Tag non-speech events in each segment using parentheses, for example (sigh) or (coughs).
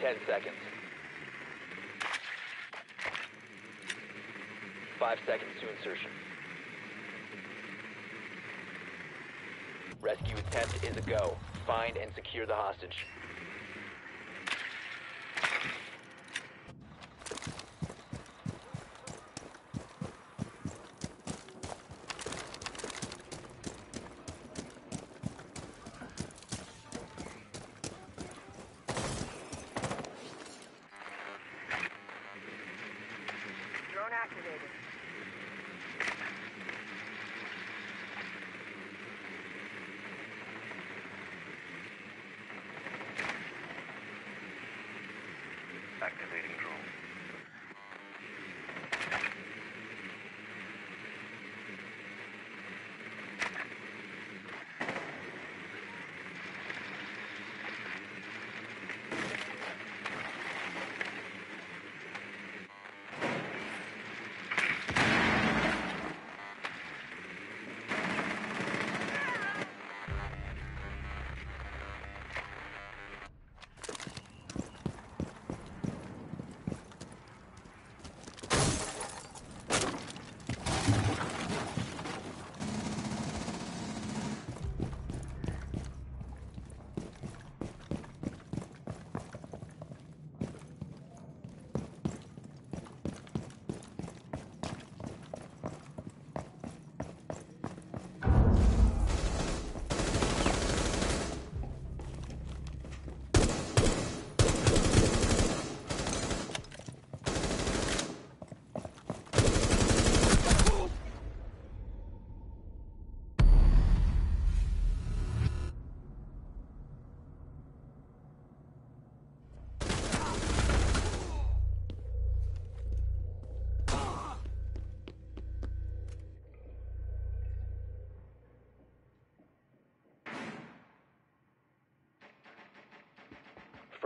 Ten seconds. Five seconds to insertion. Rescue attempt is a go. Find and secure the hostage.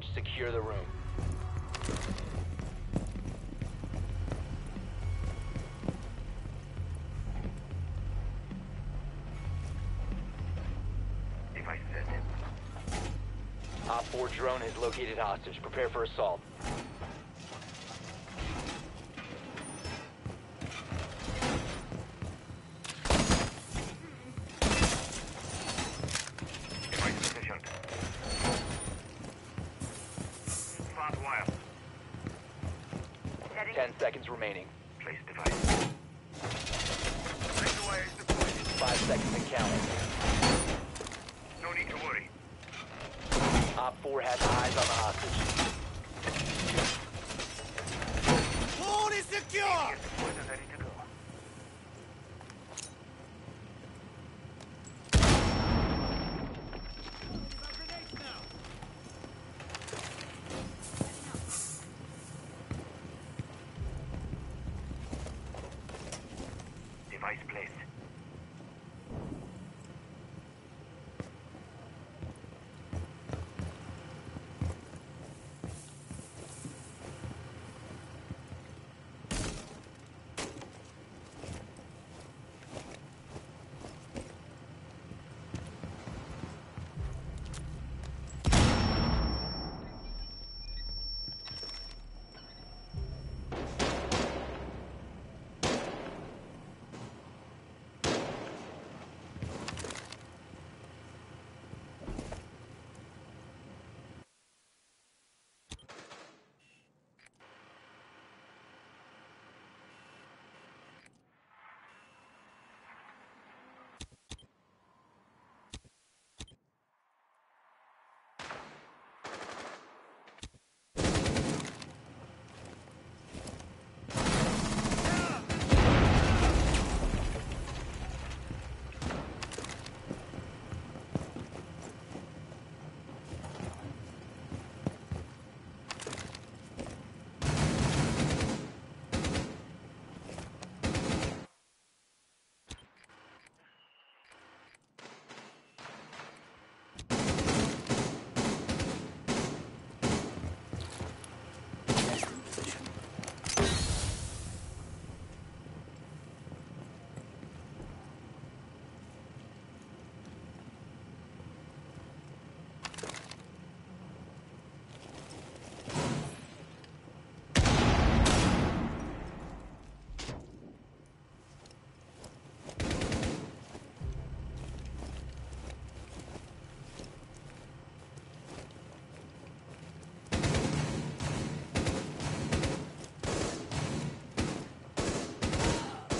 Hostage. Secure the room. Op 4 drone has located hostage. Prepare for assault. Device positioned. Fast wire. Setting 10 seconds remaining. Place device. Razor wire is deployed. 5 seconds and counting. No need to worry. Op 4 has eyes on the hostage. Deployed and ready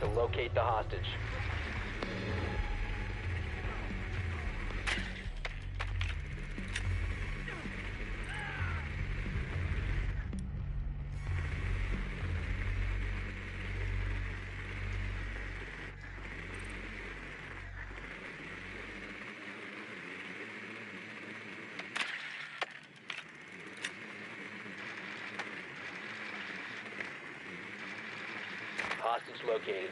To locate the hostage located.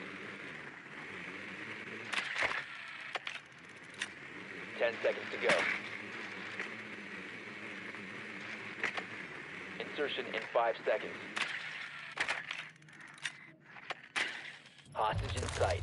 Ten seconds to go. Insertion in five seconds. Hostage in sight.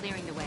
Clearing the way.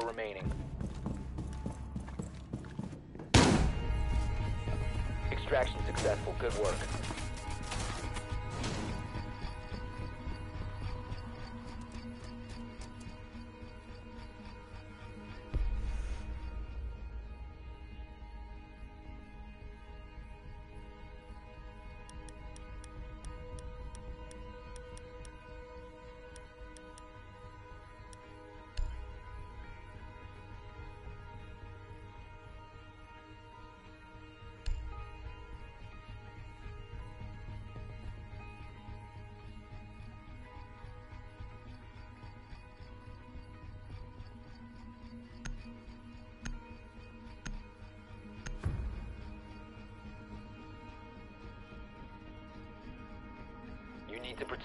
remaining. Extraction successful. Good work.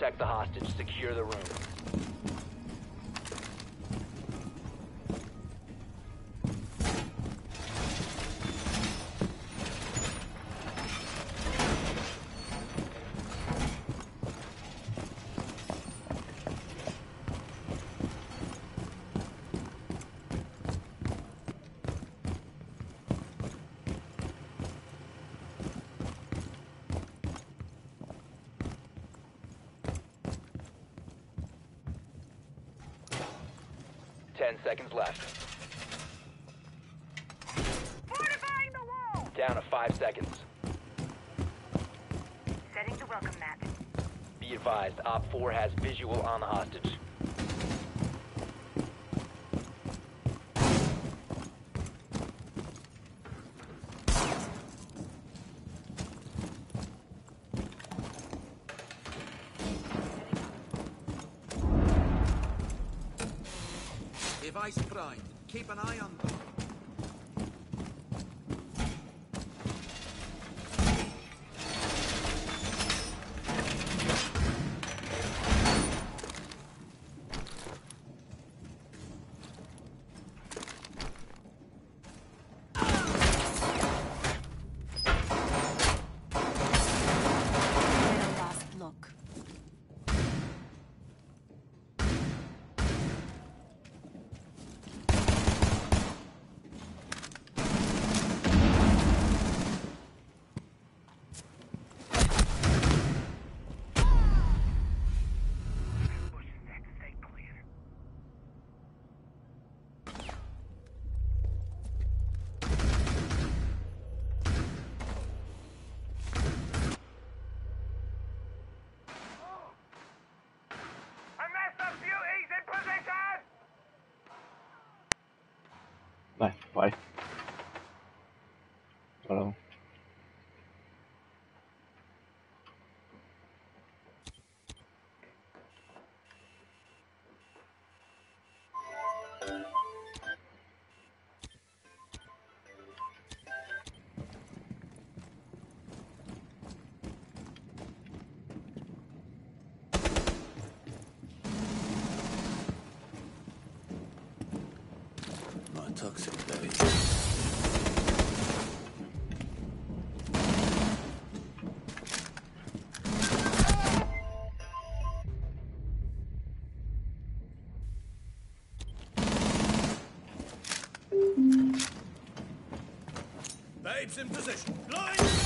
Protect the hostage. Secure the room. left. Fortifying the wall! Down to five seconds. Setting the welcome mat. Be advised, Op 4 has visual on the hostage. toxic baby. Babes in position. Line!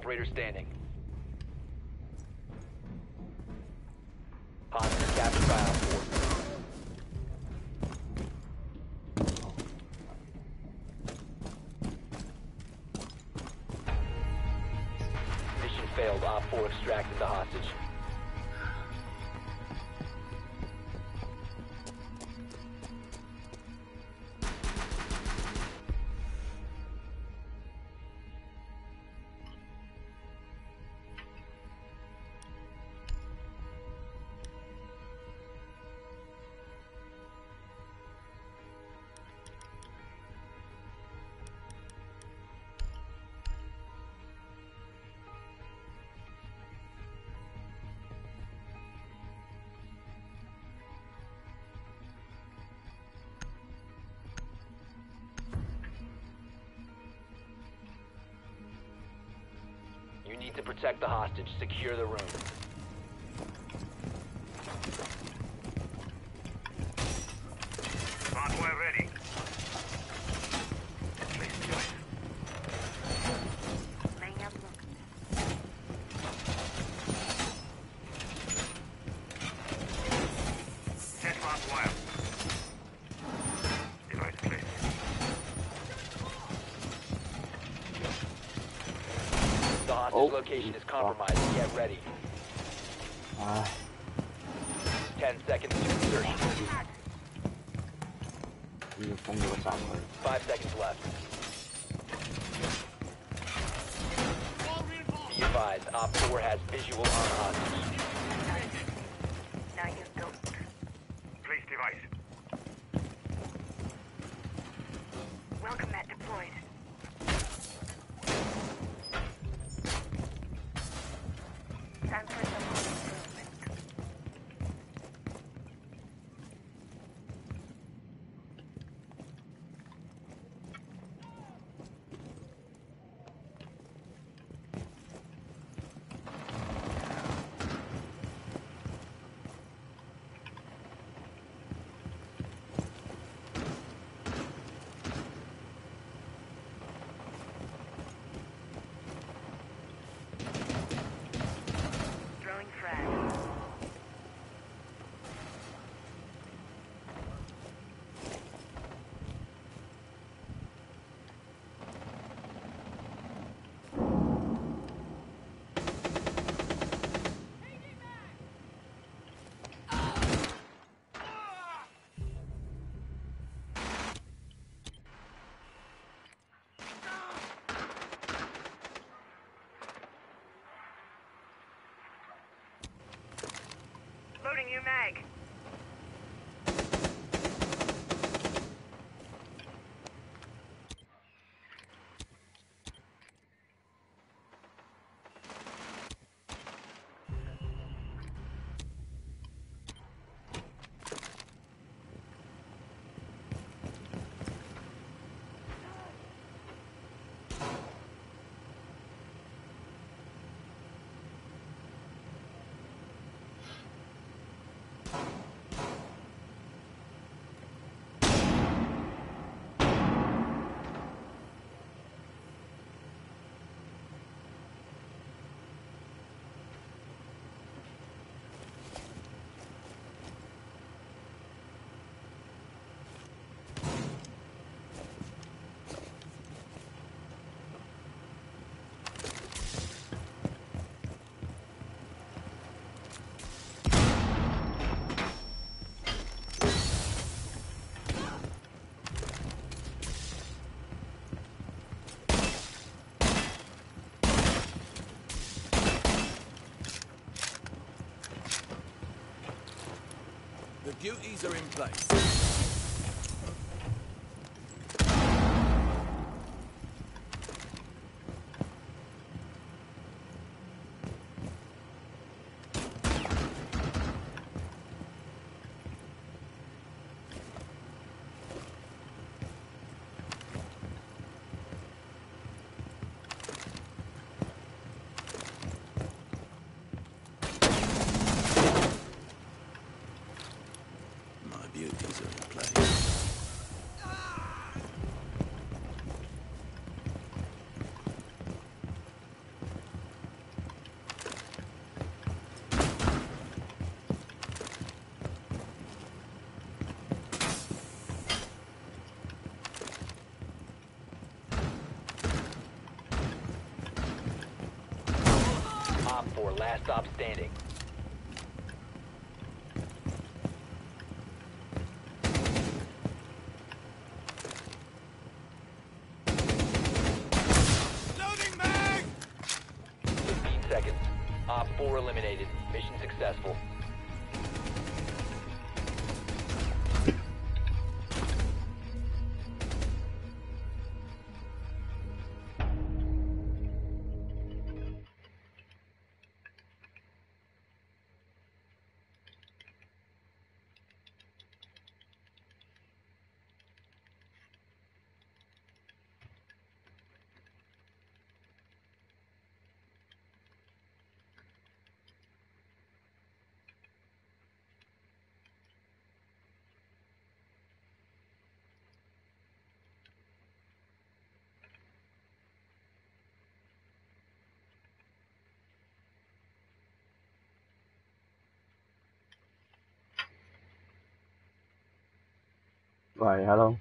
operator standing. need to protect the hostage. Secure the room. Communication is compromised. Get ready. you, make. Duties are in place.，My beauties are in place.，Op 4 last stop standing. 喂，hello，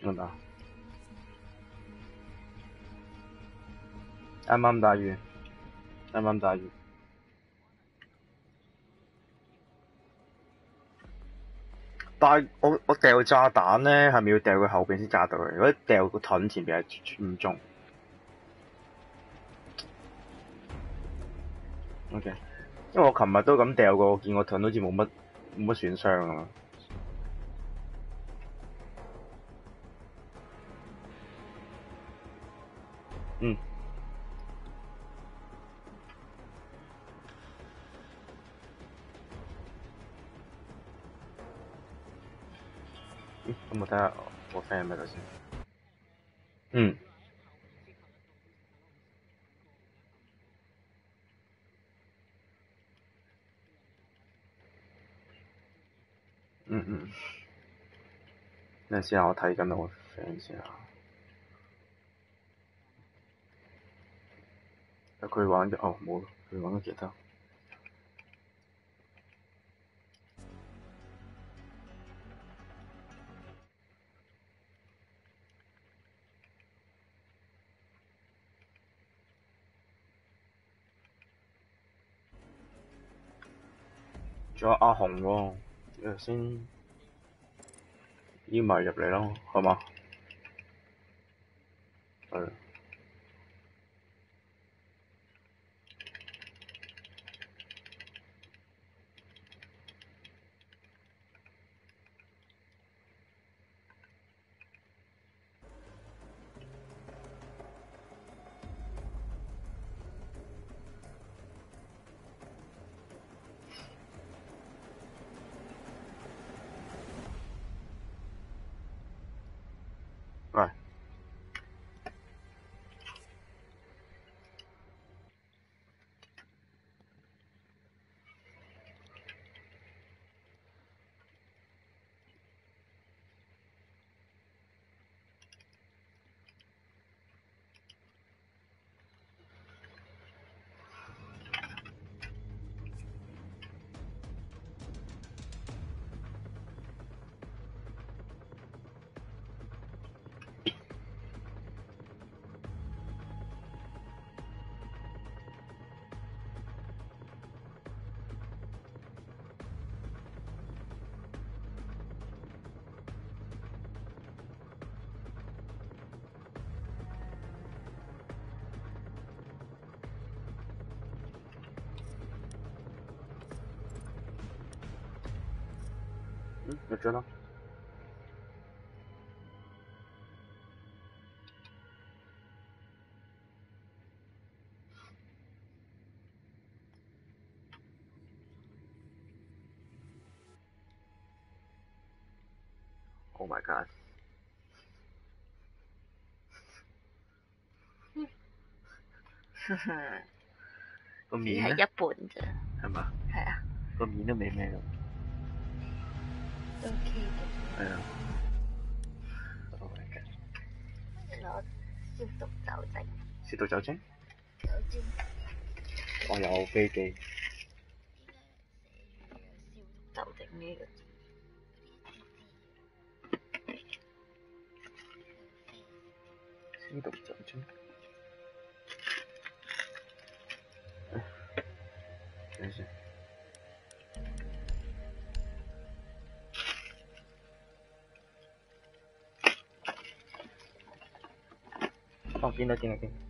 聽到？啱啱打完，啱啱打完。但系我我掉炸彈咧，係咪要掉佢後邊先炸到佢？如果掉個盾前邊係唔中。O.K. 因為我琴日都咁掉過，我見個盾好似冇乜冇乜損傷啊。嗯。嗯咁我睇下我 friend 喺咪度先。嗯。嗯嗯。等陣先啊，我睇緊我 friend 先啊。佢玩嘅哦冇，佢玩緊其他。仲有阿紅喎，誒先邀埋入嚟咯，好嘛？嗯，我知道。Oh my god！哼哼，只 (laughs) 個面係一咧半啫，係嘛？係啊，個面都未咩咁。都 OK 嘅。係啊。Oh my god！攞消毒酒精，消毒酒精？酒精我有飛機。进来，进来，进来。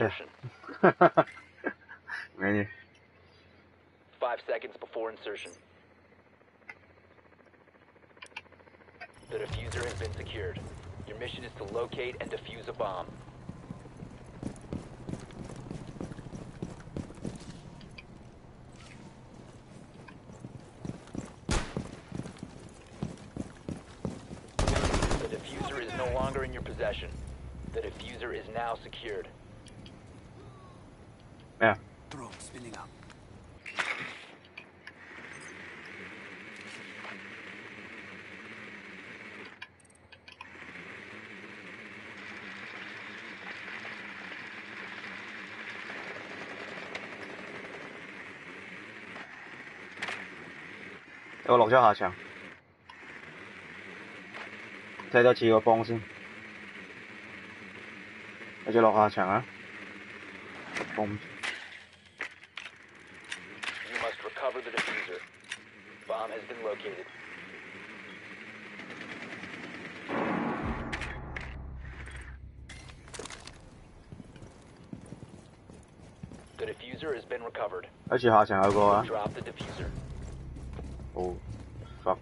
Insertion. (laughs) Five seconds before insertion. The diffuser has been secured. Your mission is to locate and defuse a bomb. The diffuser is no longer in your possession. The diffuser is now secured. 我落咗下場，睇多次個幫先，跟住落下場啊！幫 You must recover the diffuser. Has been located. The diffuser has been recovered. 跟住下場有個啊，Drop the diffuser. 哦，fuck，10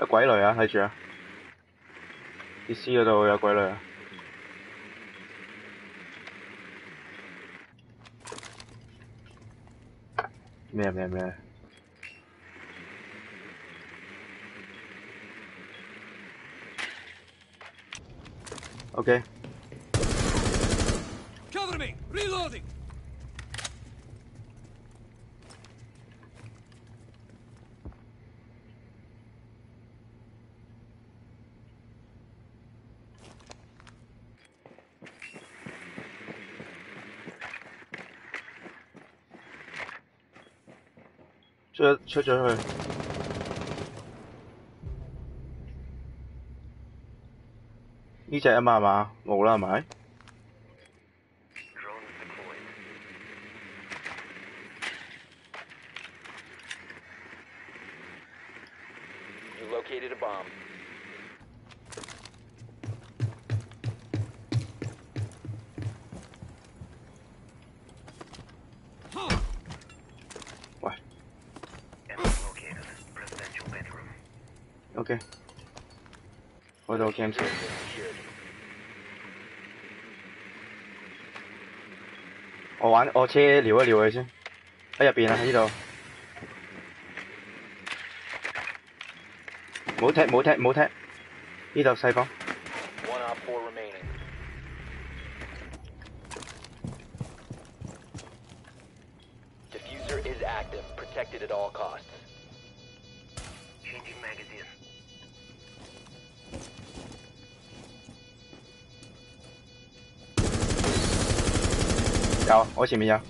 有鬼雷啊！睇住啊！啲 C 嗰度有鬼雷啊！咩咩咩？OK，出咗去。呢只啊嘛嘛？冇啦系咪？Drones deployed. You located a bomb. 喂 Enemy located. Presidential bedroom.，OK，我玩我車撩一撩佢先，喺入邊啊喺呢度。冇踢冇踢冇踢，呢度細房。我前面有。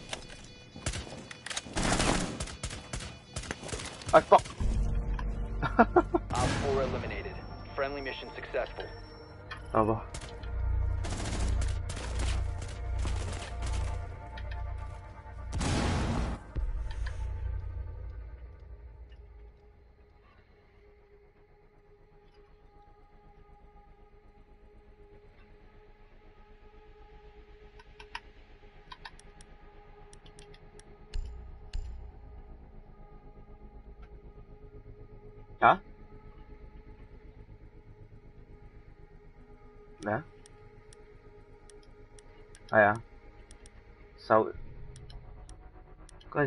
哎放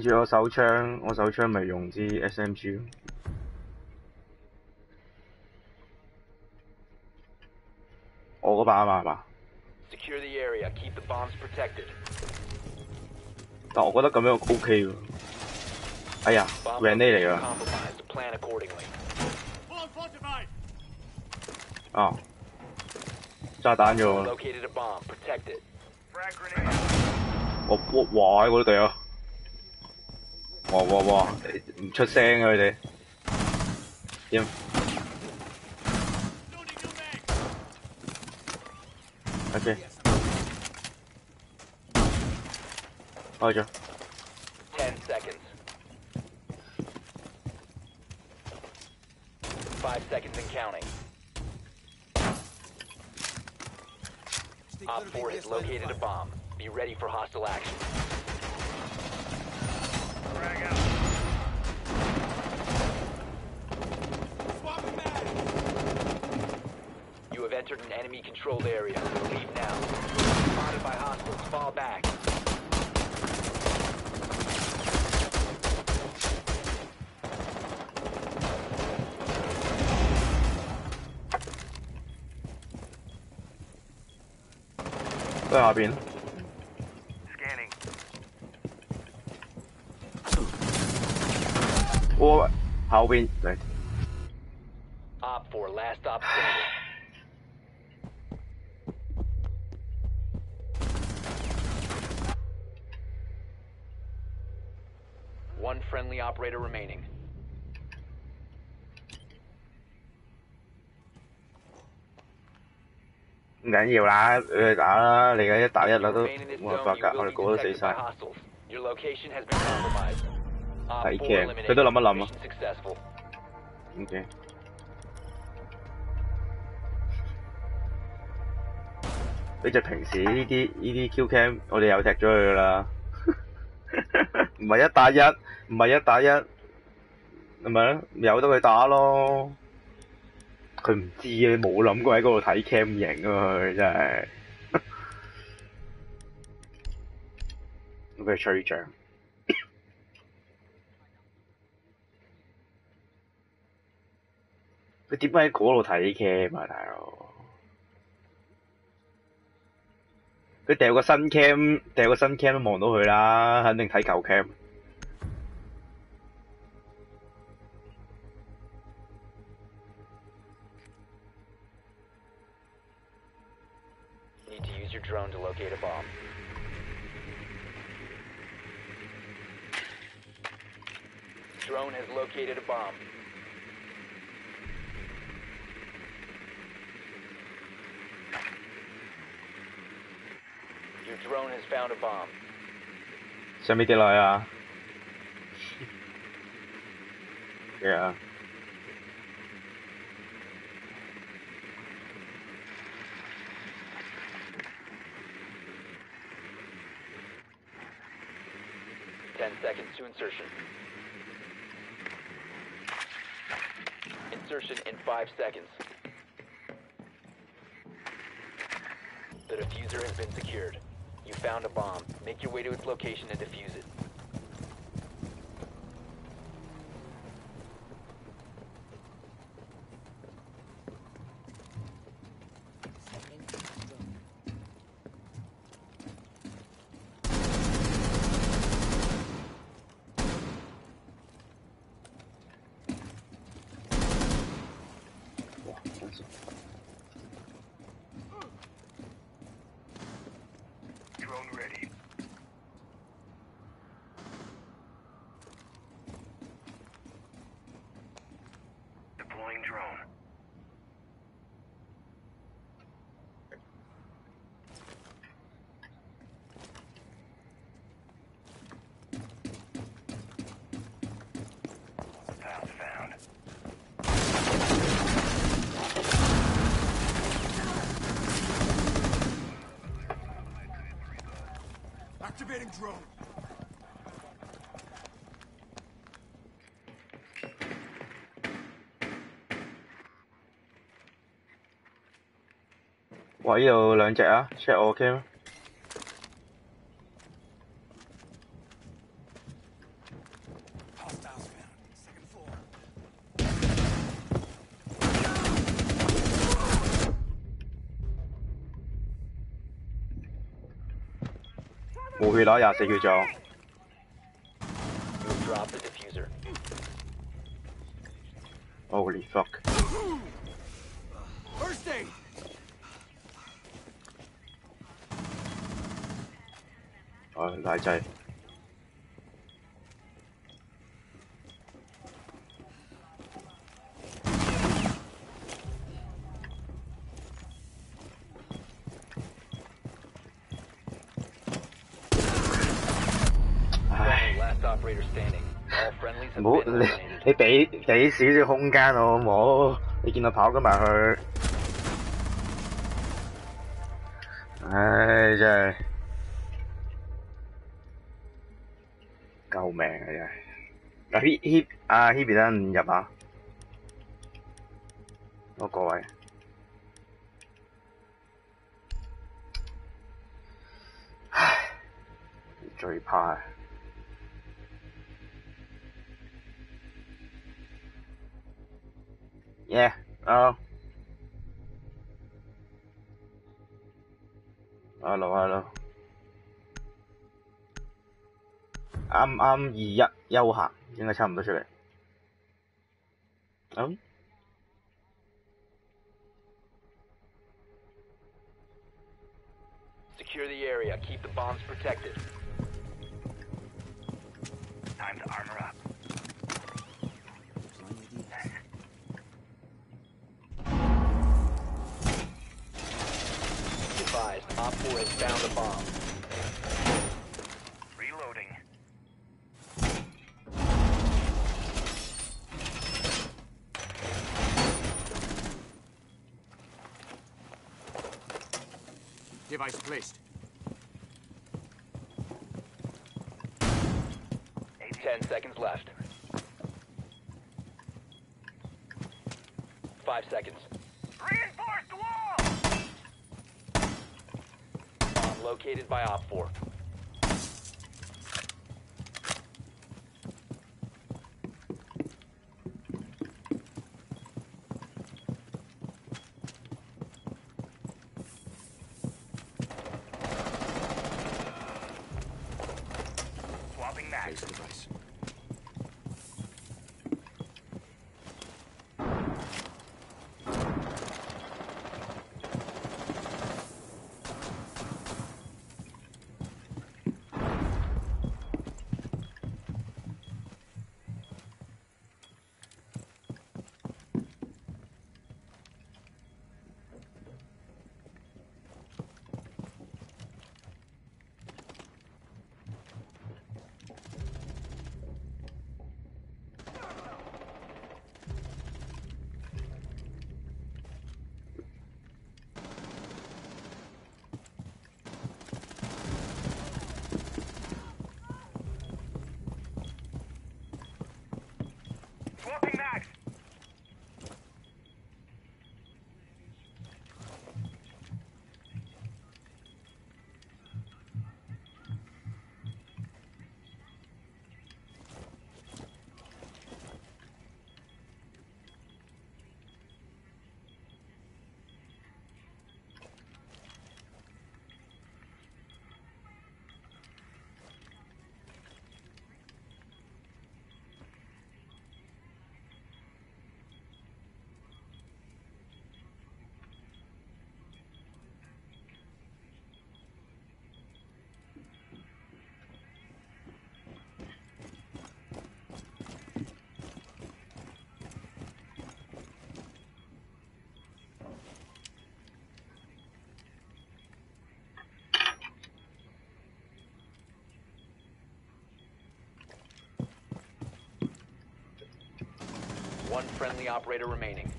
跟住我手槍，我手槍咪用支 SMG 咯我嗰把啊嘛係嘛？Secure the area. Keep the bombs protected. 但我覺得咁樣 OK 喎。哎呀 Bomb，Renee 嚟 fortified! 啊，炸彈啫喎，Located a bomb. Protect it. Frag grenade. 我哇嗰度掉啊！哇哇哇，唔出声啊佢哋，点？ Loading new mag! OK，开咗。 Ten seconds. Five seconds and counting. Stay Op clear 4 of the has line of located a fire. bomb. Be ready for hostile action. Enemy controlled area. Leave now. Spotted by hostiles. Fall back. Ờ, 都喺下邊。Scanning. 我後邊嚟，Op 4, last stop standing. One friendly operator remaining. 唔緊要啦，你去打啦，你嘅一打一啦都冇辦法㗎，我哋個個都死曬。睇劇，佢都諗一諗啊。OK。你就平時呢啲呢啲 Q cam，我哋又踢咗佢啦。唔係一打一，唔係一打一，係咪？由得佢打咯。佢唔知啊，冇諗過喺嗰度睇 cam 影啊！佢真係，佢吹脹。佢點解喺嗰度睇 cam 啊，大佬？佢掉個新 cam，掉個新 cam 都望到佢啦，肯定睇舊 cam。drone to locate a bomb. Drone has located a bomb. Your drone has found a bomb. 上面跌落去啊！系 (laughs) seconds to insertion. Insertion in five seconds. The diffuser has been secured. You found a bomb. Make your way to its location and defuse it. Activating drone. à? 哇！呢度兩隻啊，check 我 cam。冇血啦，廿四血咗。You have dropped the diffuser. Holy fuck！First aid. 唉，大劑。唉，Last operator standing. All friendlies have 唔好 been 你俾俾少少空間我好唔好？你見我跑緊埋去，唉，真係救命啊！真係。阿 He He 阿 Hebe 得唔入啊？閒，應該差唔多出嚟。嗯。By Op 4. One friendly operator remaining.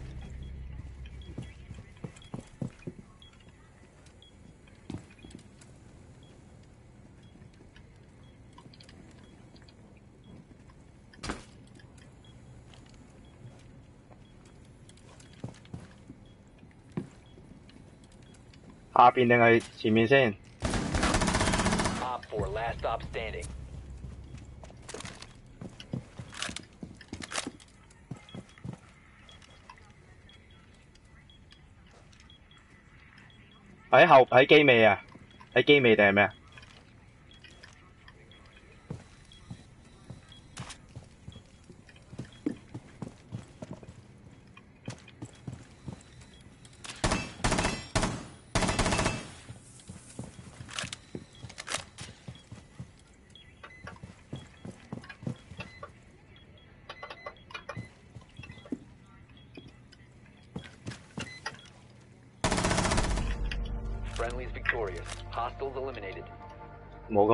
Op 下邊定係前面先？Op 4, last stop standing. 喺後喺機尾啊？喺機尾定系咩啊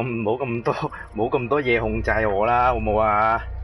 咁冇咁多冇咁多嘢控制我啦，好唔好啊？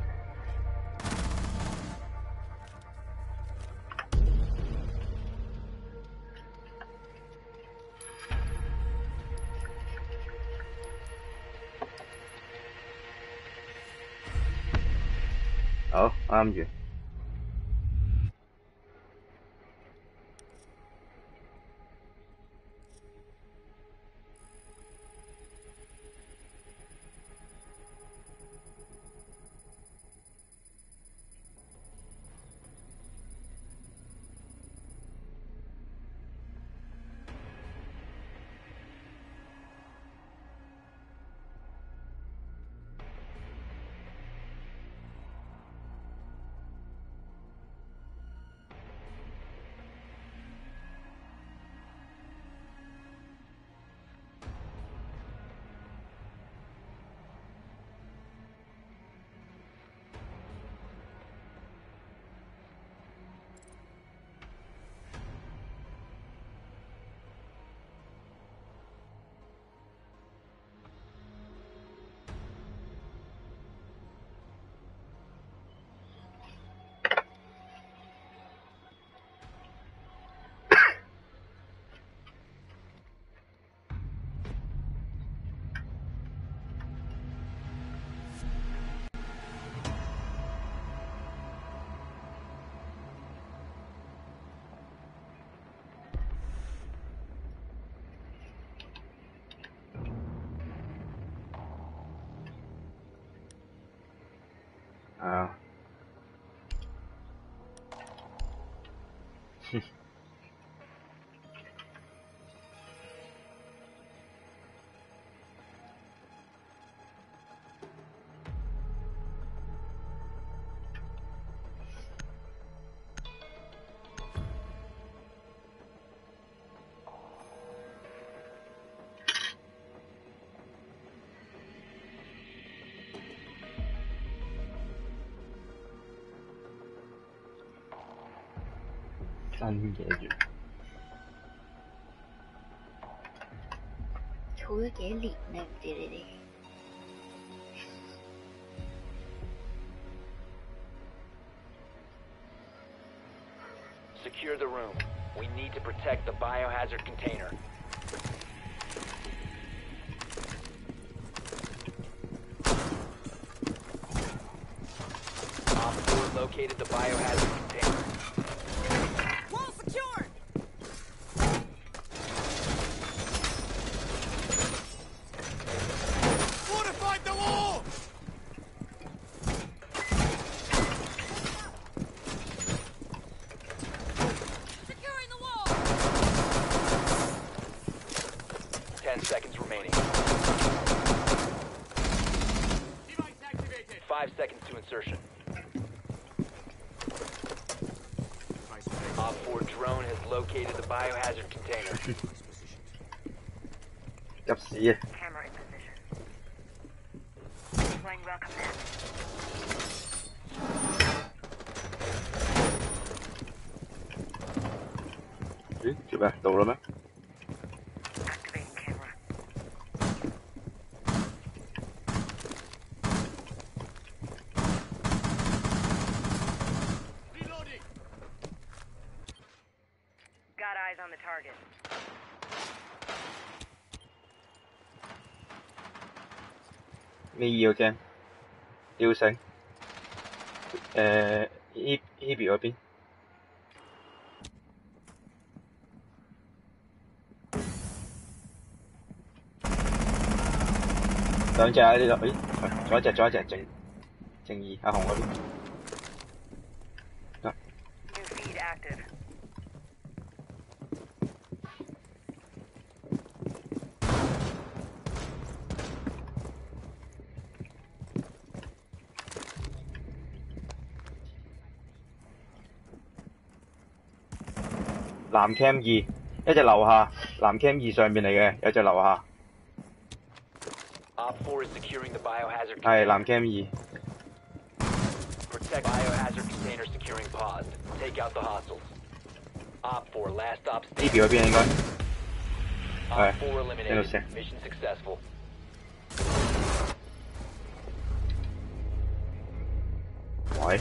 新嘢完，儲咗幾年咧？唔知你哋。Secure the room. We need to protect the biohazard container. Op 4 located the biohazard insertion. Op 4 drone has located the biohazard container. 要驚？吊繩。誒，E Hebe 嗰邊。兩隻喺呢度，咦？仲有一隻，仲有一隻，正正義阿紅嗰邊。New feed active. 蓝 cam 二，一只楼下，蓝 cam 二上面嚟嘅，有只楼下。系蓝 cam 二。呢边嗰边应该系听。喂，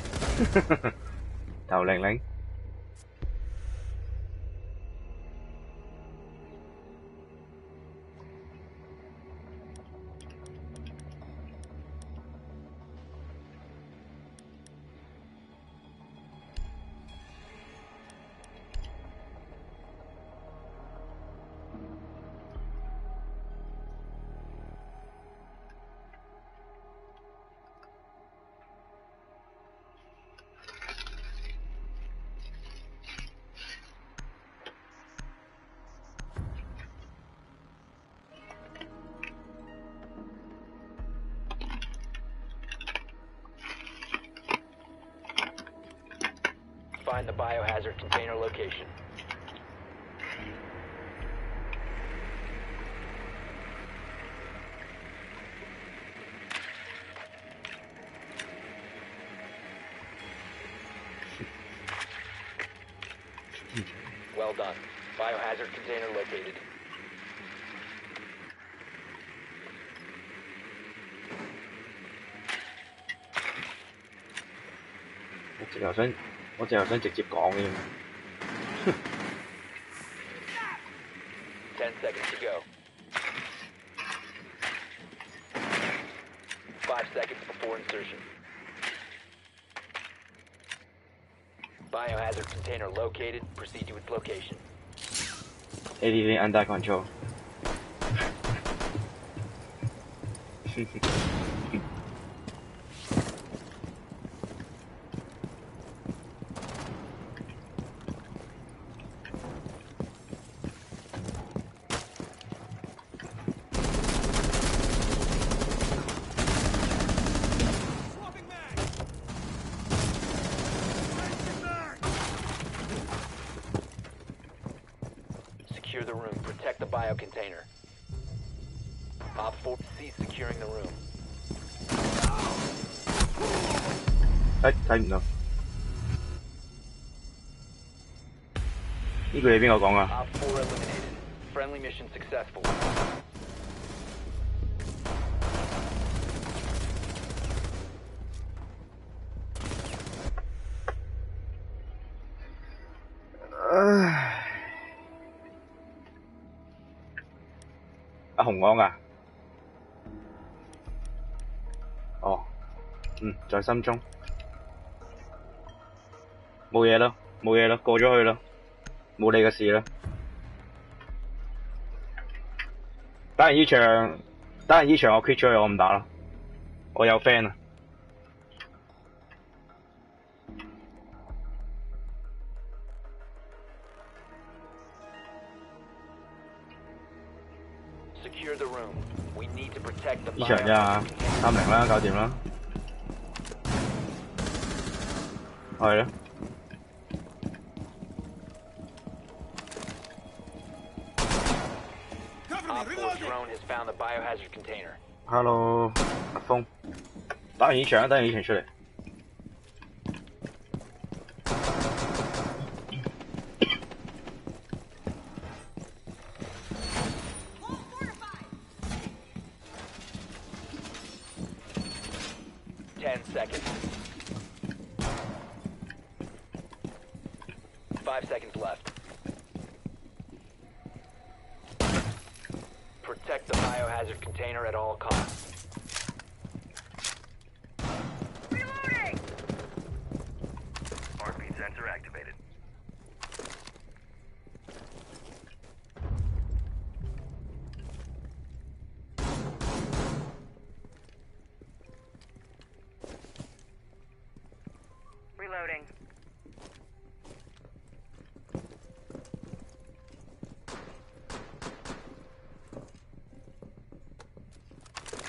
(laughs) 头零零。头想，我直头想直接讲添。 Ten seconds to go. Five seconds before insertion. Biohazard container located. Proceed to its location. Anything under control 。 (laughs) 句系边个讲啊？唉，阿红讲啊，哦，嗯，在心中，冇嘢咯，冇嘢咯，过咗去咯。冇你嘅事啦！等然呢场，等下呢场我 quit 咗，我唔打啦，我有 friend 啊！呢场啫，三零啦，搞掂啦，系啊！Container. Hello，阿峰，打完一拳，打完一拳出嚟。Wall fortified. 10 seconds. 5 seconds left. Protect the biohazard container at all costs. Reloading! Heartbeat sensor activated. Reloading.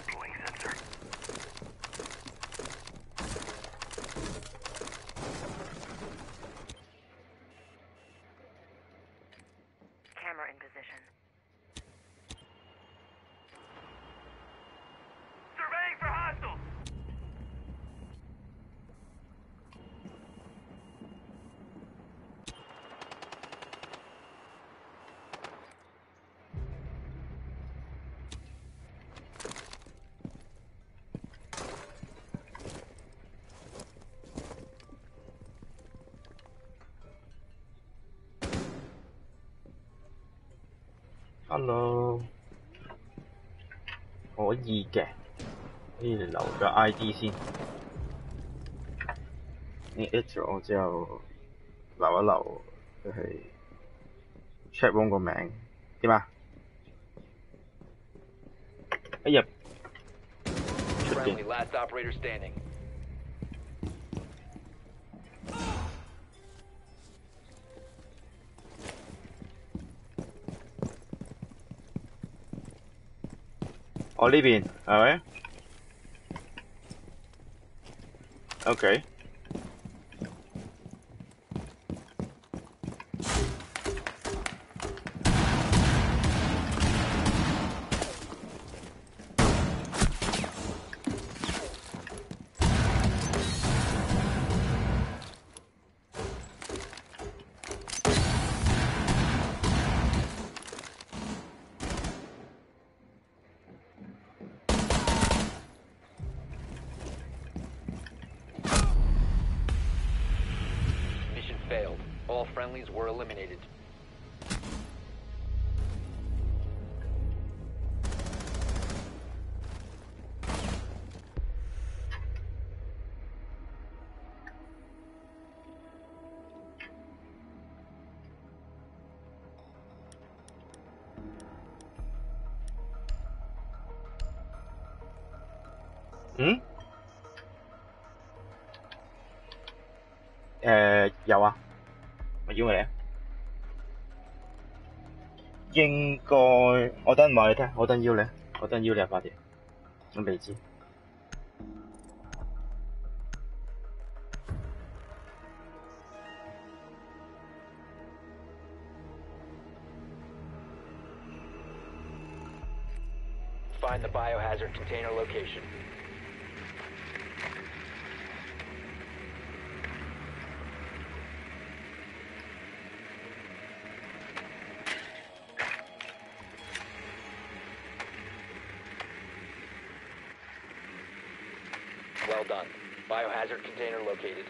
Deploying sensor. Camera in position. Surveying for hostiles! Hello，可以嘅，可以留個 ID 先。你 at 咗之後留一留，佢係 chat room 個名點啊？一入出 Friendly, 邊 last operator standing. 我等要你，我等要你啊，八点，我未知。findthebyohasertcontainerlike container located.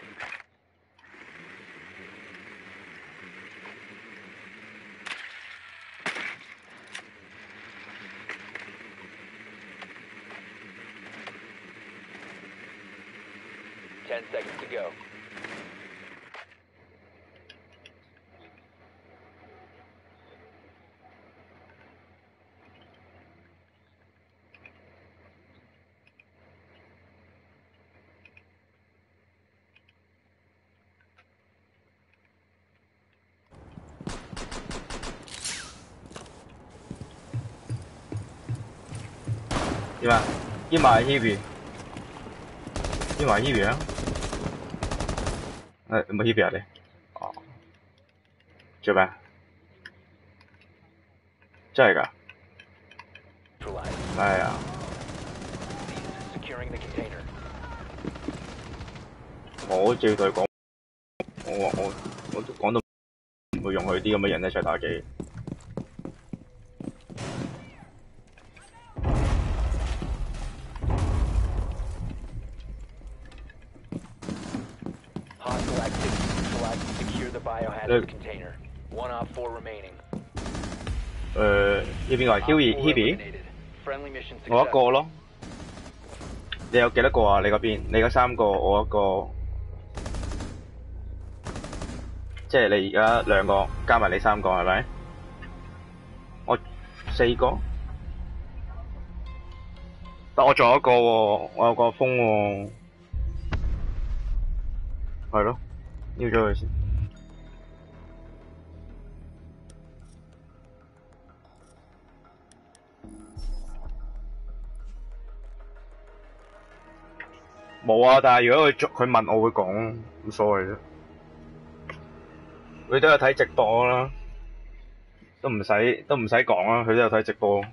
Ten seconds to go. 知吧？一码一笔。一码一元那么一表呢哦。这边这个。哎呀。我绝对讲我我我都讲到会用佢啲咁嘅人一齐打机。要边个？Hebe，Hebe，我一个咯。你有几多个啊？你嗰边，你嗰三个，我一个，即系你而家两个加埋你三个系咪？我四个，但我仲有一个、我有个风、系咯，要咗佢先。冇啊，但系如果佢佢問我會講，冇所謂啫。佢都有睇直播啦，都唔使都唔使講啦，佢都有睇直播。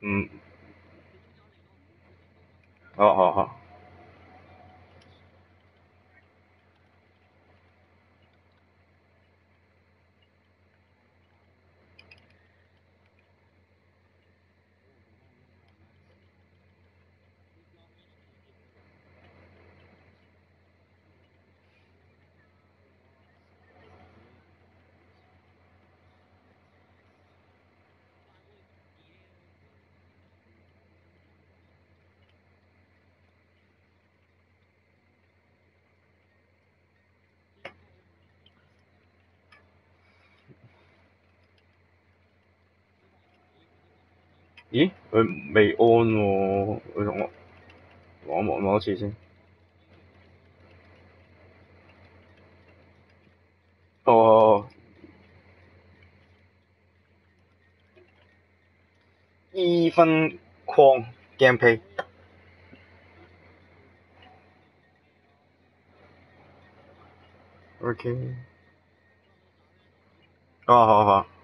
嗯，好好好。咦？佢未安喎、佢同我望一望多次先。哦。一分框 gameplay。OK。哦，好好。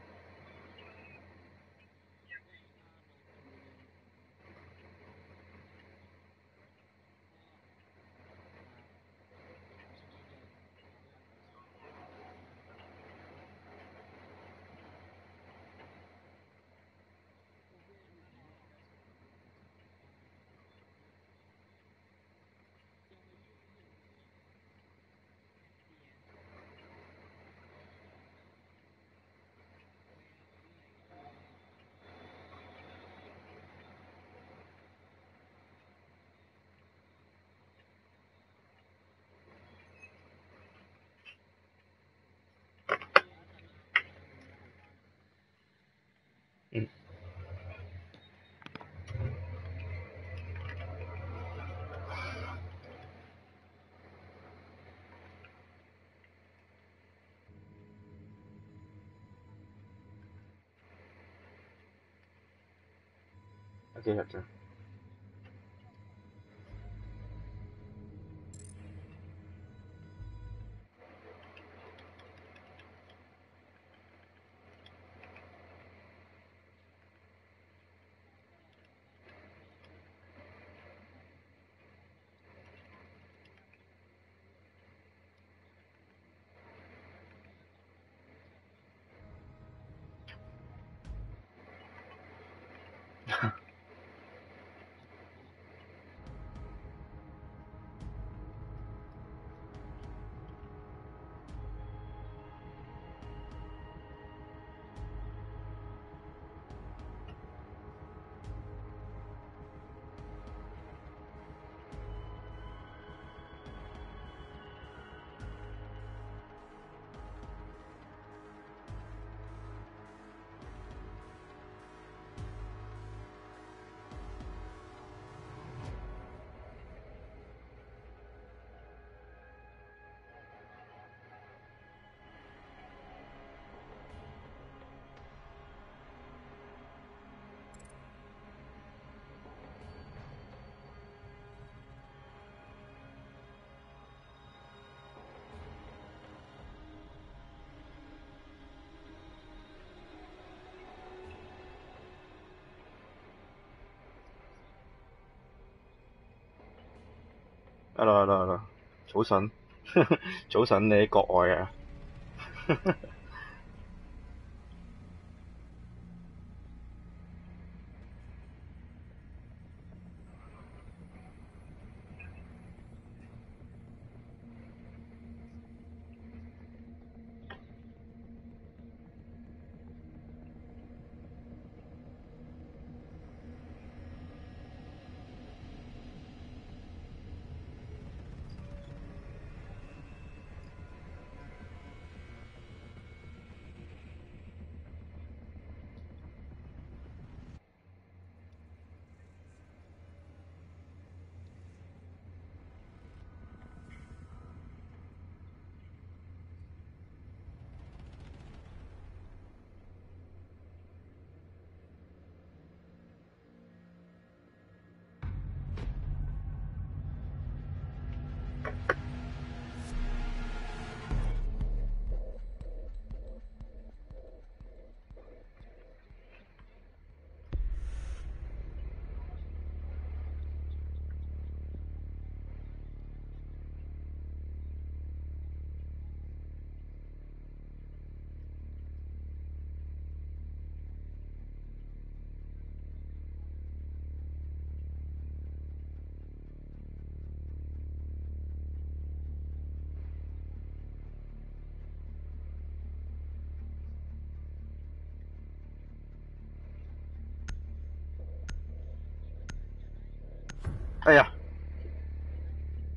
给小芝郑。Hello，hello，hello，早晨，早晨，你喺國外啊？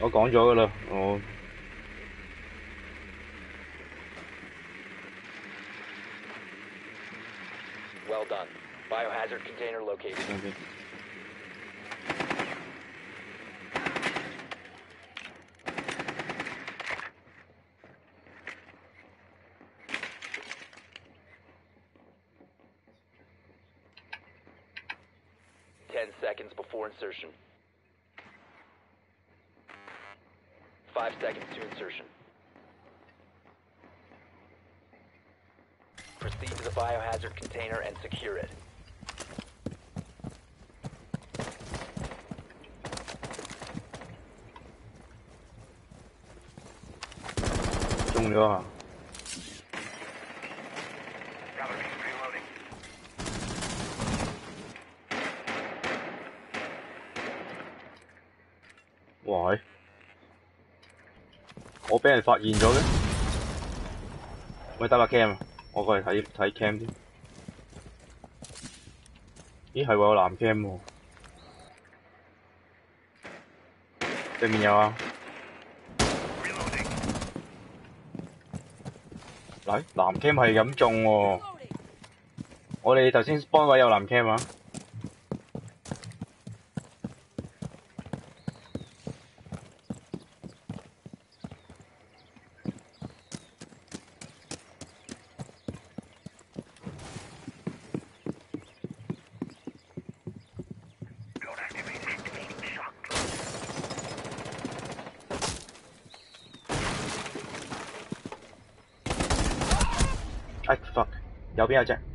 我讲咗㗎啦，我 Well done. Biohazard container located. OK。 Ten seconds before insertion. Five seconds to insertion. Proceed to the biohazard container and secure it. 中俾人發現咗嘅，喂打把 cam 啊！我過嚟睇睇 cam 先。咦係喎，有藍 cam 喎。對面有啊！嚟藍 cam 係咁中喎。我哋頭先幫位有藍 cam 啊！Don't activate. Activate shock. 哎 fuck，右邊有隻。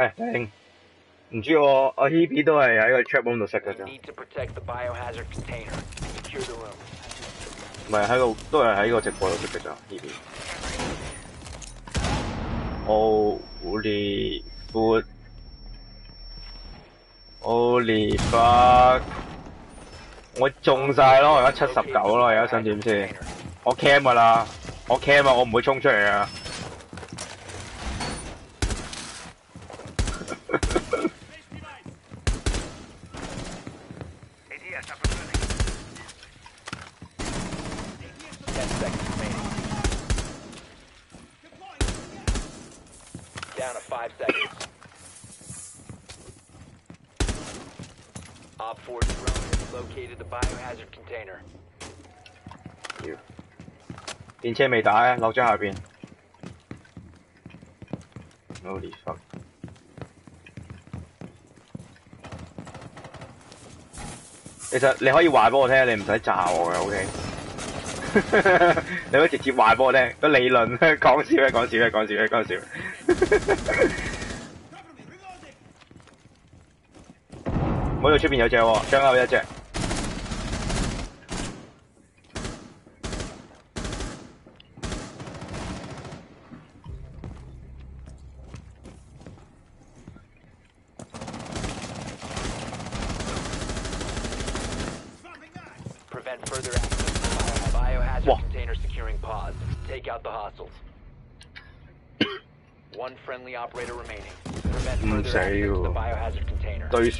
誒頂，唔知我我 Hebe 都係喺個 chat room 度識㗎 You 咋.唔係喺度都係喺個直播度識嘅咋 Hebe。Holy food。Holy fuck！我中晒咯，我而家七十九咯，而家想點先？我 cam 噶啦，我 cam 啊，我唔會衝出嚟啊！ATS up and running. 10 seconds remaining. Down to 5 seconds. Op 4 drone has located the biohazard container. 電借未打啊落咗下边。No 理其实你可以话俾我听你唔使炸我嘅 ok (laughs) 你可以直接话俾我听个理论 (laughs) 讲笑咩讲笑咩讲笑咩讲笑冇度 (laughs) 出边有只张口一只。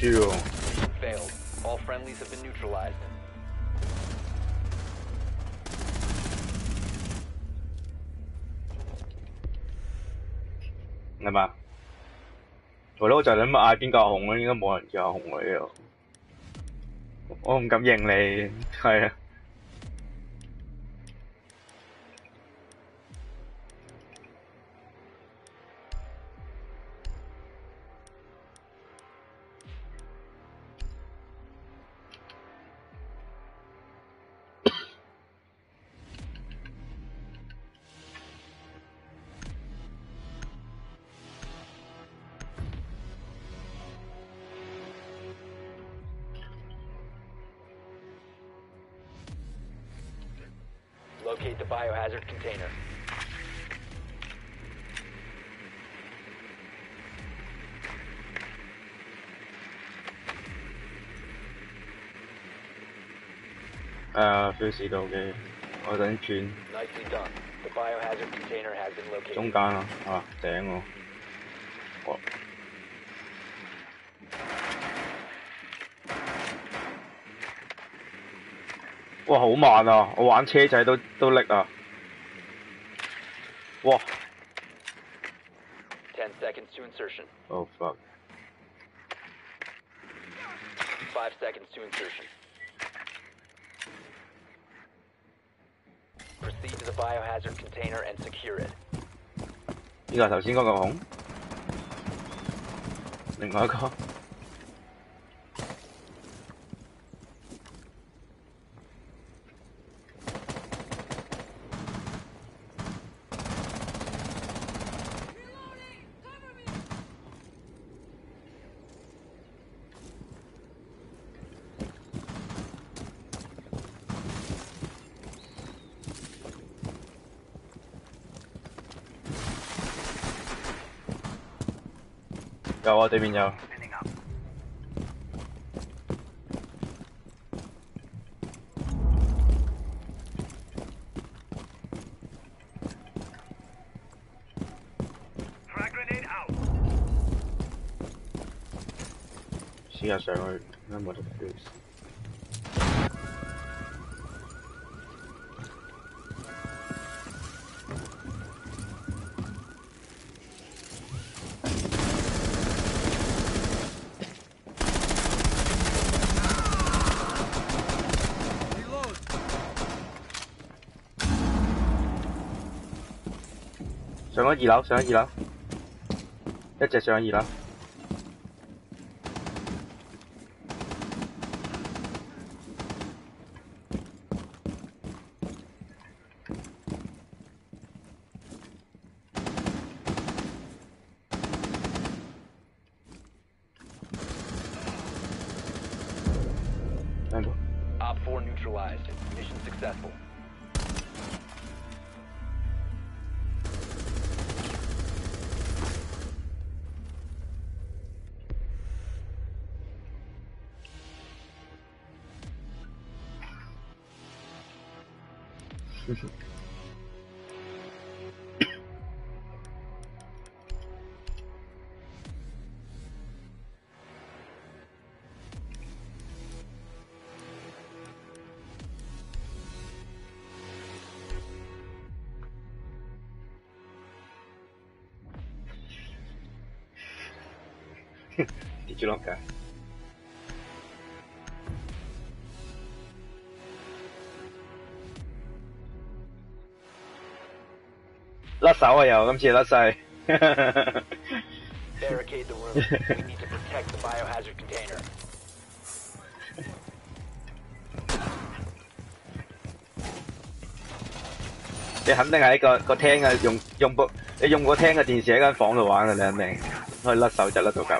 container. 对输喎， Mission failed. All friendlies have been neutralized. 系嘛？系咯，我就系谂嗌边个阿红咯，应该冇人叫阿红女啊。我唔敢认你，系啊。 最時到嘅，我等。中間啊，頂我、我。哇，好慢啊！我玩車仔都都叻啊！就係頭先嗰個孔，另外一個。我对面有。試下上去，啱冇得。二楼上二楼，一直上二楼。住落嘅。甩手啊！又今次甩晒。(laughs) 你肯定喺个个厅啊，用用部你用过厅嘅电视喺间房度玩嘅，你肯定可以甩手就甩到咁。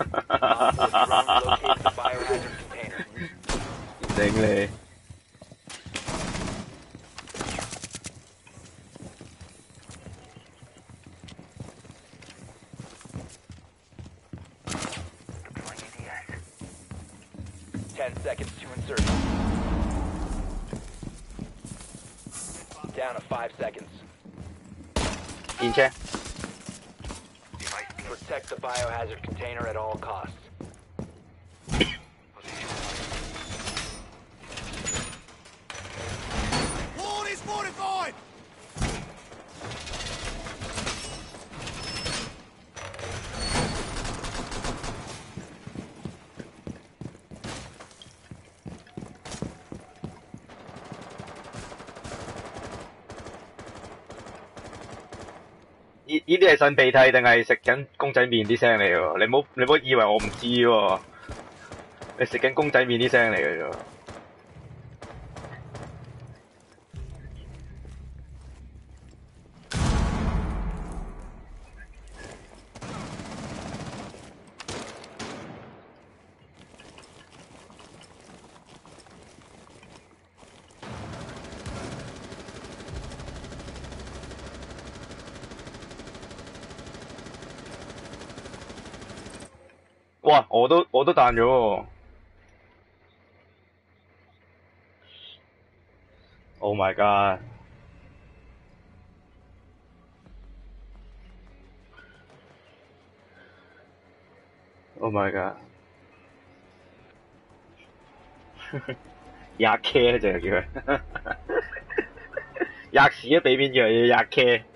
啲係擤鼻涕定係食緊公仔麵啲聲嚟喎？你唔好你唔好以為我唔知喎，你食緊公仔麵啲聲嚟嘅啫喎。哇！我都彈咗。Oh my god！Oh my god！(laughs) 壓 K 就係叫佢，(laughs) 壓屎都俾邊樣嘢壓 K。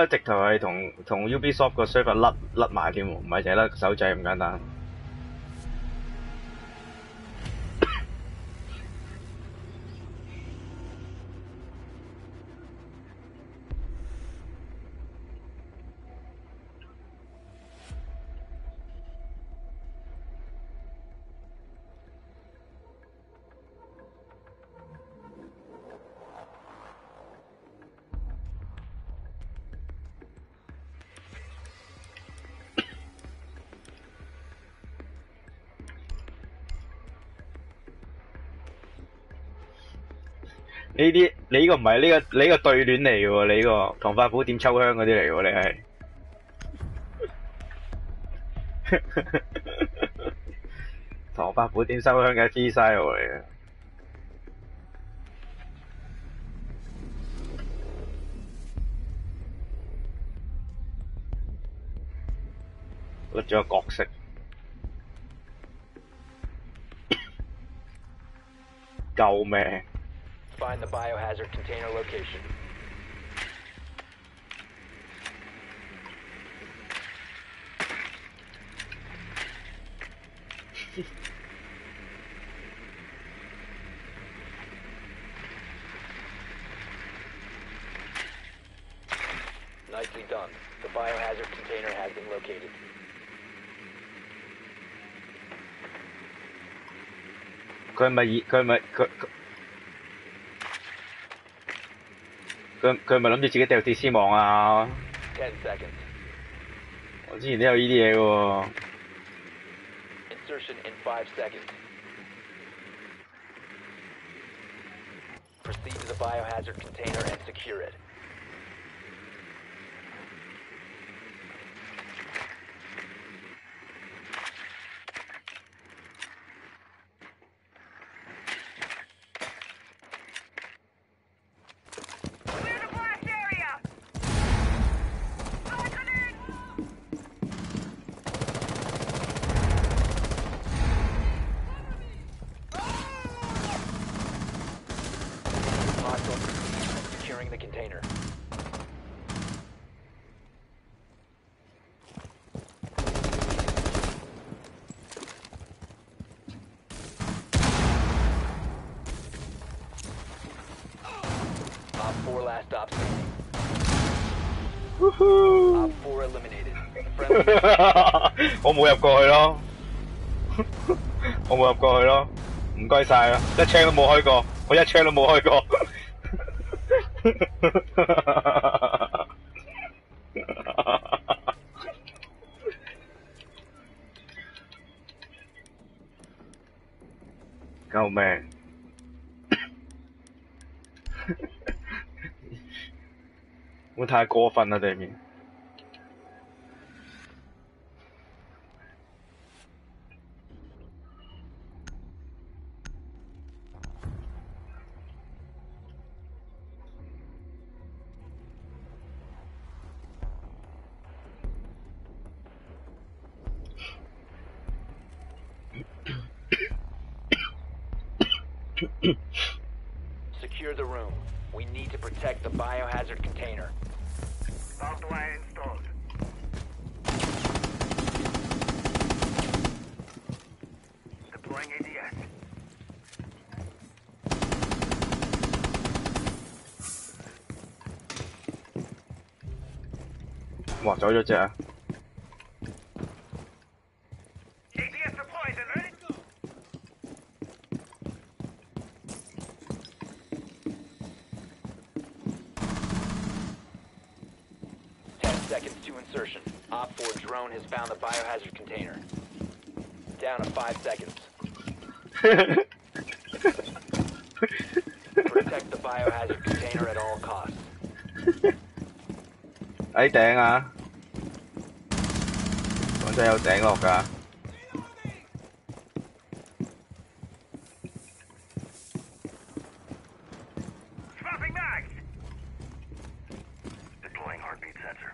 家直頭係同同 Ubisoft 個 server 甩甩埋添喎，唔係淨係甩手掣咁簡單。呢啲你呢个唔系呢个你呢個對聯嚟嘅喎，你呢个唐伯虎点秋香嗰啲嚟嘅喎，你系。唐伯虎点秋香嘅 freestyle 嚟嘅。甩咗角色。救命！the biohazard container location. (laughs) Nicely done. The biohazard container has been located. Come. 佢佢咪諗住自己掉鐵絲網啊.我之前都有呢啲嘢嘅喎。Insertion in five seconds. Proceed to the biohazard container and secure it. Clear the blast area! Throw a grenade! Hostile proceed securing the container. Op 4 last stop standing. Op 4 eliminated. Friendly (laughs) 我冇入過去咯，(laughs) 我冇入過去咯，唔該晒啦，一槍都冇開過，我一槍都冇開過。(laughs) 救命！会太過分啦，对面。哇，走咗隻啊！ADS deployed and ready to go. Ten seconds to insertion. Op 4 drone has found the biohazard container. Down to five seconds. Protect the biohazard container at all costs. 喺頂啊！講真有頂落㗎。Swapping mags. Deploying heartbeat sensor.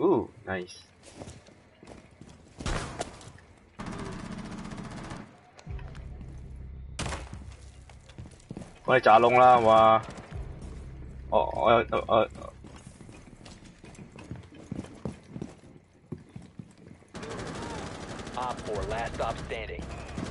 Ooh, nice. 我哋炸窿啦，係嘛？我我 standing.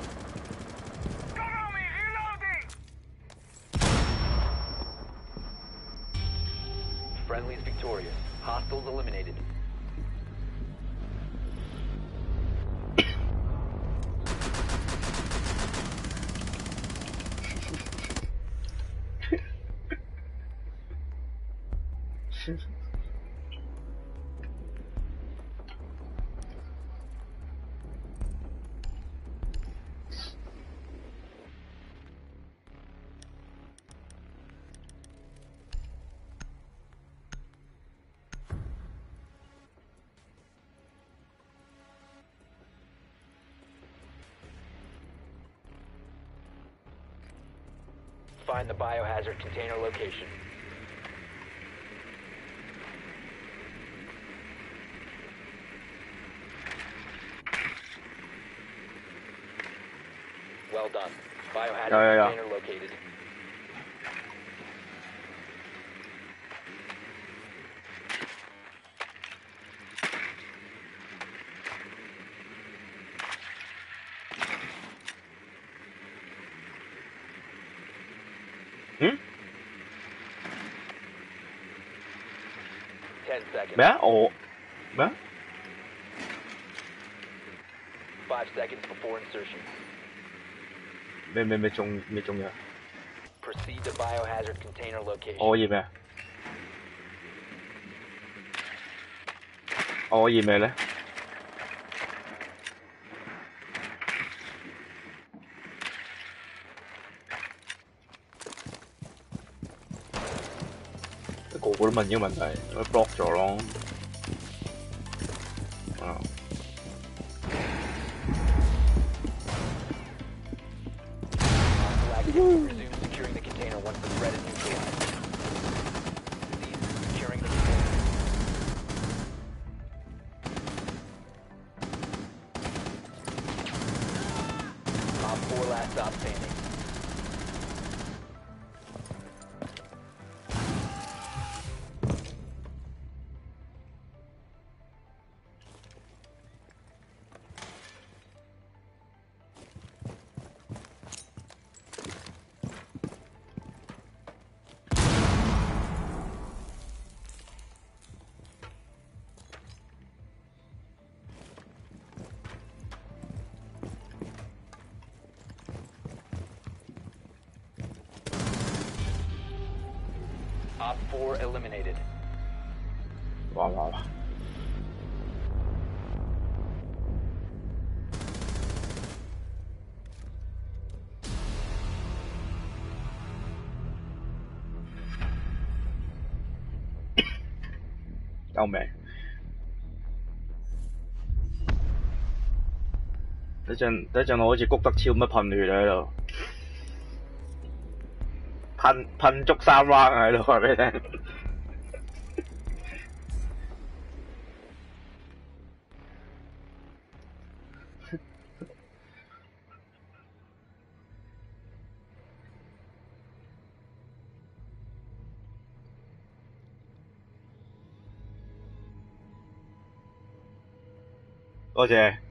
The biohazard container location. Well done. Biohazard Yeah, yeah, yeah. 咩啊？我咩啊？five seconds before insertion. 咩咩咩中咩中嘅？Proceed biohazard container location. 我可以咩？我可以咩咧？問呢個問題，block 咗咯。救命！等陣等陣，我好似谷德超咁樣噴血喺度，噴噴足三彎喺度话俾你聽。多谢。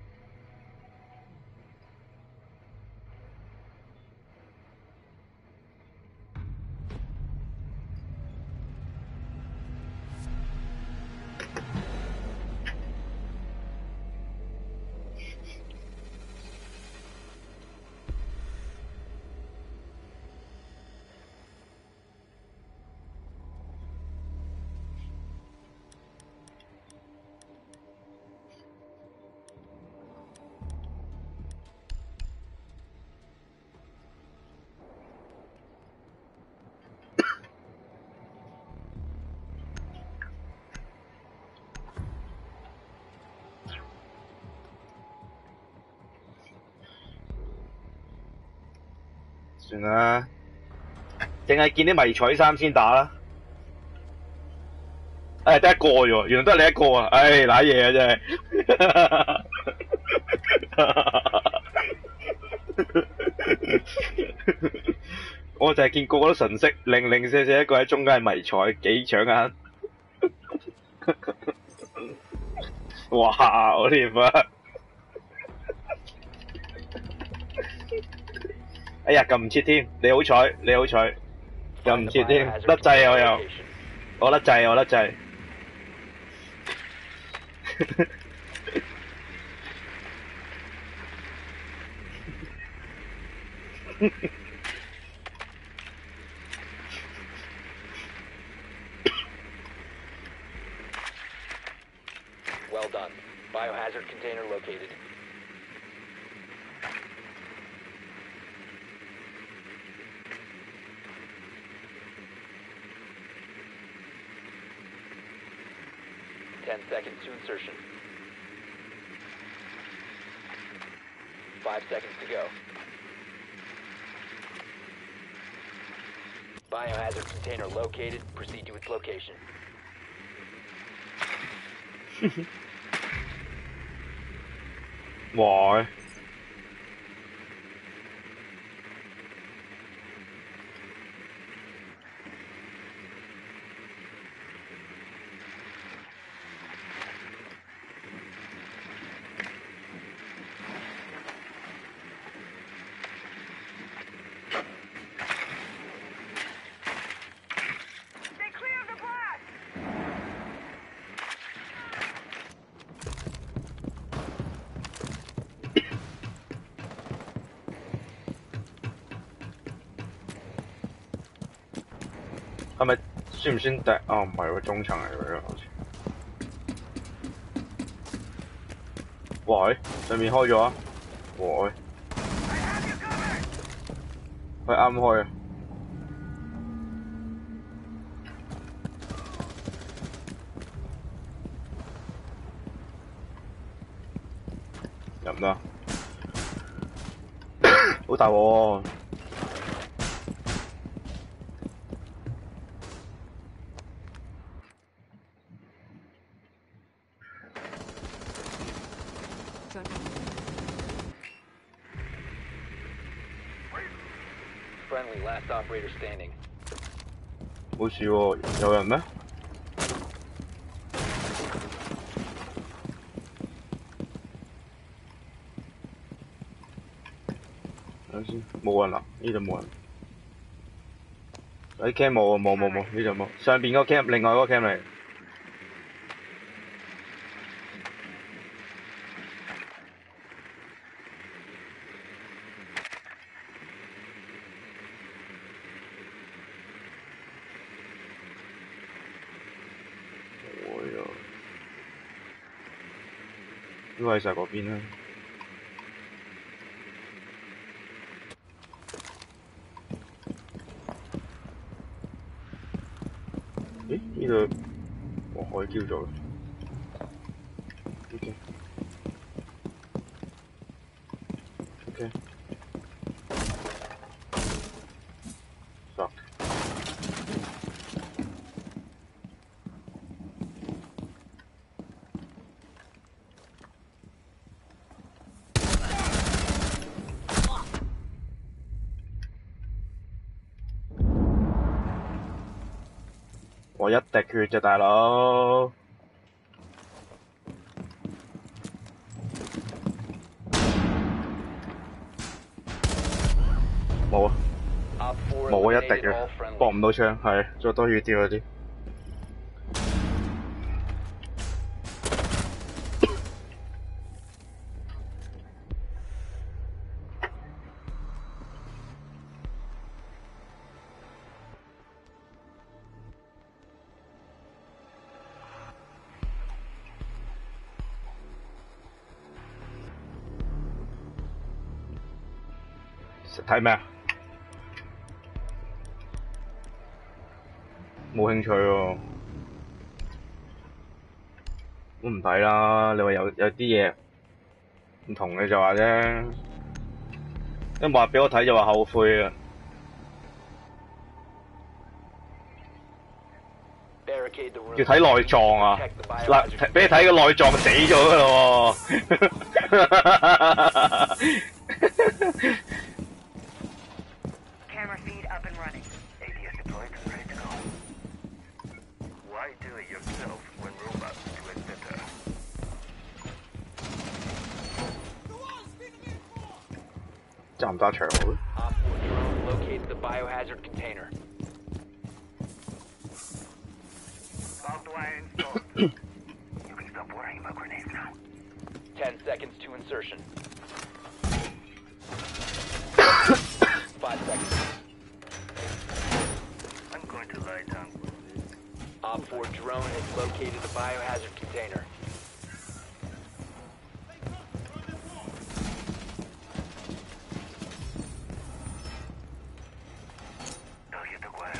算啦，淨係見啲迷彩衫先打啦。誒、得一個啫喎，原來得你一個啊！唉、賴嘢啊真係。(laughs) 我就係見個個都神色，零零舍舍一個喺中間係迷彩，幾搶眼。(laughs) 哇！我條啊！哎呀，撳唔切添，你好彩，你好彩，撳唔切添，甩掣啊我又，我甩掣，我甩掣。Insertion. Five seconds to go. Biohazard container located. Proceed to its location. (laughs) Vâng. 算唔算第？啊，唔係喎，中層嚟嘅，好似。喂，上面開咗啊！喂，佢啱開啊！(coughs) 入唔得，好大鑊喎！转 Friendly, last operator standing. 好似喎，有人咩？睇下先，冇人啦，呢度冇人。喺 cam 冇啊，冇冇冇，呢度冇。上邊嗰個 cam，另外嗰個 cam 嚟。會啊，都喺晒嗰邊啦。咦？呢度我可以叫咗啦。OK。OK。Fuck。滴血啫，大佬。冇啊，冇啊，一滴嘅，搏唔到槍，係再多血啲嗰啲。啲嘢唔同嘅就話啫，一話俾我睇就話後悔啊.要睇內臟啊嗱俾你睇個內臟死咗噶咯喎！Camera feed up and running. ADS deployed and ready to go. Why do it yourself when robots do it better? The wall's been reinforced! 揸唔揸長好？Op 4 drone located the biohazard container. Barbed wire installed. you can stop worrying about grenades now. 10 seconds to insertion. 5 seconds. I'm going to lie down for this. Op 4 drone has located the biohazard container. Target acquired.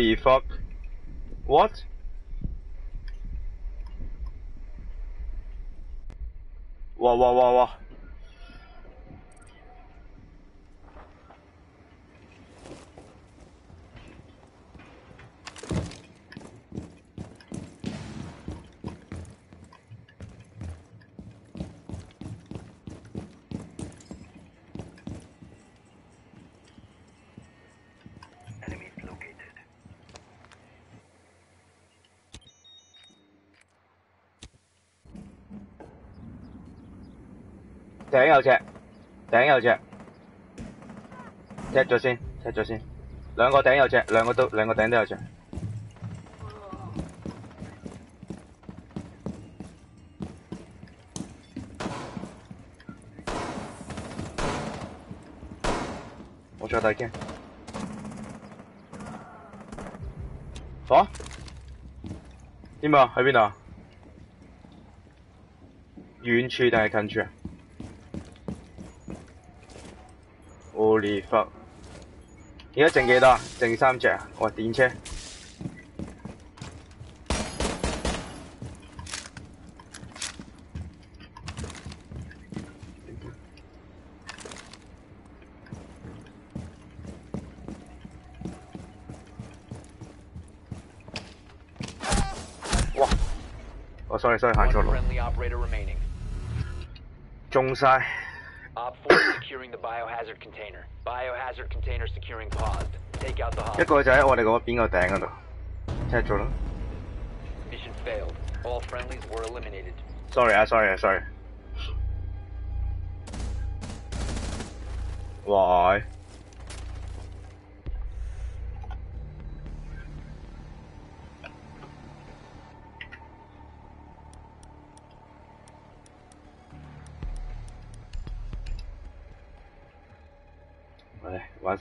Holy fuck! What? 哇哇哇哇頂有隻，頂有隻，踢咗先，踢咗先，兩個頂有隻，兩個都兩個頂都有隻。我再睇驚，火點啊？喺邊啊？遠處定係近處啊？而家剩幾多啊？剩三隻啊！哇，電車。哇！哦，sorry sorry，行 One 錯路，friendly operator remaining. 中晒。Op 4 securing the biohazard container. Biohazard container securing paused. Take out the 一 hostage. 个就喺我哋嗰边个顶嗰度，踢咗啦。 Mission failed. All friendlies were eliminated. sorry 啊，sorry 啊，sorry。喂，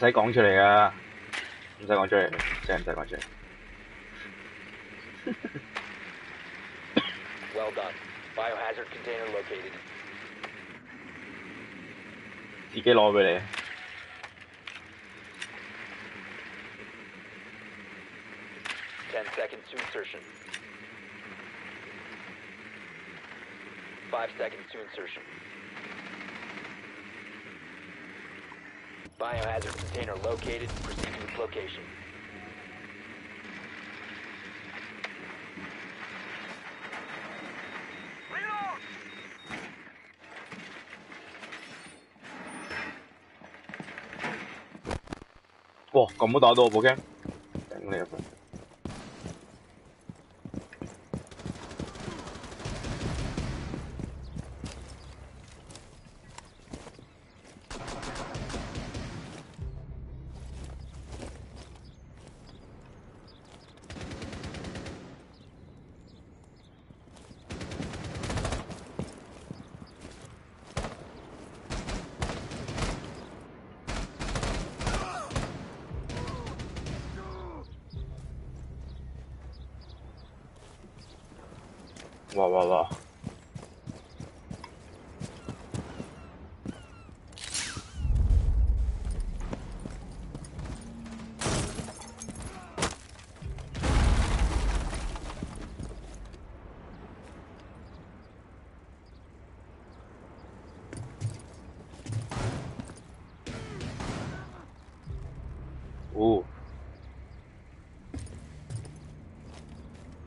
使讲出嚟噶，唔使讲出嚟，真系唔使讲出嚟。 (laughs) Well done. Biohazard container located. 自己攞俾你。 Ten seconds to insertion. Five seconds to insertion. Biohazard container located. Proceed to its location. Reload! 哇，咁都打到我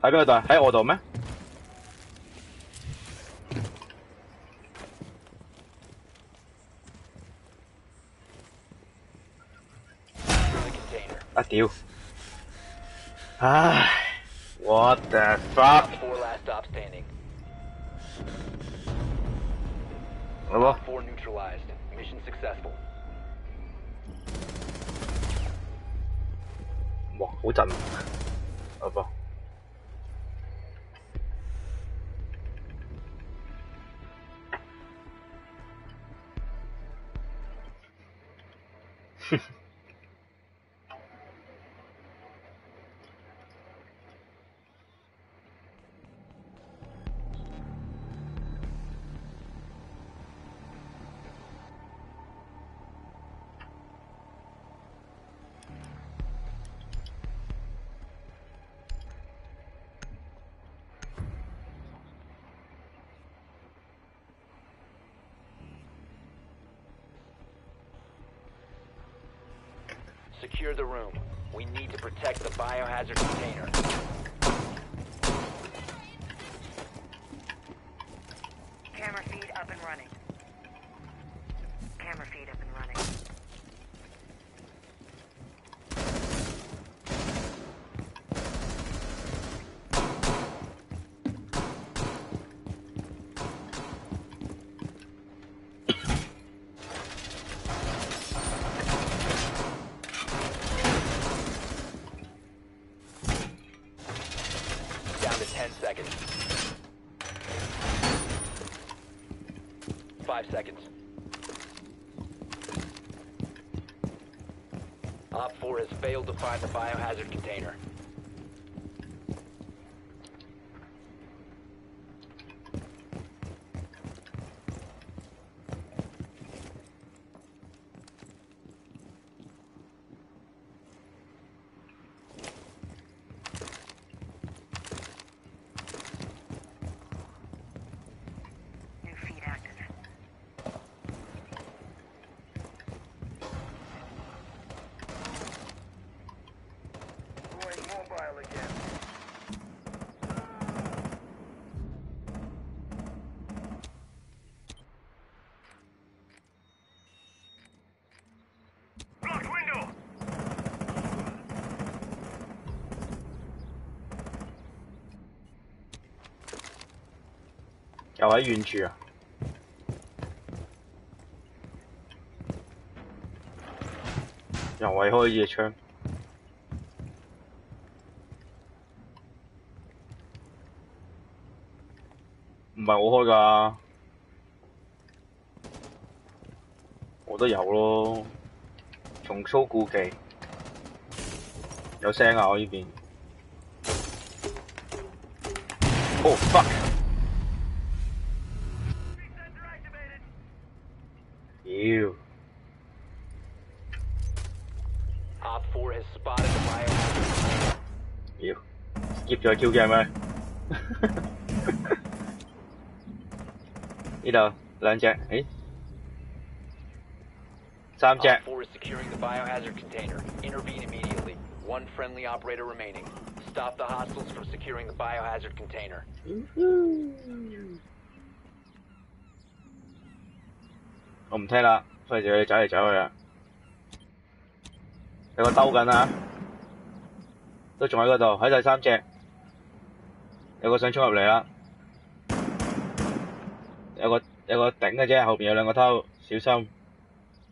喺邊度啊？喺我度咩.啊屌！唉，what the fuck？Op 4 last stop standing. 好冇？4 neutralized. Mission successful. 哇，好震！Biohazard container. Camera feed up and running. Camera feed up and running. Down to 10 seconds. Five seconds. Op 4 has failed to find the biohazard container. 喺遠處啊！又係開呢隻槍，唔係我開㗎，我都有咯。重操故技，有聲啊！我呢邊。Oh fuck！Sensor activated! 妖！Op 4 has spotted the biohazard. 妖，skip 咗 Q 嘅係咪？呢度兩隻，誒，三隻 Op 4 is securing the biohazard container. Intervene immediately. One friendly operator remaining. Stop the hostiles from securing the biohazard container. 我唔聽啦，費事你走嚟走去啊！有個兜緊啊，都仲喺嗰度，喺第三隻，有個想衝入嚟啦，有個有個頂嘅啫，後邊有兩個偷，小心！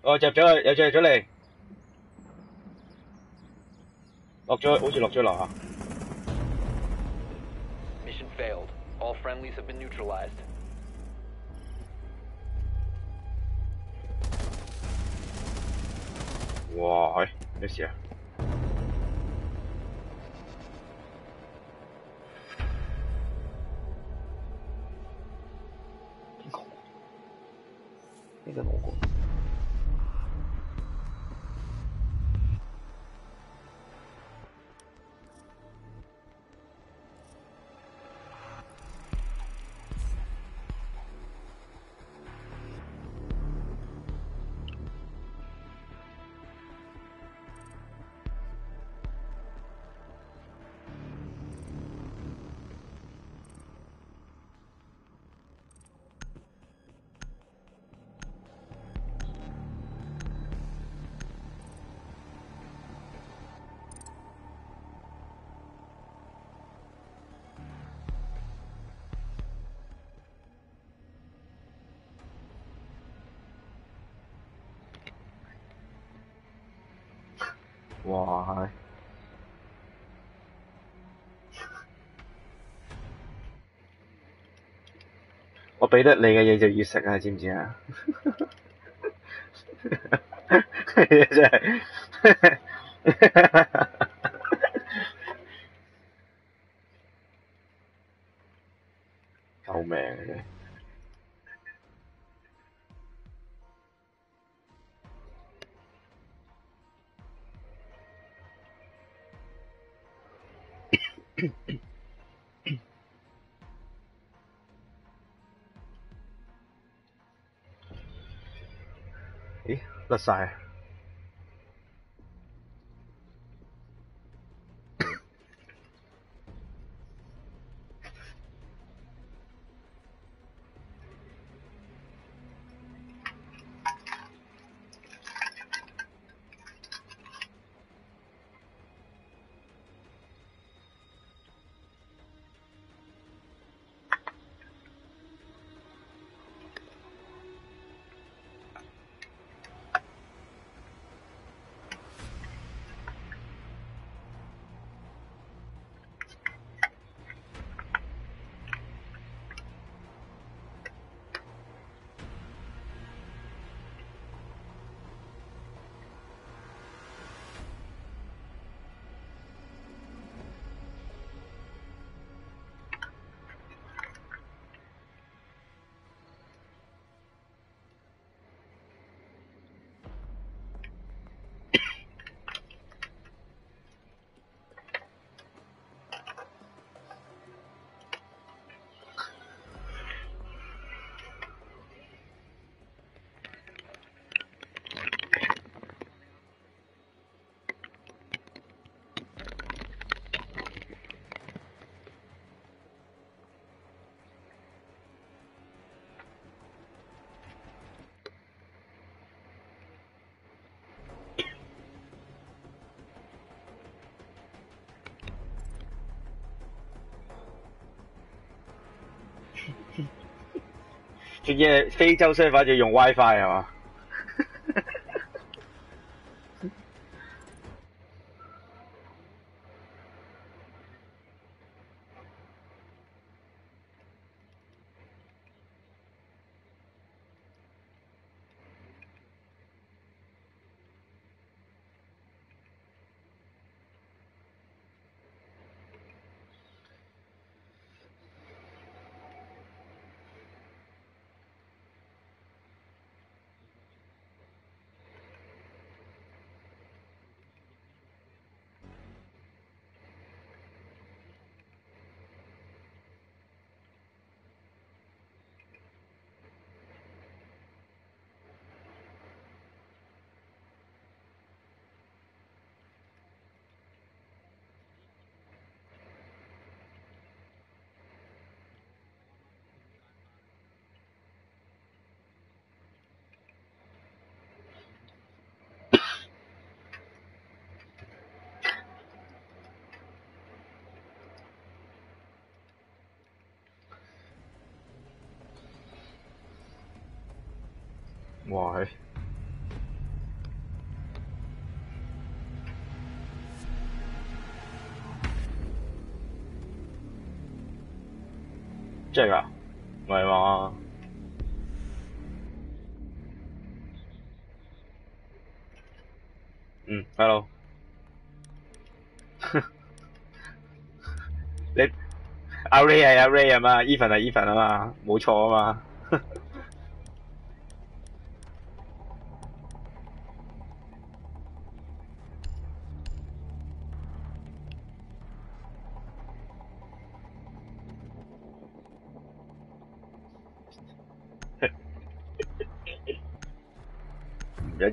哦，入咗去，有隻入咗嚟，落咗，好似落咗樓下。Mission failed. All friendlies have been neutralized. 哇，係咩事啊？俾得你嘅嘢就要食啊，知唔知啊？真 (laughs) 係咦，非洲相反，就用 WiFi 係嘛？哇係！真係㗎？唔係嘛？嗯，hello。你阿 Ray 係阿 Ray 啊嘛，Even 係 Even 啊嘛，冇錯啊嘛。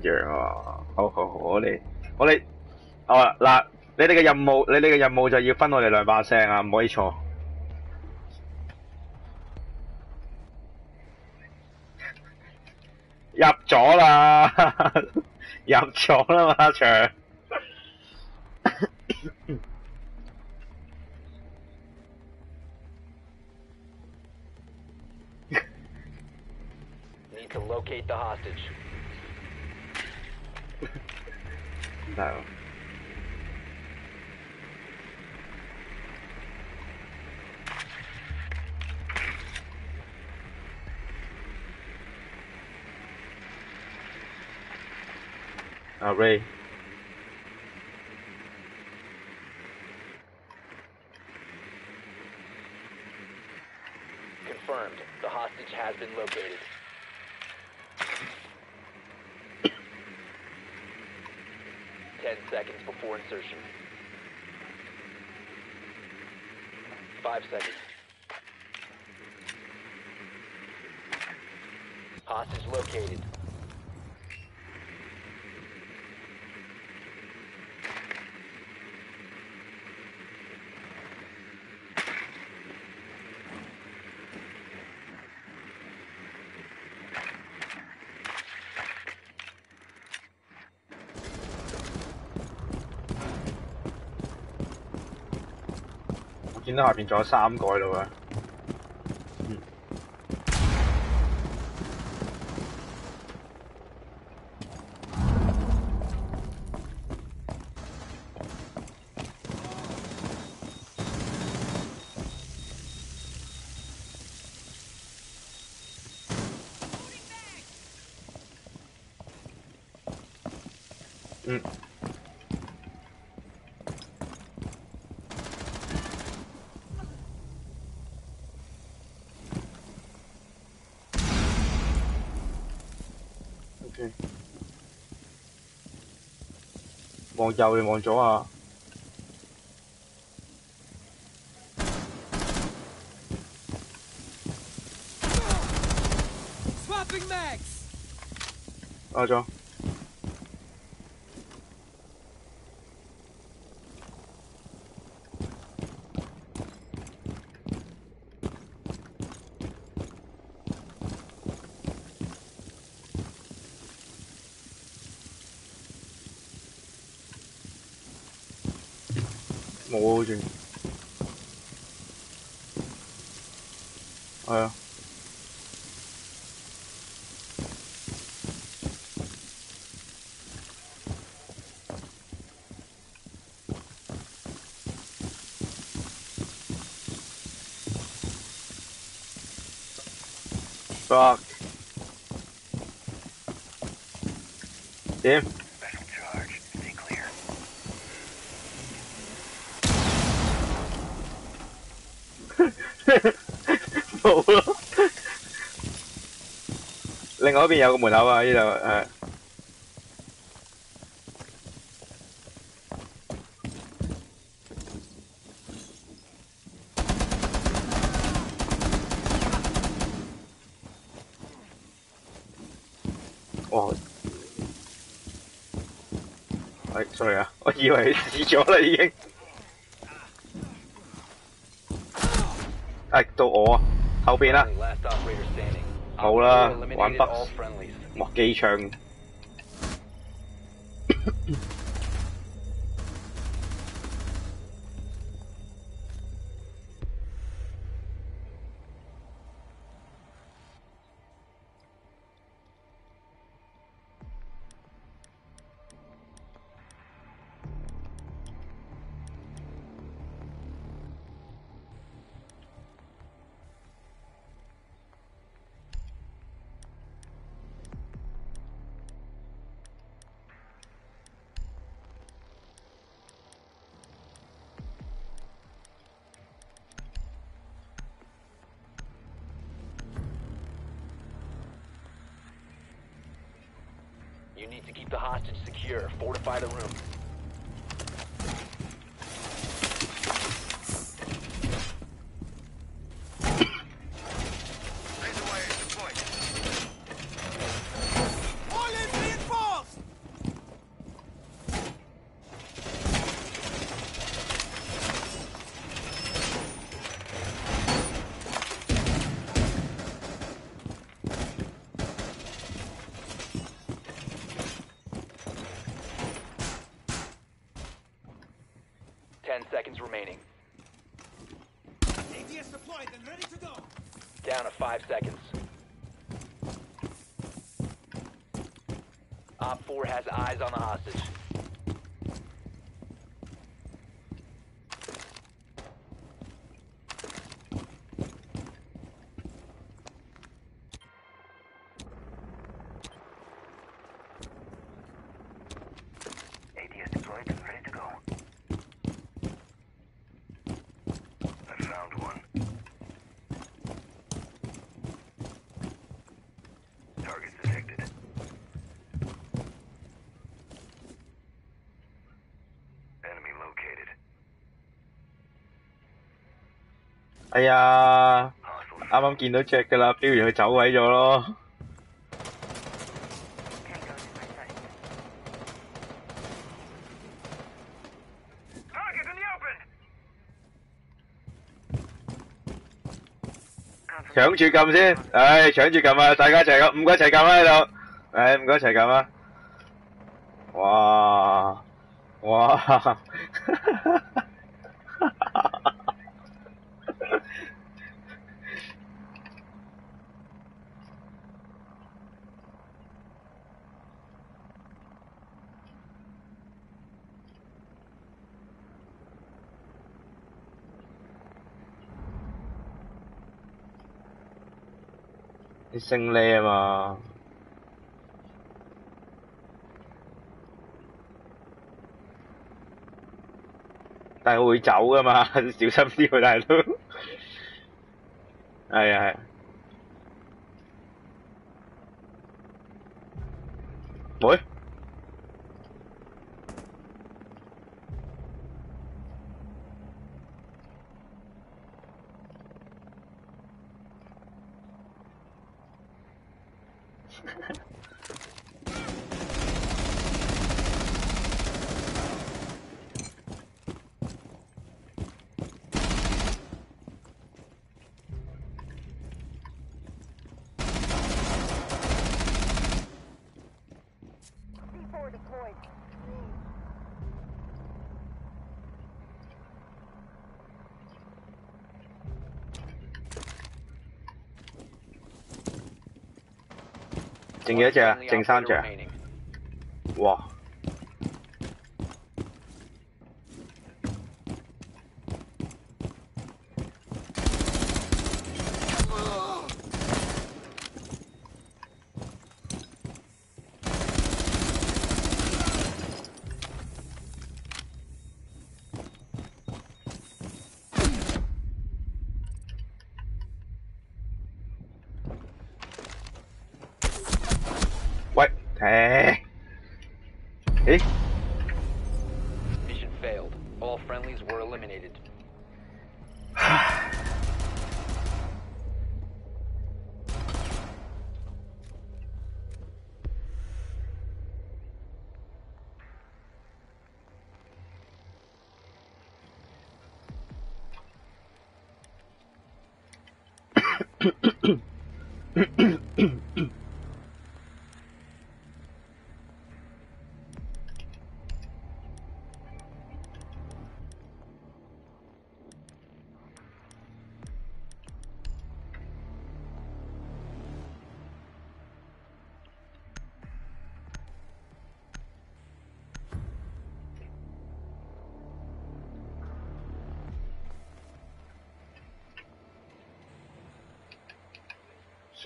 唔一樣啊！好好好，我哋我哋哦嗱，你哋嘅任务，你哋嘅任务就要分我哋两把声啊，唔可以错。入咗啦，入咗啦嘛場。Insertion. 見到下邊仲有三個喺度啊！往右定往左啊。Max 邊有個門口啊，呢度誒。哇！係，sorry 啊，(laughs) 我以為死咗啦已經。誒，到我啊，後邊啦。好啦，玩北莫基昌。哎呀，Hostiles 啱啱見到只㗎啦，標完佢走位咗咯。搶住撳先，唉，搶住撳啊！大家一齊撳，五個一齊撳啊喺度，唉，五個一齊撳啊！哇，哇，啲升呢啊嘛。但系会走噶嘛，(laughs) 小心啲佢，大佬。係啊係。喂？C4 deployed. 剩幾多隻？剩三隻？哇！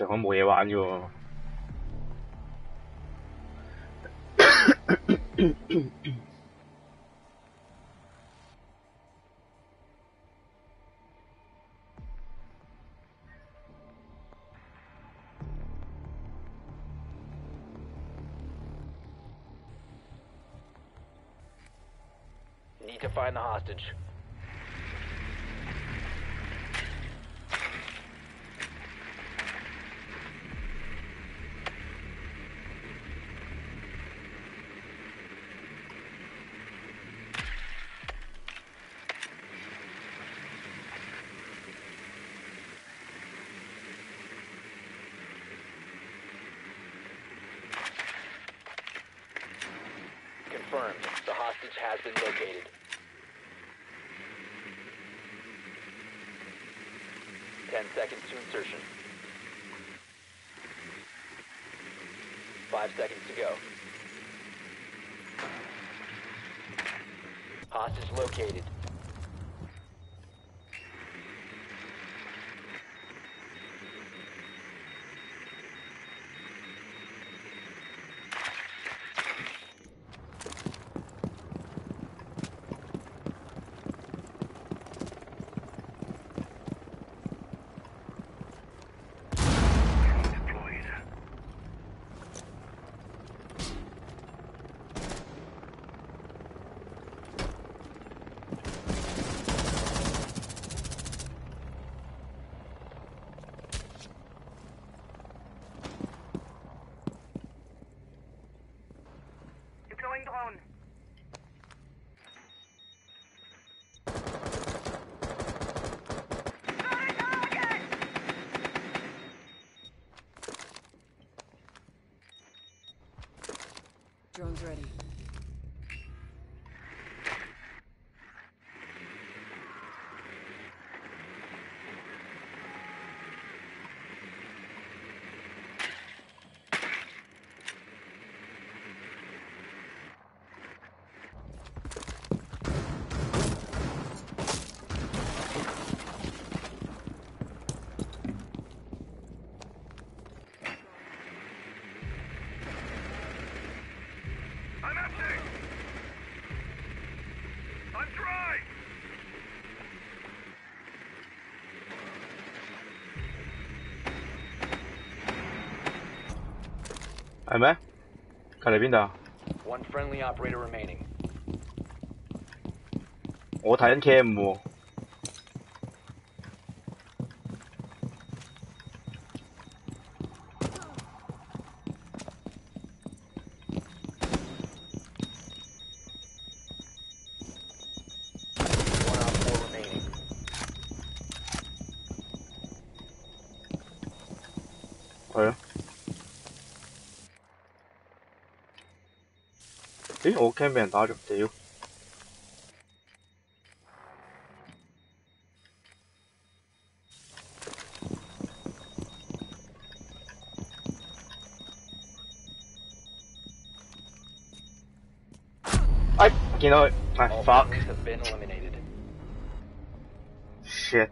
上海冇嘢玩嘅喎。Need to find the hostage. Hostage has been located. Ten seconds to insertion. Five seconds to go. Hostage located. 隔離邊度.我睇緊 cam 喎。One op four remaining. 係啊。咦？我 cam 俾人打咗，屌！哎，見到佢，哎 All fuck friendlies have been eliminated. shit！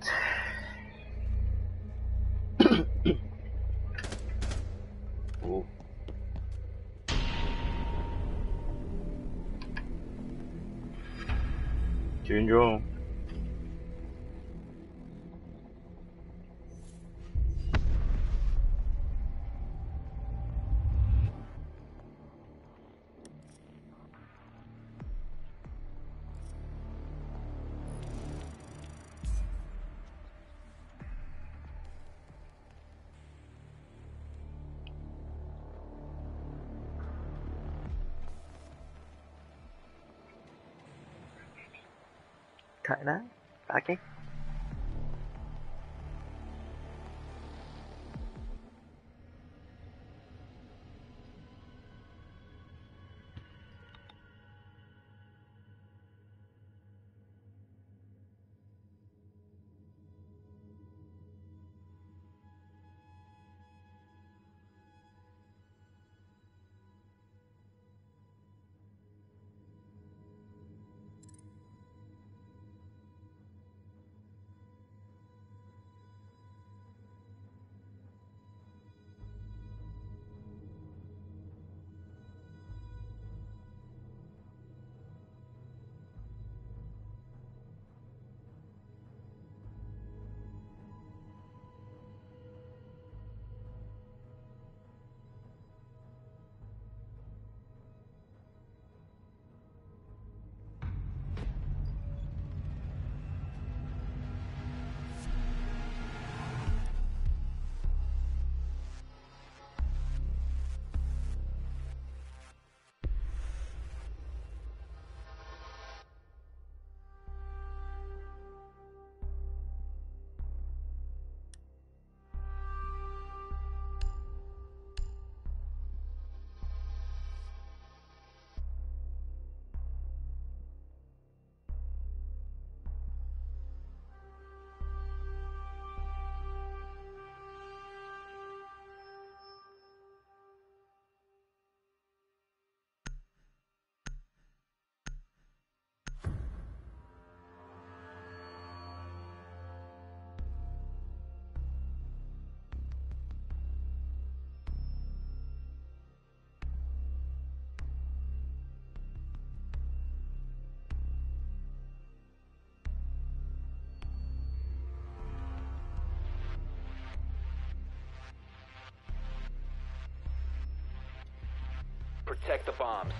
Protect the bombs.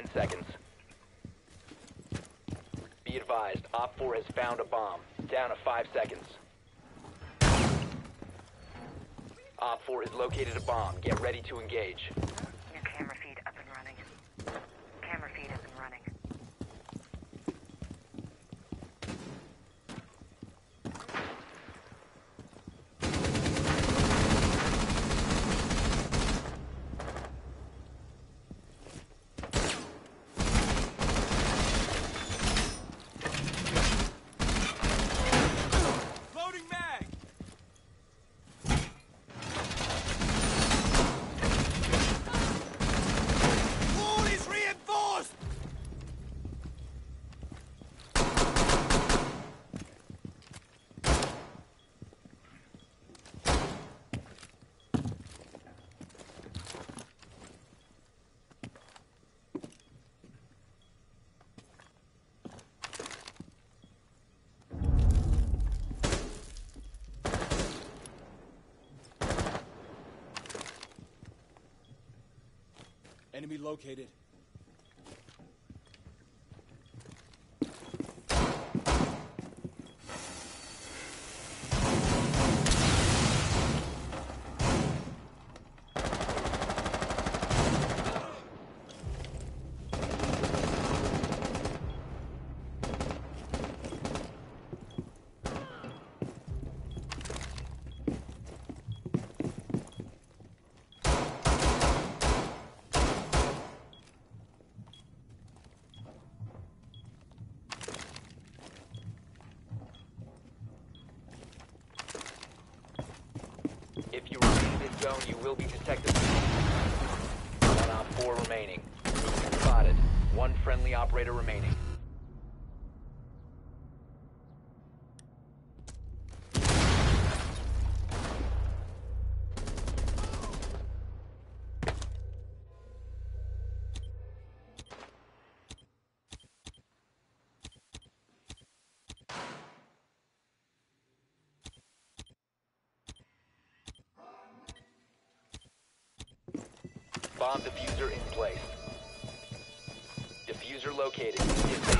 10 seconds. Be advised, Op 4 has found a bomb. Down to 5 seconds. Op 4 has located a bomb. Get ready to engage. Enemy located. Will be detected. One Op 4 remaining. Spotted. One friendly operator remaining. Bomb diffuser in place. Diffuser located.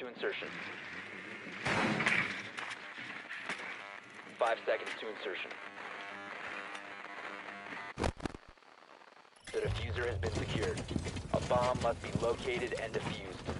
To insertion. Five seconds to insertion. The diffuser has been secured. A bomb must be located and defused.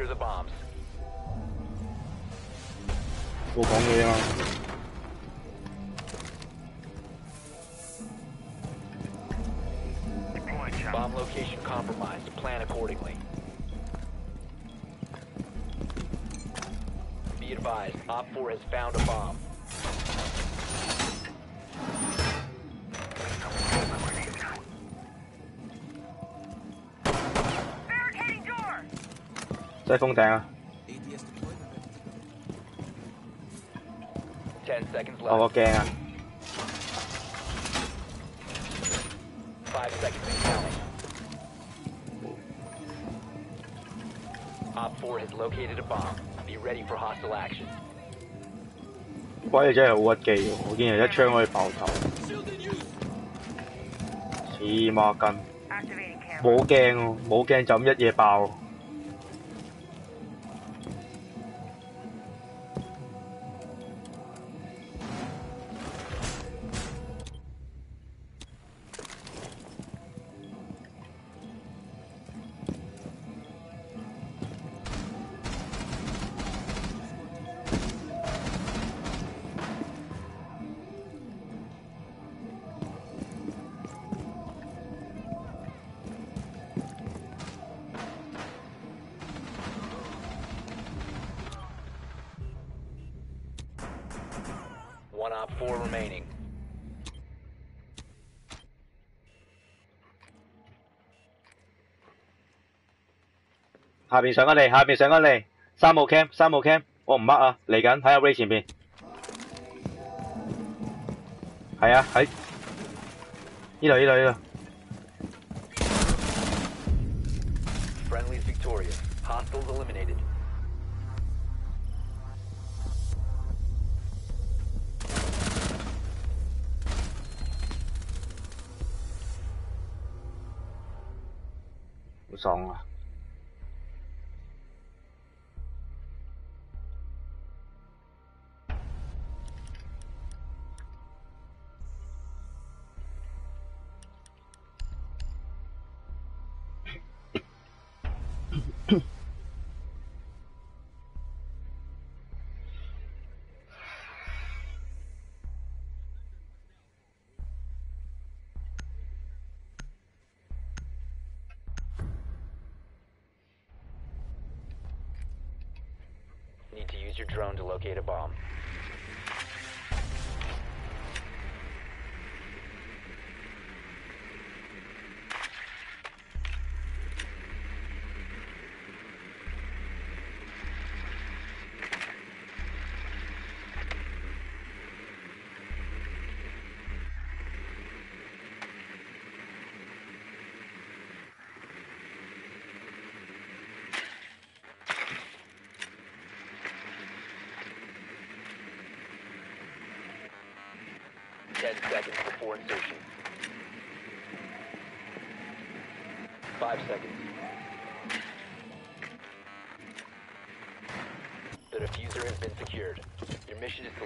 secure the bombs. Bomb location compromised. Plan accordingly. Be advised, Op 4 has found a bomb. 即係封頂啊！ADS deployment. 10 seconds 我.個鏡啊！Five seconds and counting. Op 4 has located a bomb. Be ready for hostile action. 鬼嘢真係好屈機喎！我見人一槍可以爆頭，Shield in use. 黐孖筋，冇鏡喎，冇惊就咁一夜爆。下面上紧嚟，下面上紧嚟，三号 cam，三号 cam，我唔呃啊，嚟紧睇下 Ray 前面，系啊，喺呢度呢度呢度。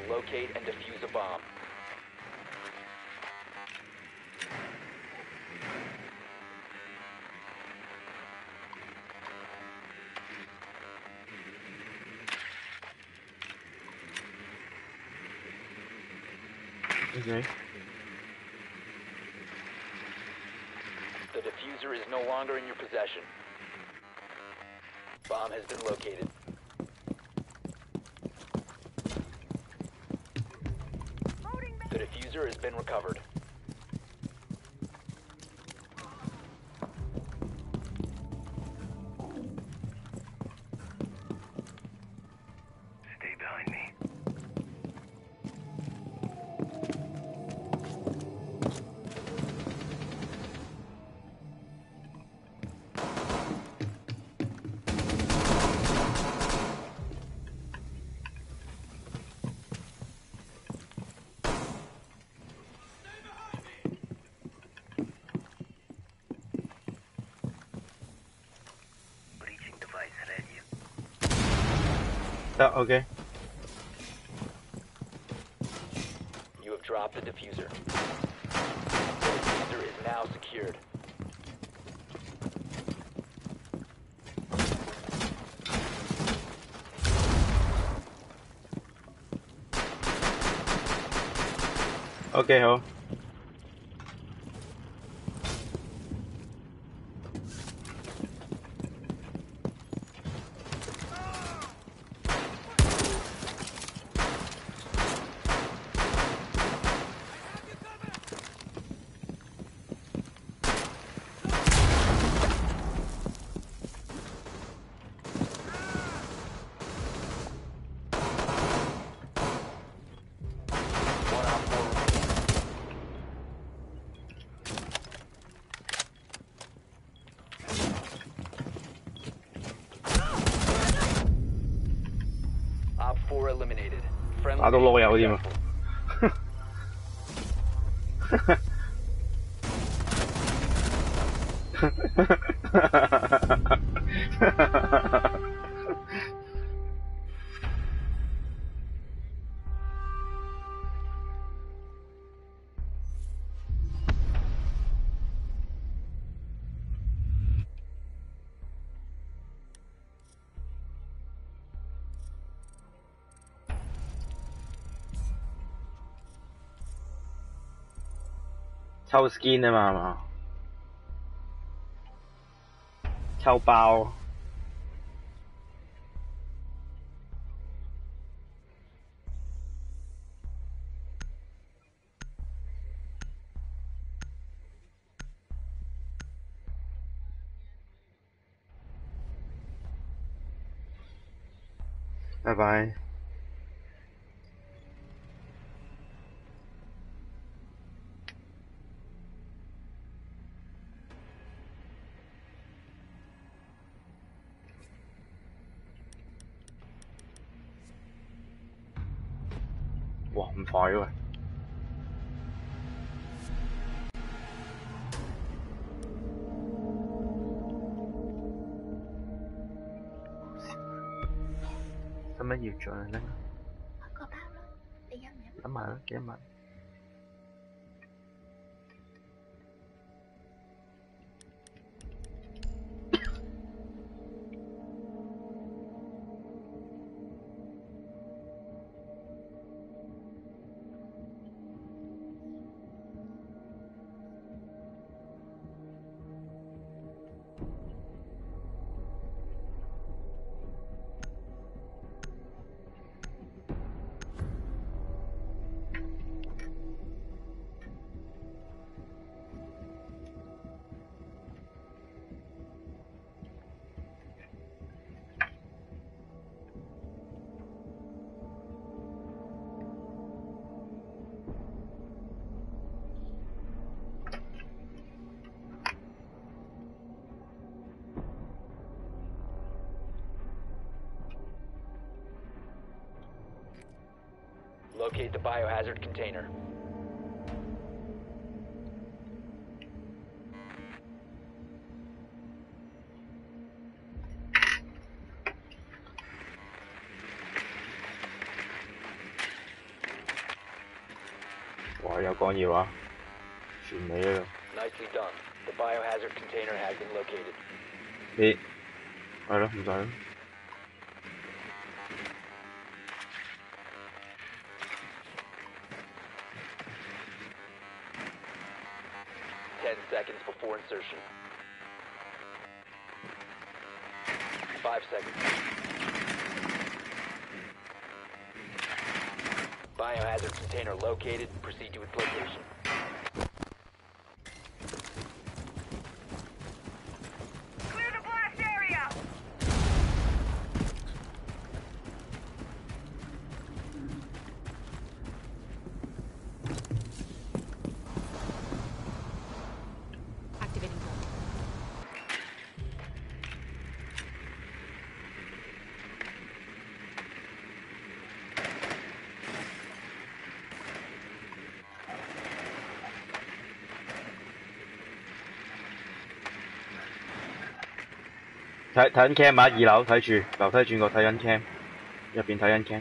To locate and defuse a bomb. OK，The diffuser is no longer in your possession. Bomb has been located. The diffuser has been recovered. out, okay. You have dropped the diffuser. The diffuser is now secured. Okay, ho. 抽 skin 的嘛嘛？抽包。German the biohazard container. 哇，有干扰啊！全尾啊！ Nicely done. The biohazard container has been located. 你系咯，唔使 Located. Proceed to its location. 睇睇緊 cam 啊！二樓睇住，樓梯轉過睇緊 cam，入邊睇緊 cam。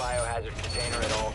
biohazard container at all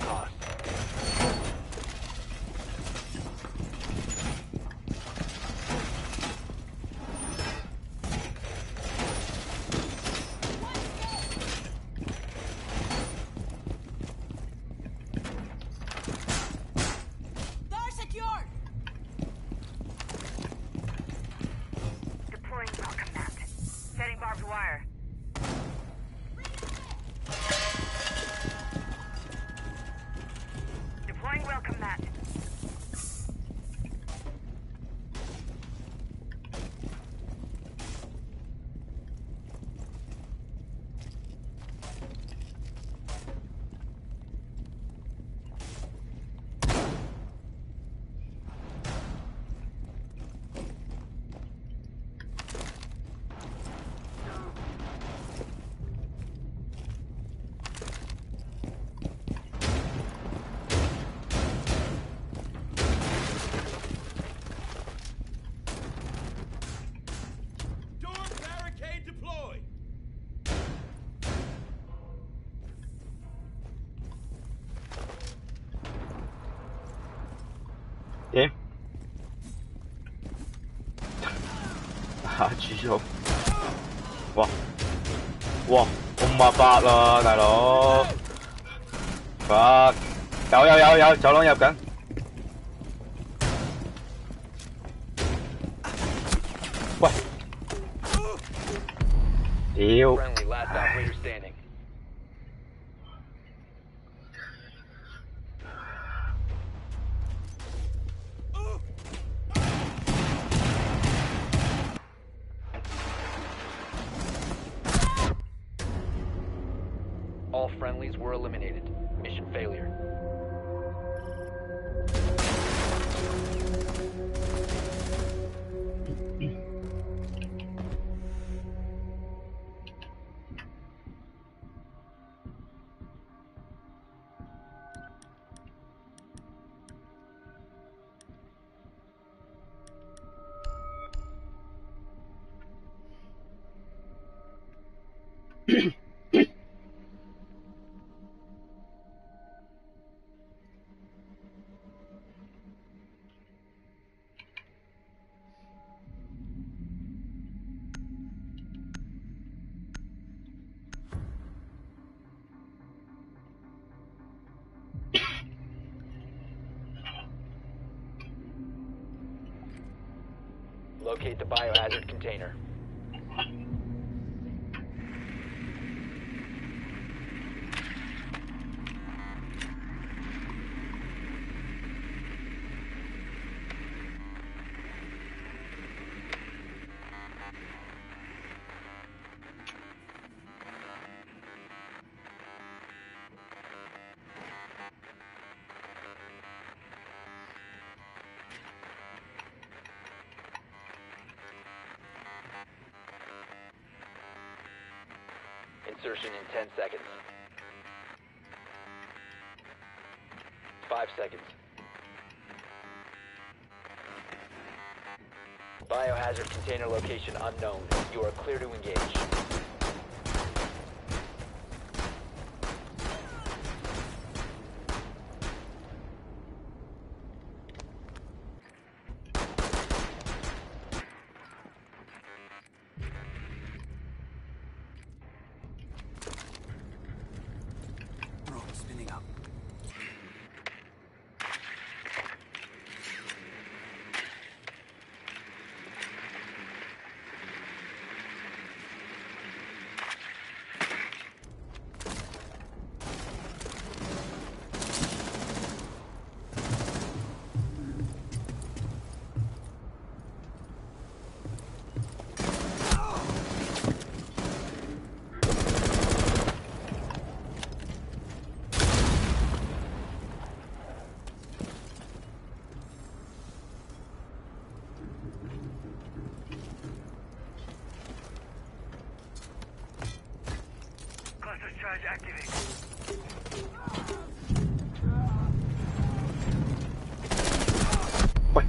好，哇哇，五万八啦，大佬，八有有有有，走廊入紧。Insertion in 10 seconds. 5 seconds. Biohazard container location unknown. You are clear to engage.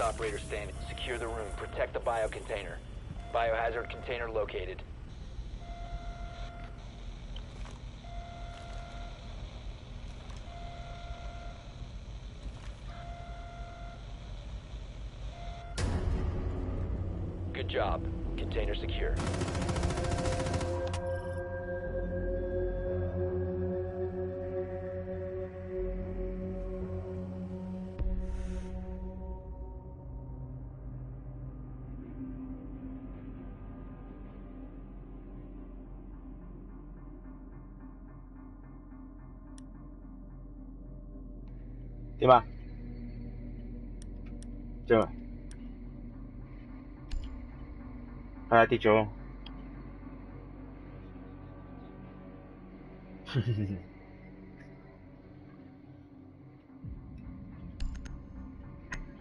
Operator standing. Secure the room. Protect the bio container. Biohazard container located. 係啊，跌咗。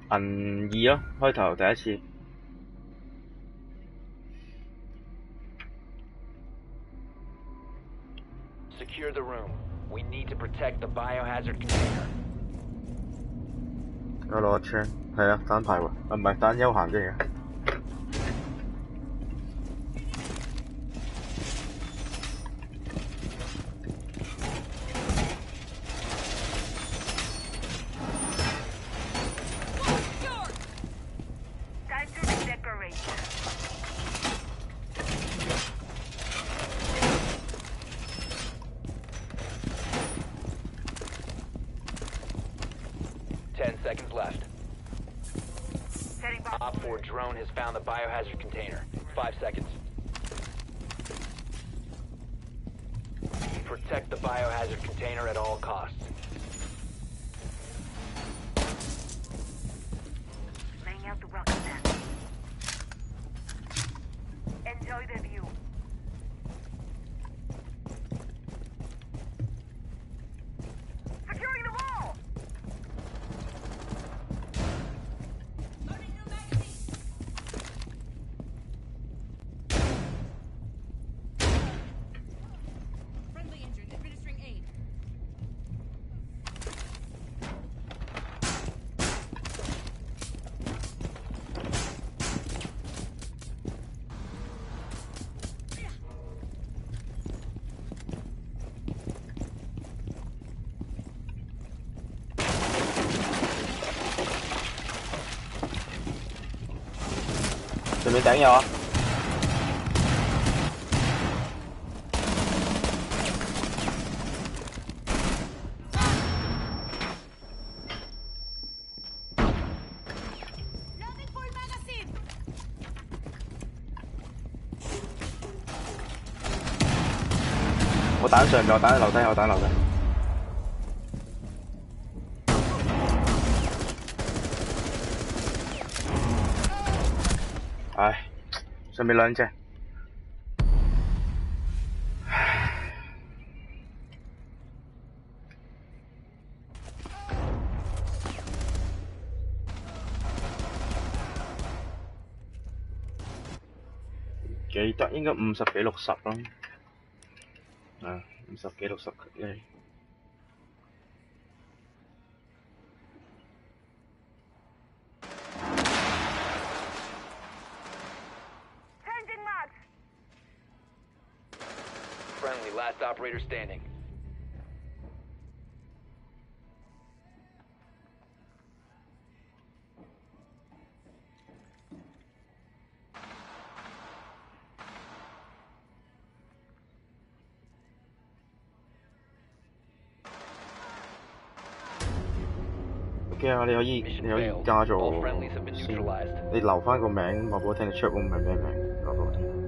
銀二咯，開頭第一次。Secure the room. We need to protect the biohazard container. 有攞槍，係啊，單排喎，啊唔係單休閒啫嘅。我打上，我打楼梯，我打楼梯。上面兩隻。(sighs) 記得應該五十幾六十啦，啊，五十幾六十。operator standing. 嘅啊，你可以 Mission 你可以 failed. 加咗 All friendlies have been 先 neutralized. 你留翻个名话俾我听，你 check room 系咩名？话俾我听。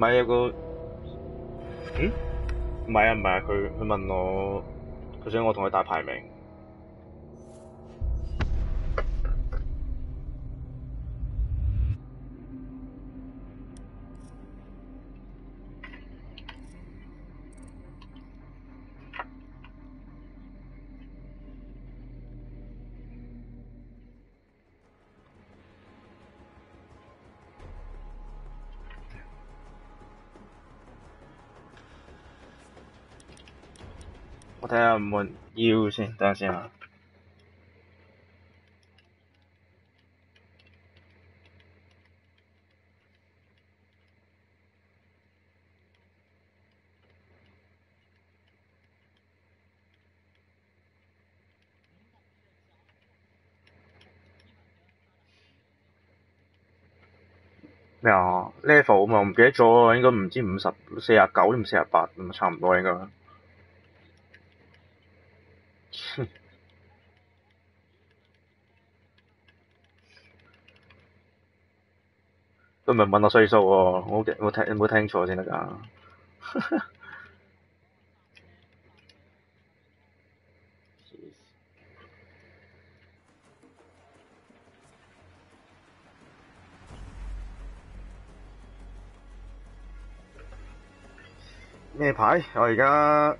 唔係有個，嗯？唔係啊，唔係啊，佢佢問我，佢想我同佢打排名。睇下有冇人要先，等下先啊。咩啊？level 嘛，我唔記得咗喎，應該唔知五十四廿九定四廿八咁差唔多應該。佢唔係問我歲數喎，我冇聽冇聽錯先得㗎。咩牌？我而家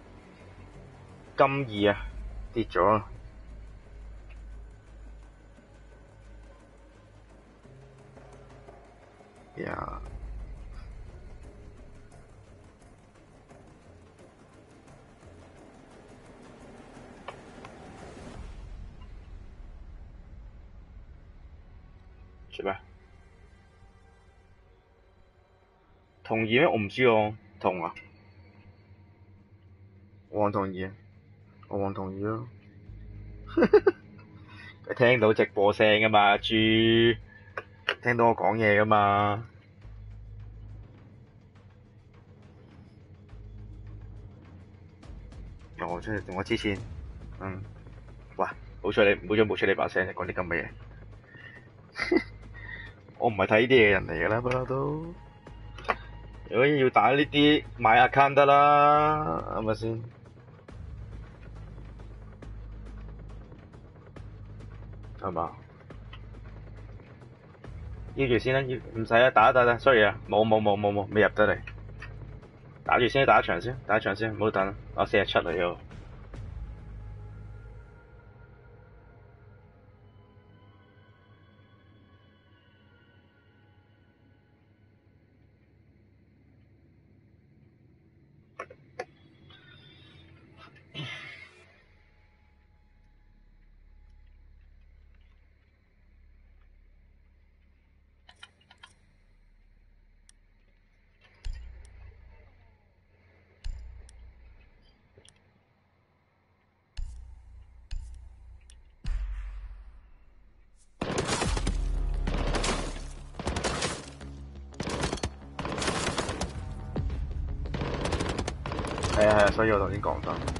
金二啊，跌咗啊。呀！做咩？同意咩？我唔知喎，同啊？我話同意啊，我話同意咯。(laughs) 佢聽到直播聲噶嘛，豬聽到我講嘢噶嘛。我真係我之前，嗯，喂，好彩你，好彩冇出你把聲，講啲咁嘅嘢。(laughs) 我唔係睇呢啲嘢人嚟噶啦，不嬲都。如果要打呢啲，買 account 得啦，係咪先？係嘛？要住先啦，要唔使啊，打一打啦，sorry 啊，冇冇冇冇冇，未入得嚟。打住先，打一場先，打一場先，唔好等，我四十七嚟喎。我頭先講翻。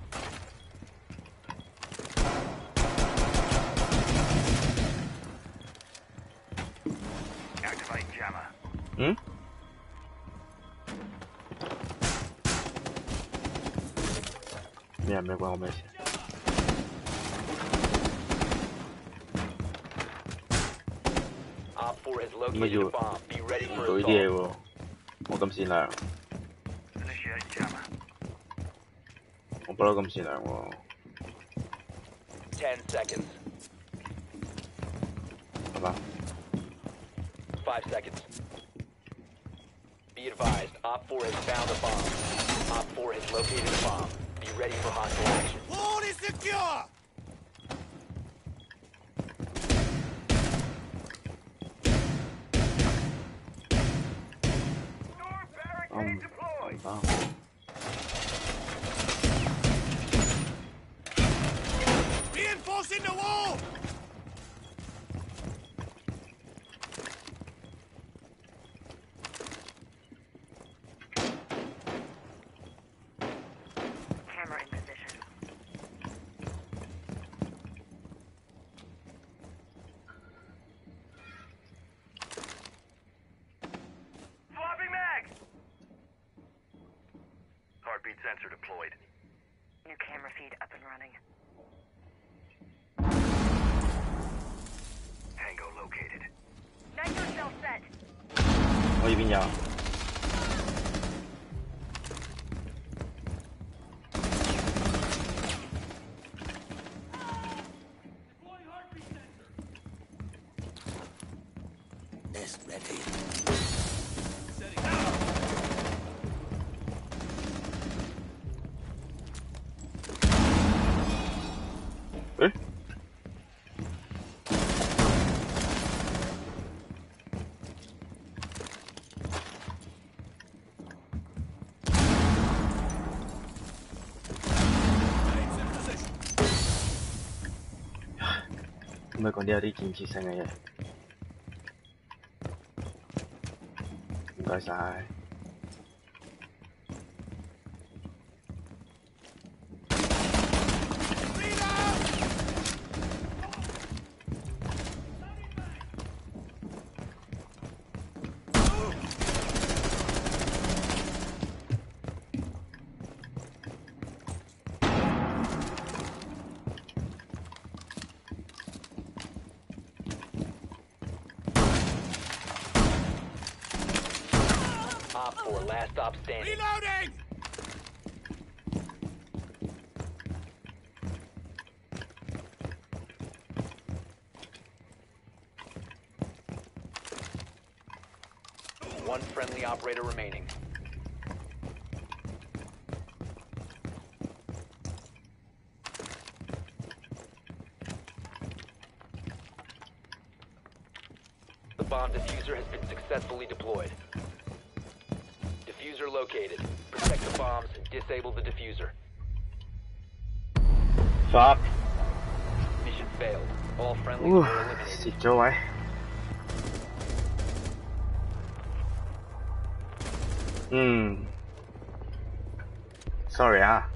4 has 乜 located 要 a bomb. Be ready 唔 for 到呢啲嘢 assault. 喎，我咁善良， Initiate jammer. 我不嬲咁善良喎， Ten seconds. 系嘛？ Five seconds. Be advised, Op 4 has found a bomb. Op 4 has located a bomb. Be ready for hostile action. All is secure! Ready. 誒？咁咪講啲有啲建拜拜。Operator remaining. The bomb diffuser has been successfully deployed. Diffuser located. Protect the bombs and disable the diffuser. fuck！Mission failed. All were eliminated. 嗯，sorry 啊。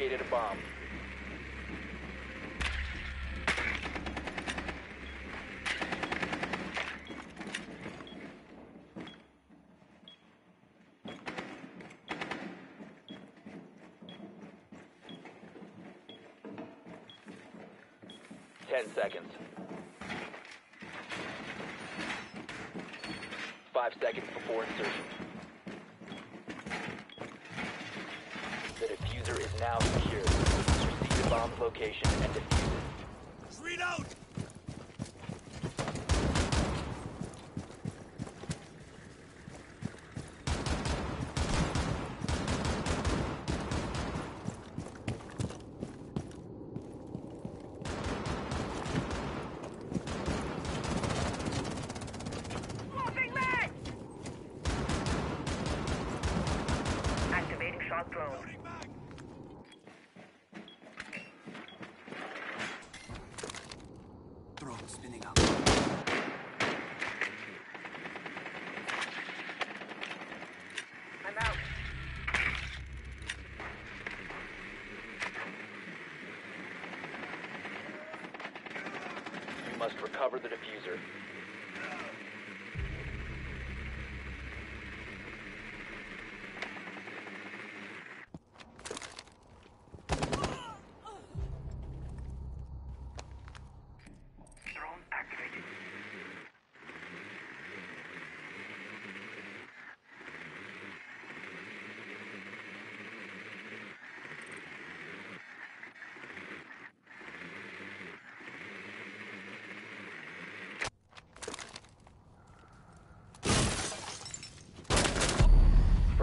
located a bomb. Ten seconds. Five seconds before insertion. Location and defuse it. Reload!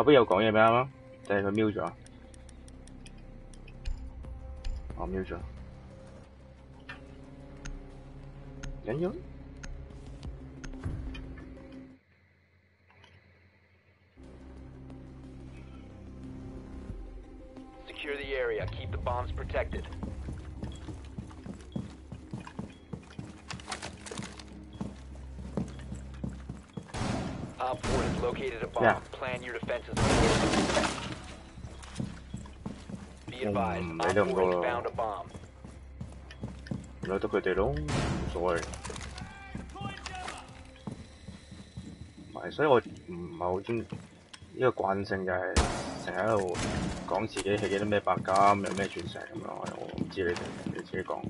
阿边有讲嘢咩啱啱？定系佢瞄咗？我瞄咗。紧要？ Secure the area. Keep the bombs protected. Op 4 has located a bomb. Yeah. Plan your defenses accordingly. Be advised, Mm, Op I don't 4 has know. found a bomb. 由得佢哋咯，冇所謂。唔係，所以我唔係好中呢個慣性就係成日喺度講自己係幾多咩白金，有咩鑽石咁樣，我唔知你哋，你自己講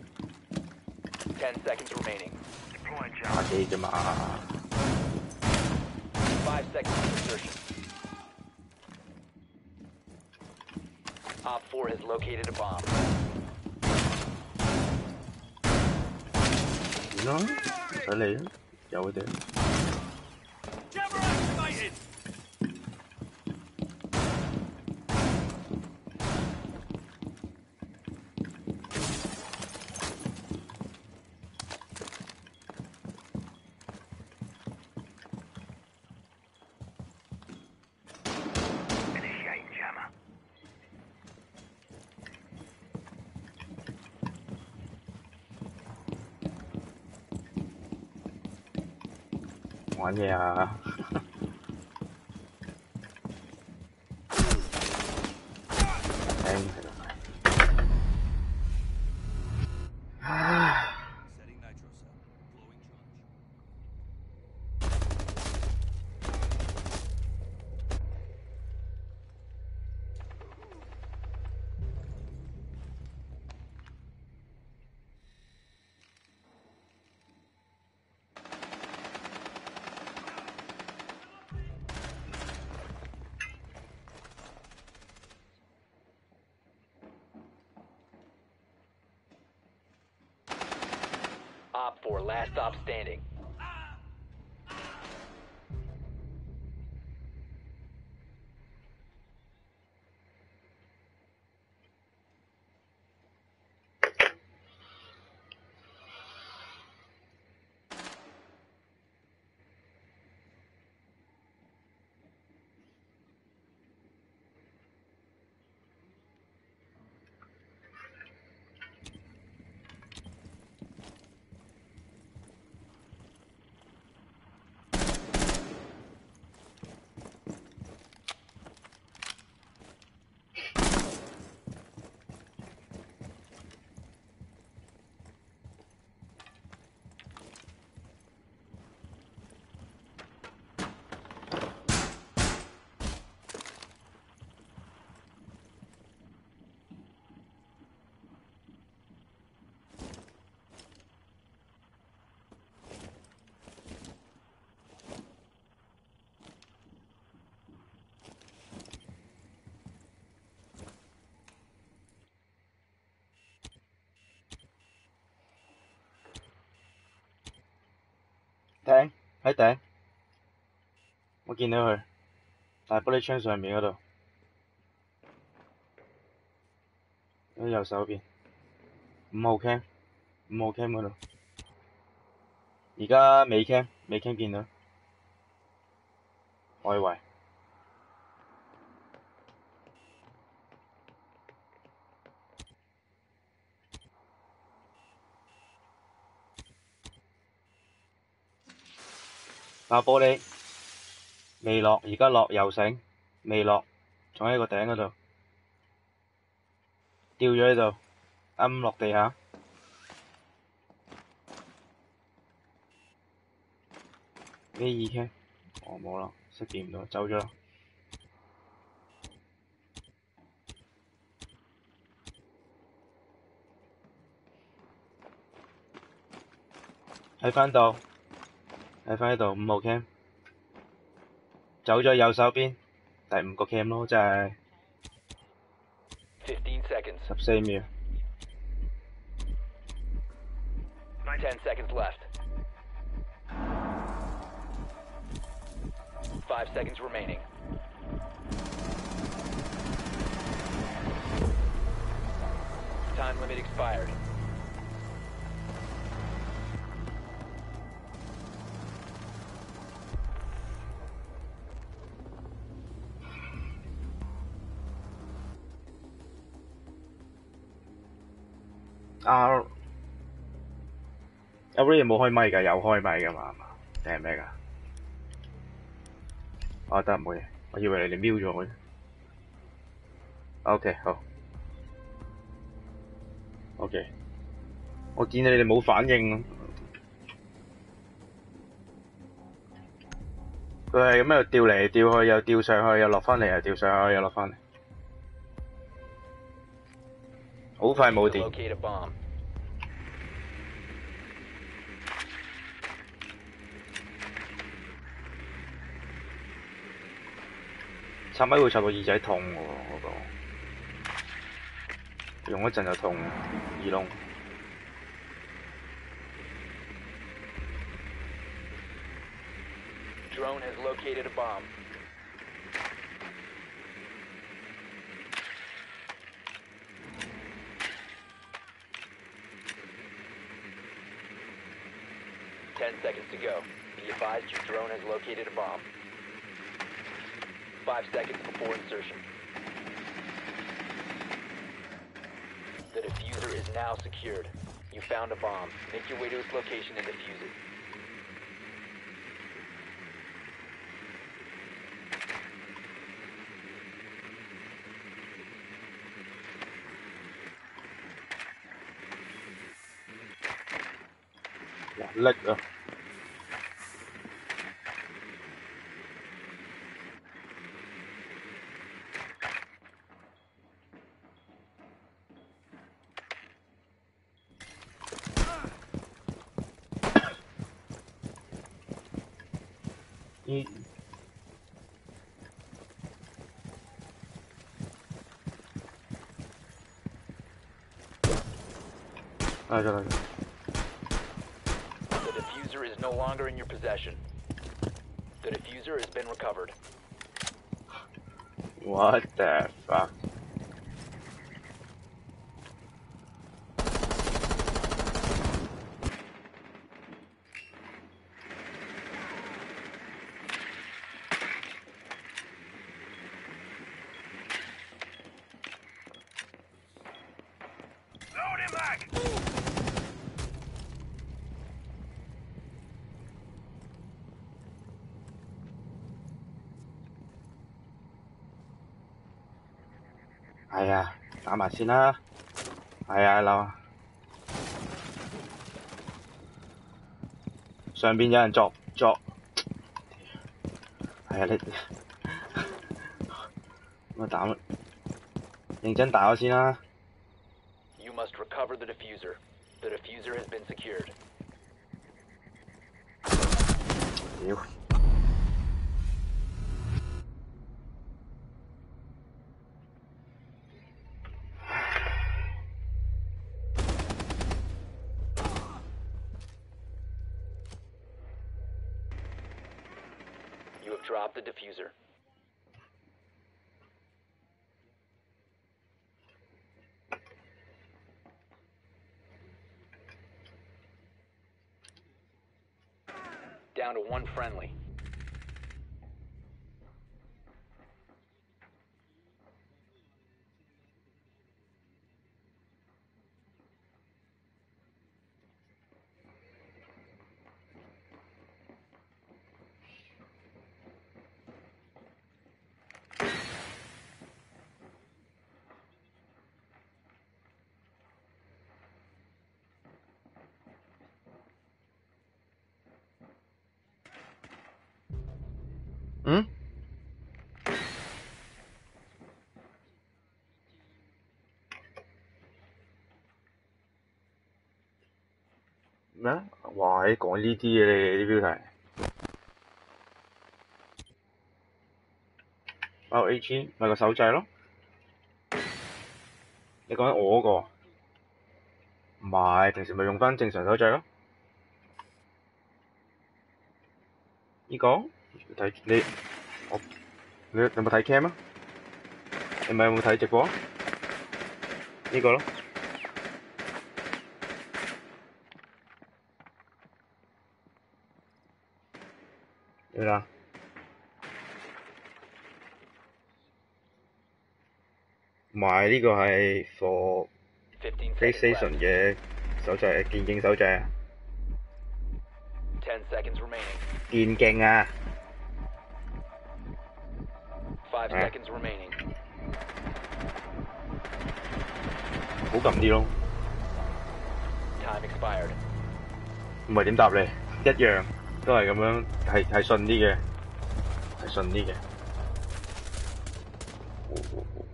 Ten seconds remaining. Deploying 打 jump. 機啫嘛。Five seconds insertion. Op 4 has located a bomb. 點啦？唔使理啦，由佢哋。Jammer activated! Initiating jammer. 玩嘢啊！Last stop standing. 艇喺顶，我见到佢，大玻璃窗上面嗰度，喺右手边，五号 cam，五号 cam 嗰度，而家尾 cam，尾 cam 见到，外圍。爆玻璃，未落，而家落右繩，未落，仲喺個頂嗰度，吊咗喺度，啱落地下。呢二 K，我冇啦，識掂唔到，走咗啦。喺翻度。喺翻呢度，五号 cam，走咗右手边，第五个 cam 咯，就系15 seconds. 十四秒。阿 Ray 冇開咪㗎，有開咪㗎嘛？定係咩㗎？啊得冇嘢，我以為你哋瞄咗我。OK 好。OK，我見你哋冇反應。佢係咁喺度吊嚟吊去，又吊上去，又落返嚟，又吊上去，又落返嚟。好快冇电。Locate a bomb. 插咪會插到耳仔痛喎，嗰、個用一陣就痛耳窿。Drone has located a bomb. Ten seconds to go. Be advised your drone has located a bomb. Five seconds before insertion. The diffuser is now secured. You found a bomb. Make your way to its location and defuse it. 哇！叻 uh, The diffuser is no longer in your possession. The diffuser has been recovered. What the fuck? 打埋先啦。係啊，樓上边有人作作。係 (laughs) 啊，你咁啊打乜？認真打咗先啦。One friendly. 你講呢啲嘅你啲標題。包 A 千咪個手掣咯。你講緊我嗰、個？唔係，平時咪用翻正常手掣咯。呢、個睇你我你有冇睇 cam 啊？你咪有冇睇直播？呢、個咯。對啦。唔係呢個係 for 15 seconds PlayStation 嘅手掣，電競手掣啊！10 seconds remaining. 電競啊！5 Alright. seconds remaining. 好撳啲咯，Time expired. 唔係點答你？一樣都系咁样，系系顺啲嘅，系顺啲嘅。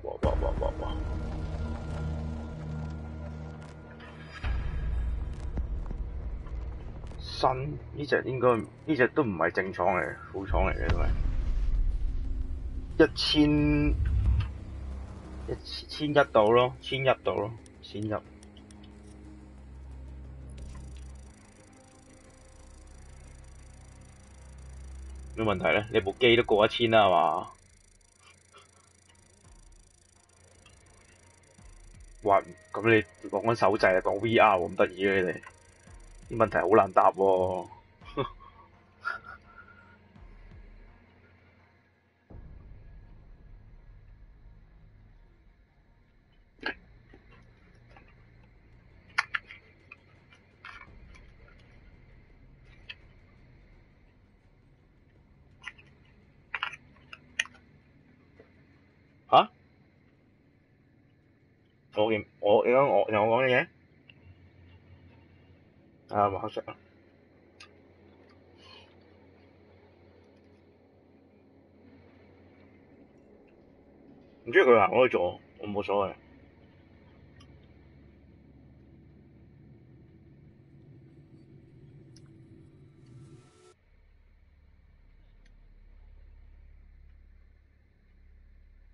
哇哇哇哇哇！新呢只应该呢只都唔系正廠嚟嘅，副厂嚟嘅都係一千一千一度咯，千一度咯，千一。咩問題咧？你部機都過一千啦，係嘛？哇！咁你講緊手掣啊，講 VR 咁得意嘅你哋，啲問題好難答喎、我嘅我你講我有我講嘅嘢？啊，馬上。唔知佢行我去做，我冇所謂。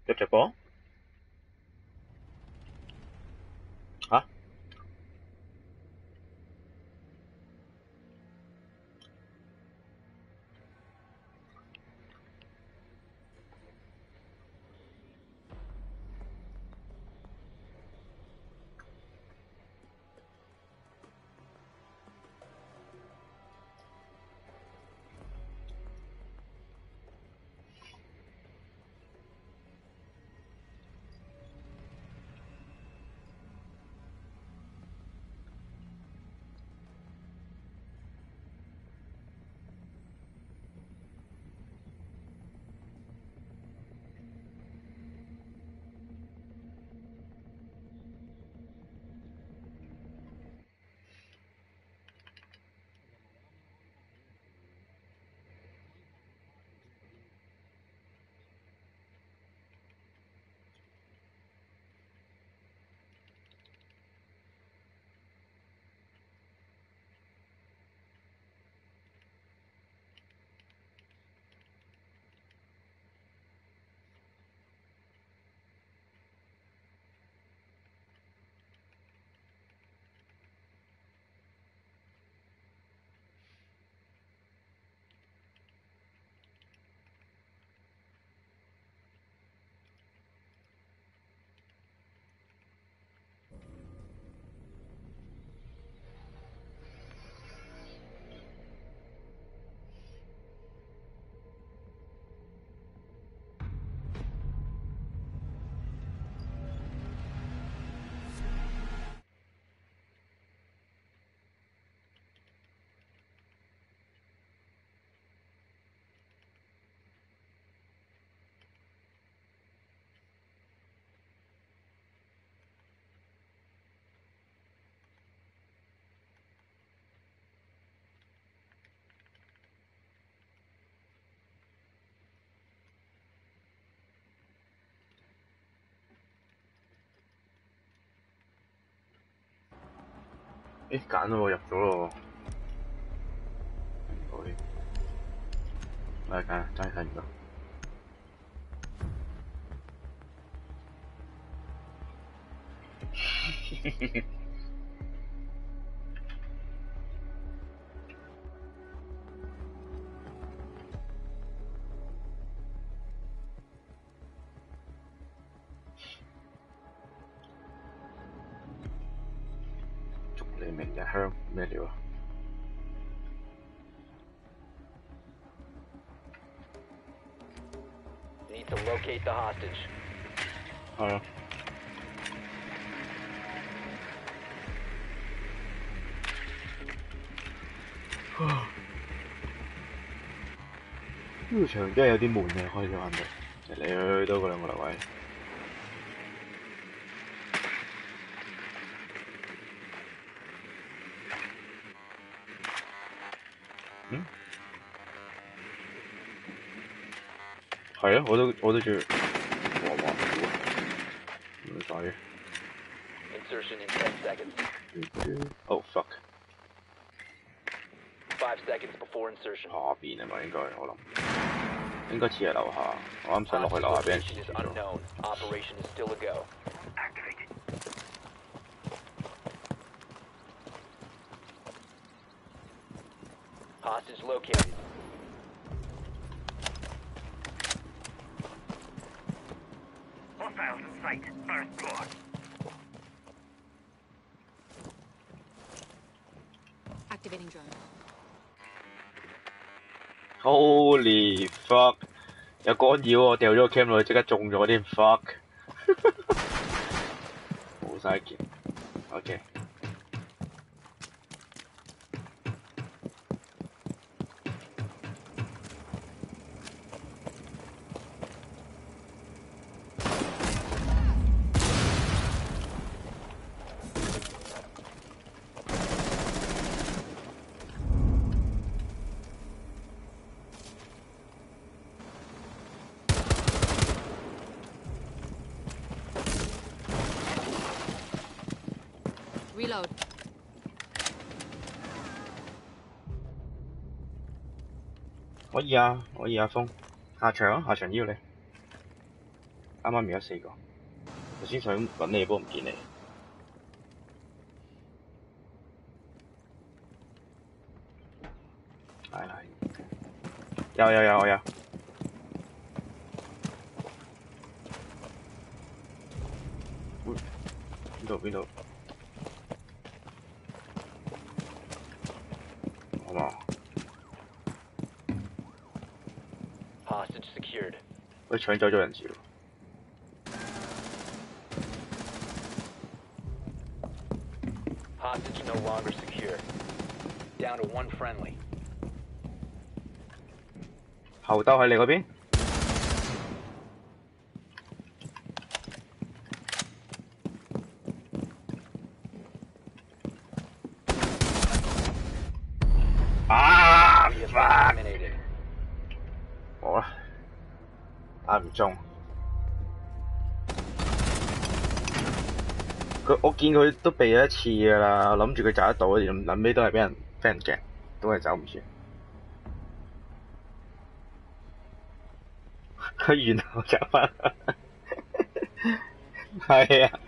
入直播？誒揀喎，入咗咯。好啲，嚟揀，真係睇唔到。(laughs) the hostage. 係啊。呢個場真係有啲闷嘅，開咗眼度，嚟嚟去去都嗰兩個樓位。系啊，我都我都中意。哇哇！唔使。 Insertion in 10 seconds. Oh fuck！ 5 seconds before insertion. 下边系咪应该？我谂应该似系楼下。我啱想落去楼下俾人 Location 截 is 咗。 unknown. Operation is still a go. 有干擾我掉咗個 cam 落去，即刻中咗添，fuck！(laughs) 冇晒件，OK。Reload. 以啊，可以啊，風。下場啊，下場邀你。啱啱而家四個，頭先想搵你，不過唔見你。係係。有有有我有。喂邊度邊度？好嘛？Hostage secured. 佢搶走咗人質喎。Hostage no longer secure. Down to one friendly. 后兜喺你嗰邊？見佢都避咗一次㗎啦，我諗住佢走得到，谂尾都係俾人俾人夾，都係走唔住。佢然後走翻，(laughs) 係啊，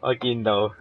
我見到。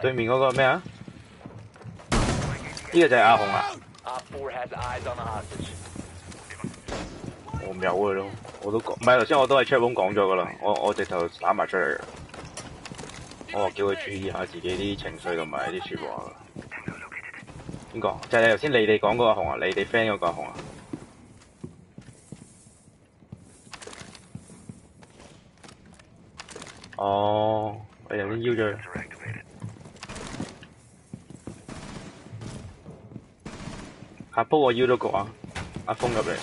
對 counting. 面嗰個咩啊？呢个就系阿紅啊4 has eyes on. 我唔有嘅咯，我都讲，唔系头先我都系 chat room 講咗噶啦，我我直头打埋出嚟嘅。我话叫佢注意下自己啲情绪同埋啲説話㗎。邊個？就係你頭先你哋讲嗰個阿紅啊，你哋 friend 嗰個阿紅啊。哦，我有啲邀咗佢。Sensor activated. 煲我腰都焗啊，阿峰入嚟。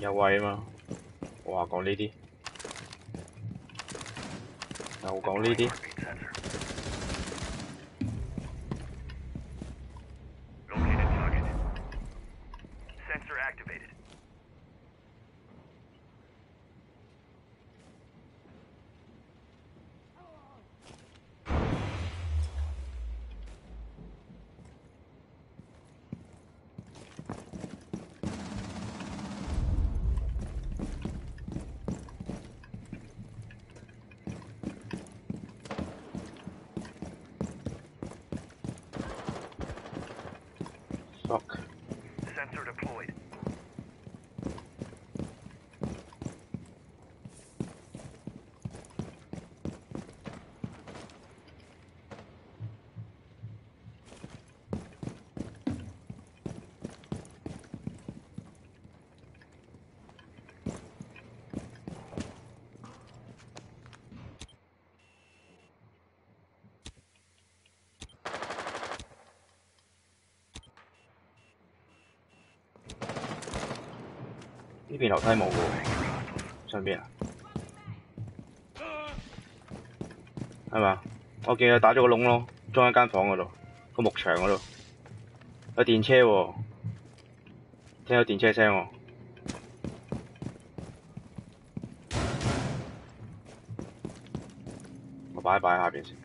有位啊嘛，我話講呢啲，又講呢啲，Heartbeat sensor. Located target. Sensor activated. fuck，Sensor deployed. à? 呢邊樓梯冇喎，上邊啊？係嘛？我見佢打咗個窿咯，裝喺間房嗰度，個木牆嗰度。有電車喎，聽到電車聲喎。我擺一擺喺下边先。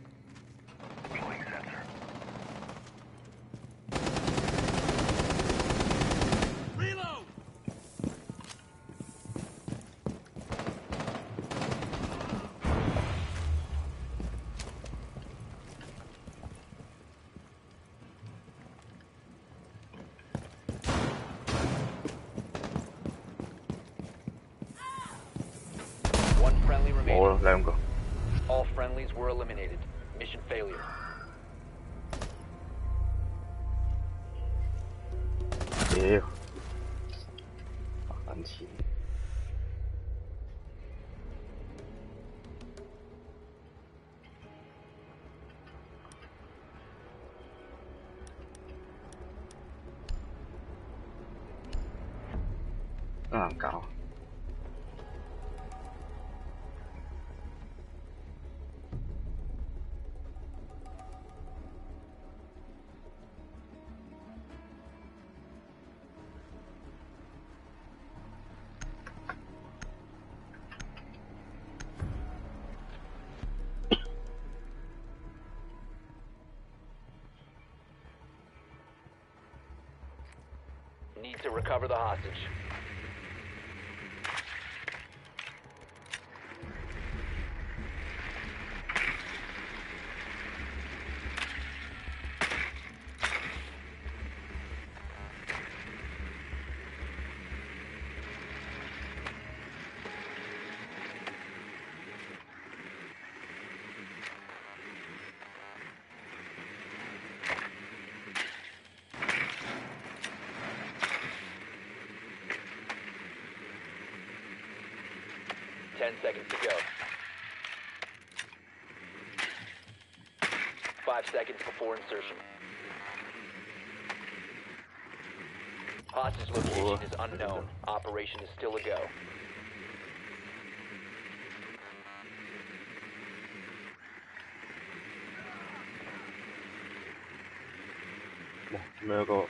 Recover the hostage. Seconds before insertion. Hostage location is unknown. Operation is still a go. 哇！咁有個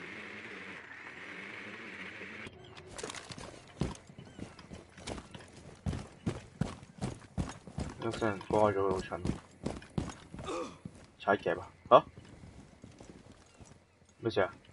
一陣掛咗老襯，踩夾啊！啊？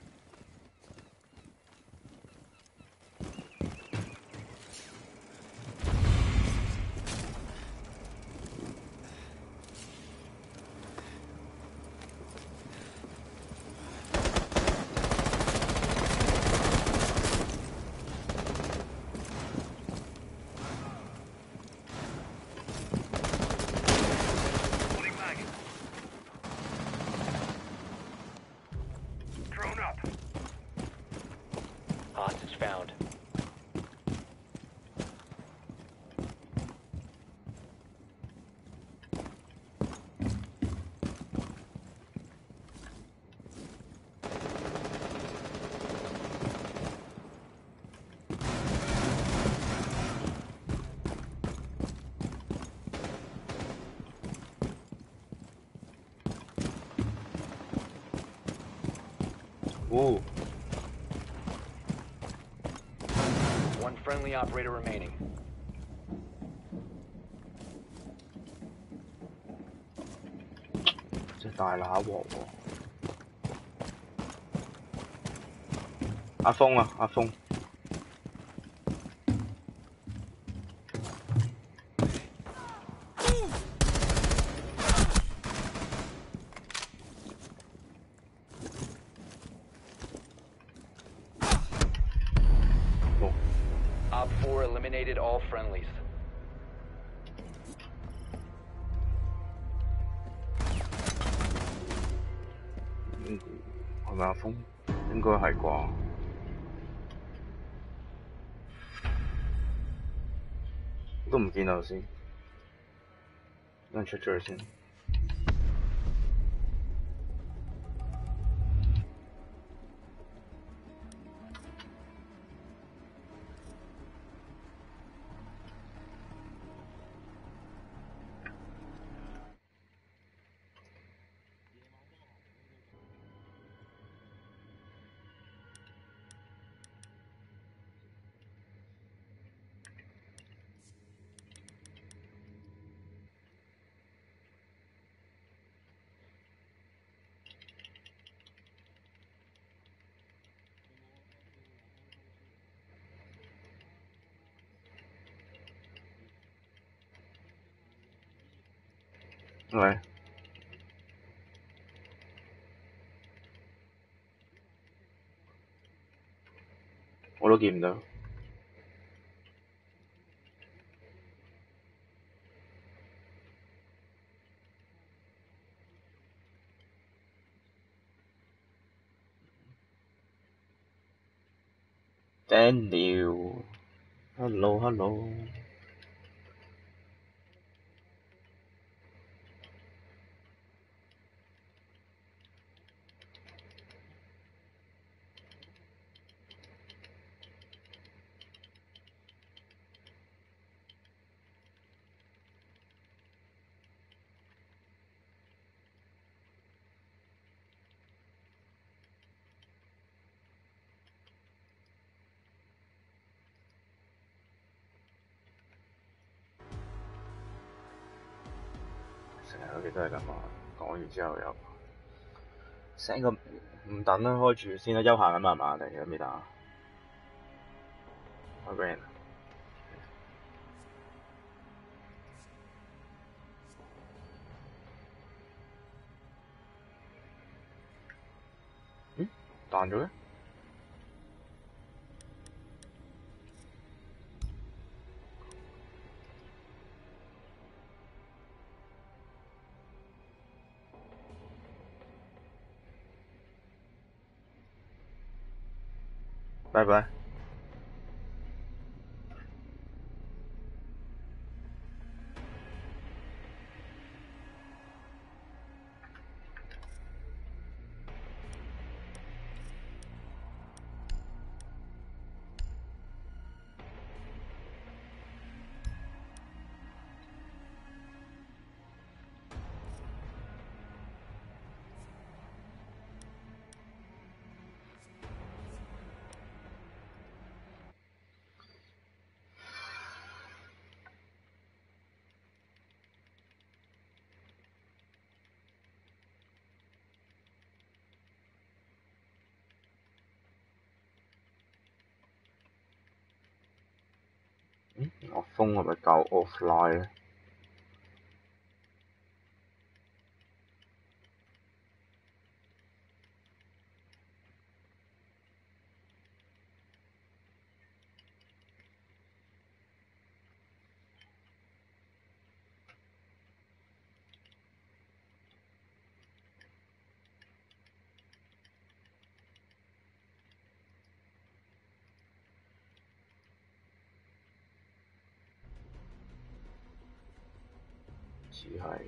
friendly operator remaining. 真系大乸镬喎！阿峰啊，阿峰， 都唔見頭都见唔到。Daniel，hello hello。成 之後又成個唔等啦，開住先啦，休閒咁啊嘛，嚟緊未打？阿 brand 啊！嗯？彈咗嘅？拜拜。我風係咪教 offline 咧？似係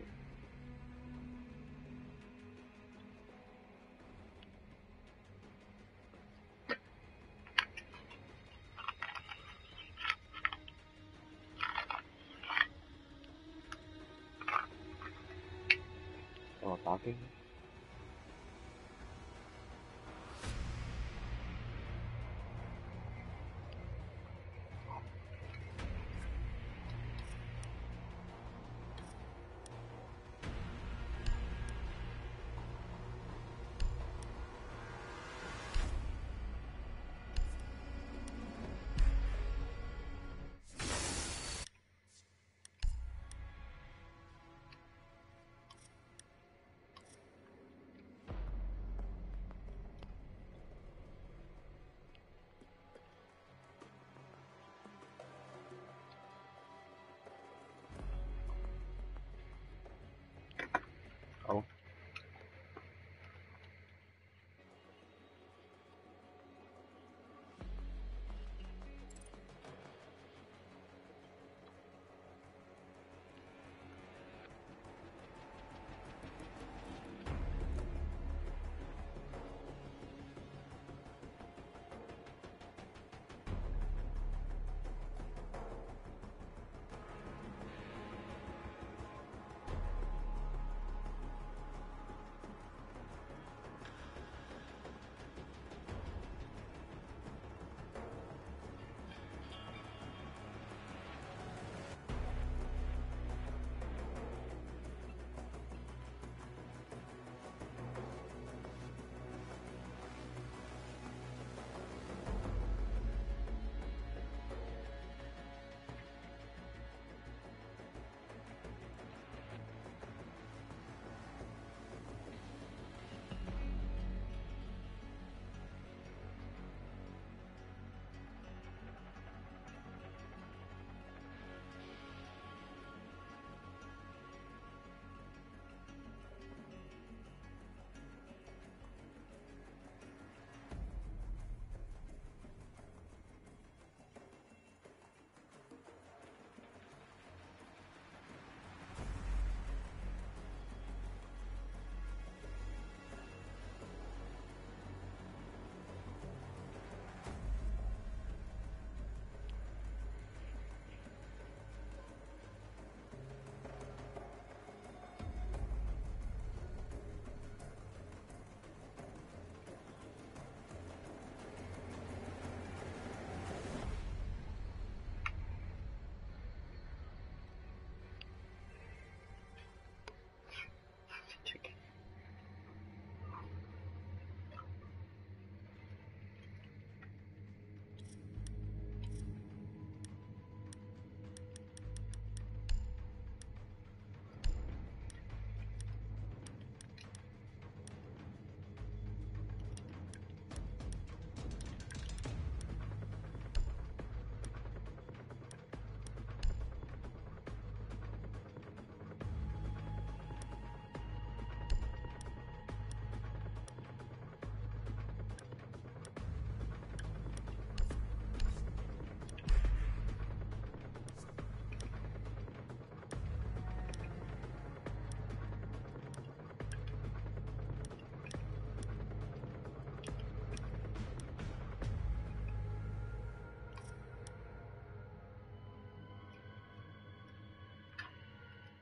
哦，打機。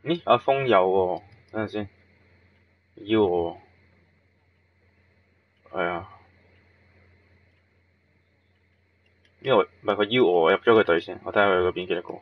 咦，阿峰有喎、等阵先，邀我喎，系啊，因为唔系佢邀我入咗佢队先，我睇下佢嗰边几多个。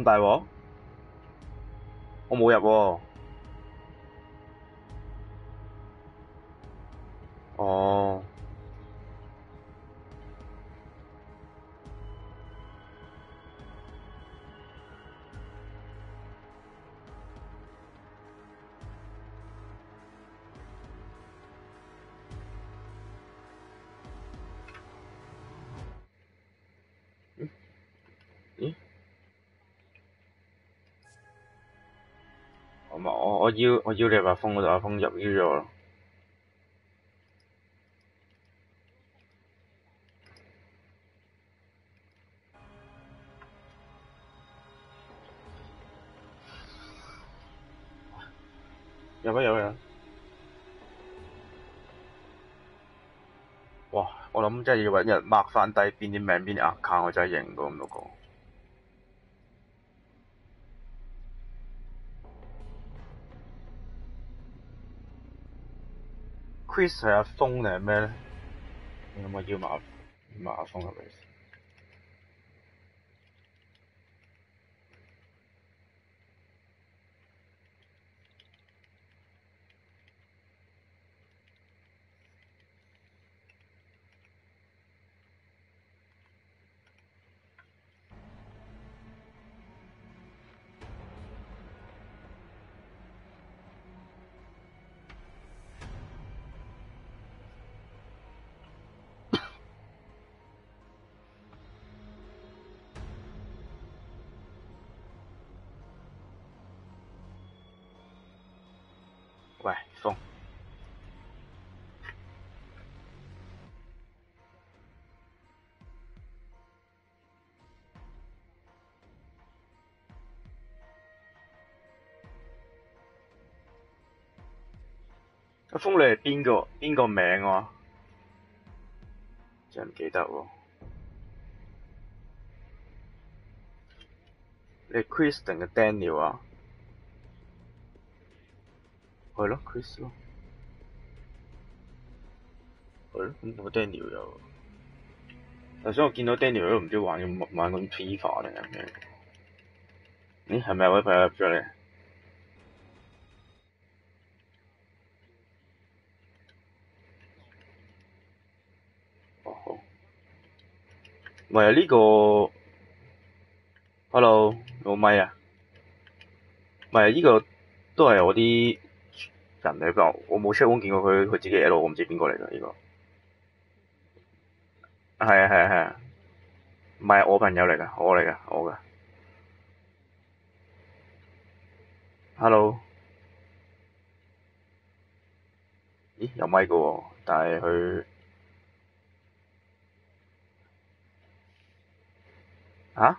咁大鑊？我冇入喎、我我邀我邀你入阿峰嗰度，阿峰入邀咗咯。有啊有啊！哇！我諗真係要揾日 mark 翻低邊啲名邊啲 account，我真係認到咁多個。Chris 係阿峰定係咩咧？我諗我要埋埋阿峰入嚟封，你係邊個邊個名啊？真係唔記得喎。你 Chris 定係 Daniel 啊？係咯，Chris 咯。係咯，咁我 Daniel 又頭先我見到 Daniel 都唔知玩緊玩緊 FIFA 定係咩？咦，係咪有位朋友入咗嚟？唔係啊，呢個 Hello 有咪啊？唔係，呢個都係我啲人嚟㗎，我冇 check 過見過佢佢自己 L，我唔知邊個嚟㗎呢個。係啊係啊係啊，唔係我朋友嚟㗎，我嚟㗎，我㗎。Hello，咦有咪㗎喎，但係佢嚇？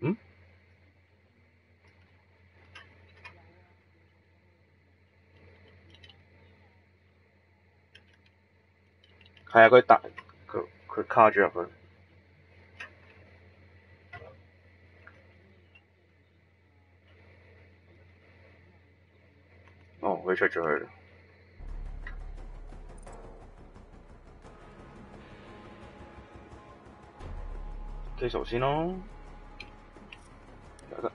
嗯？係啊，佢打佢佢卡咗入去。哦，佢出咗去啦。繼續先咯，打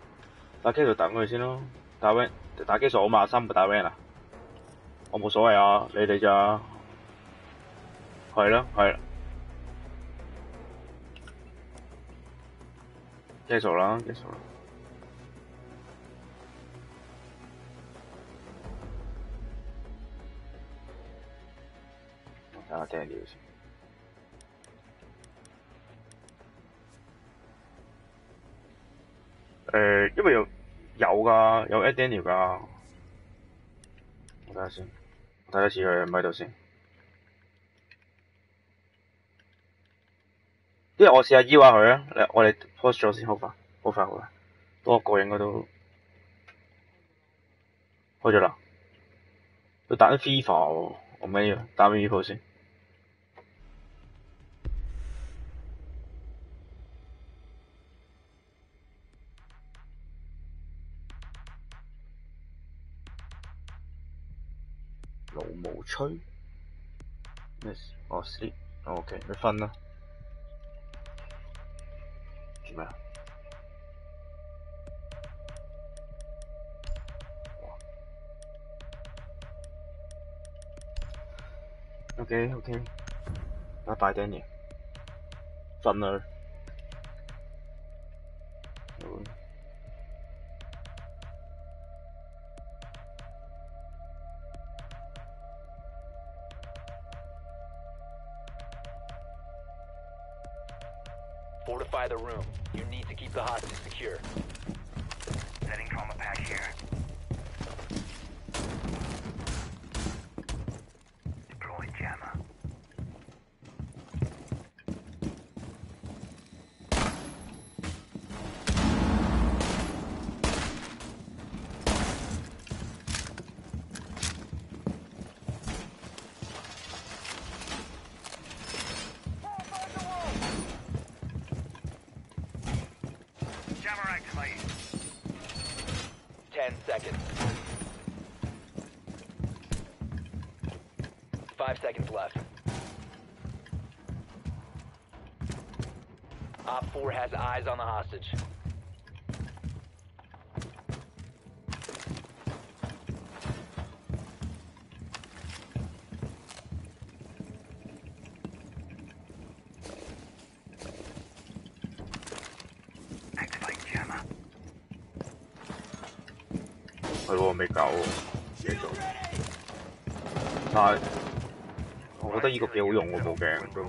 打繼續等佢先咯，打 Wen 打機數啊嘛，三個打 van 啊，我冇所謂啊，你哋咋？係咯，係啦，機數啦，機數啦。我睇下 Daniel 先。誒、因為有有噶，有 Ed Daniel 噶。我睇下先，我睇一次佢喺咪度先。因為我試下邀下佢啊，你我哋 post 咗先，好快，好快，好快，多個應該都開咗啦。佢打緊 FIFA 喎，我唔緊要，打緊 FIFA 先。吹咩事？哦，sleep，哦，OK，你瞓啦。做咩啊？OK OK，拜拜 Danny，瞓啦。Hostage. Activate jammer. 係喎，未搞喎，繼續。但係我覺得呢個幾好用喎，部鏡都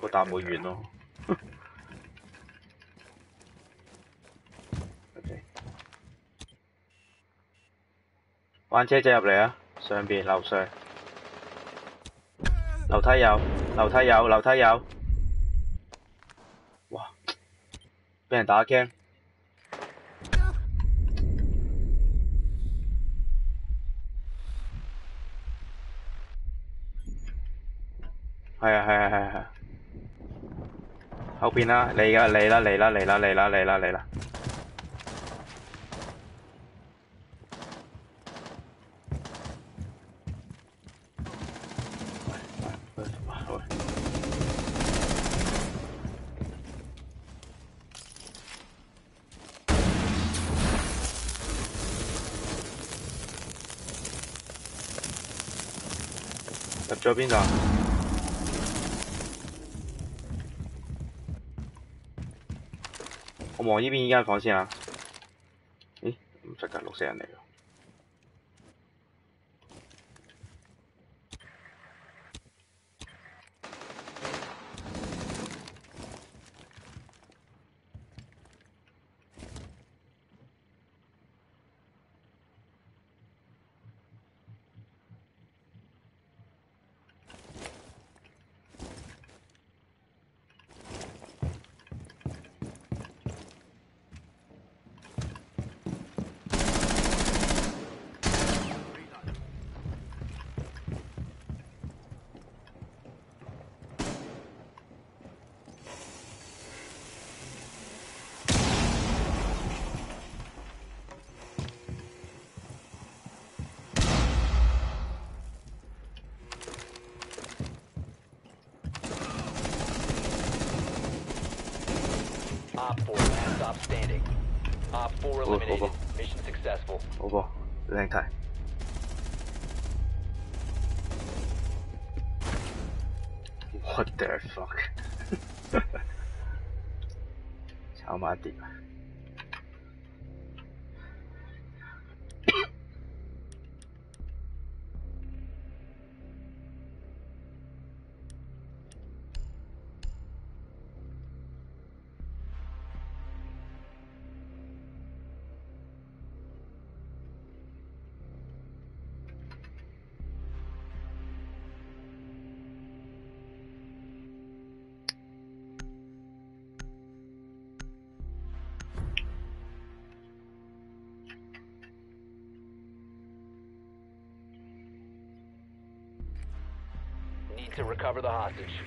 個彈會遠咯。玩車仔入嚟啊！上邊樓上，樓梯有，樓梯有，樓梯有。哇！俾人打 cam。係啊係啊係啊係啊，後邊啦，嚟噶嚟啦嚟啦嚟啦嚟啦嚟啦嚟啦，喂喂喂喂入咗邊度啊？我望呢边依间房先啊。咦，唔识噶，六四人嚟㗎。Op 4 last stop standing. Op 4 eliminated. hold on. Mission successful. 好噃，靚題。What the fuck？炒埋一碟 to recover the hostage.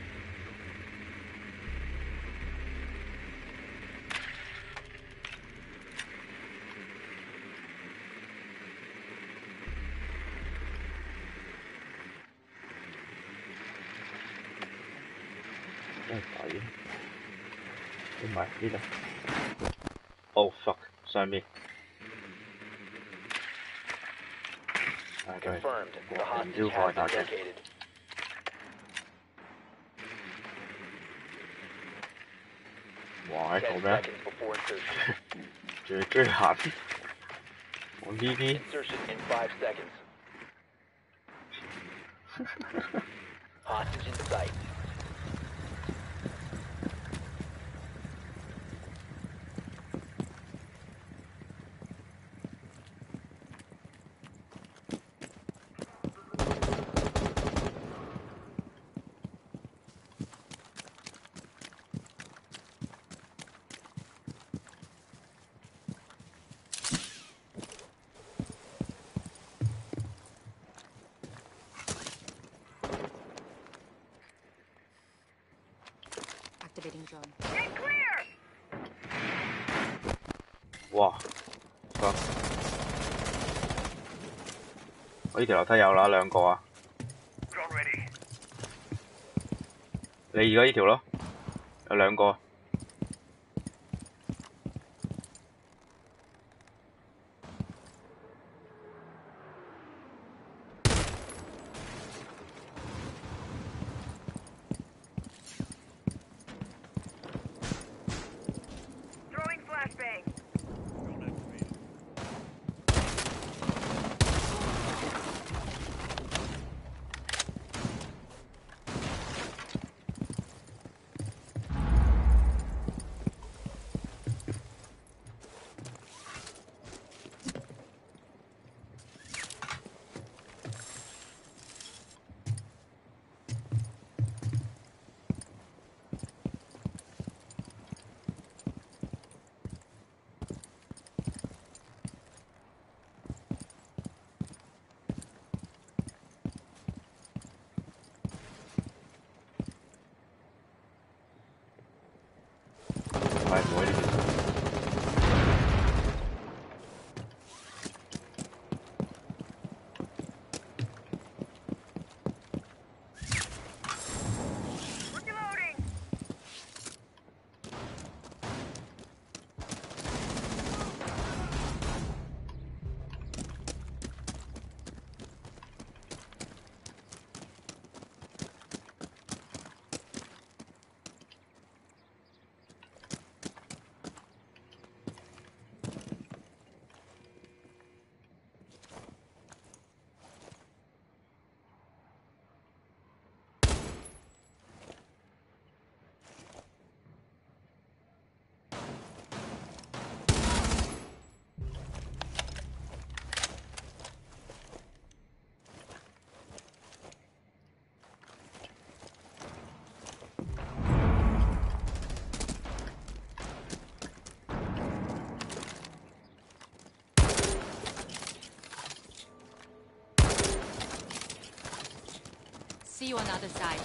Oh, 真係抵。唔係呢度。Oh fuck！上面。啊，對。Confirmed. The 哇！hostage 招 has 開 been 打嘅。located. 哇！喺 Ten 度咩？seconds before insertion. 最追行。我呢啲 Insertion in five seconds. Hostage in sight. 呢條樓梯有啦，兩個啊！你而家呢條咯，有兩個。Other side.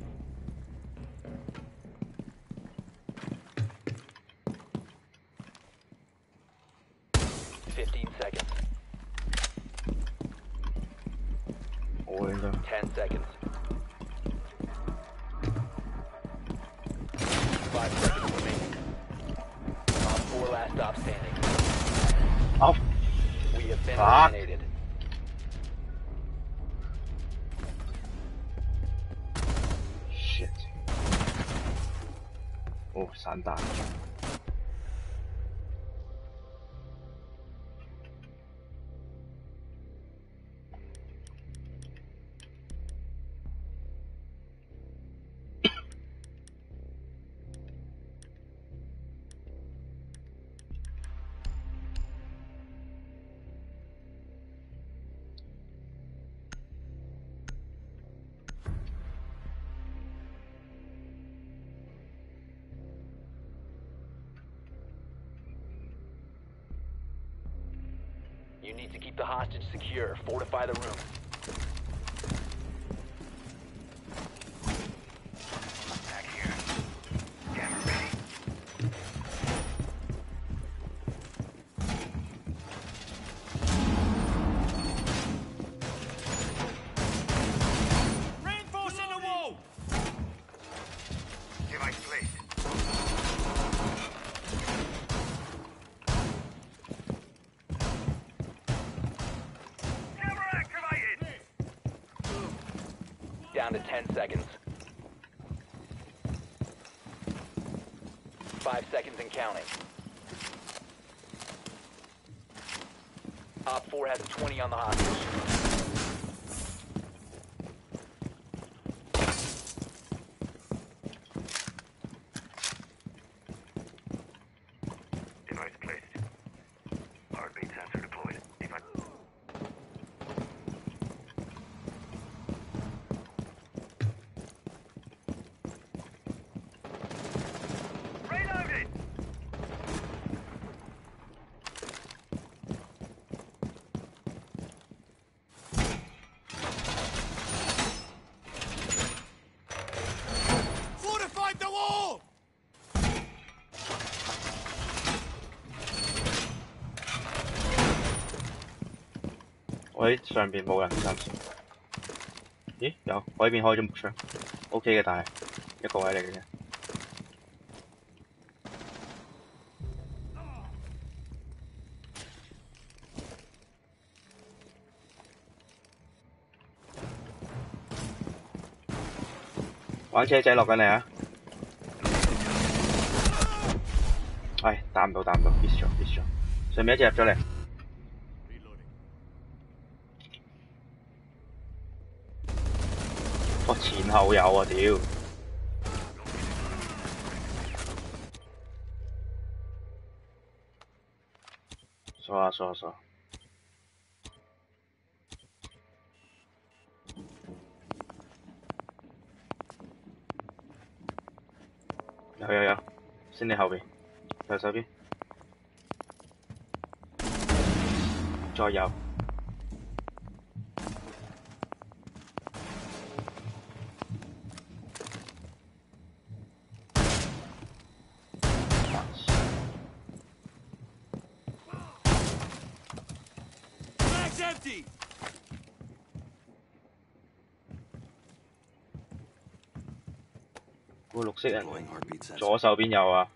You need to keep the hostage secure. Fortify the room. And counting. Op 4 has a 20 on the hostage. 喂，上邊冇人暫時。咦？有，我呢邊開咗木箱，OK 嘅，但係一個位嚟嘅啫。玩車仔落緊嚟啊！唉，打唔到，打唔到，miss 咗 m i s 咗。上面一隻入咗嚟。哇！前後有啊，屌！傻啊傻啊傻！有有有，先你後邊，右手邊，再右。识人。左手边有啊。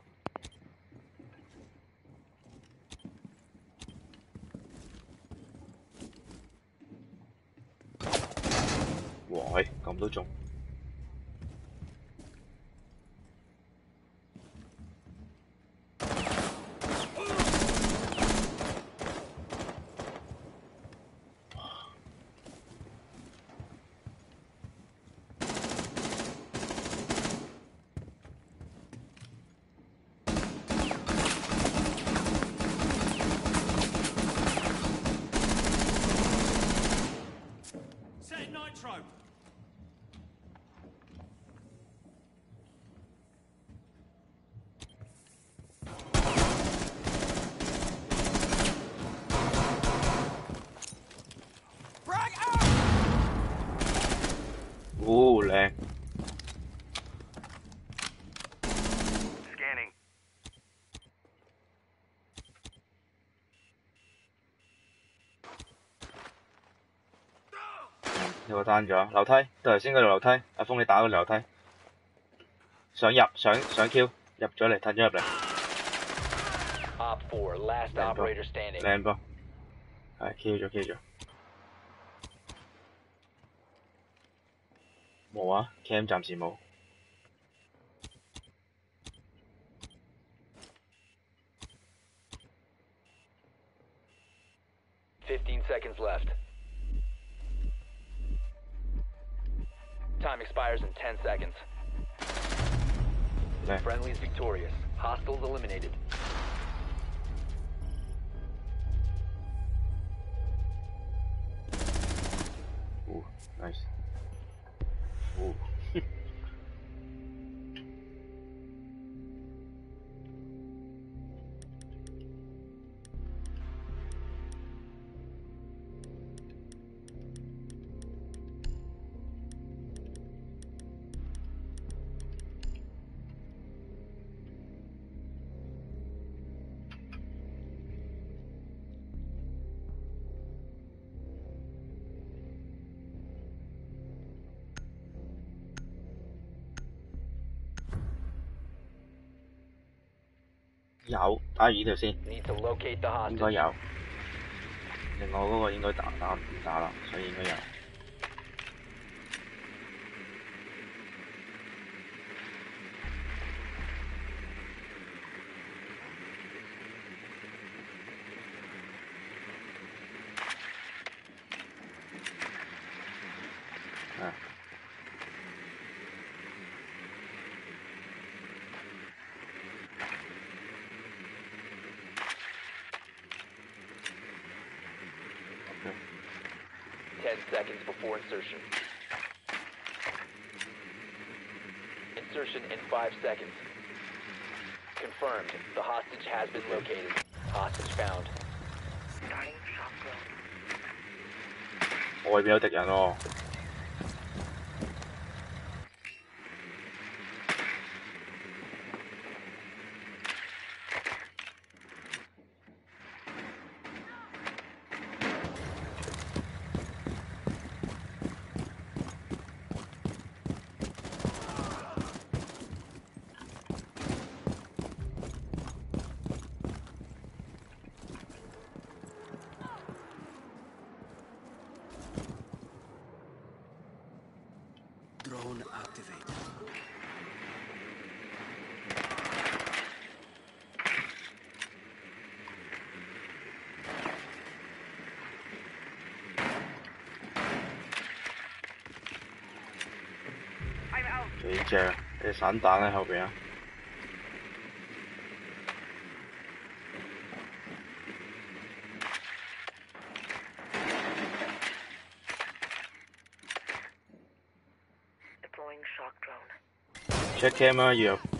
有個單咗，楼梯，头先嗰度樓梯，阿峰你打嗰條樓梯，想入想想 Q，入咗嚟，褪咗入嚟，Op 4, last Lambo. operator standing. 靚波，系 Q 咗 Q 咗，冇啊，cam 暂时冇，Eliminated. 打完呢條先應該有。另外嗰個應該打打唔打啦，所以應該有。Insertion in 5 seconds. Confirmed. The hostage has been located. Hostage found. Starting shock drone. 外边有敌人喎、Drone 散彈喺後邊啊 check cam 啊要。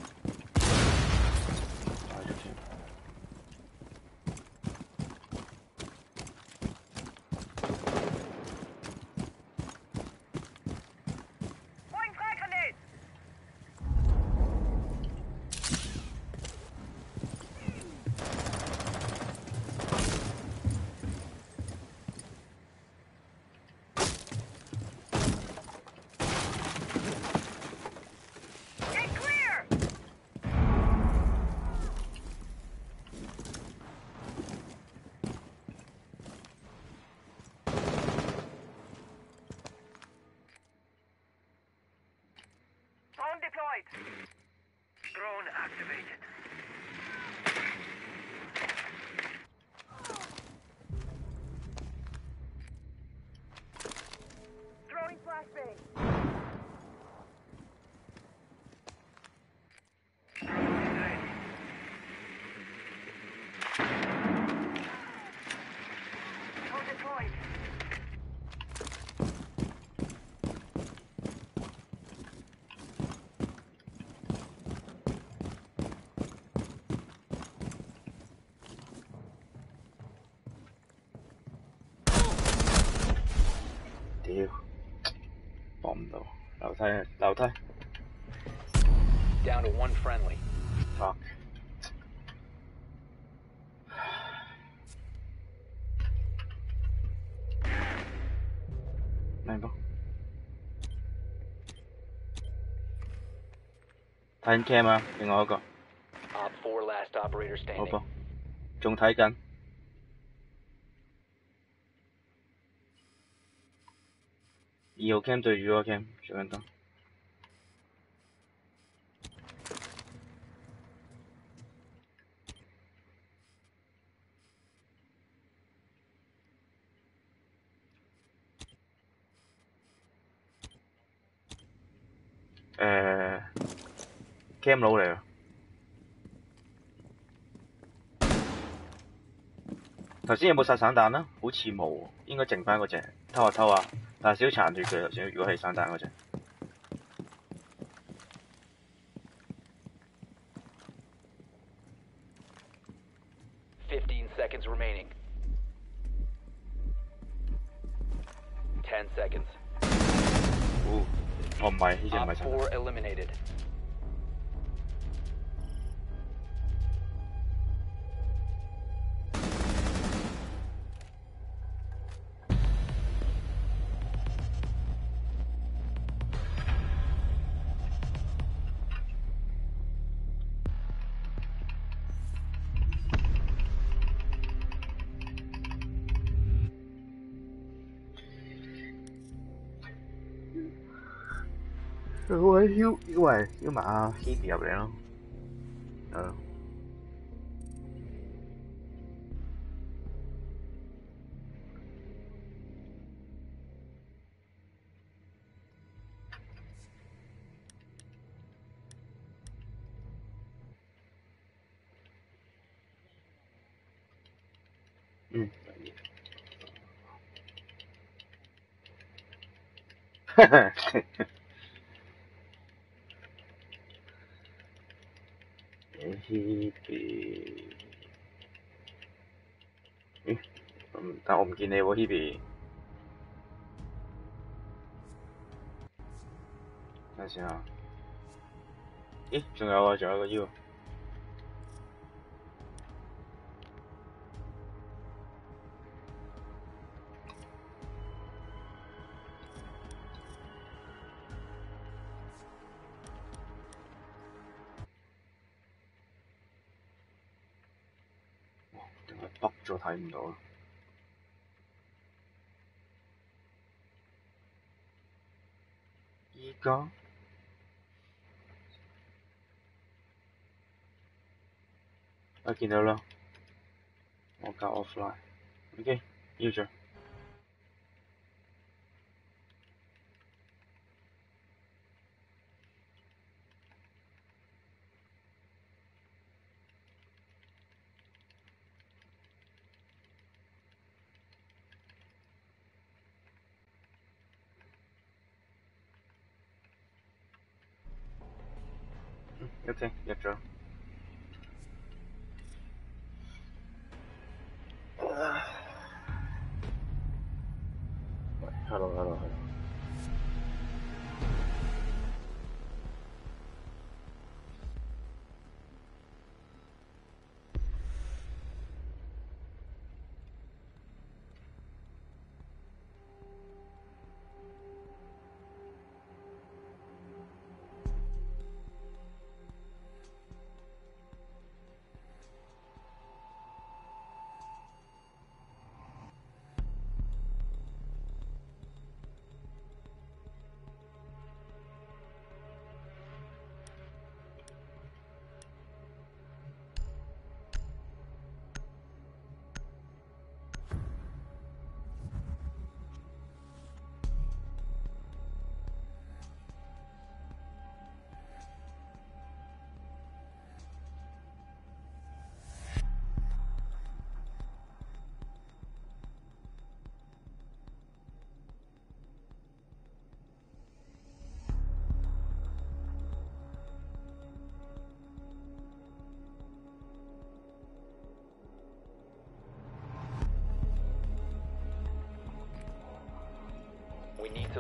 睇緊 cam 啊，另外一個，Op 4 last operator 好.噃，仲睇緊。二號 cam 對住嗰個 cam，做緊燈。誒，cam 佬嚟啊！頭先有冇殺散彈啊？好似冇喎，應該剩翻嗰只，偷下偷下，但係少殘住佢先。如果係散彈嗰只，因為邀埋阿 Hebe 入嚟咯，係咯。嗯。Hebe，(laughs) 咦？嗯，但我唔見你喎，Hebe。等陣先啊！咦？仲有啊，仲有個腰。定係北咗睇唔到啊！依家啊見到啦，我搞 offline，OK，要着。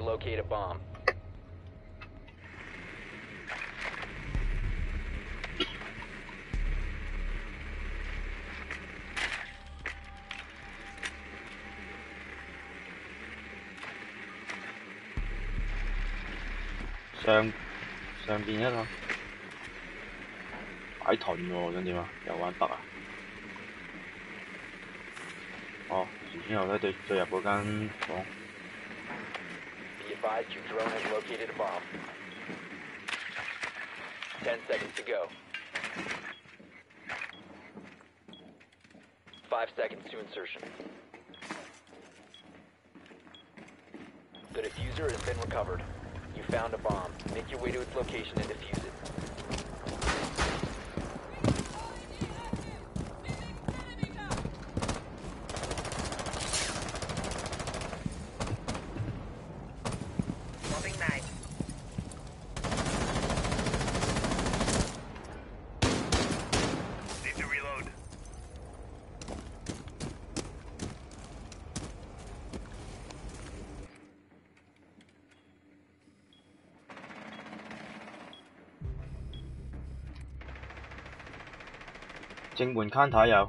Locate a bomb. 上上邊一個。擺盾喎，想點啊？又玩北啊？哦，然之後咧對對入嗰間房 advised your drone has located a bomb. Ten seconds to go. Five seconds to insertion. The diffuser has been recovered. You found a bomb. Make your way to its location and defuse it. 门看太呀，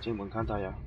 进门看太呀。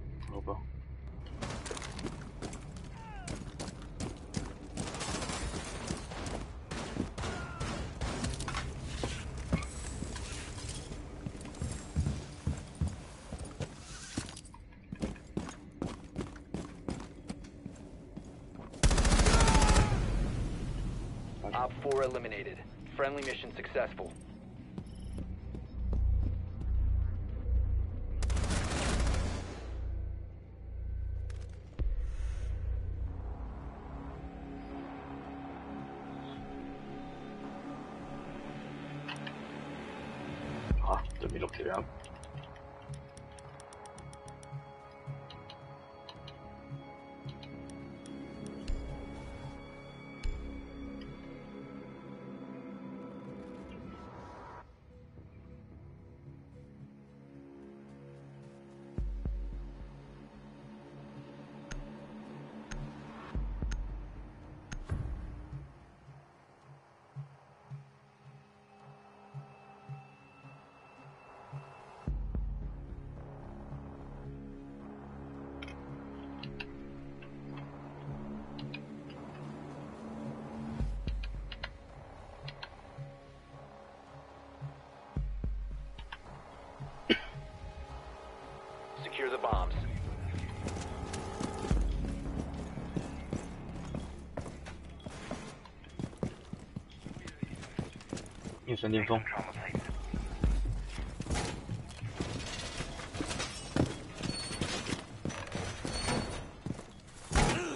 神顶峰。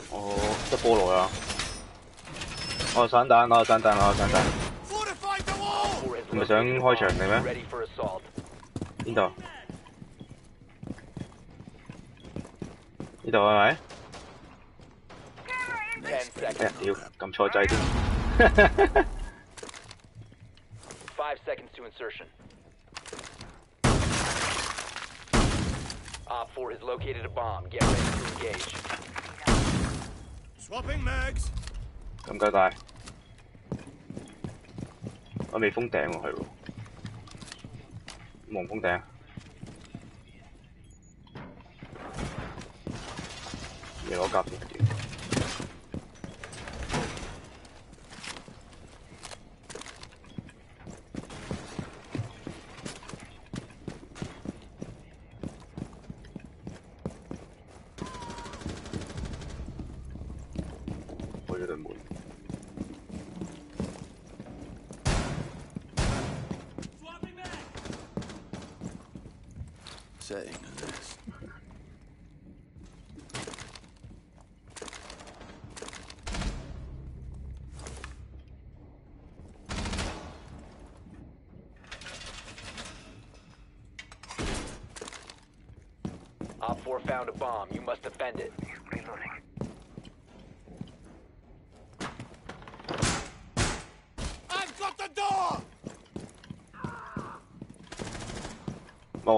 哦，这菠萝呀、我！哦，散弹，哦，散弹，哦，散弹。唔系想开场嚟咩？边度？呢度系咪？哎呀，屌，揿错掣添。Five seconds to insertion. Op 4 has located a bomb. Get ready to engage. Swapping mags! 咁鸠大，我未封顶喎，系喎，冇封顶。未攞夹先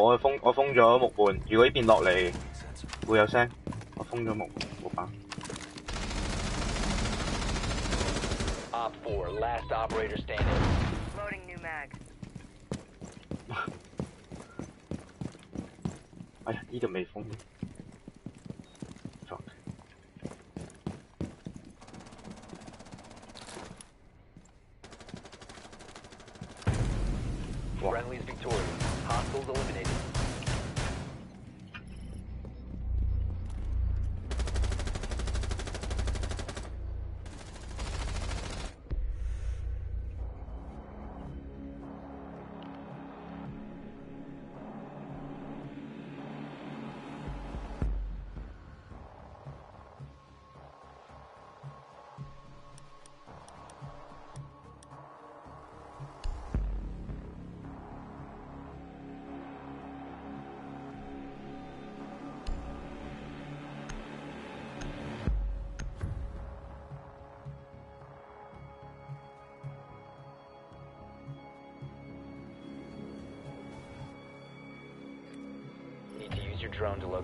我封我封咗木半。如果呢邊落嚟會有聲，我封咗木木板。Op 4, last operator standing. Loading new mag. 哎呀，呢度未封。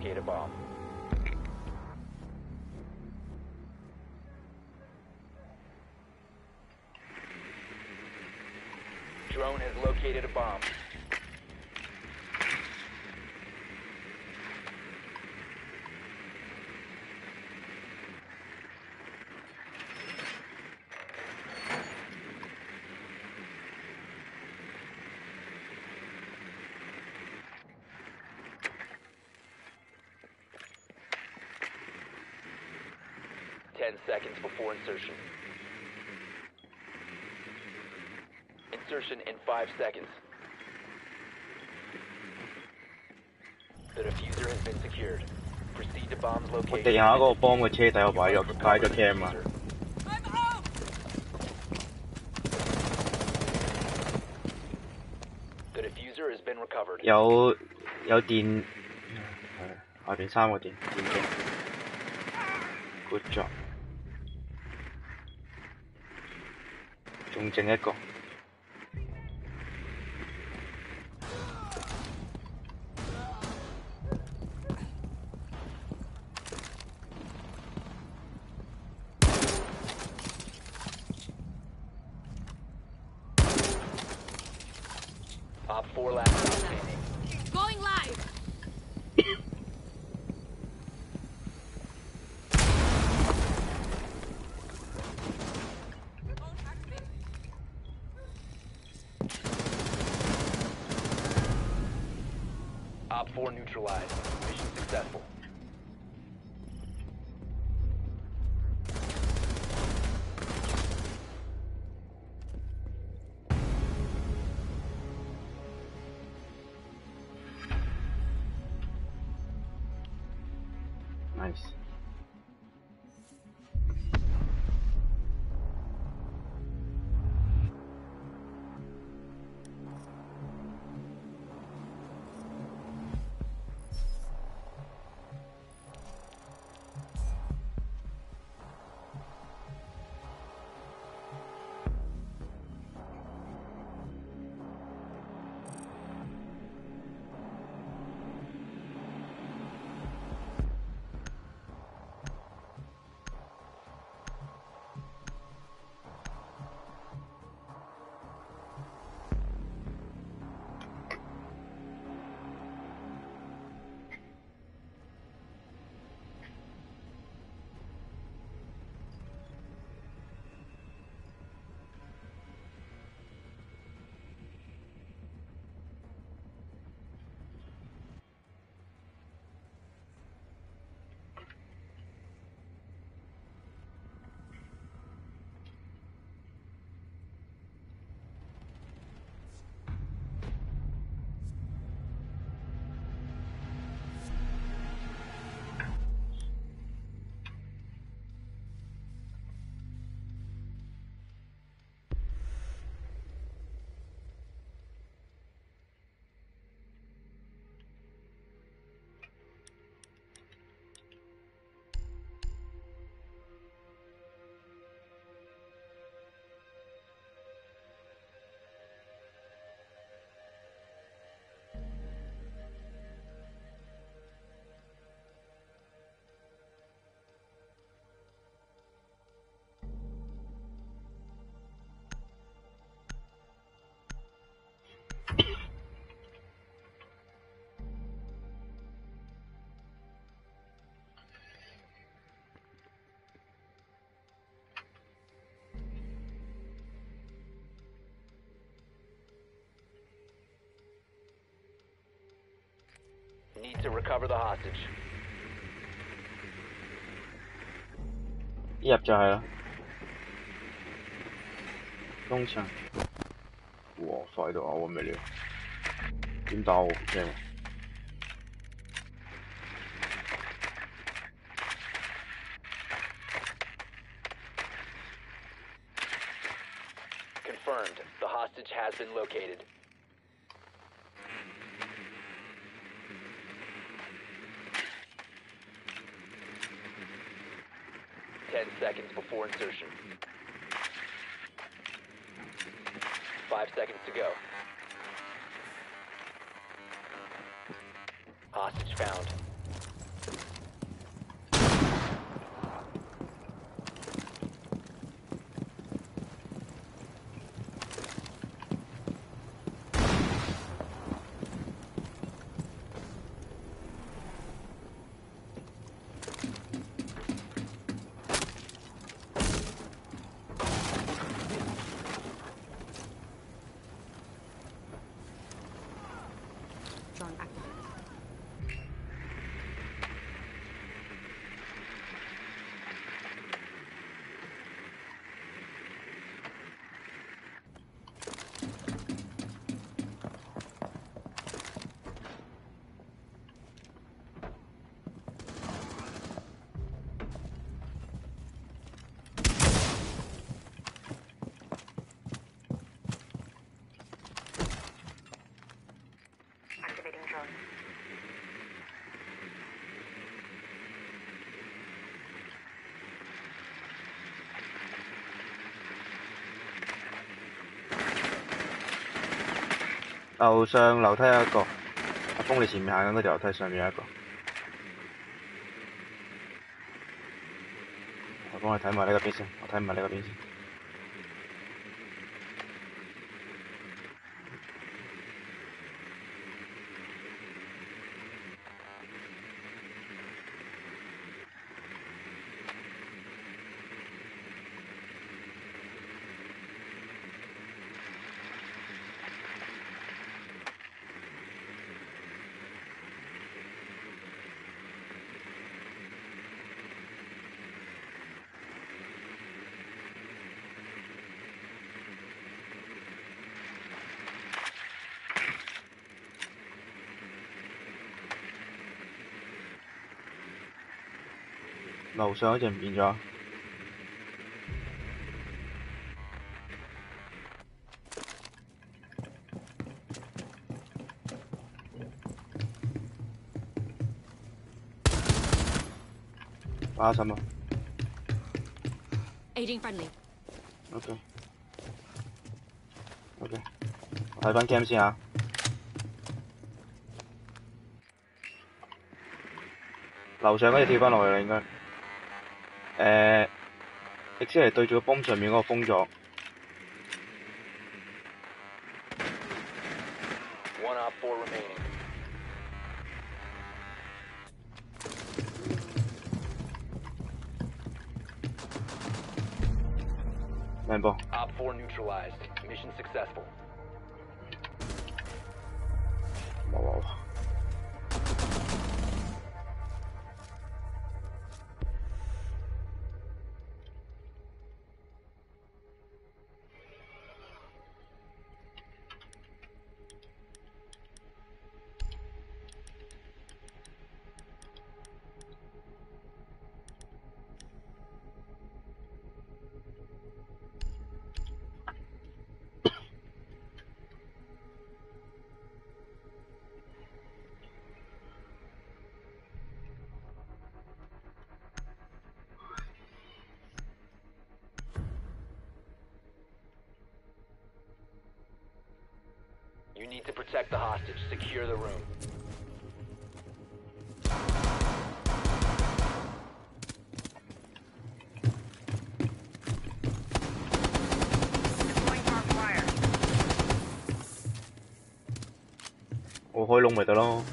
Locate a bomb. Drone has located a bomb. Ten seconds before insertion. Insertion in five seconds. The diffuser has been secured. Proceed to bomb's 我 location. 地下嗰个帮嘅车底我摆咗摆咗 cam 啊， I'm out! The diffuser has been recovered. 有有电，系下边三个电电镜，good job， 仲剩一個。Need to recover the hostage. 一入就系啦。中场，哇！快到呕咁嘅料，点打我惊啊！ Confirmed. The hostage has been located. Before insertion. Five seconds to go. 樓上樓梯有一個，阿峰你前面行緊嗰條樓梯上面有一個。我幫你睇埋呢個邊先，我睇埋呢個邊先。樓上嗰隻唔見咗。八十啊 Aiding friendly.，OK。OK，我睇翻 cam 先啊。樓上嗰隻跳翻落去啦，應該。誒，亦即係對住個泵上面嗰個風咗。One op four remaining. 明噃，Secure the room. Deploying barbed wire. 我開窿咪得咯。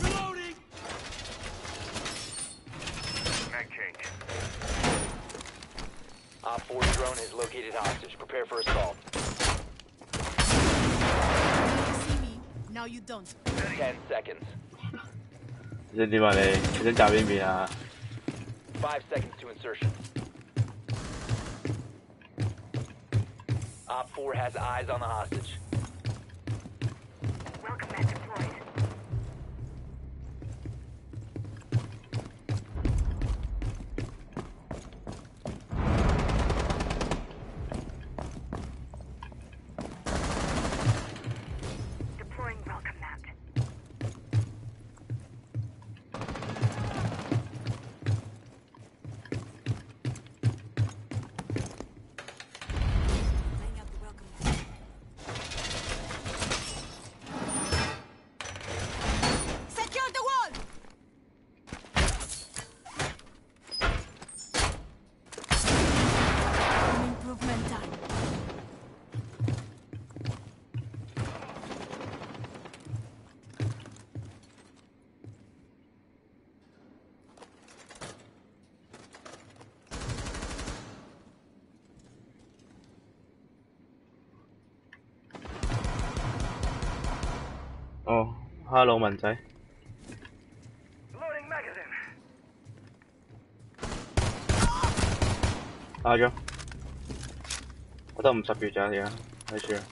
Reloading! Mag change. Op four drone has located hostage. Prepare for assault. Me. Now you don't. Ten seconds. 你想點啊你？你想炸邊邊啊？Five seconds to insertion. Op 4 has eyes on the hostage. Hello 文仔.打咗，我得五十秒咋而家，睇住啊。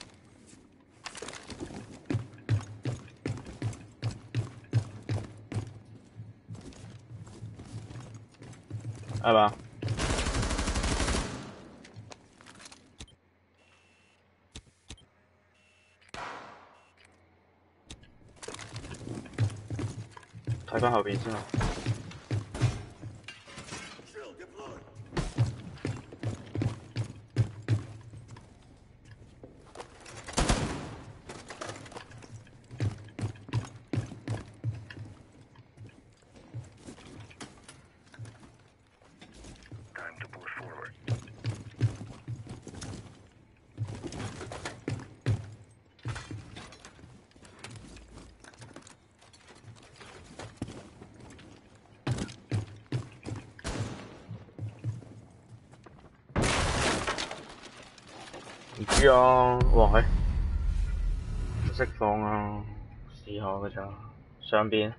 係嘛？睇翻後邊先张王嘿释放啊试下噶咋上边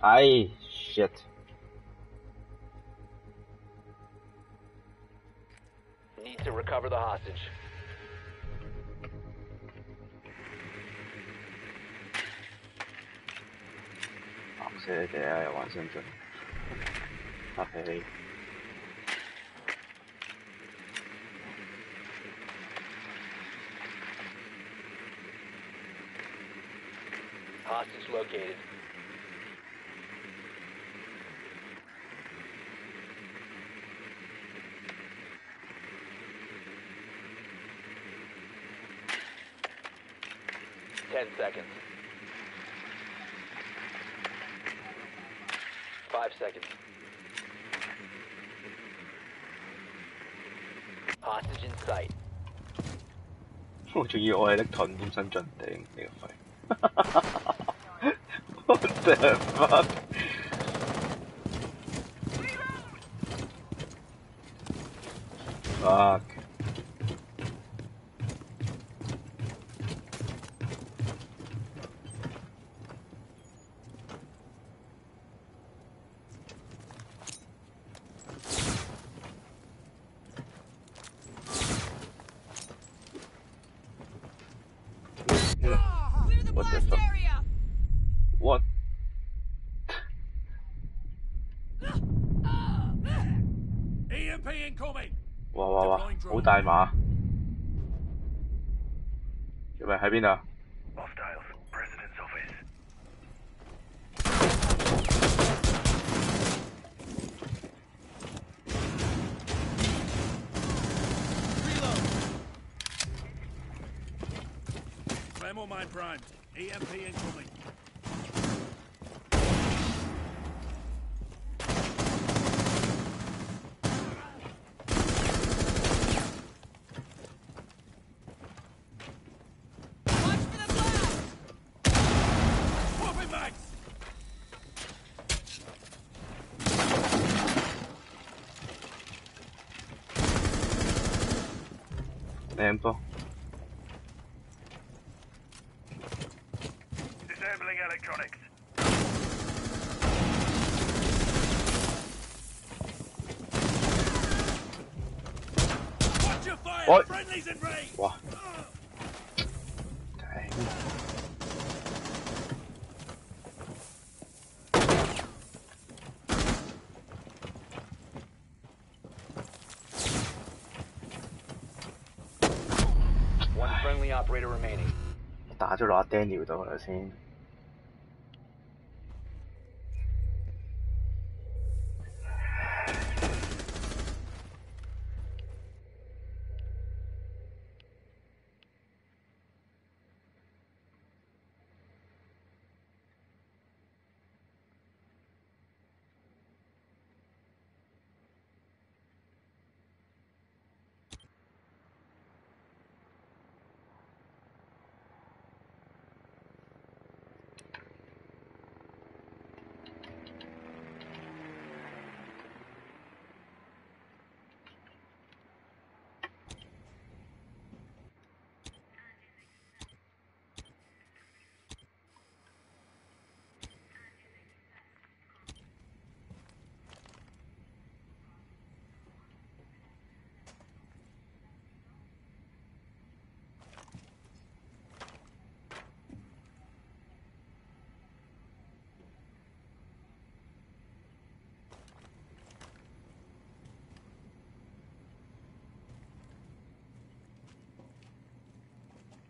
唉，shit，Need to recover the hostage. 白死你哋啊，又玩先進，客氣。Hostage located. seconds. Five seconds. Hostage in sight. (laughs) 我仲要我系拎盾点身进顶你个肺！What the (laughs) fuck？fuck！Clear the What the blast fuck? 先聊到啦先。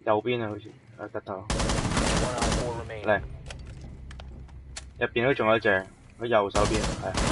右邊啊，好似啊得到 One on four remaining. 嚟，入邊都仲有一隻，喺右手邊係。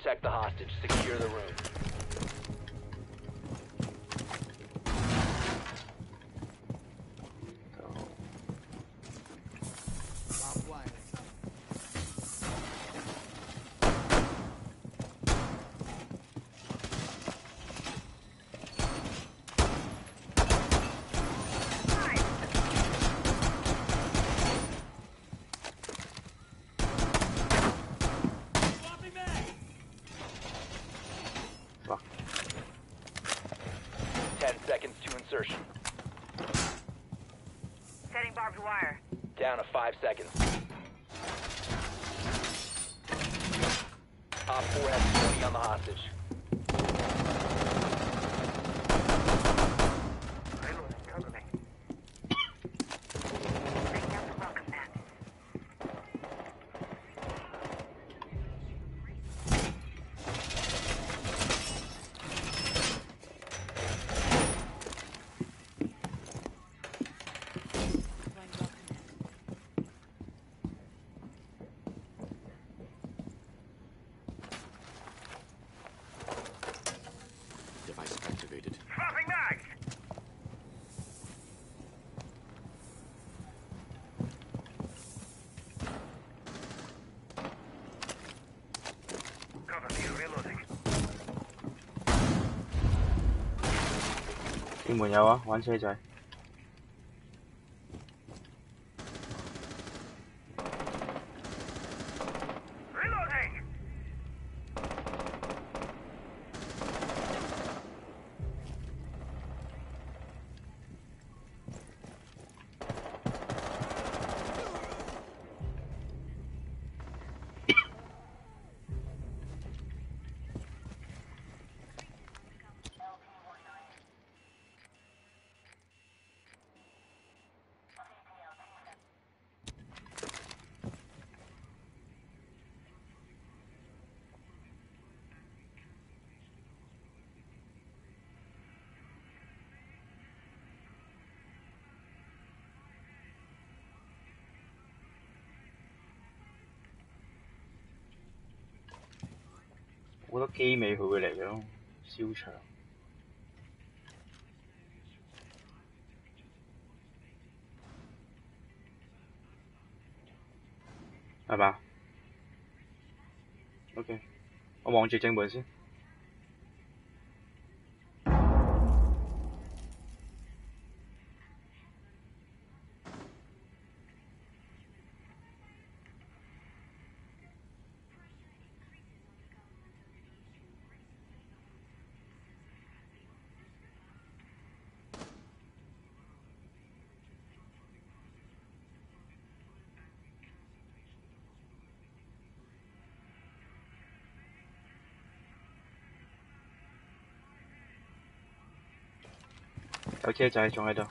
Protect the hostage. Secure the room. Barbed wire. Swapping mags! Fuck. Ten seconds to insertion. Setting barbed wire. Down to five seconds. Op 4 has 20 on the hostage. 你们有啊，玩车仔。Reloading! 我覺得機尾佢會嚟咯，燒場。係嘛？OK，我望住正門先。有車仔仲喺度。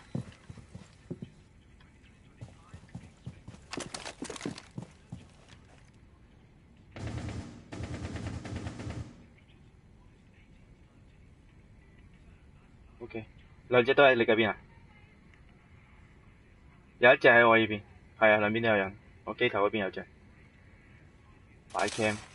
OK，兩隻都喺你嗰邊啊？有一隻喺我呢邊，係啊，兩邊都有人。我機頭嗰邊有隻，擺 cam。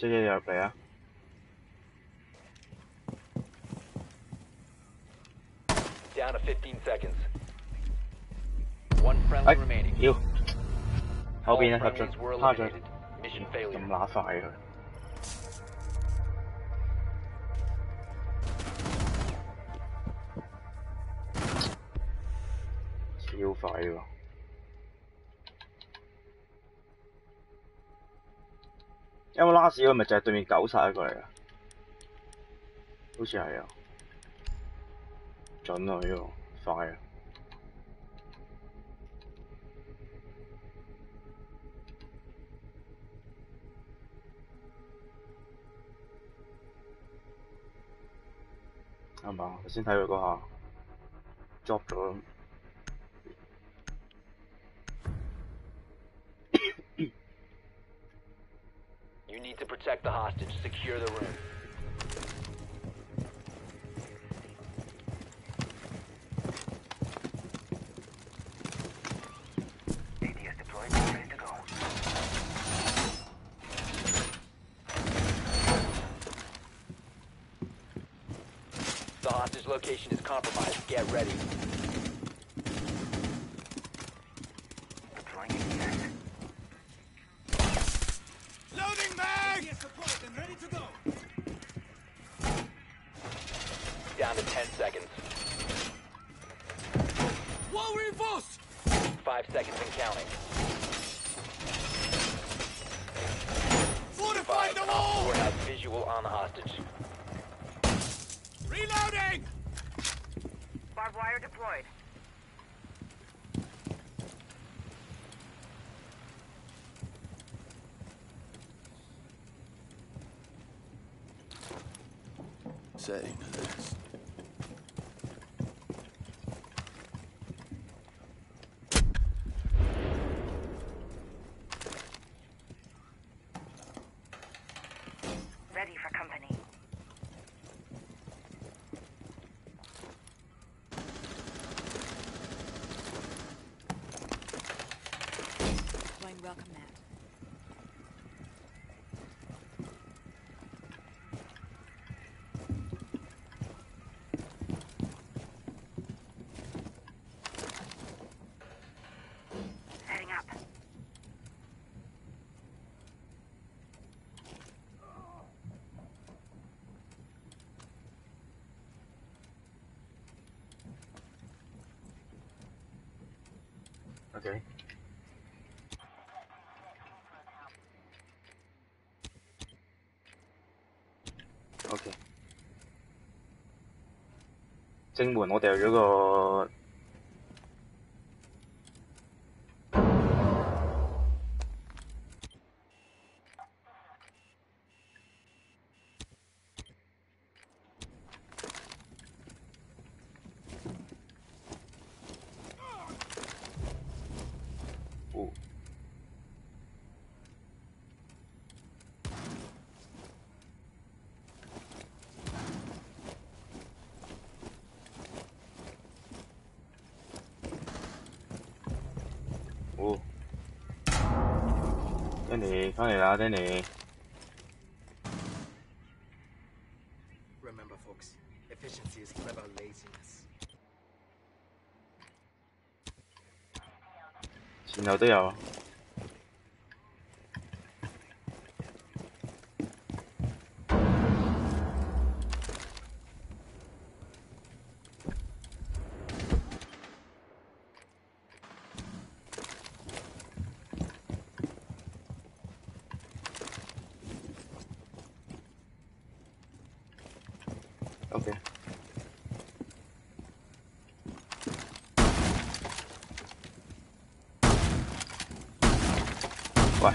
有隻嘢入嚟啊！Down to 15 seconds. One friendly 哎 remaining. 妖，後 All 邊啊，合 friendlies 作 were 蝦咗 eliminated. Mission 咁 failure. 乸快佢。超快喎！因為 last 嗰咪就係對面九殺一個嚟噶，好似係啊，準啊呢個快啊！係嘛？頭先睇佢嗰下 drop 咗。Protect the hostage. Secure the room. ADS deployed and ready to go. The hostage location is compromised. Get ready. Deploying ADS. Loading mag! Yes, support and ready to go. Down to 10 seconds. Wall reinforced! Five seconds and counting. Fortify Five. the Op wall! 4 has visual on the hostage. Reloading! Barbed wire deployed. Say 正门我掉咗个哦哦，Danny 翻嚟啦，Danny。Remember, folks, efficiency is clever laziness. 前头都有。OK。喂，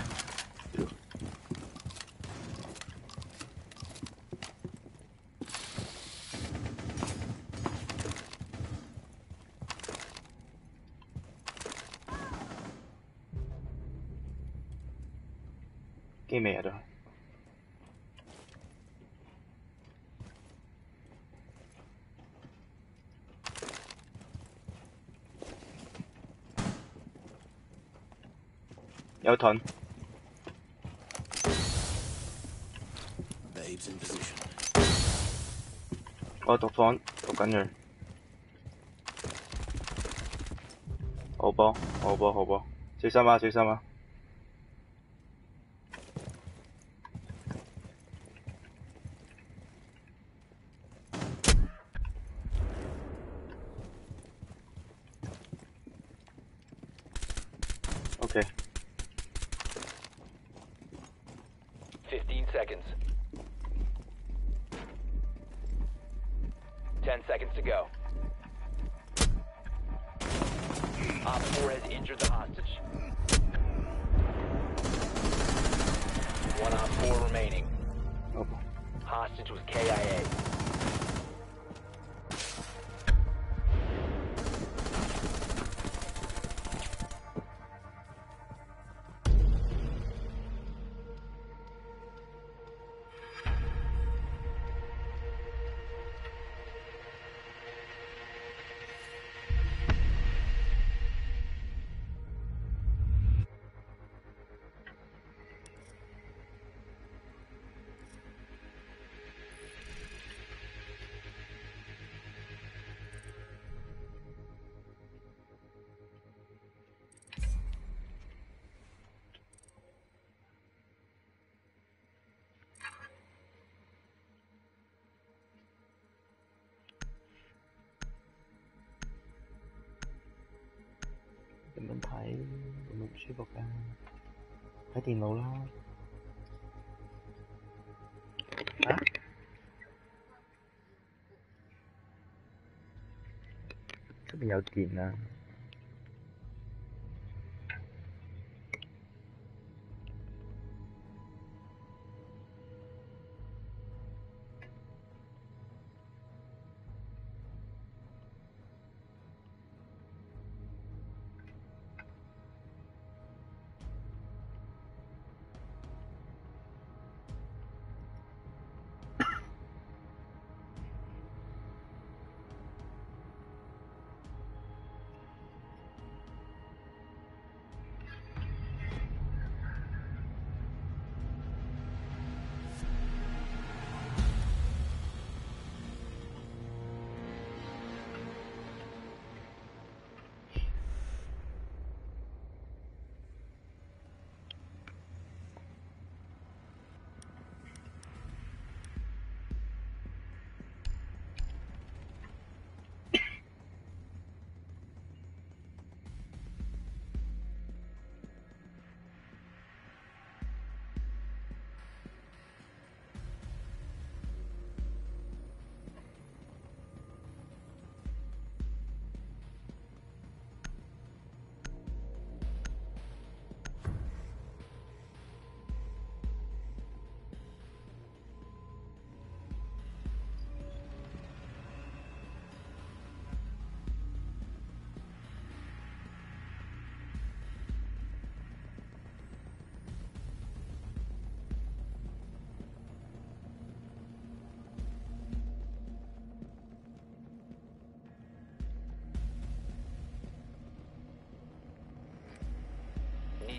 機未有盾，Babes in position. 我讀房讀緊佢。好波，好波，好波，小心啊，小心啊！有電啊！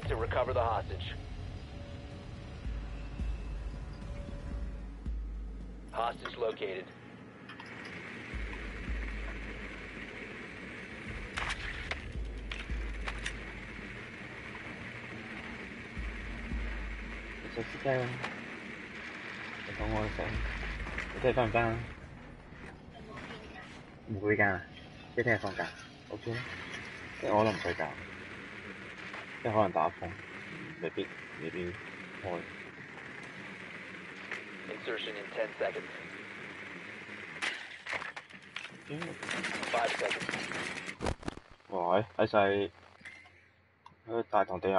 To recover the hostage. Hostage located. 你手機雞啊！你講我聲，你聽日翻唔翻啊？唔會㗎，即係聽日放假，OK 啦。即係我可能唔睡覺，即係可能打風，未必未必開。Insertion in 10 seconds. 嗯5 seconds. 喂，喺曬喺大堂地下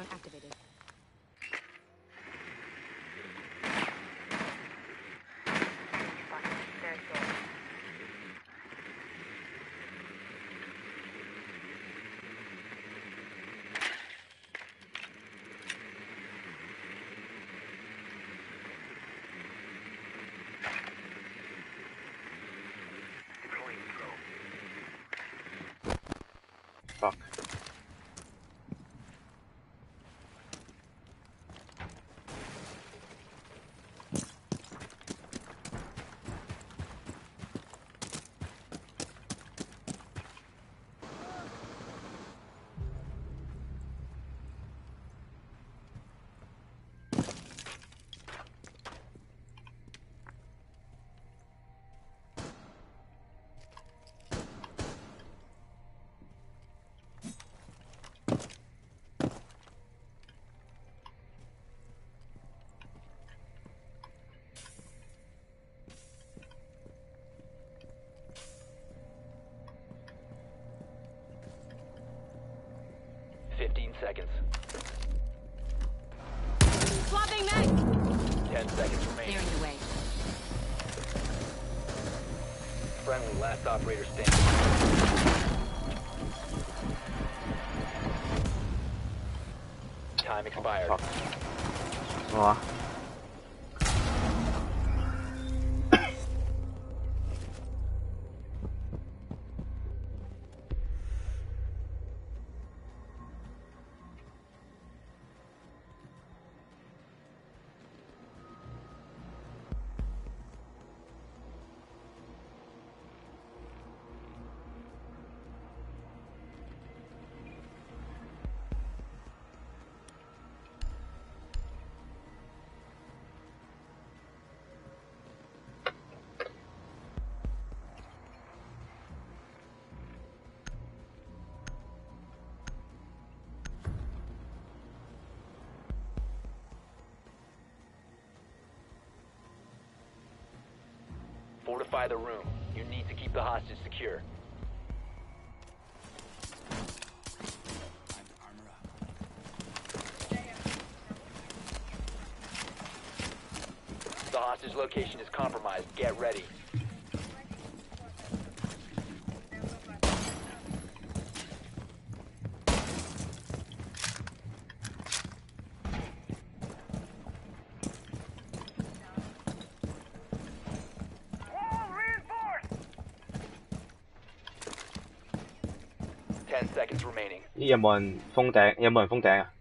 Drone activated. There it goes. Deploying drone. Fuck. Fifteen seconds. Swapping mag! Ten seconds remaining. Clearing the way. Friendly, last operator standing. Time expired. Oh, fuck. Fortify the room. You need to keep the hostage secure. The hostage location is compromised. Get ready. 呢有冇人封顶有冇人封顶啊？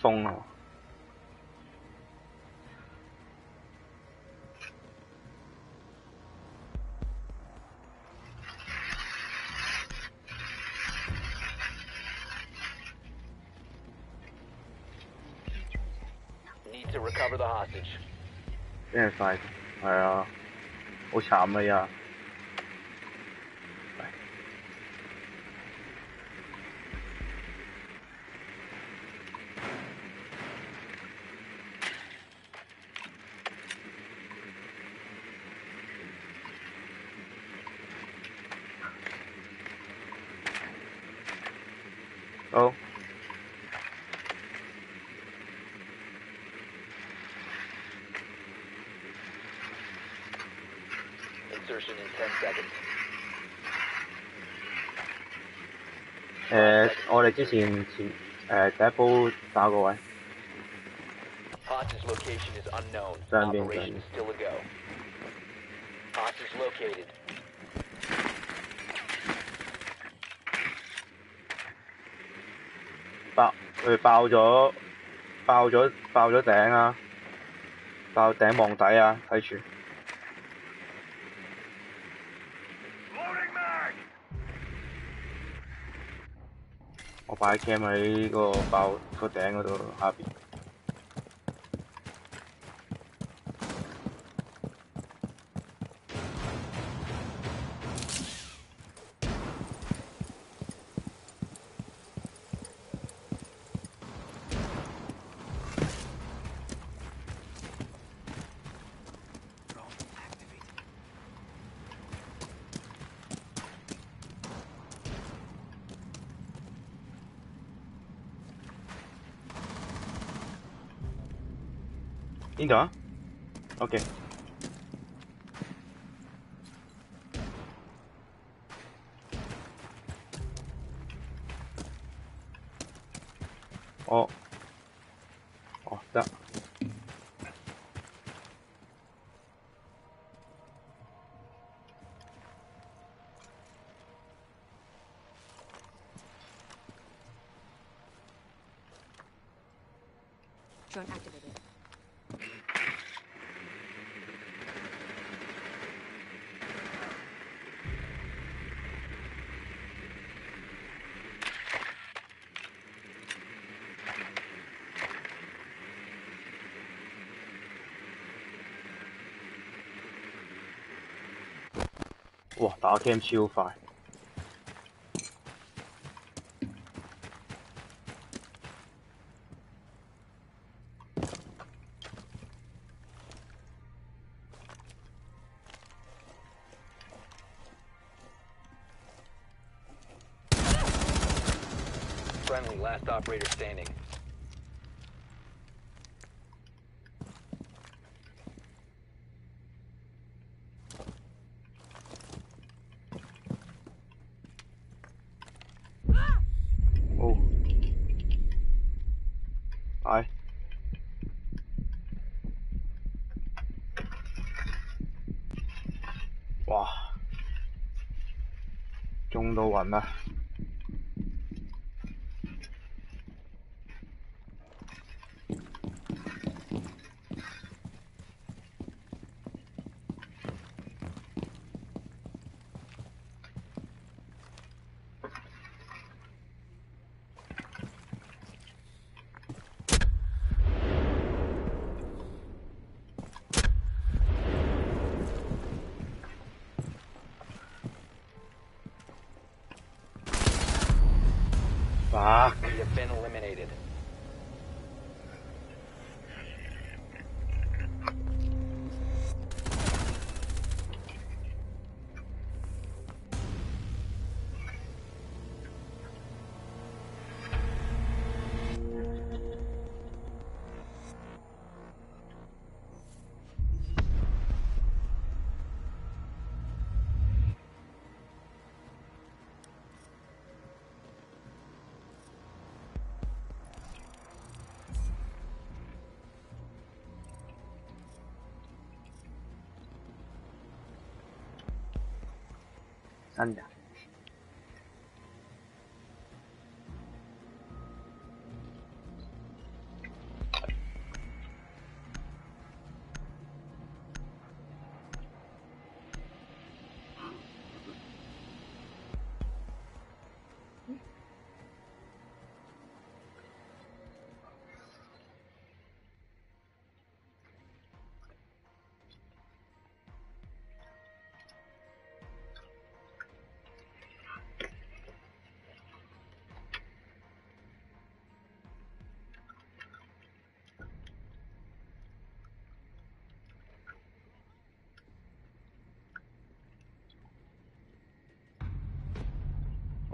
風啊！Need to recover the hostage. 真係快，係啊，好慘啊！而家好，Insertion in 10 seconds. 誒、我哋之前前呃第一波打個位，上邊仲爆佢爆咗爆咗爆咗頂啊！爆頂望底啊！睇住。擺 cam 喺個爆個頂嗰度下邊。邊打 cam 超快。Friendly, last operator standing. 玩吧。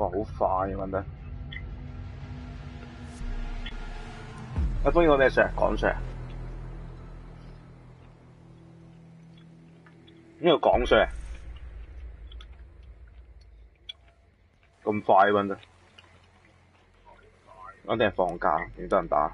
好快啊揾得！阿峰，個咩事啊？港水啊？呢個港水啊？咁快揾得？一定系放假，點得人打？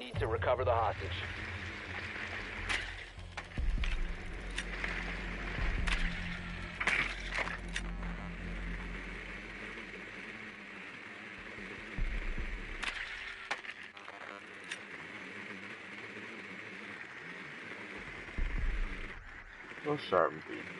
need to recover the hostage. Sharp, please.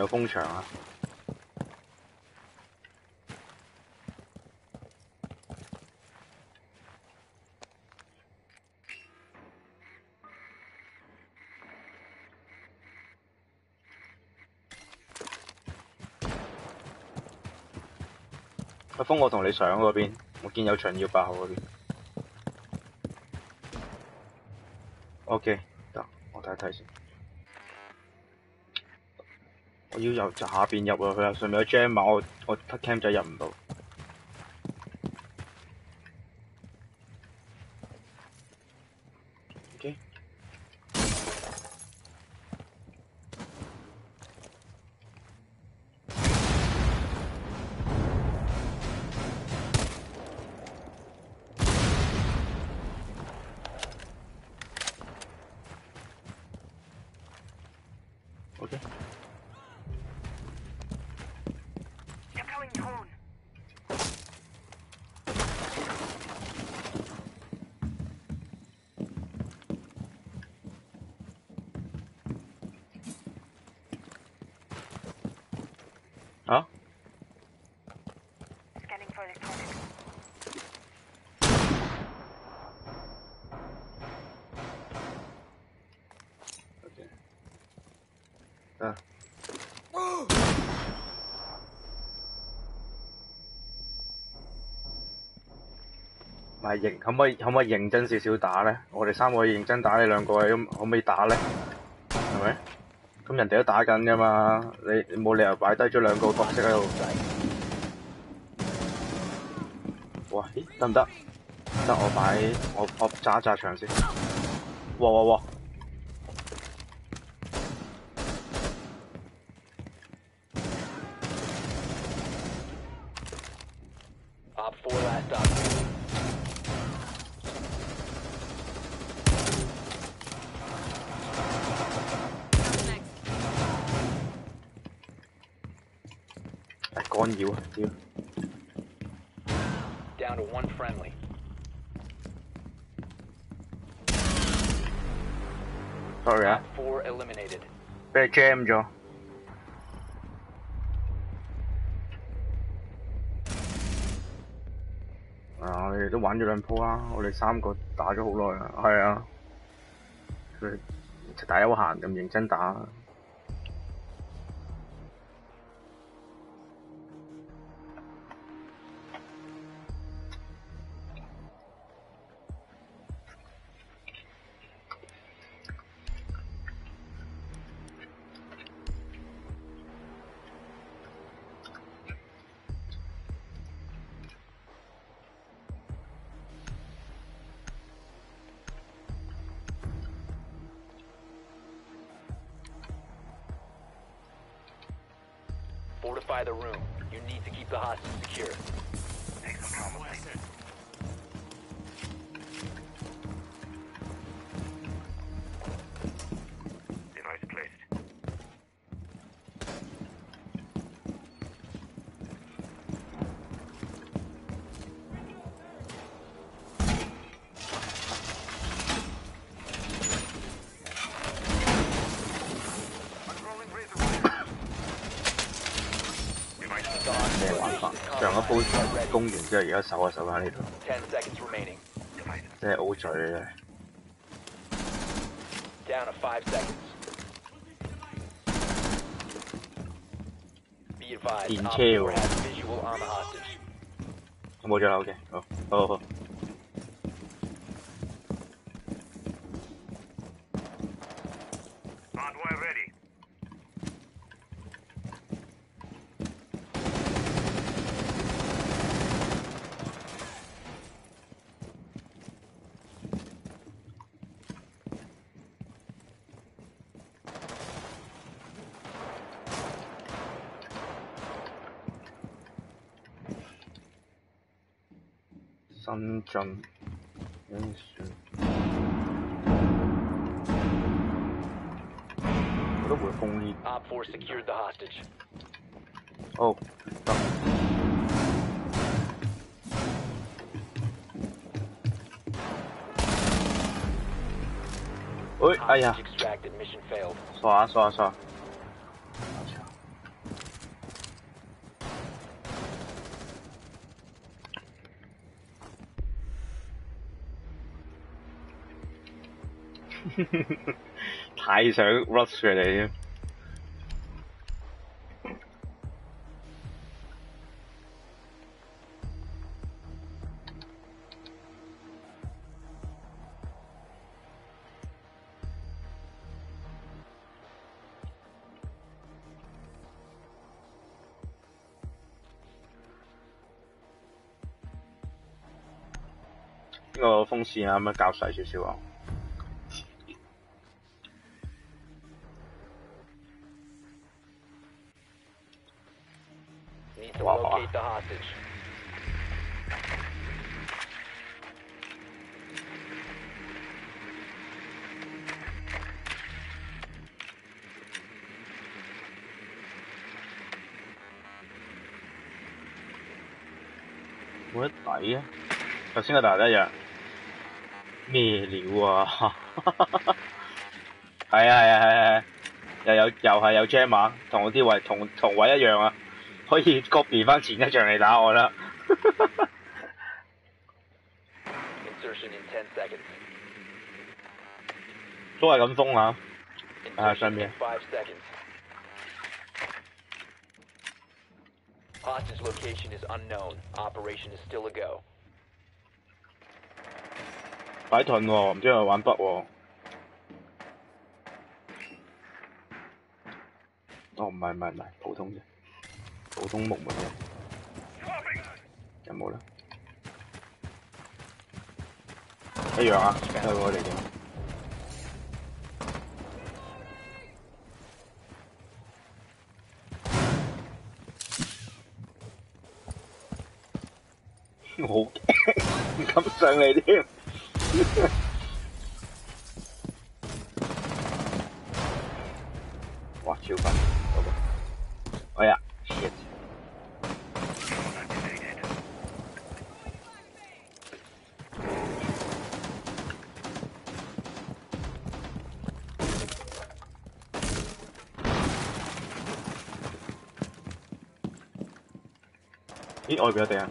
有風牆啊！阿峰，我同你上嗰邊，我見有長耀八號嗰邊。OK，得，我睇睇先。要由就下邊入落去啊！上面有 jam 碼，我我 cam 仔入唔到。系认，可唔可以可唔可以认真少少打咧？我哋三个认真打，你两个咁可唔可以打咧？系咪？咁人哋都打紧噶嘛，你你冇理由摆低咗两个角色喺度。哇！咦？得唔得？得我摆我我炸炸场先。哇哇哇！俾你 jam 咗。啊！我哋都玩咗兩鋪啦，我哋三個打咗好耐啦，係啊，佢大休閒咁認真打。攻完之後，而家守下守下呢度.真係 O 嘴嘅。Down to five seconds. Be advised, In Op jail. 4 has visual on the hostage. 冇咗啦，OK，好，好好。Envoy ready. 新進點算？我都會封呢。Op 4 secured the hostage. 哦，得。喂，哎呀 Hostage，extracted. Mission failed. 刷啊刷太想 rush 佢哋添。呢個風扇啊，咁樣較細少少啊。先個大一樣咩料啊？係啊係啊係啊，又有又係有 jam 啊，同我啲位同同位一樣啊，可以 copy 翻前一仗嚟打我啦。Insertion in 10 seconds. 都係咁封啊！Ah, Insertion saan in yan? 5 seconds. Hostage location is unknown. Operation is still a go. 擺盾喎，唔知係咪玩北喎。哦，唔係唔係唔係，普通啫，普通木門啫。有冇咧？一樣啊，係我哋嘅。我好，唔敢上嚟添。(laughs) 哇，超快！嗰個，哎呀，shit！咦，外邊有敵人。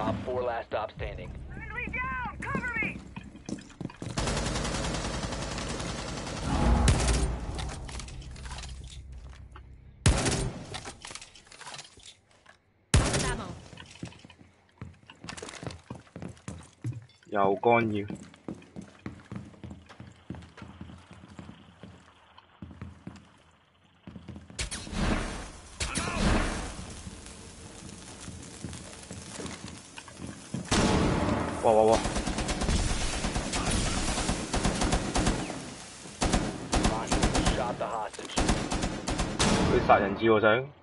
Op 4 last stop standing. Enemy down! Cover me! Ammo. 又干擾。哇哇哇殺人質喎想。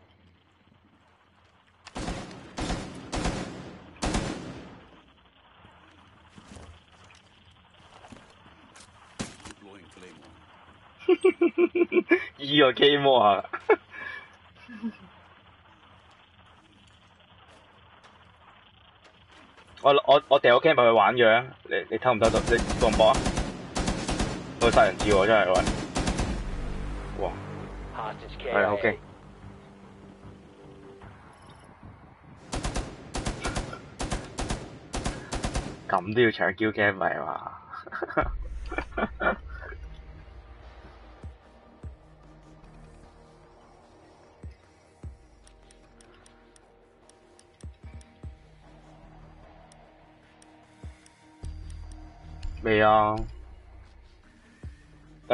個 K 魔啊！我我我掉個 cam 入去玩嘅，你你偷唔偷到？你搏唔搏啊？佢殺人字喎，真係喂！哇係 KIA. OK。咁都要搶 Q 咪係嘛？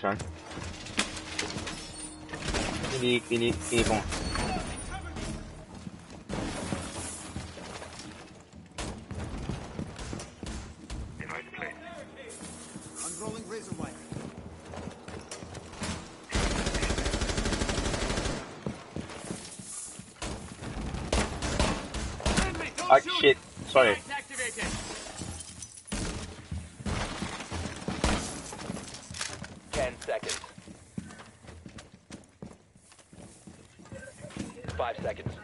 啥给你给你给你封。了啊？Device placed. Unrolling razor wire. 啊 shit，sorry。Ten seconds. Five seconds.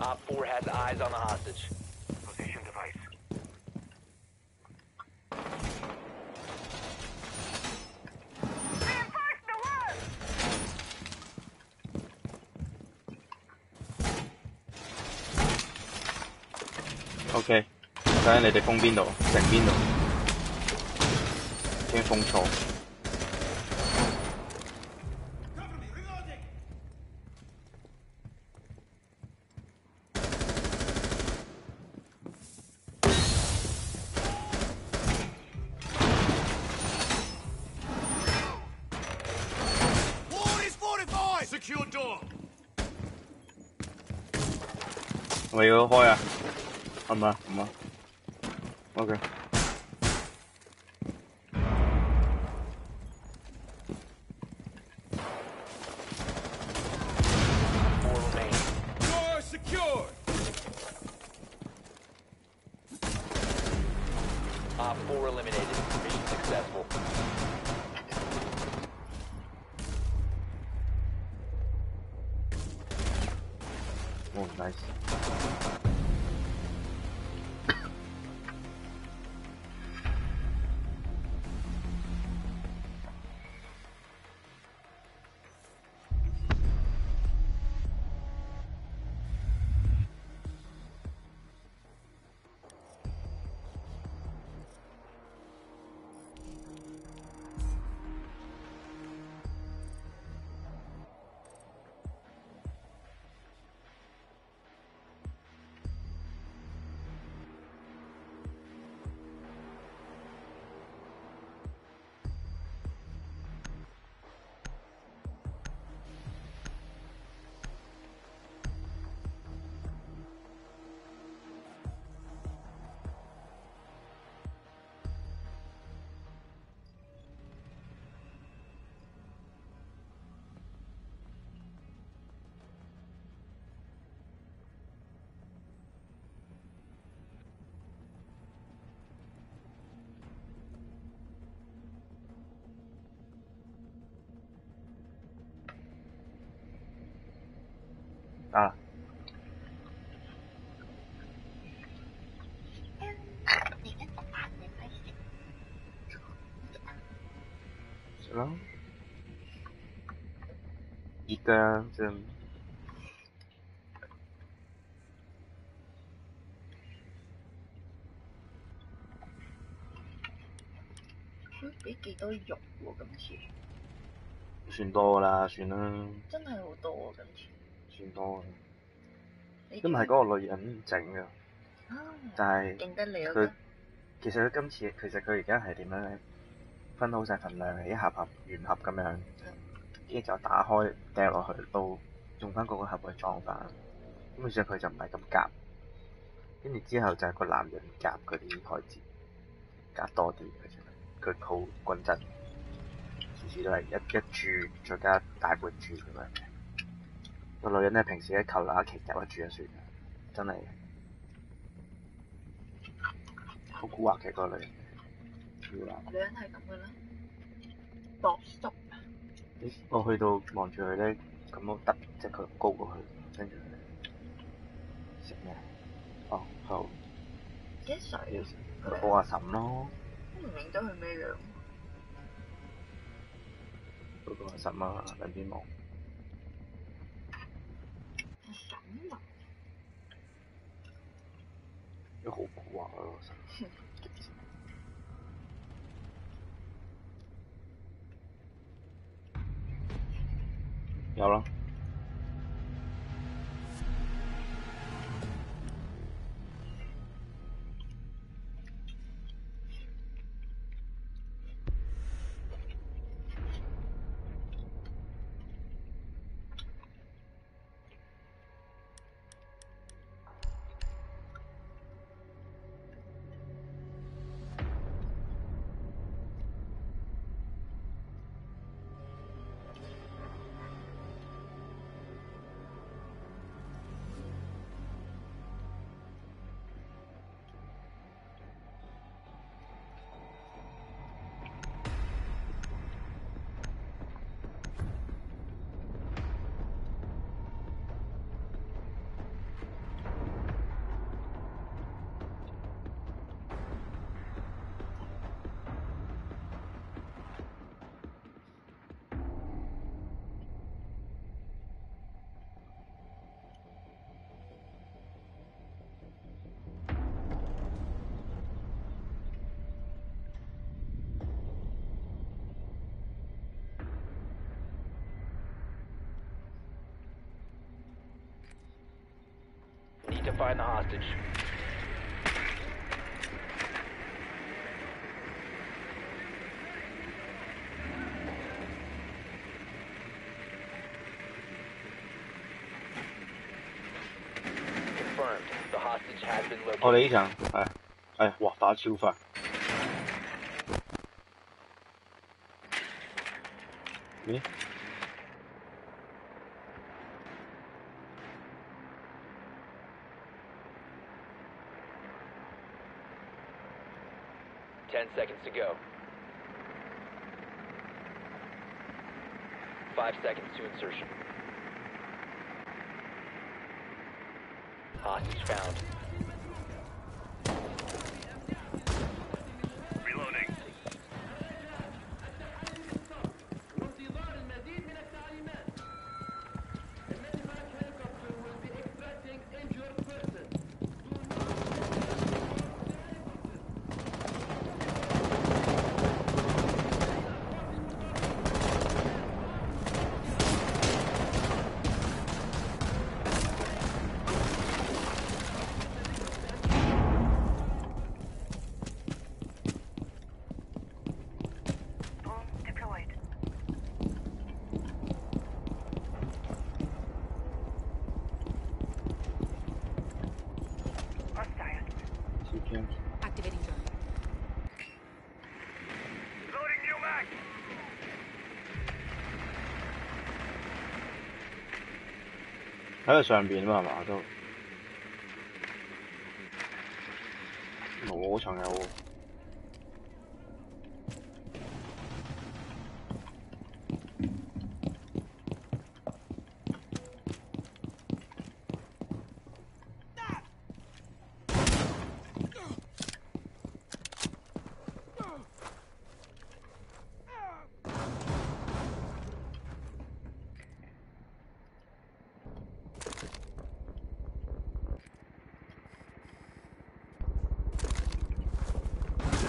Op 4 has eyes on the hostage. Position device. Reinforce the wall! OK，睇下你哋封邊度，城邊度，驚封錯。一个这都幾幾多肉喎、今次？算多啦，算啦，真係好多喎、今次。算多都唔係嗰個女人整嘅，啊，但係佢其實佢今次其實佢而家係點樣咧？分好晒份量，係一盒盒原盒咁樣，跟住就打開掉落去到用翻嗰個盒去裝翻。咁其實佢就唔係咁夾，跟住之後就係個男人夾嗰啲開支，夾多啲嘅啫。佢好均真，次次都係一一注再加大半注咁樣嘅。個女人咧平時喺扣乸期夾一注就算啦，真係好蠱惑嘅嗰個女人。女人係咁嘅啦，薄叔啊，我去到望住佢咧，咁我突即係佢高過佢，跟住佢食咩？哦，好，幾歲要啊？食我阿嬸咯，都唔認得佢咩樣。嗰個阿嬸啊，兩邊望。阿嬸啊，都好蠱惑啊！有了。to find the hostage. Confirmed. The hostage has been 我 located. 哋呢层系系哇打超快，咦？ Ten seconds to go. Five seconds to insertion. Hostage found. 喺上邊啊嘛，都。我嗰層有喎。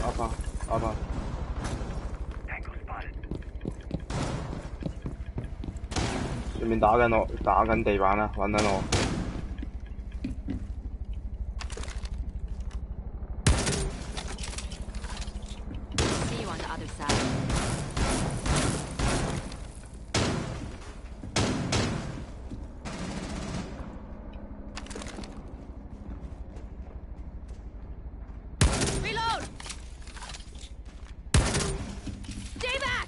阿爸，阿爸，Tango spotted. 上面打緊我，打緊地板啦，揾緊我。See you on the other side. Reload! Stay back!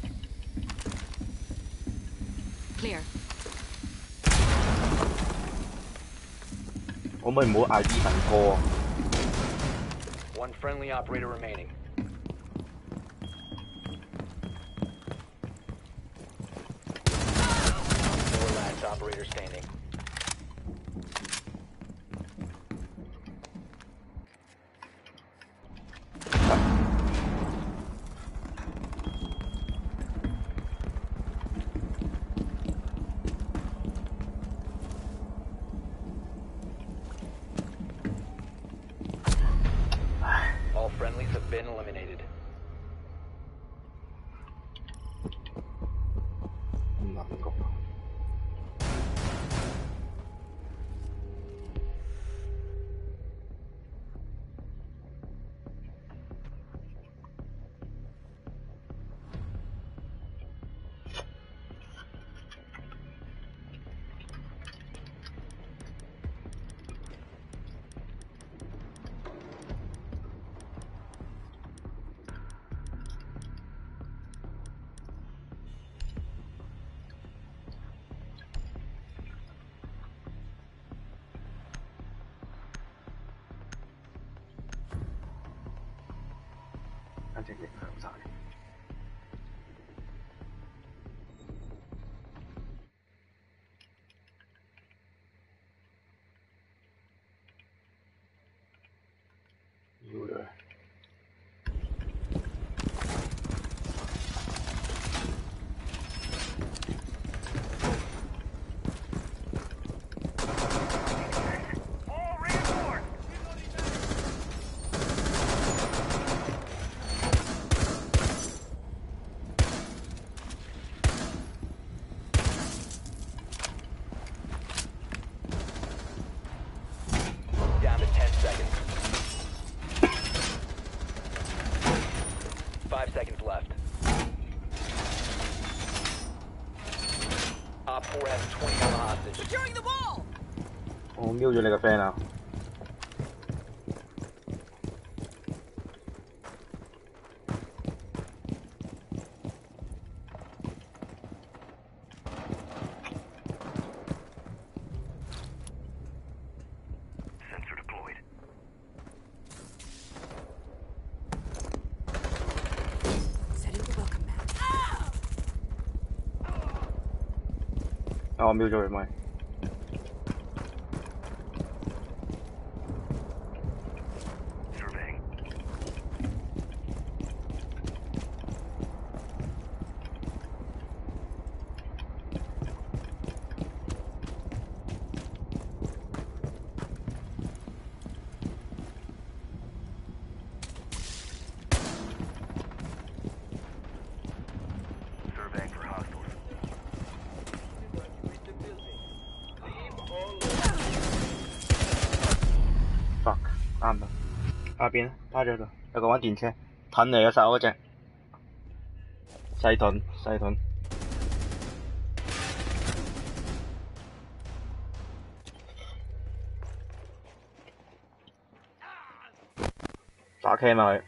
Clear. 可唔可以唔好嗌啲神歌啊？One friendly operator remaining. 我瞄住你個 friend 啊！Sensor deployed. Setting the welcome mat. 啊，我瞄咗佢咪。Surveying. Surveying for hostiles. fuck 啱啦，趴咗度，有個玩电车，盾嚟嘅手嗰只，细盾细盾。打开埋，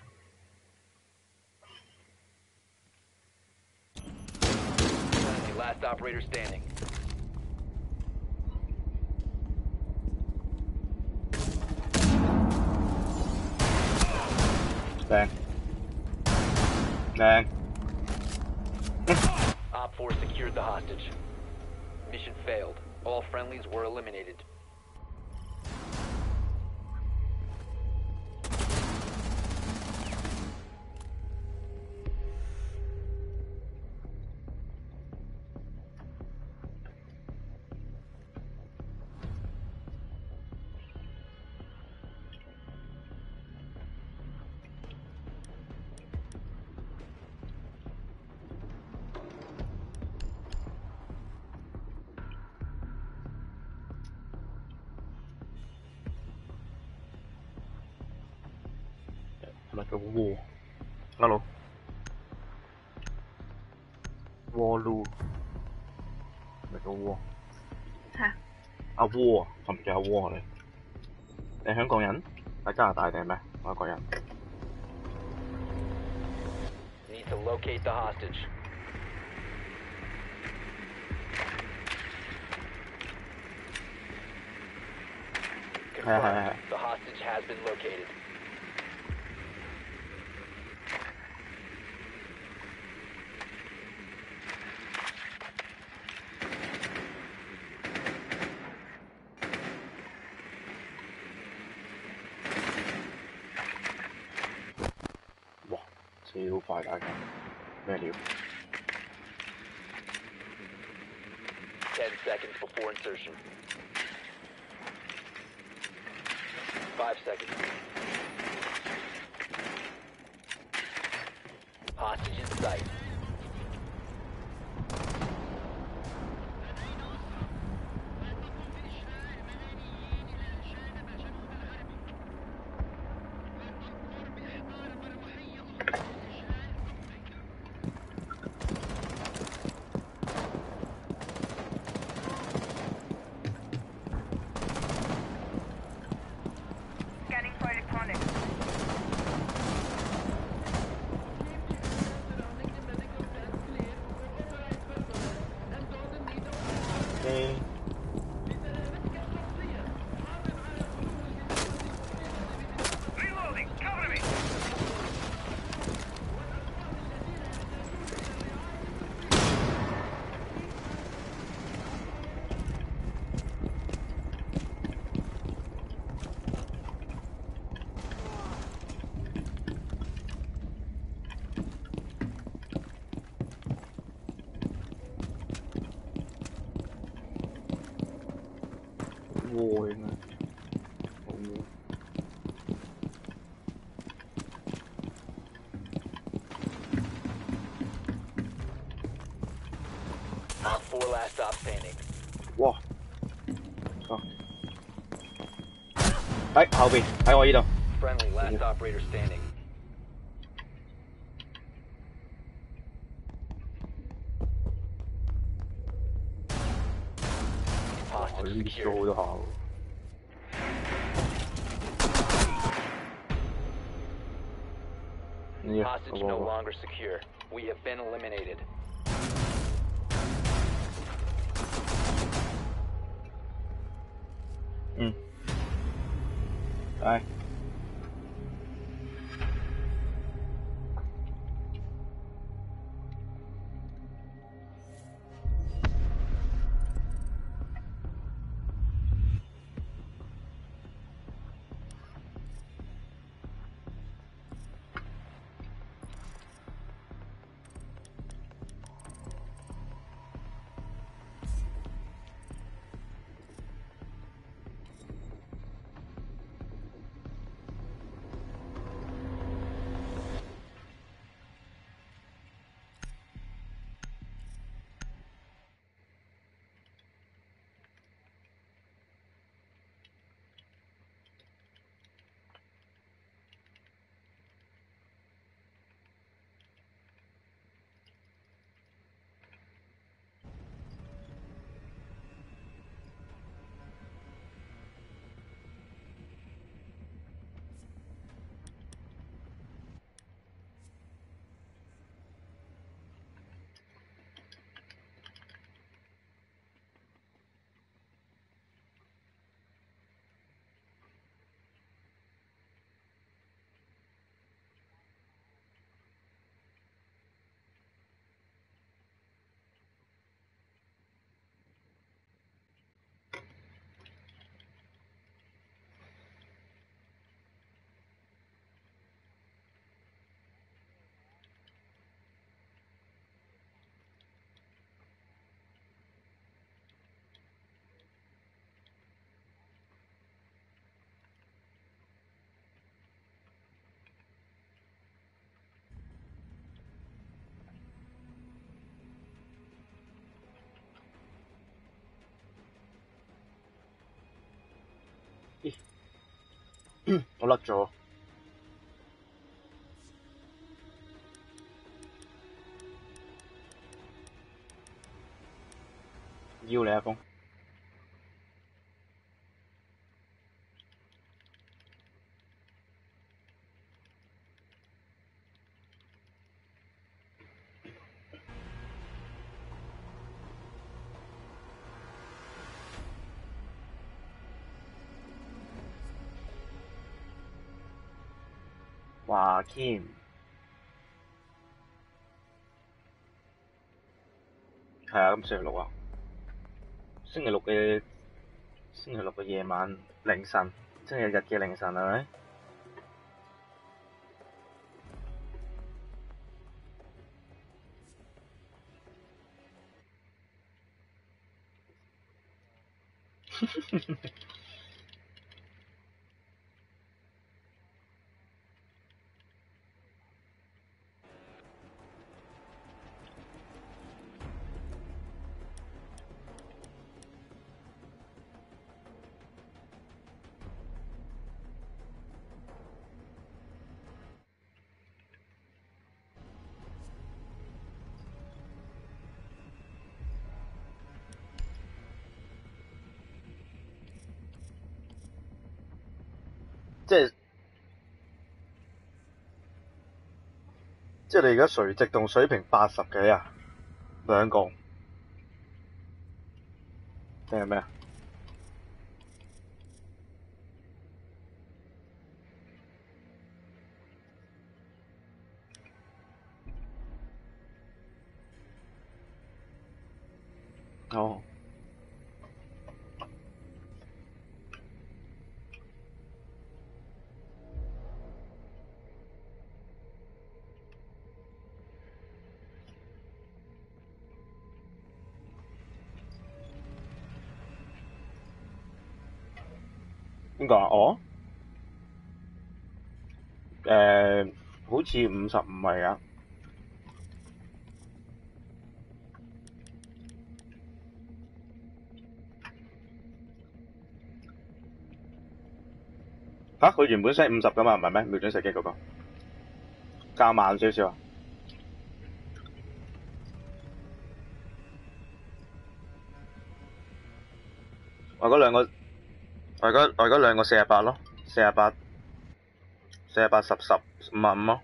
阿窩啊，係咪叫阿窩啊你？香港人？喺加拿大定係咩？外國人？Need to locate the hostage. Confirmed. The hostage has been located. Op 4 last stop standing. 哇！啊！喺后边，喺我呢度。 Friendly, last operator standing. 我甩咗。華謙，係啊，咁星期六啊，星期六嘅星期六嘅夜晚凌晨，星期日嘅凌晨係咪？(laughs) 即係你而家垂直同水平八十幾啊？兩個定係咩啊？邊個啊？我？誒、好似五十五係啊。嚇、佢原本 set 五十噶嘛，唔係咩？瞄準射擊嗰、個，加慢少少啊。嗰兩個，我而家我而家兩個四十八咯，四十八，四十八十十五啊五咯，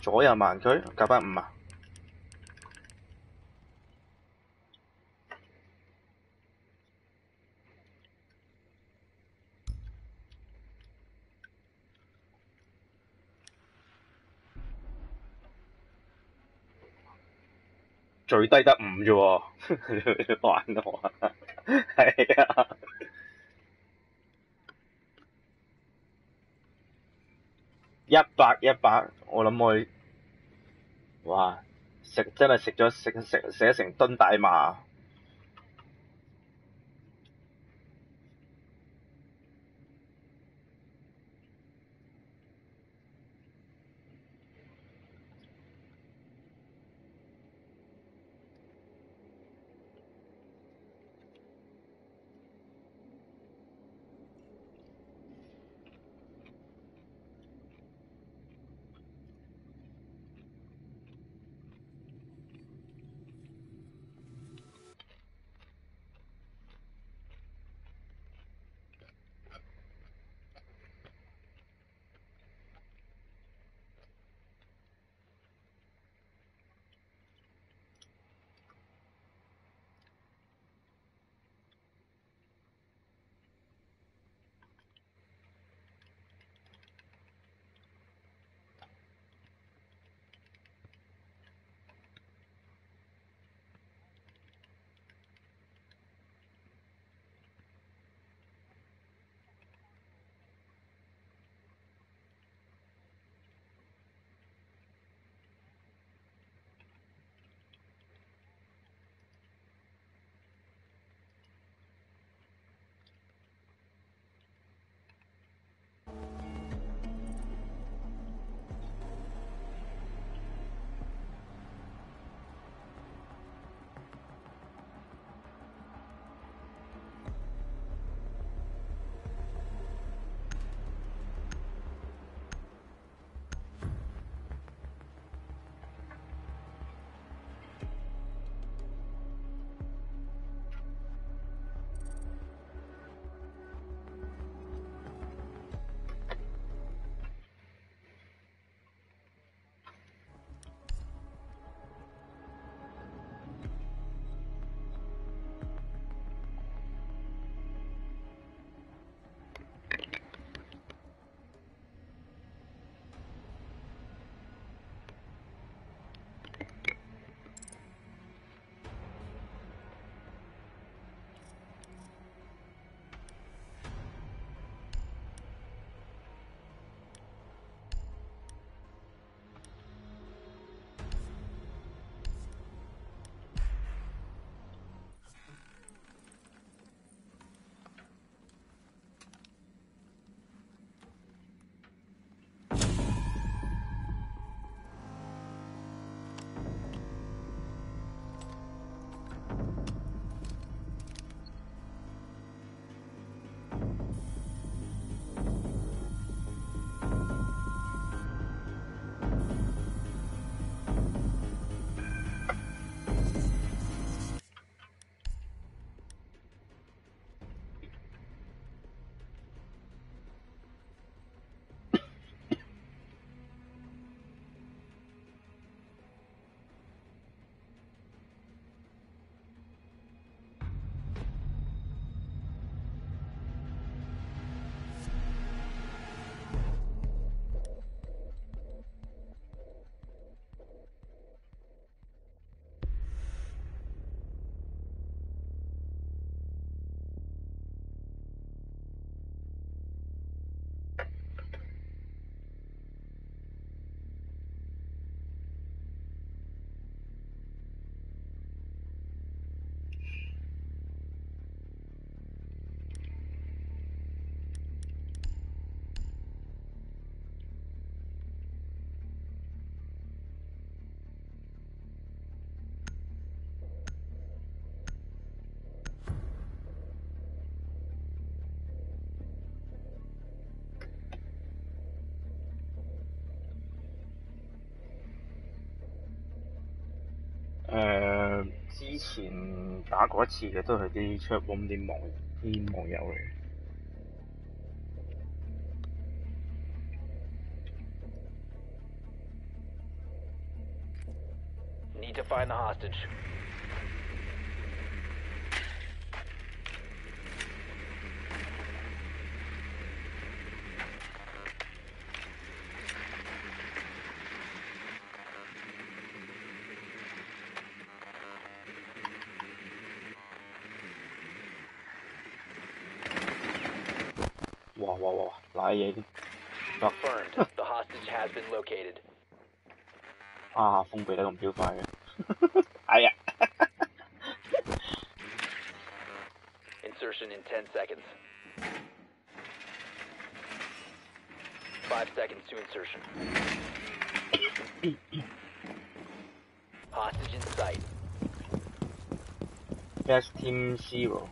左右盲區九百五啊。最低得五啫喎，(laughs) 玩我！(laughs) 係啊，一百一百，我諗我，哇！食真係食咗食食食咗成噸大麻。前打過一次嘅，都係啲 chat room 啲網啲網友嚟。Need to find the hostage. 哇！赖嘢添 Confirmed. (laughs) the hostage has been located. 啊，封鼻得咁飙快嘅，(laughs) 哎呀！ (laughs) Insertion in 10 seconds. 5 seconds to insertion. (coughs) Hostage in sight. Best Team Zero。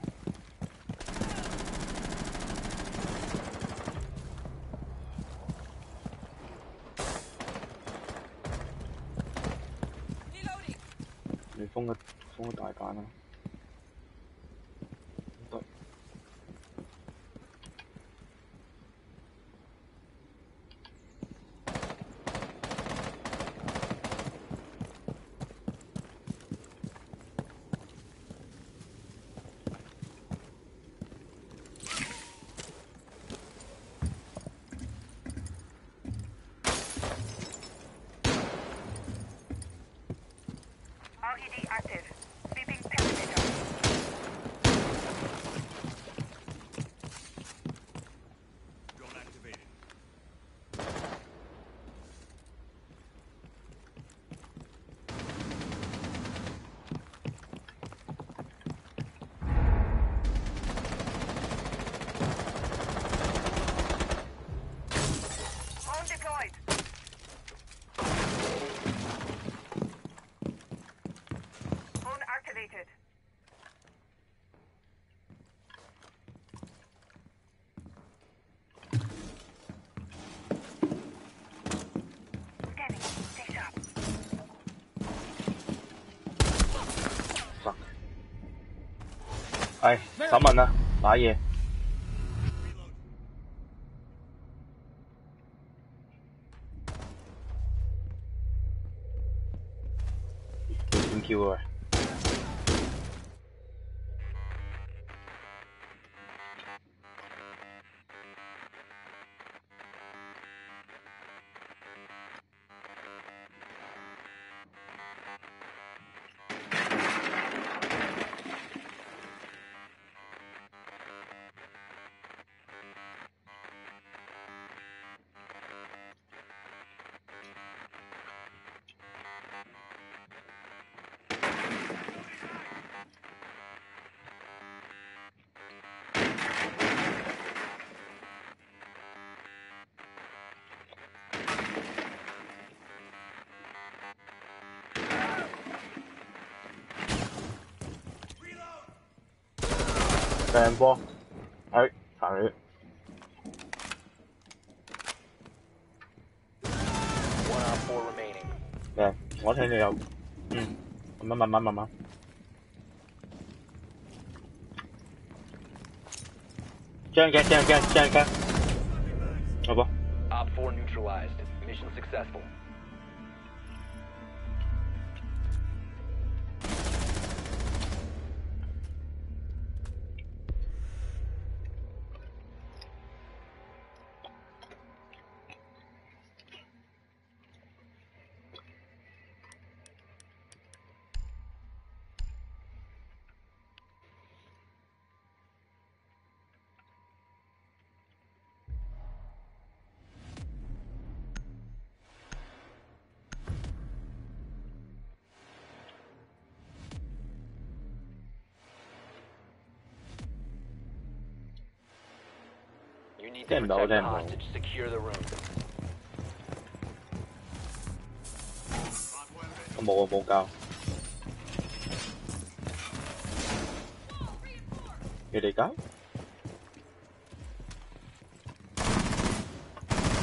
唉，審問啦，打野。掟波，係行你。One on 4 remaining. 誒，我聽你有，嗯，慢慢慢慢慢慢。將嘅將嘅將嘅，好不？Op 4 neutralized. Mission successful. Hostage. Secure the room. 我冇啊冇教。你哋教？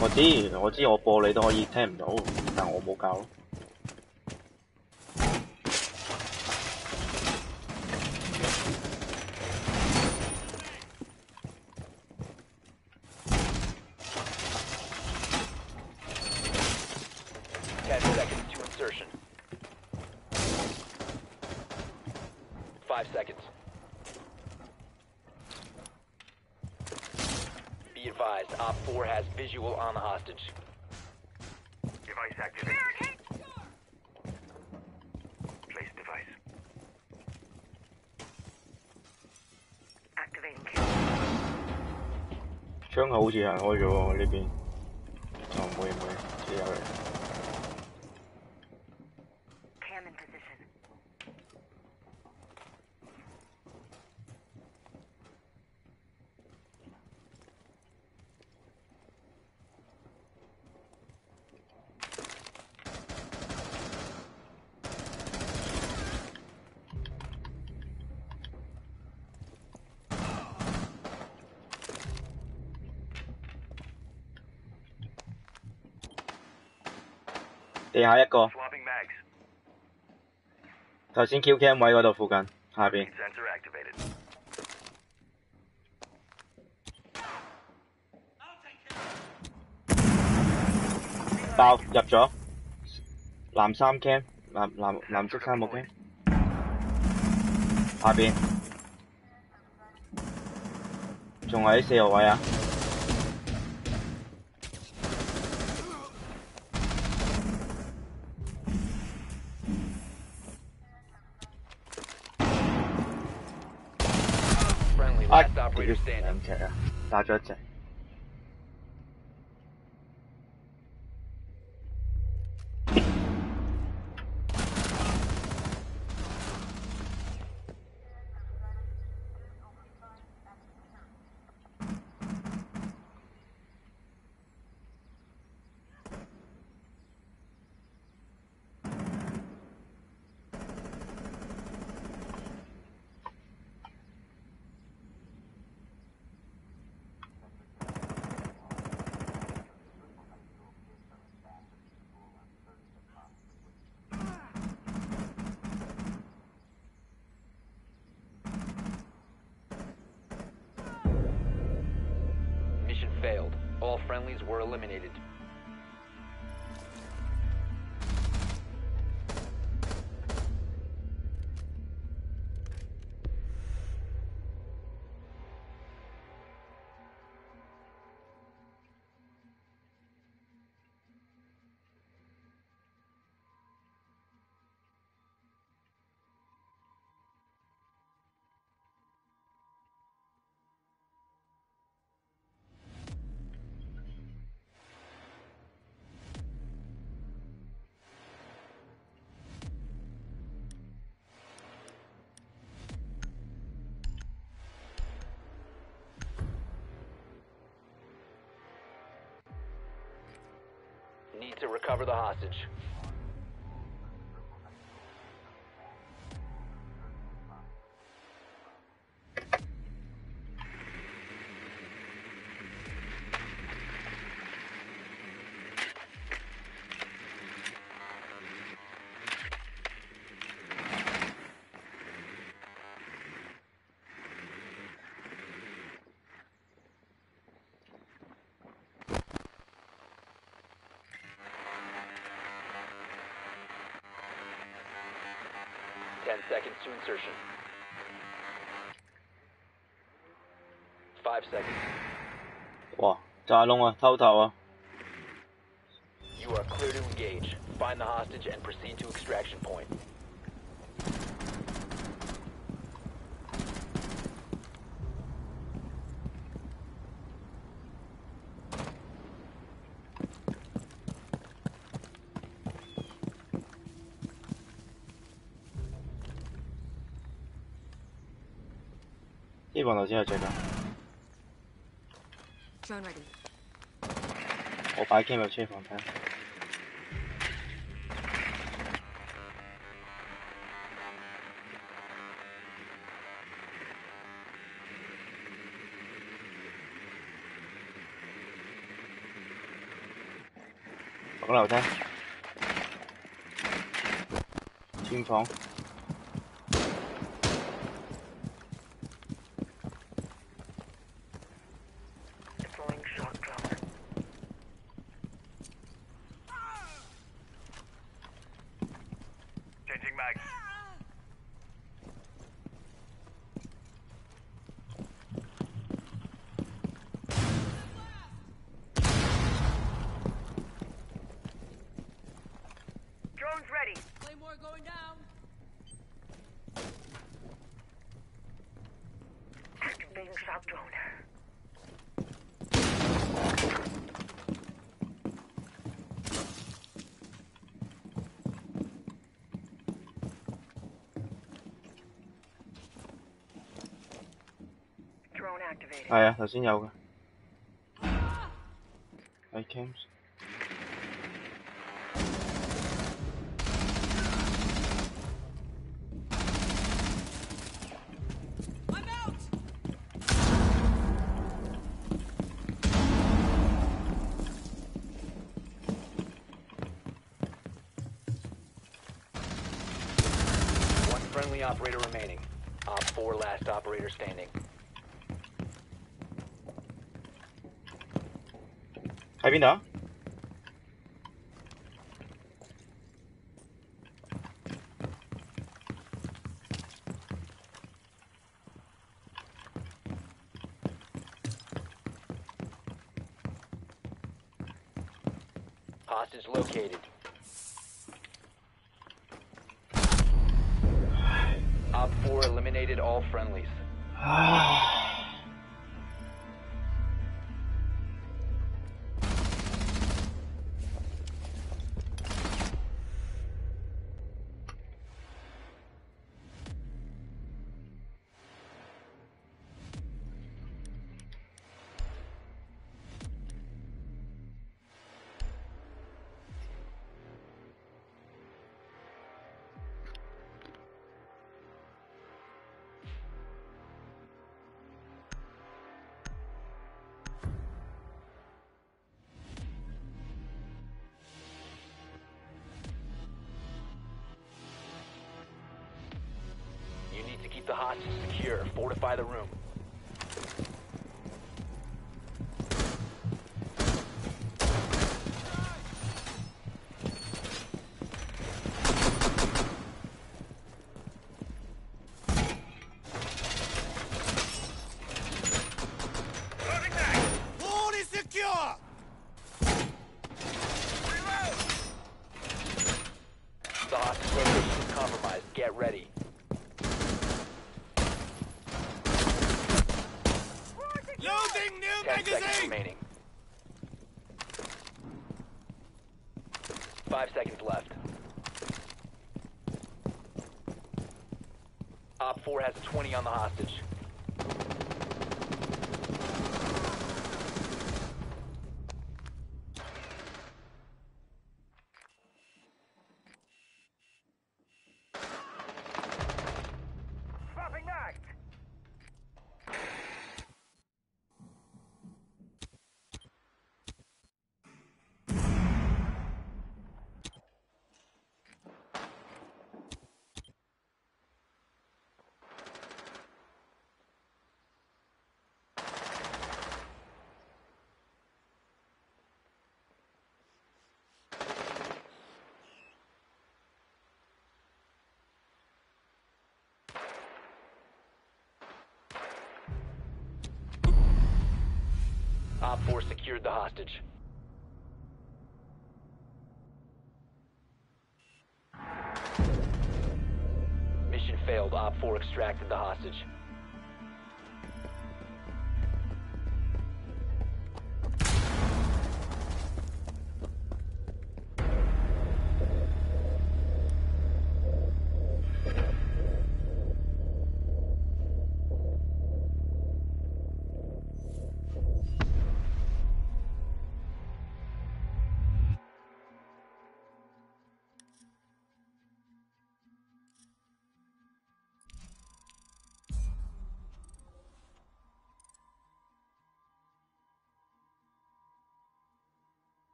我知我知，我播你都可以聽唔到，但我冇教咯。Five seconds. Be advised, Op 4 has visual on the hostage. Device activated. Place device. Activating camera. 窗口好似系開咗喎我呢邊。哦，唔會唔會，自己有嚟。Cam in position. 下一个，头先 QKM 位嗰度附近，下边。爆入咗蓝三 Cam，蓝蓝蓝色三木 Cam，下边仲喺四号位啊！隻啊，打 the hostage. to insertion. Five seconds. 哇！炸窿啊，偷头啊！ You are clear to engage. Find the hostage and proceed to extraction point. 呢部頭先有隻㗎，Drone ready. 我擺 cam 入車房睇下。講樓梯，專房。系啊，头先有嘅。I cams。 I'm out! One friendly operator remaining. Op 4 last operator standing. 喺邊 the hostage secure. Fortify the room. All is secure! The hostage location is compromised. Get ready. Loading new 10 seconds magazine! remaining. Five seconds left. Op 4 has a 20 on the hostage. Swapping knives! Op 4 secured the hostage. Mission failed. Op 4 extracted the hostage.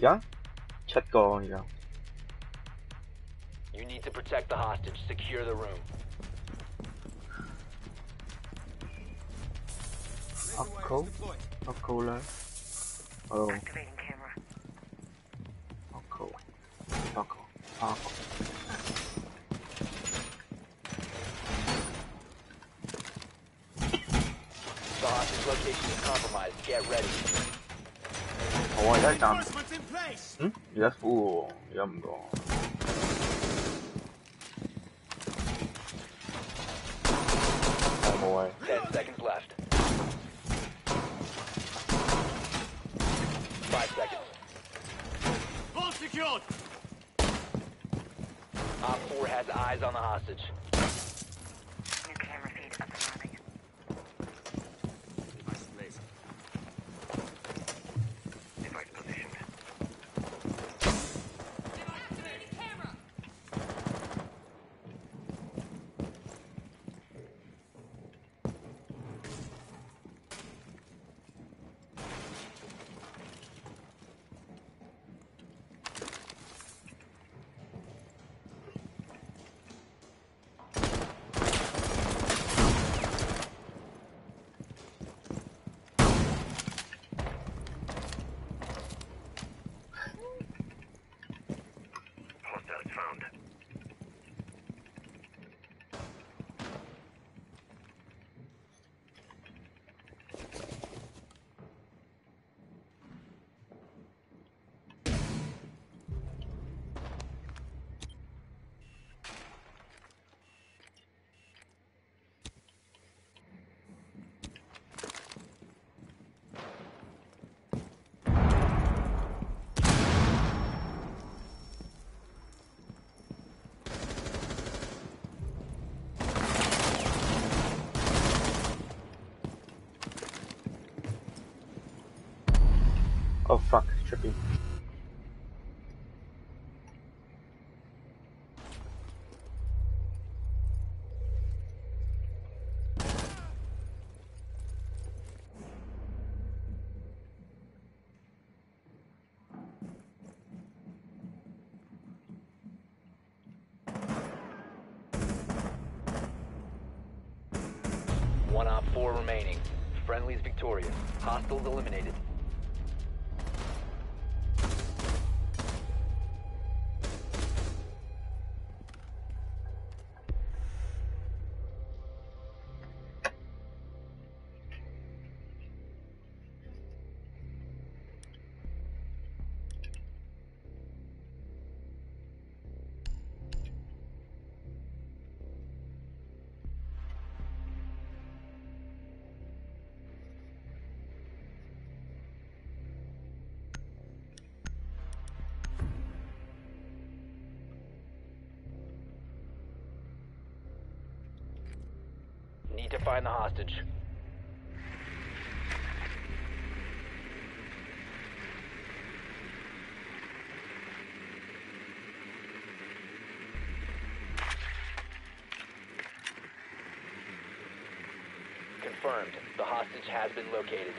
家七个而家。 You need to protect the hostage. Secure the room. 阿 Q 阿 Q 咧，哦 Place! 嗯而家呼喎，而家唔講。Trippy. One Op 4 remaining. Friendly's victorious. Hostiles eliminated. Find the hostage. Confirmed. The hostage has been located.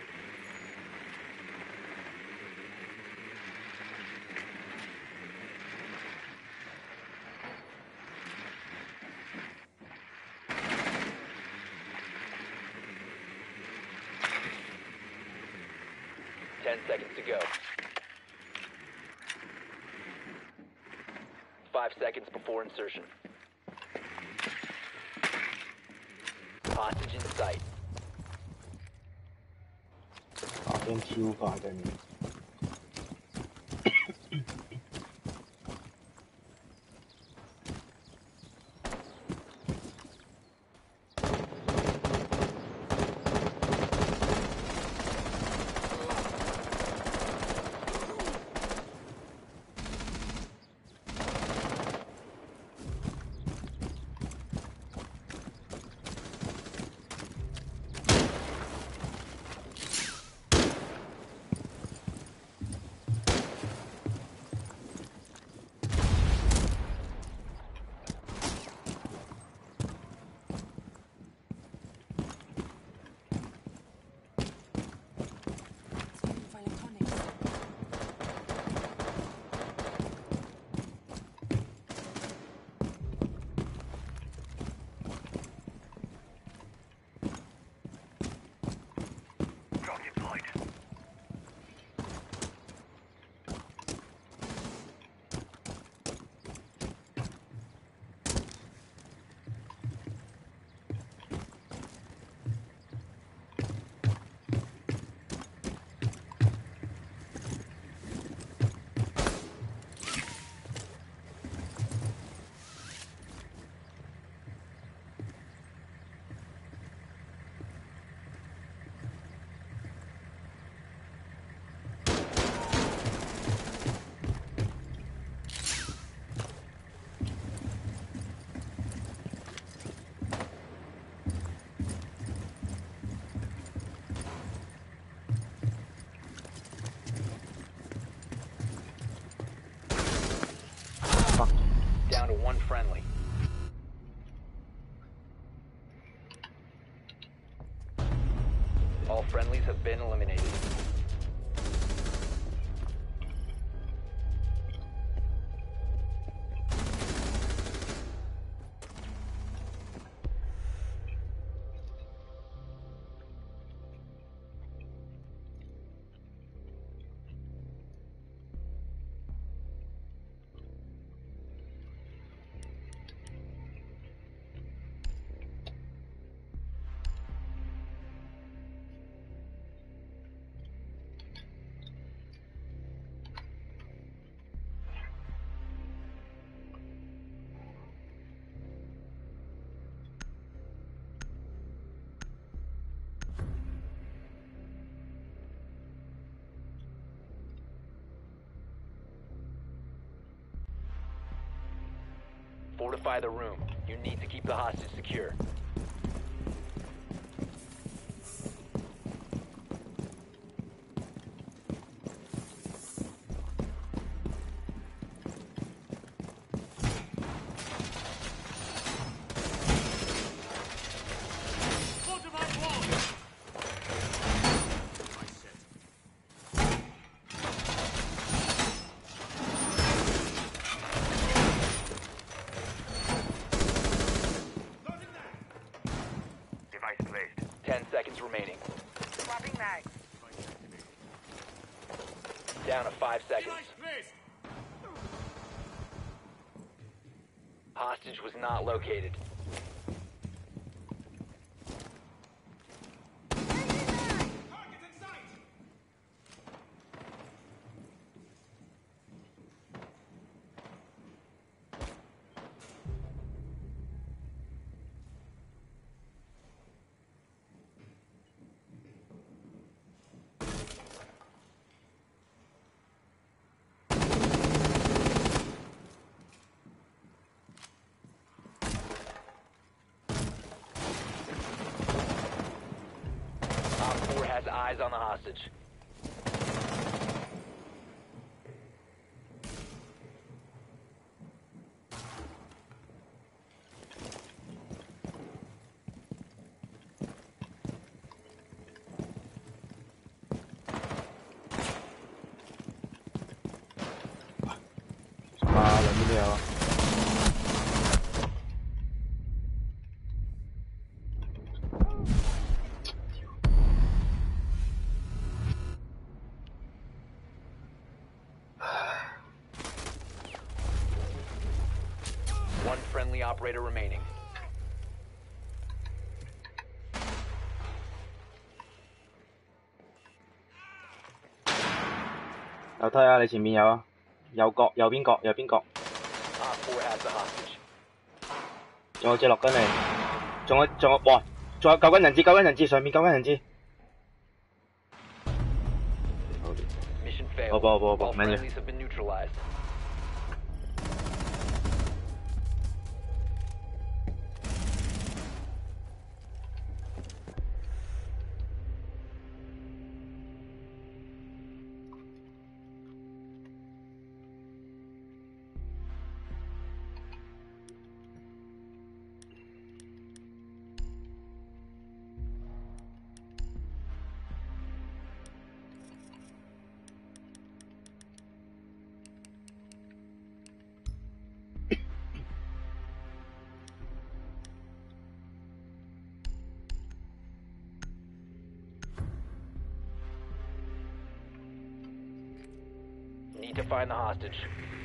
Seconds before insertion. Hostage in sight. 打邊超 friendlies have been eliminated. Fortify the room. You need to keep the hostage secure. Device placed. Ten seconds remaining. Swapping mags. Down to five seconds. Hostage was not located. Op 4 has eyes on the hostage. 有睇啊！你前面有啊，右角、右边角、右边角。仲有只六根嚟，仲有仲有哇，仲有九根人质，九根人质，上面九根人质。冇冇冇冇，没咧。To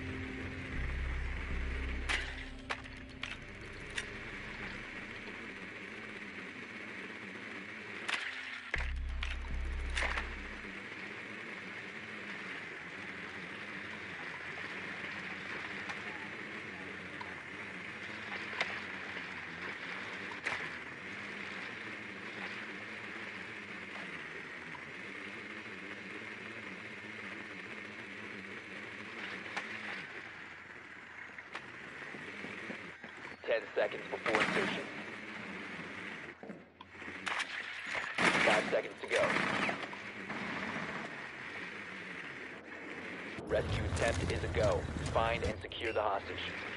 go. Find and secure the hostage.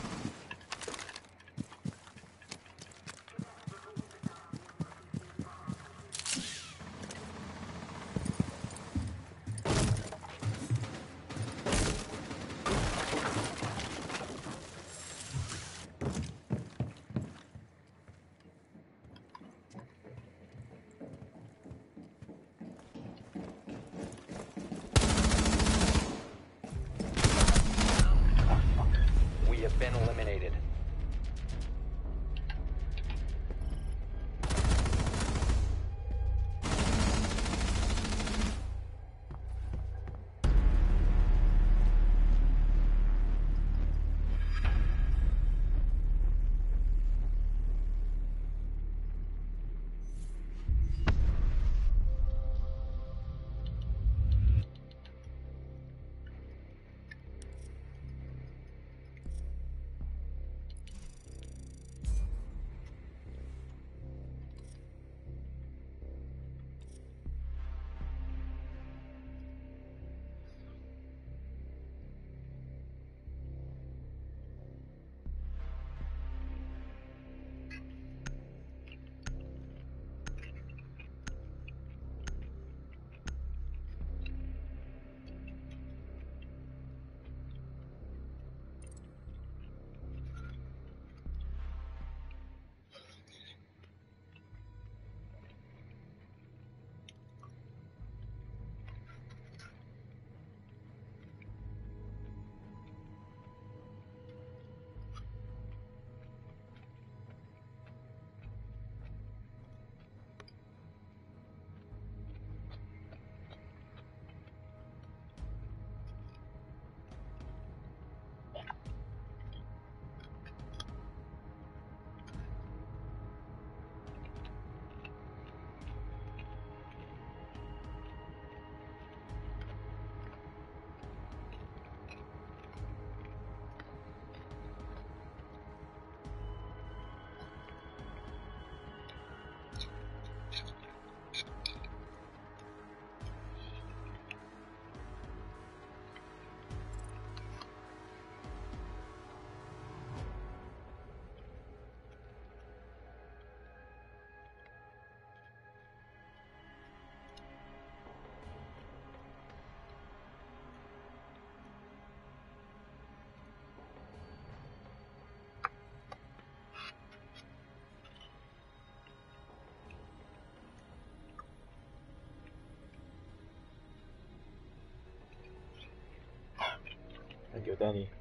Thank you, Danny。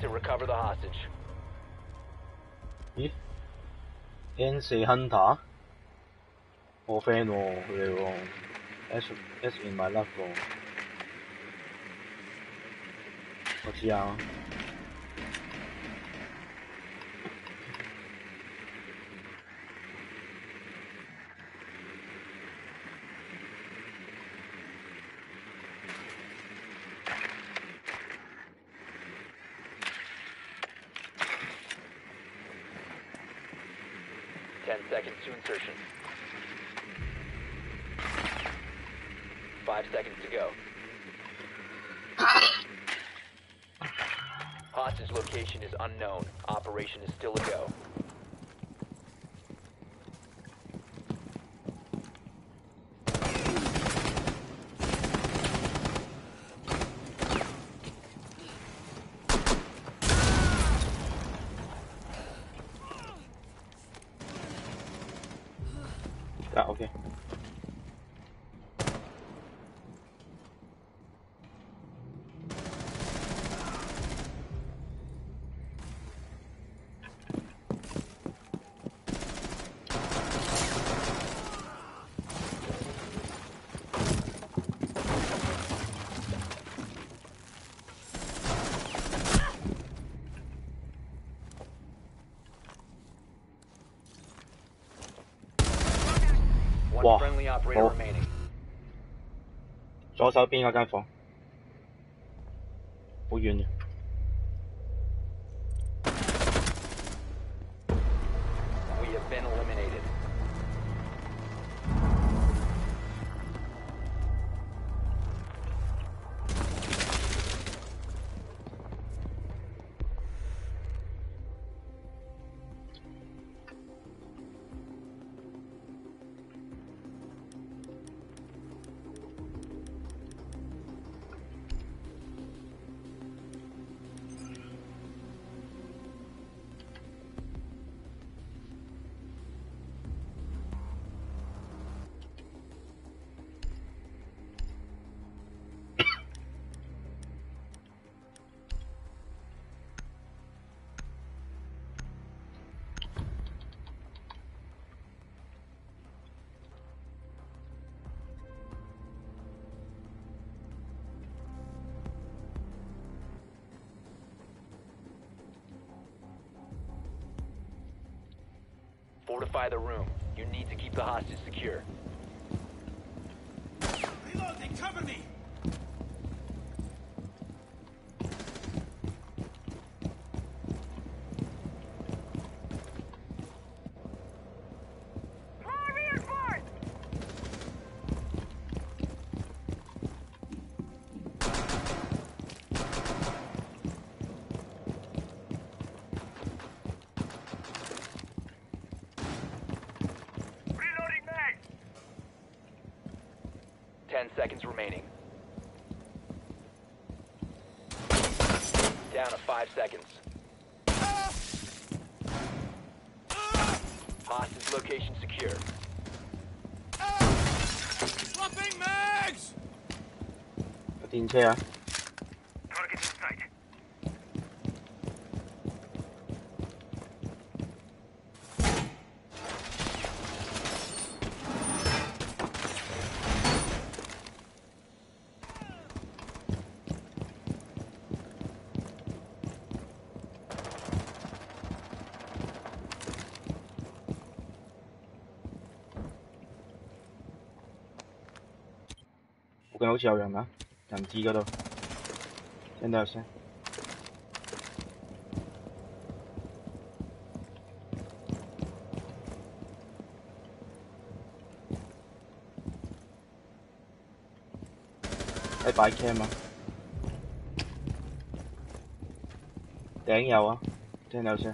to recover the hostage. 咦？N 四 Hunter，我 friend 喎，佢哋喎，S S in my love 喎，我知啊。 Location is unknown. Operation is still a go. 好，左手邊嗰間房，好遠嘅。Fortify the room. You need to keep the hostage secure. Reloading, cover me! More reinforced! Reloading mag! 10 seconds remaining. Down to 5 seconds. Hostage location secure. Swapping mags! 有电车啊！ 有人啊，人質嗰度，聽到有聲。喺擺 cam 啊，頂有啊，聽到有聲。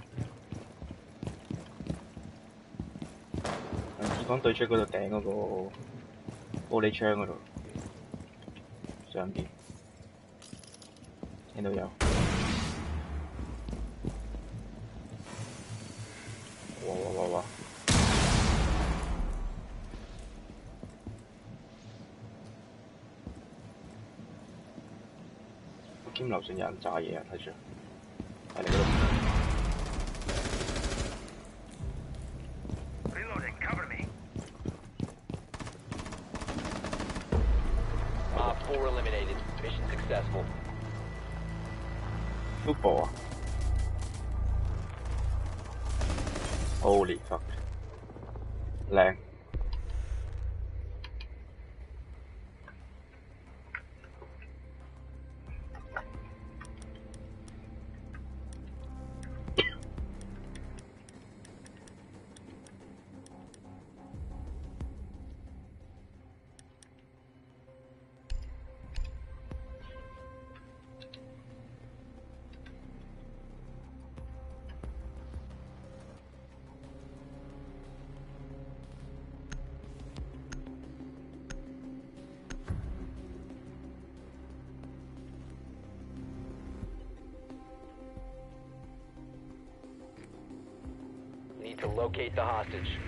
人質講對出嗰度頂嗰個玻璃窗嗰度。上邊聽到有。哇哇哇哇！我見樓上有人炸嘢啊！睇住，to locate the hostage.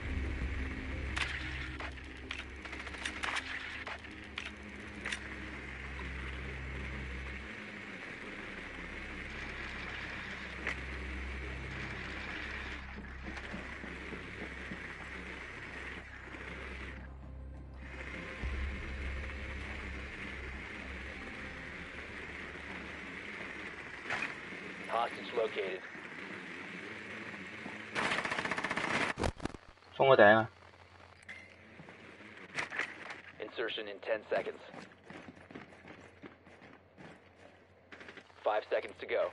Hostage located. Insertion in 10 seconds. Five seconds to go.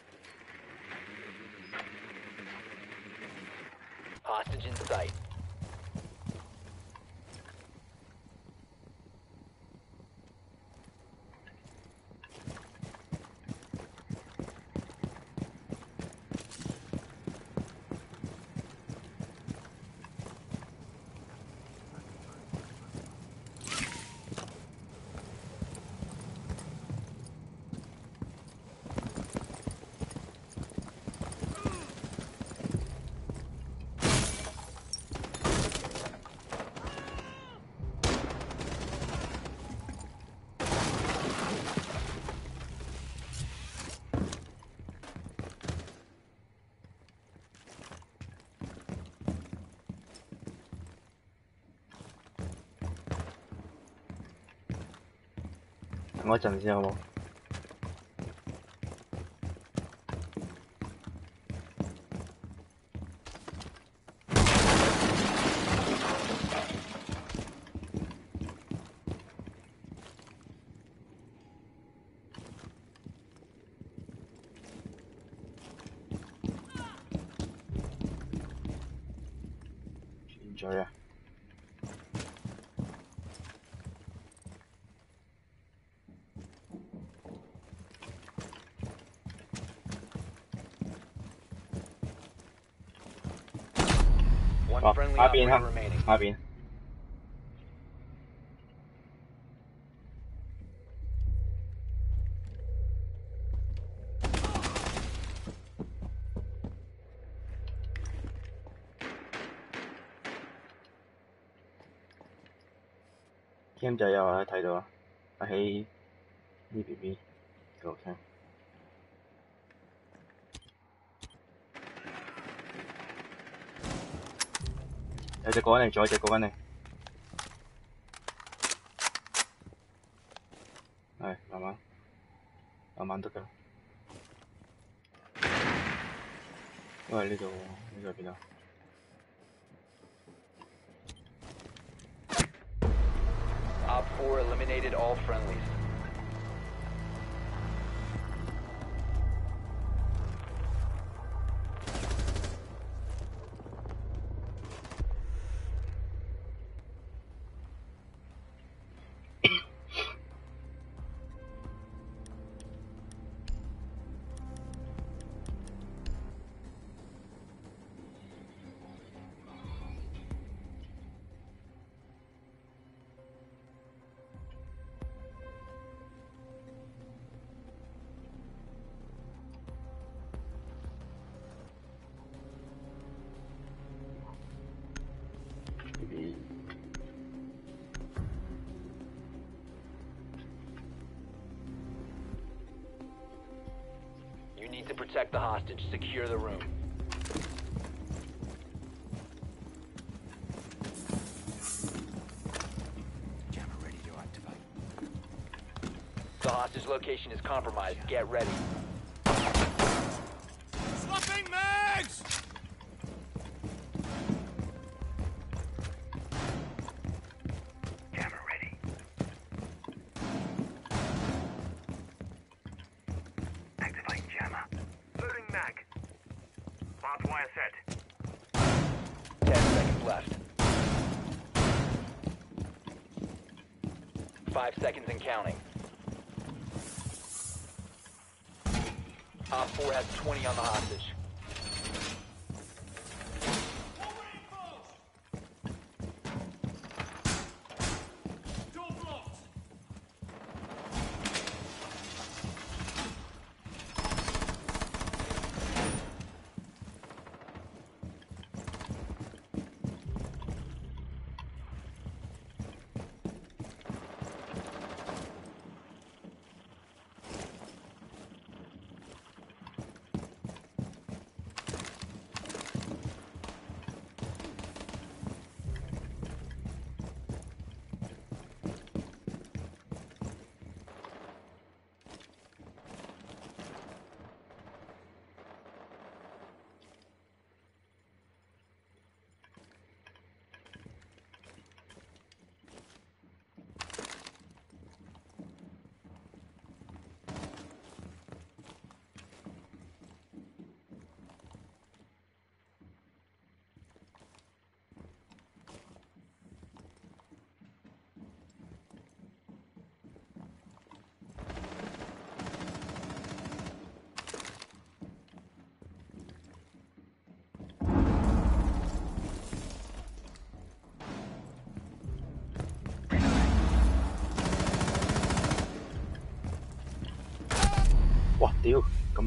我讲一陣先好冇？friendly 下边 operator 哈 remaining. 下边。Cam 仔有啊，睇到啊，喺呢 B B 度听。 隻過緊嚟，仲有隻過緊嚟。係，慢慢，慢慢得㗎。因為呢度 hostage. Secure the room. Jammer ready to activate. The hostage location is compromised. Get ready. Five seconds and counting. Op 4 has 20 on the hostage.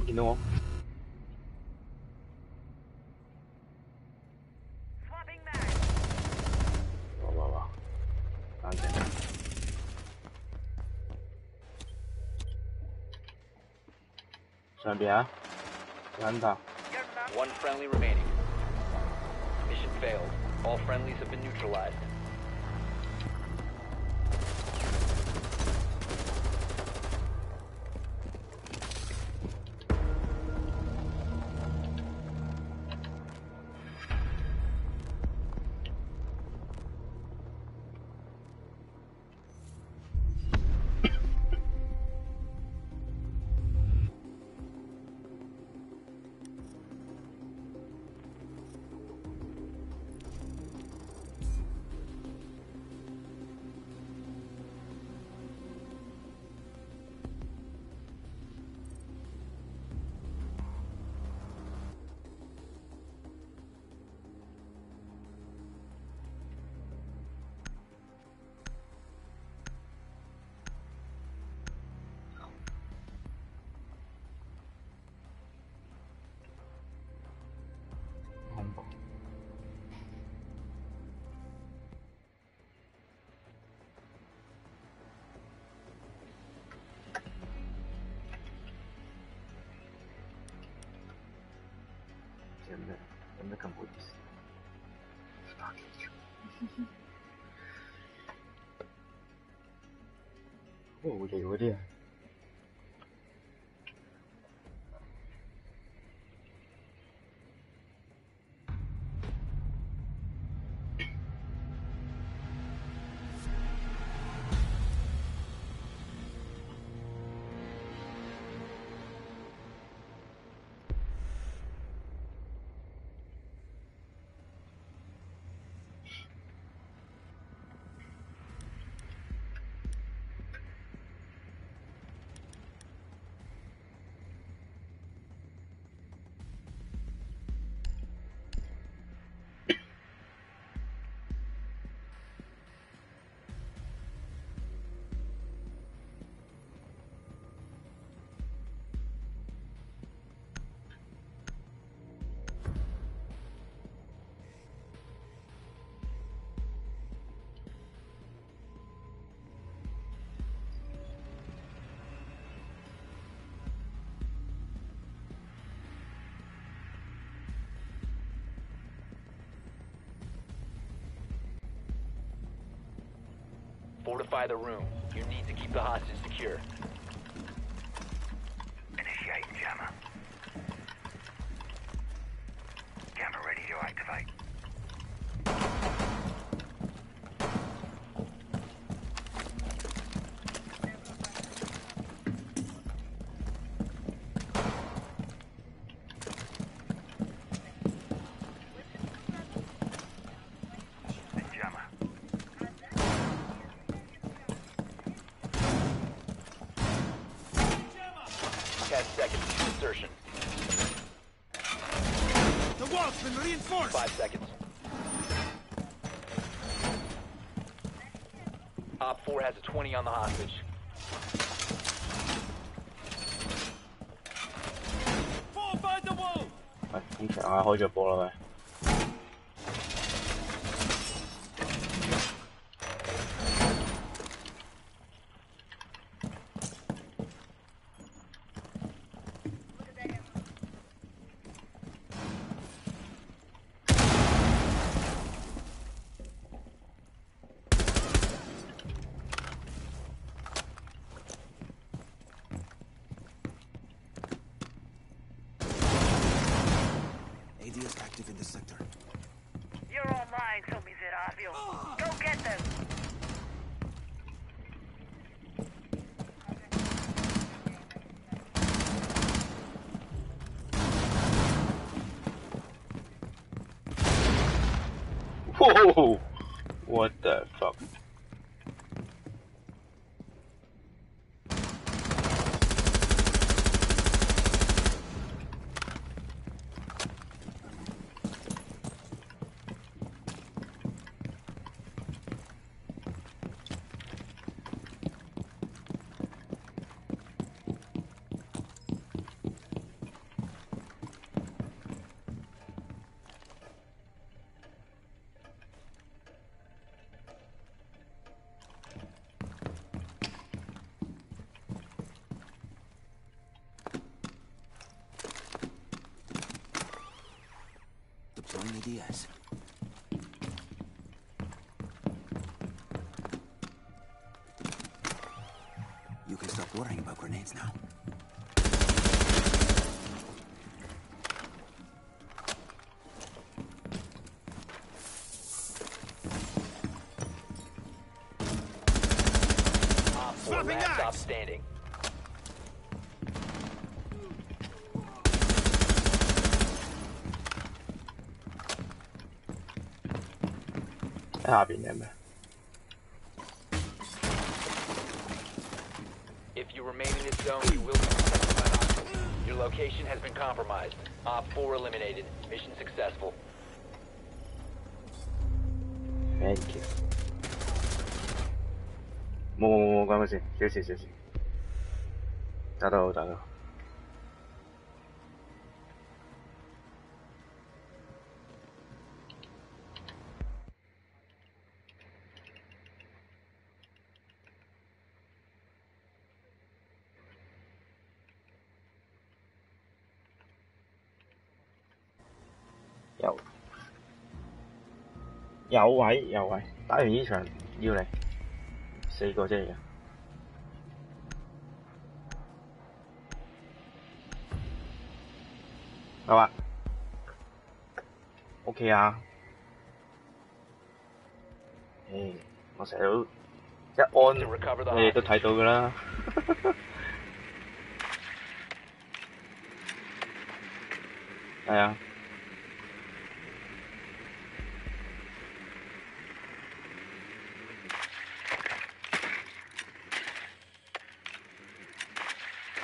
咁見到我？Swapping mag. 哇哇哇！冷靜。上邊啊，撚頭。You're not One friendly remaining. Mission failed. All friendlies have been neutralized. 真的真的咁好意思。！Fortify the room. You need to keep the hostage secure. Five seconds. Op 4 has a 20 on the hostage. Fortify the wall! 喂，咁場下開咗波啦喂喺下邊嘅咩？If you remain in this zone, you will be detected by hostiles. Your location has been compromised. Op 4 eliminated. Mission successful. Thank you。冇冇冇冇關我事，小事小事。打得好打得好。有有位有位，打完呢場要你四個啫而家。好啊，OK 啊。誒，我成日都一按 To recover the 你哋都.睇到噶啦。(laughs) 係啊。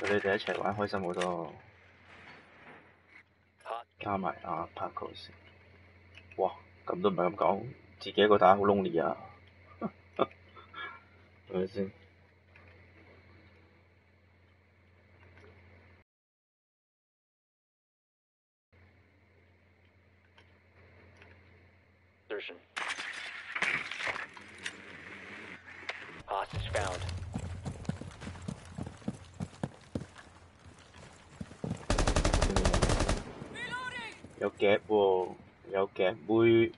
佢一齐玩开心好多。加埋阿 Paco 先，哇，咁都唔系咁讲，自己一个打好 lonely 啊，(laughs) 系咪先？有夾喎，有夾妹。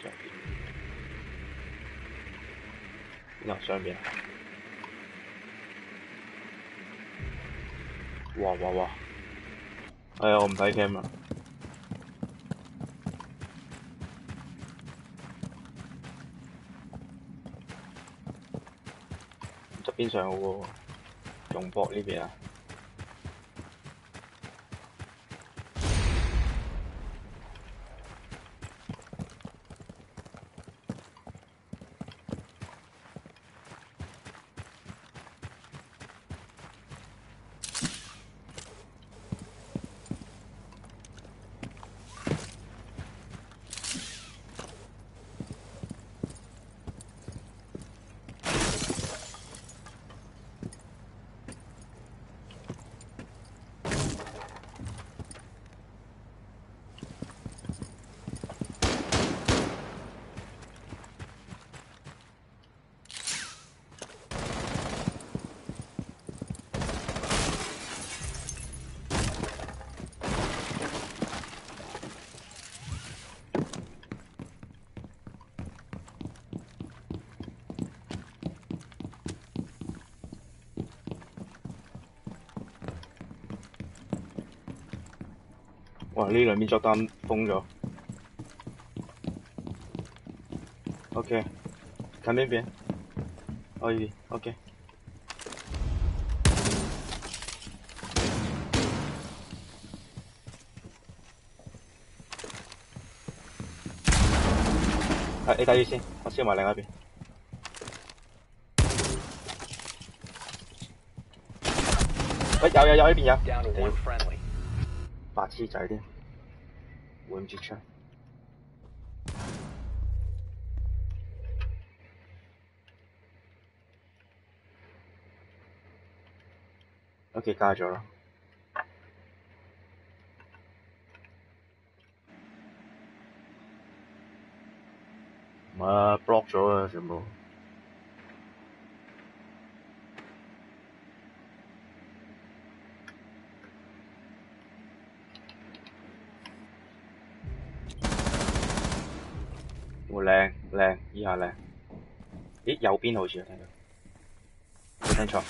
上邊，嗱上邊，哇哇哇！係啊，我唔睇 cam 啊。邊上好喎，容博呢邊啊。呢兩邊作單封咗。OK，看邊邊？哦，呢邊 OK。係你睇住先，我先埋另一邊。喂，有有有呢邊有。白痴仔添，換唔住槍。O.K. 加咗啦。唔係啊，block 咗啊，全部。我靚靚，依下靚。咦，右边好似有聽到，冇听错。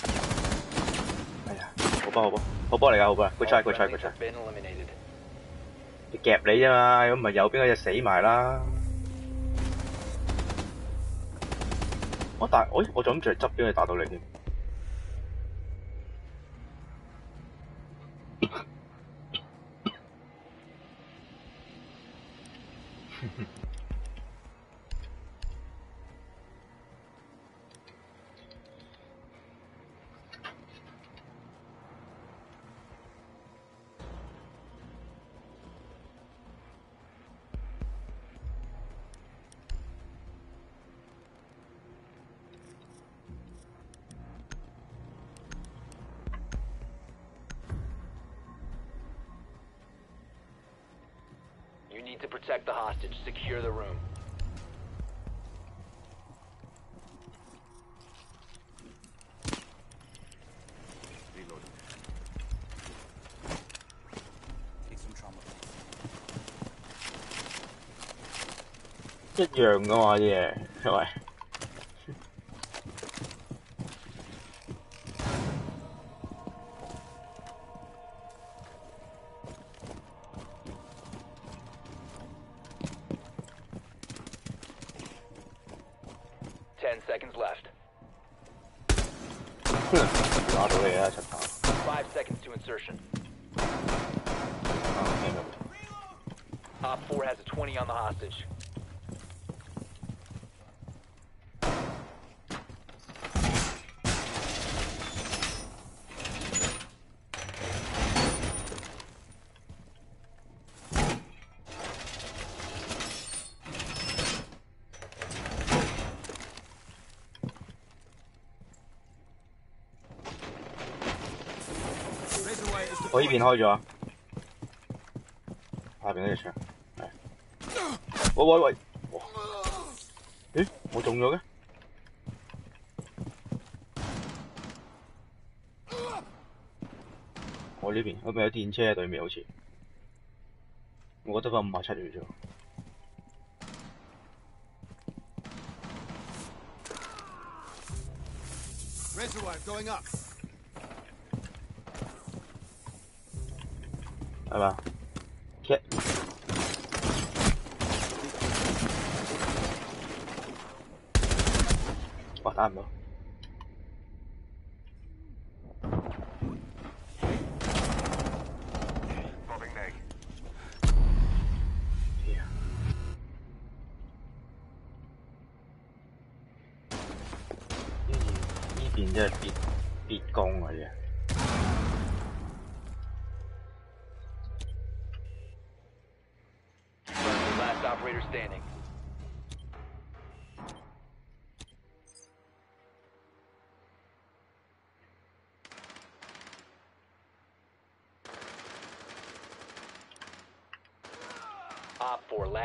哎呀，好波好波，好波嚟噶，好波，good try good try good try。have been eliminated. 你夾你啫嘛，咁咪右边嗰只死埋啦。我但系我我仲谂住側邊去打到你添。protect the hostage. Secure the room. Take some trauma. 一样噶嘛啲嘢，因为 邊開咗，下邊嗰隻牆，喂喂喂，咦，我中咗嘅？我呢邊，嗰邊有電車喺對面好似，我覺得翻五廿七嚟啫。Razorway going up. 係嘛？Cat 哇，打唔到。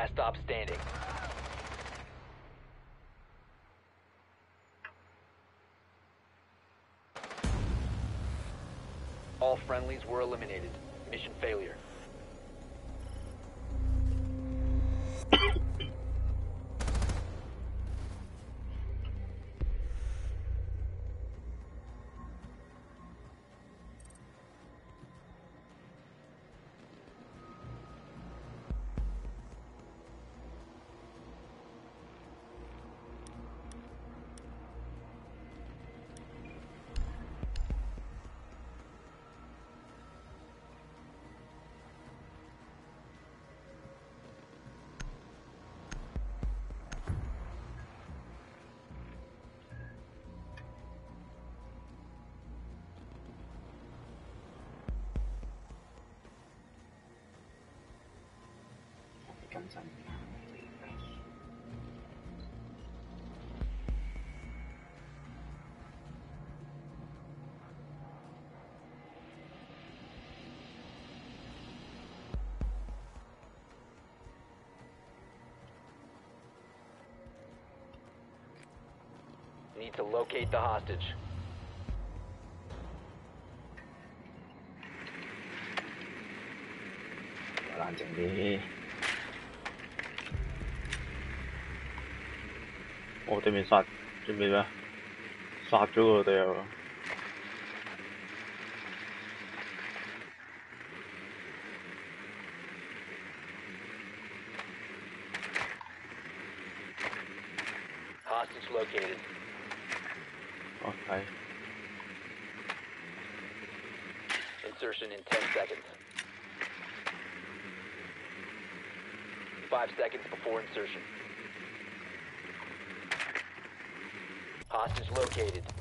Last stop standing. i. Need to locate the hostage. But on. 我对面杀准备咩？杀咗佢哋啊！ Hostage located. OK， Insertion in 10 seconds. Five seconds before insertion. Located.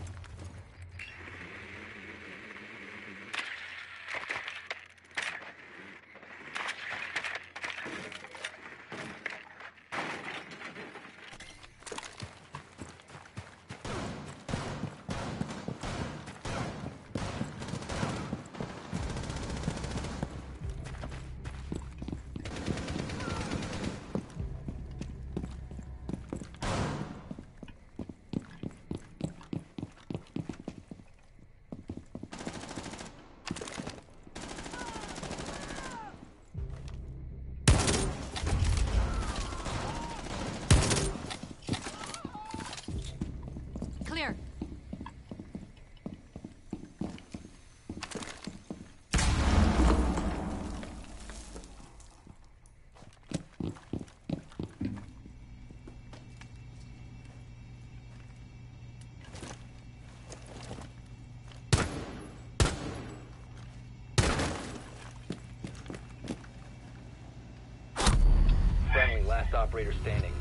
Last operator standing.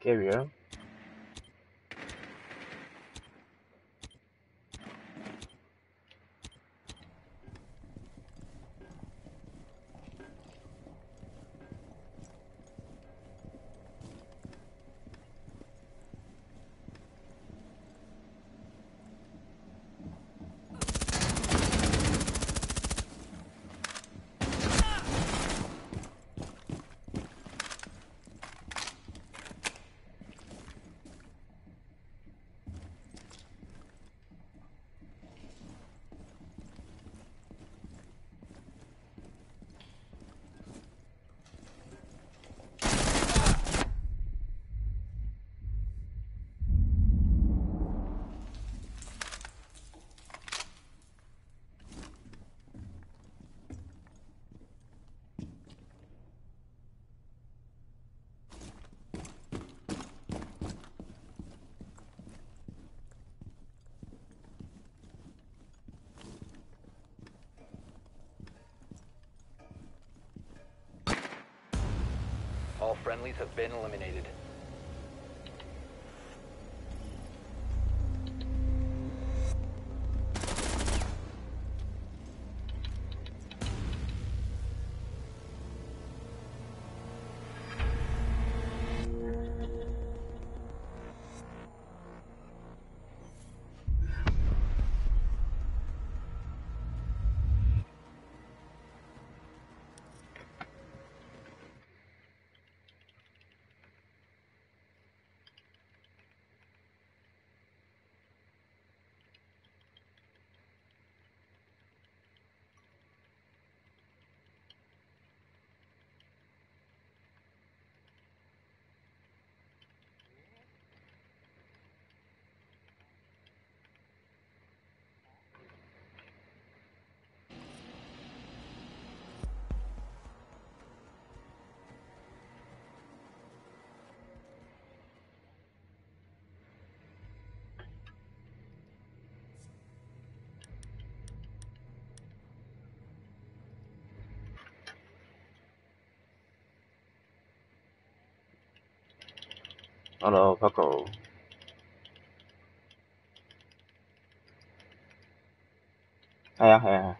carry！All friendlies have been eliminated. Hello Paco，係啊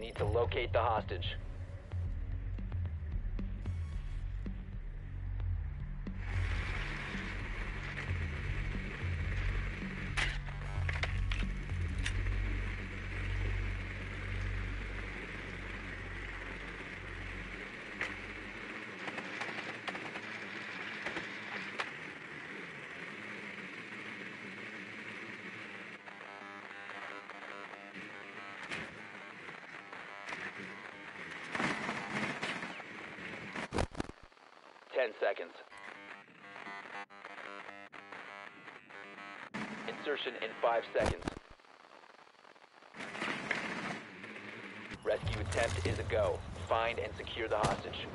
Need to locate the hostage. Insertion in five seconds. Rescue attempt is a go. Find and secure the hostage.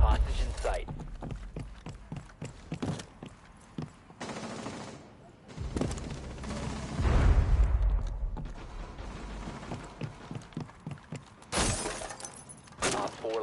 Hostage in sight. Op 4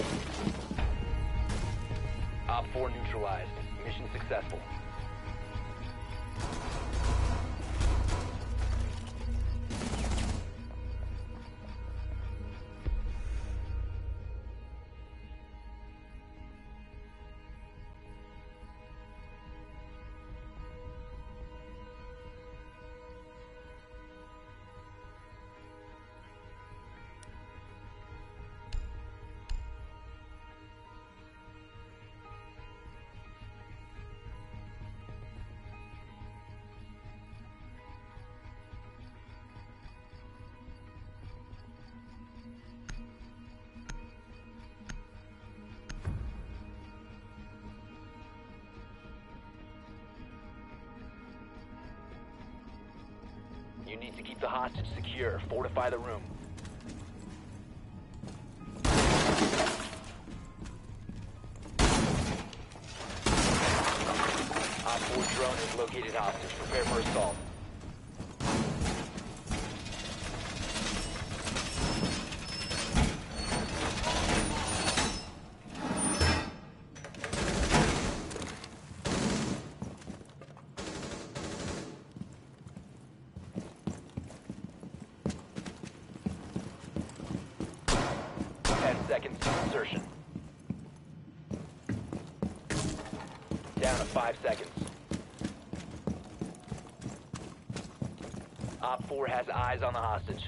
You need to keep the hostage secure. Fortify the room. Op 4 drone has located hostage. Prepare for assault. Ten seconds to insertion. Down to five seconds. Op 4 has eyes on the hostage.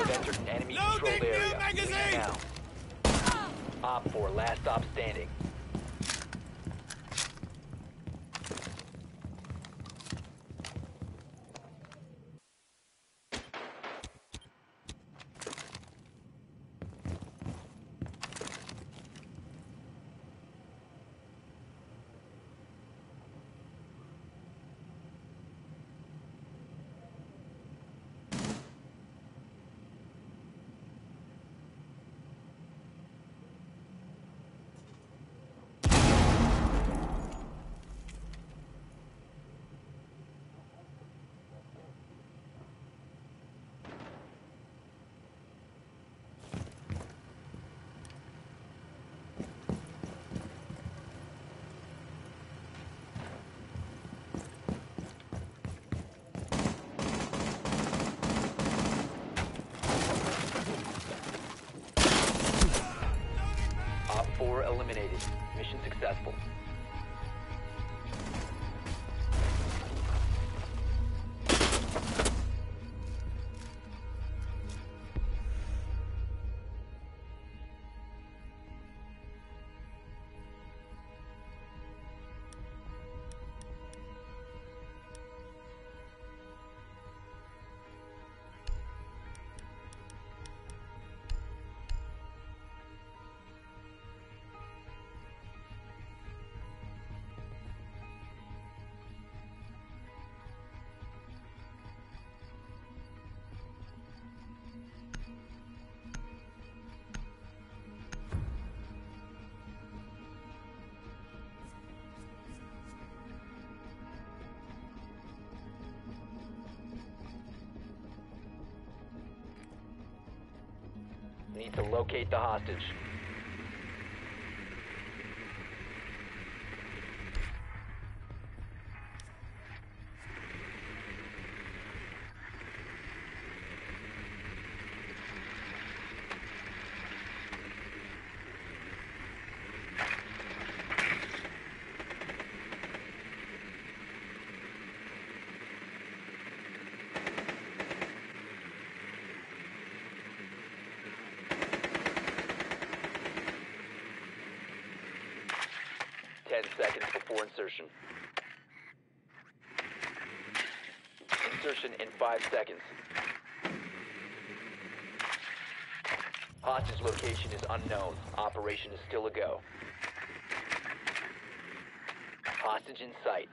You have entered an enemy controlled area. Leave now. Op 4, last stop Need to locate the hostage. Ten before insertion. Insertion in five seconds. Hostage location is unknown. Operation is still a go. Hostage in sight.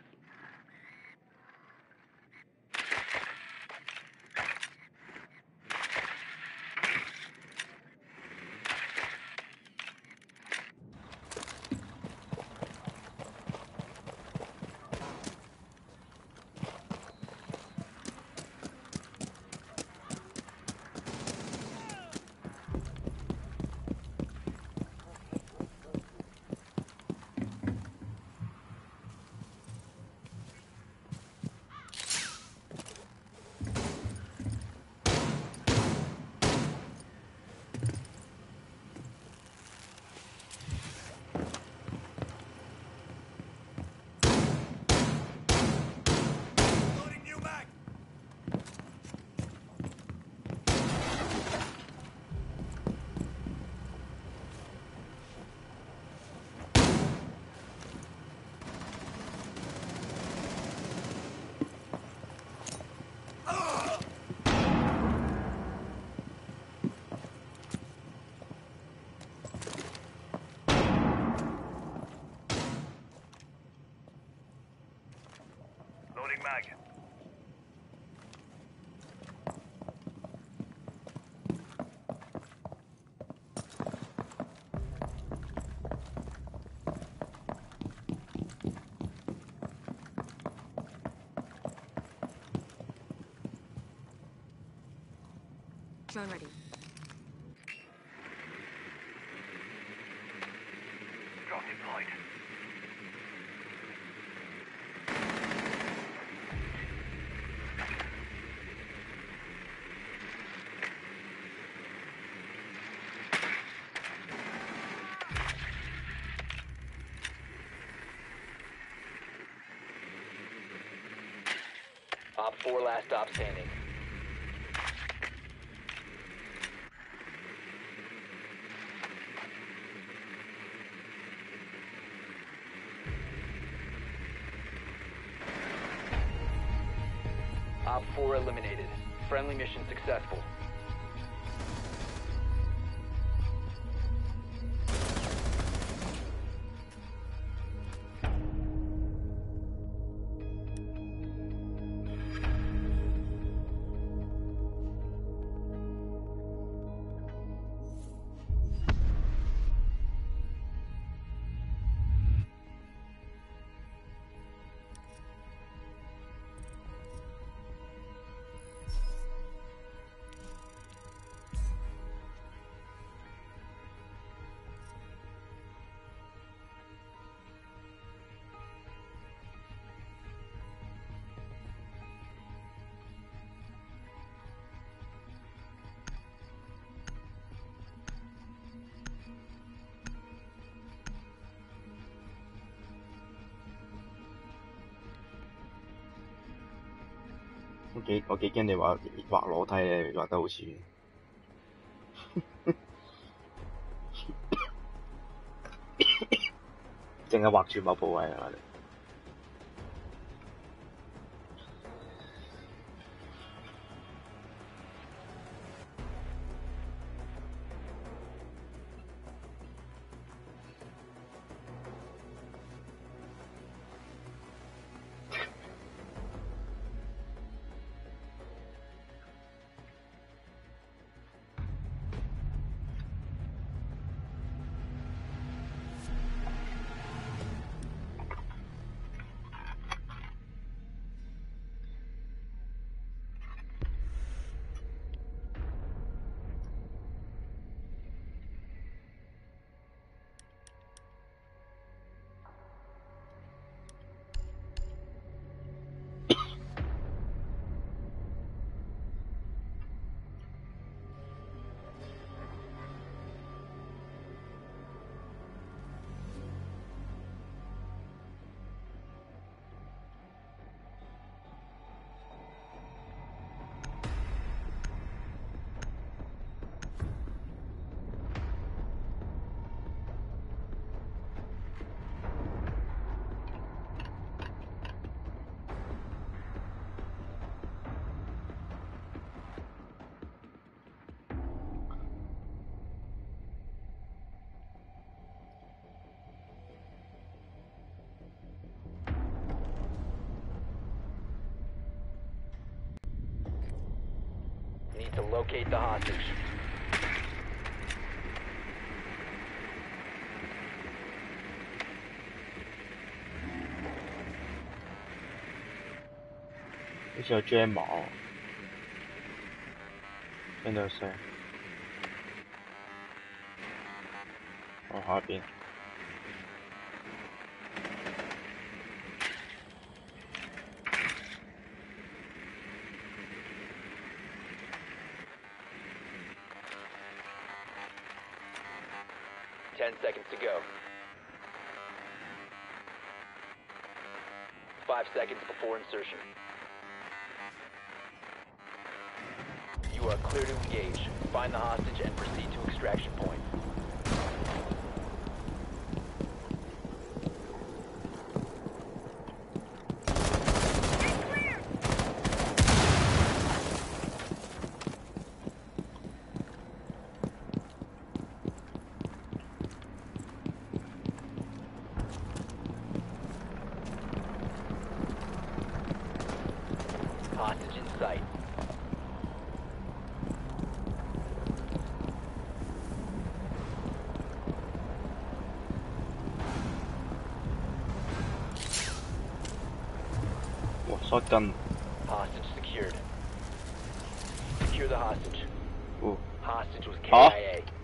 Loading new mag! Loading mag. Drone ready. Drop deployed. Op 4 last stop standing. Friendly mission 我幾我幾驚你話畫裸體咧，画得好似。淨係畫住某部位啊你小卷毛真的是我滑冰 Before insertion. You are clear to engage. Find the hostage and proceed to extraction point.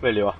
Hostage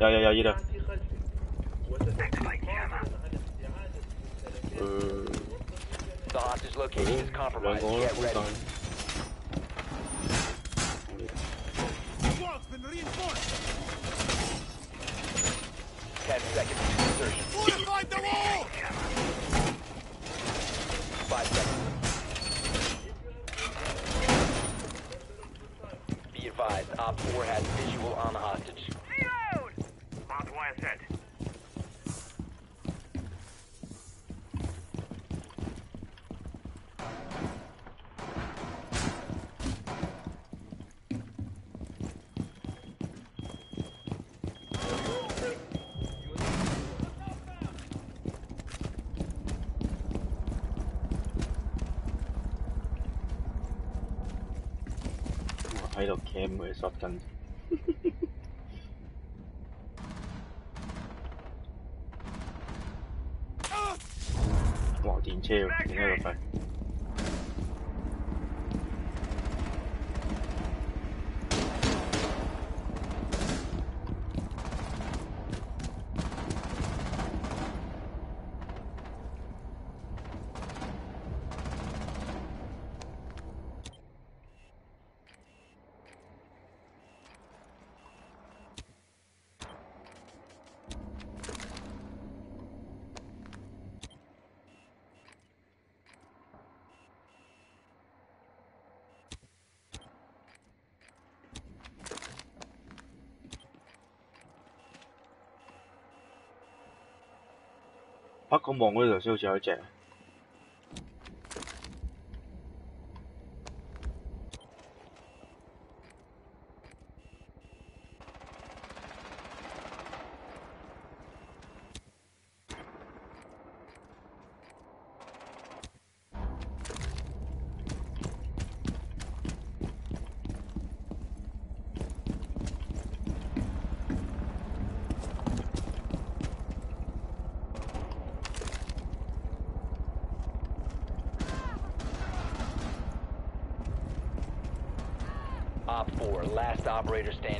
幺幺幺一的 cam 佢 shot 緊。哇！電車喎，電車個肺。啊！咁望嗰度頭先好似有一隻。Operator standing.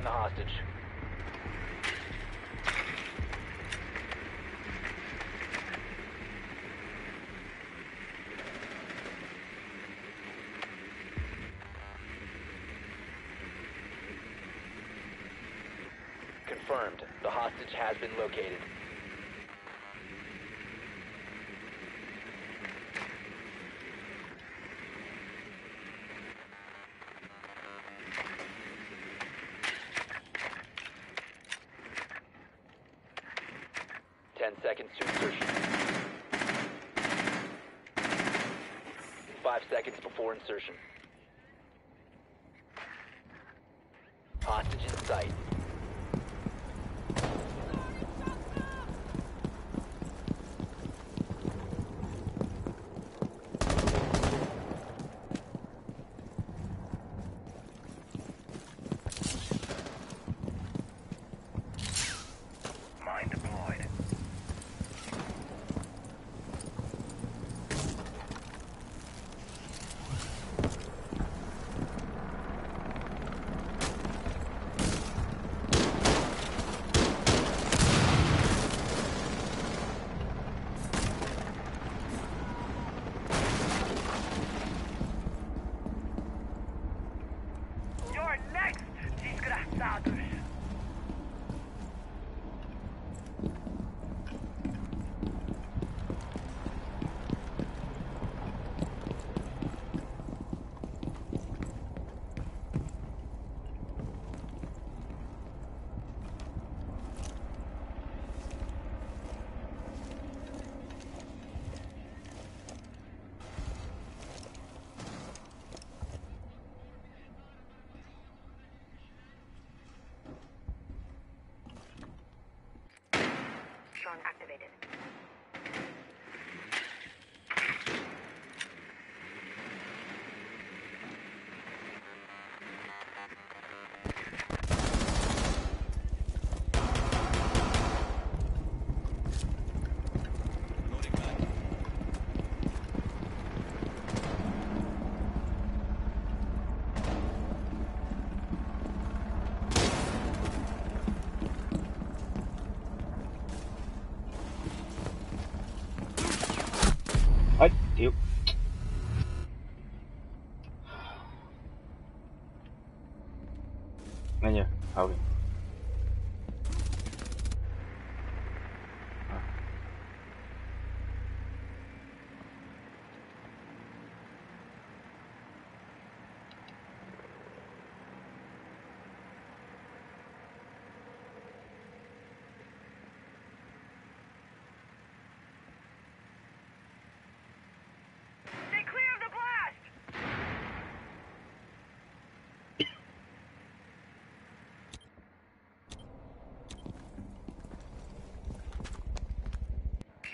Find the hostage. Confirmed. The hostage has been located. Seconds before insertion.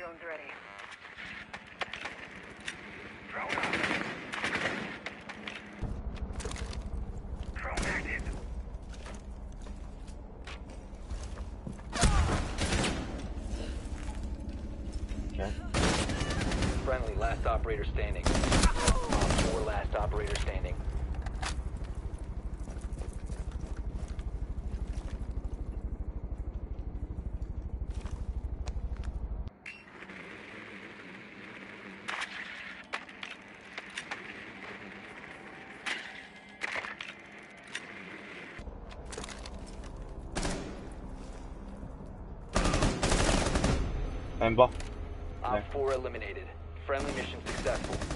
Drone's ready. Drone up. Drone active. Okay. Friendly, last operator standing. Op 4, last operator standing. Op 4 eliminated. Friendly mission successful.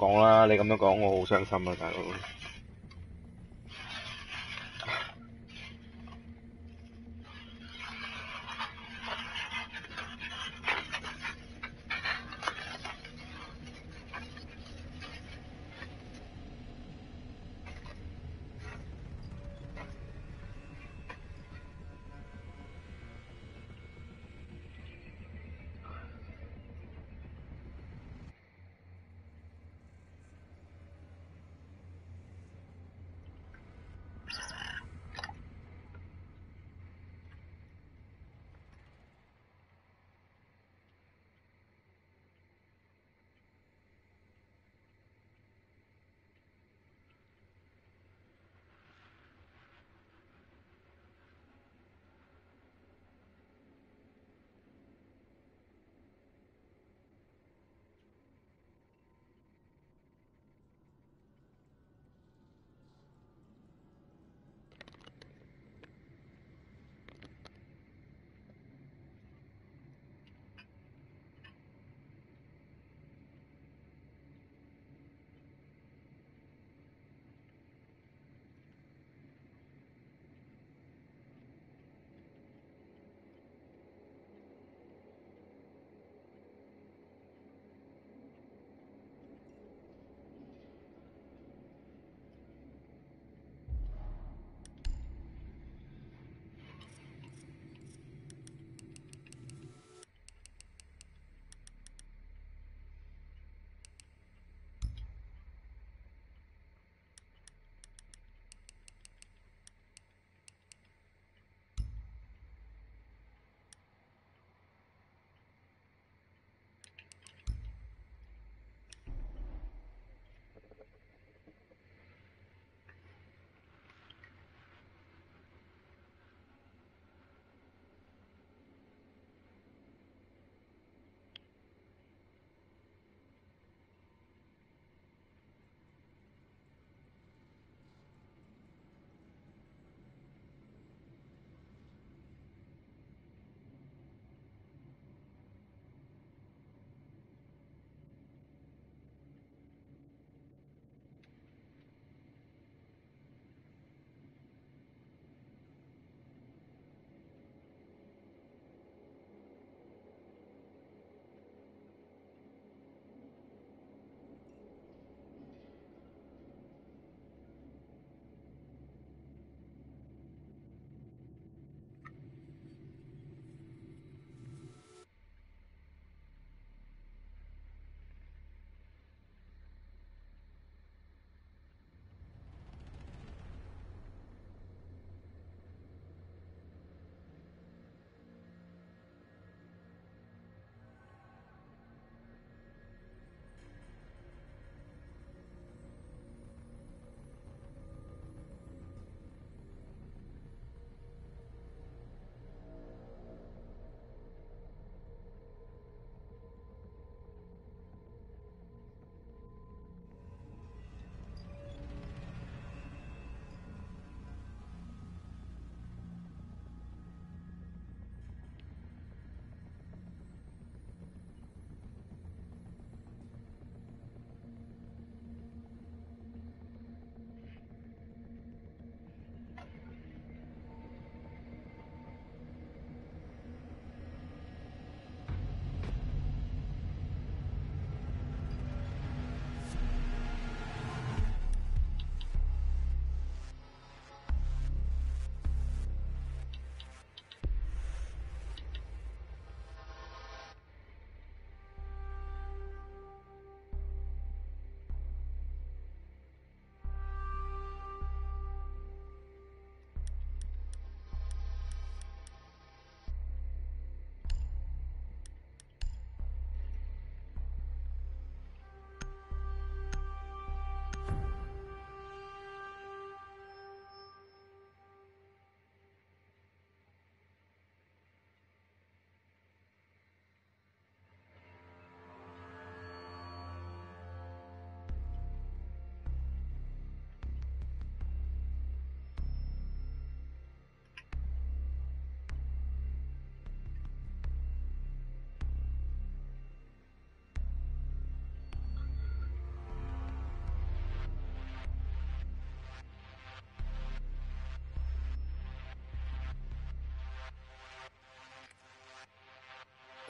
講啦，你咁樣講我好傷心啊，大佬。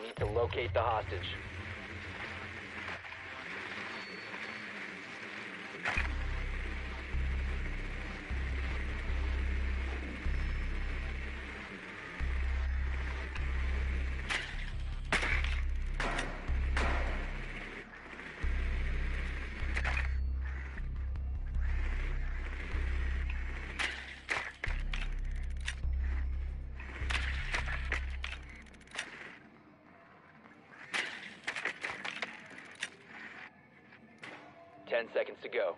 Need to locate the hostage. Seconds to go.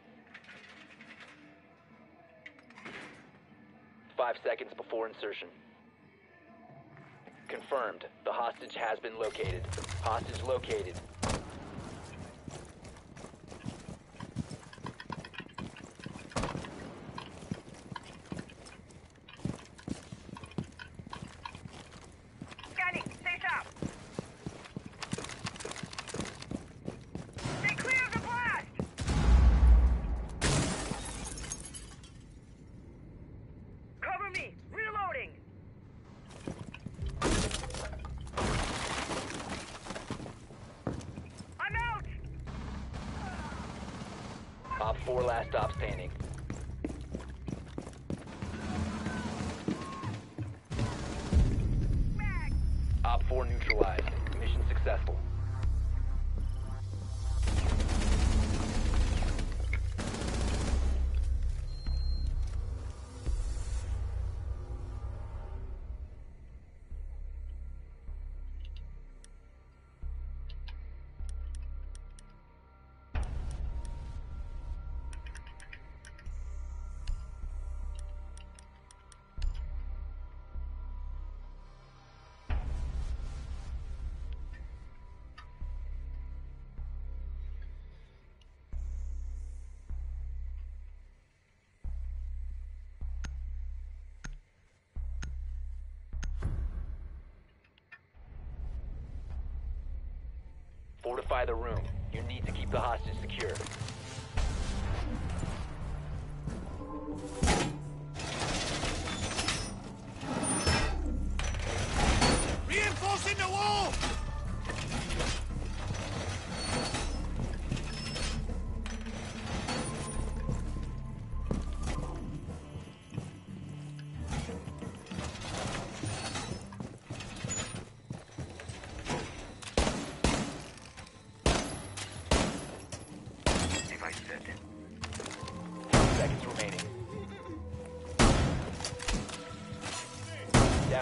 Five seconds before insertion. Confirmed. The hostage has been located. Hostage located. Fortify the room. You need to keep the hostage secure.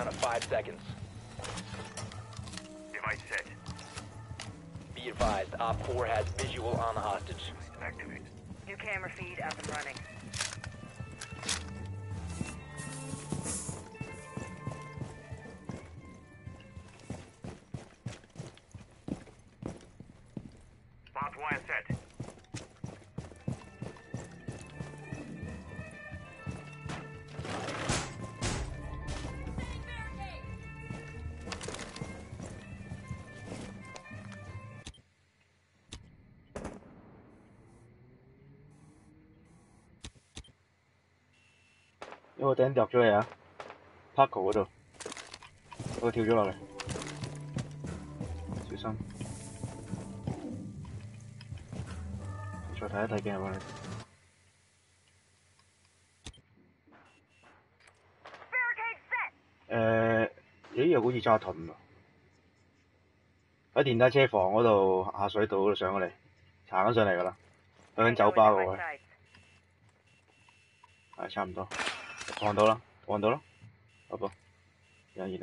Down to five seconds. Device set. Be advised, Op 4 has visual on the hostage. Activate. New camera feed up 個頂掉咗嚟啊，Paco 嗰度，嗰個跳咗落嚟，小心。再睇一睇鏡喎你。Barricade set. 誒、咦又好似揸盾喎，喺電單車房嗰度下水道嗰度上過嚟，行緊上嚟㗎啦，去緊酒吧嗰位.係差唔多，望到啦，望到啦，好噃，有人見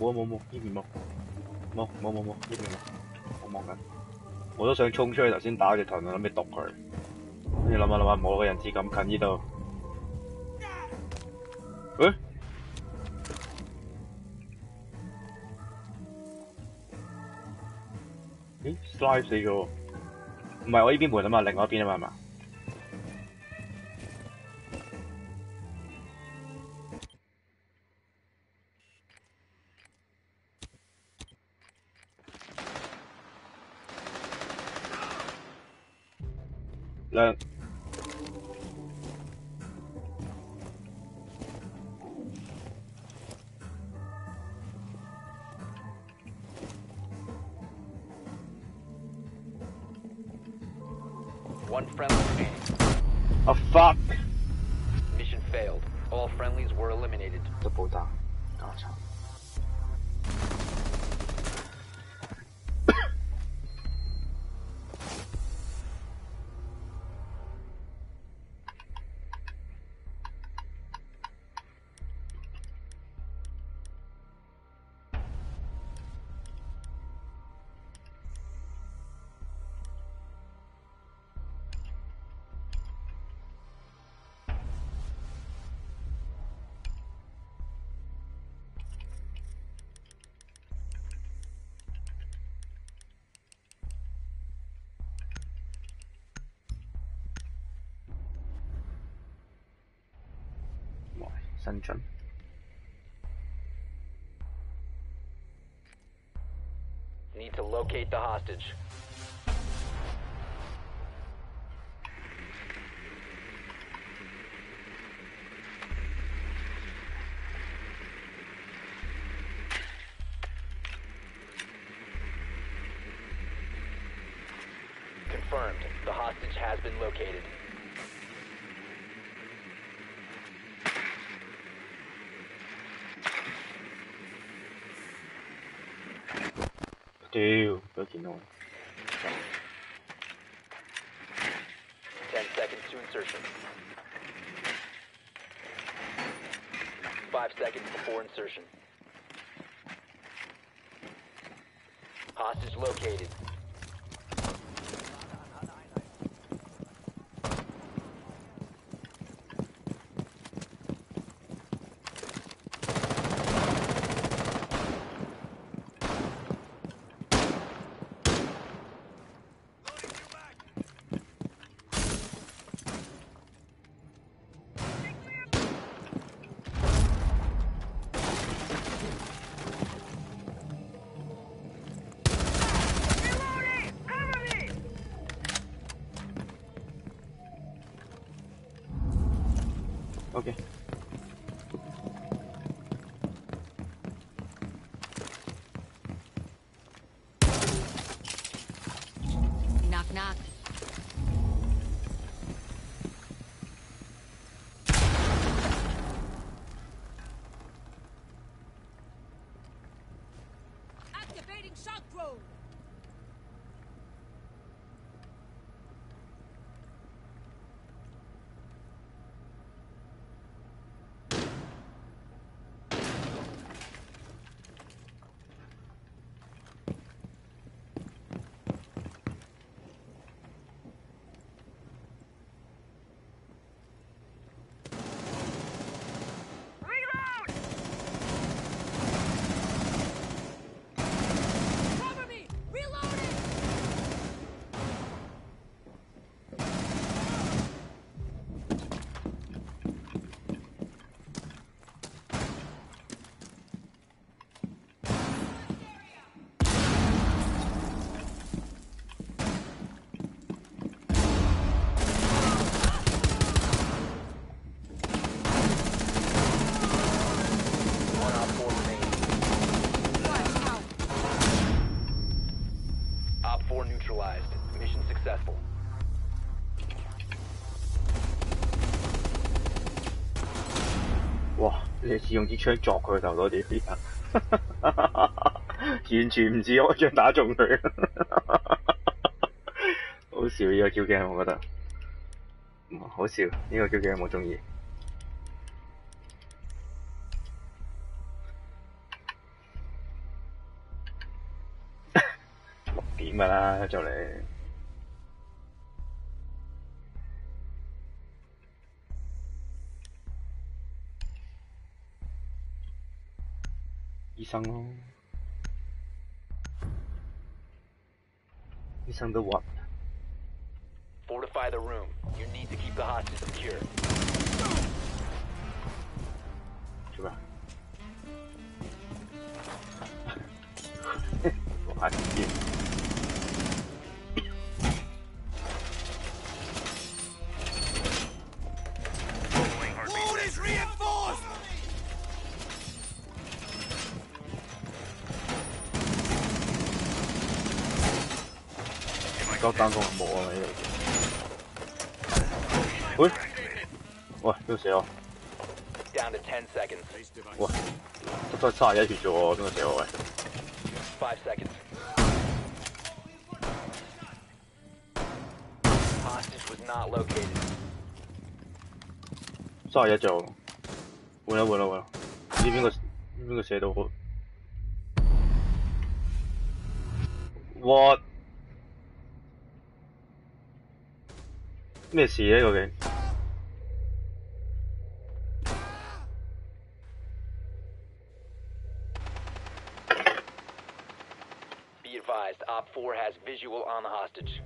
冇啊冇冇，呢邊冇，冇冇冇冇，呢邊冇，我望緊。我都想衝出去頭先打隻盾啊，諗住毒佢。跟住諗下諗下，冇個人質咁近呢度。誒、咦，slide 死咗喎，唔係我呢邊門啊嘛，另外一邊啊嘛係嘛？Locate the hostage. 佢見到我。Ten seconds to insertion. Five seconds before insertion. Hostage located. 你似用支槍鑿佢個頭多啲，(laughs) 完全唔似开枪打中佢。(laughs) 好笑呢、個 Q game，我觉得。嗯好笑，呢、個 Q game 我中意。六 (laughs) 点噶啦，就嚟。醫生咯。生的我。Fortify the room. You need to keep the hostage secure. 是吧？我还挺硬。嗰間房冇啊呢度。喂，喂，邊個射我？Down to 10 seconds. 喂，得得三十一血啫喎，邊個射我喂？Five seconds. Hostage was not located. 三十一啫喎，換啦換啦換啦，唔知邊個邊個射到好？What？Messi, eh, ok. Be advised, Op 4 has visual on the hostage.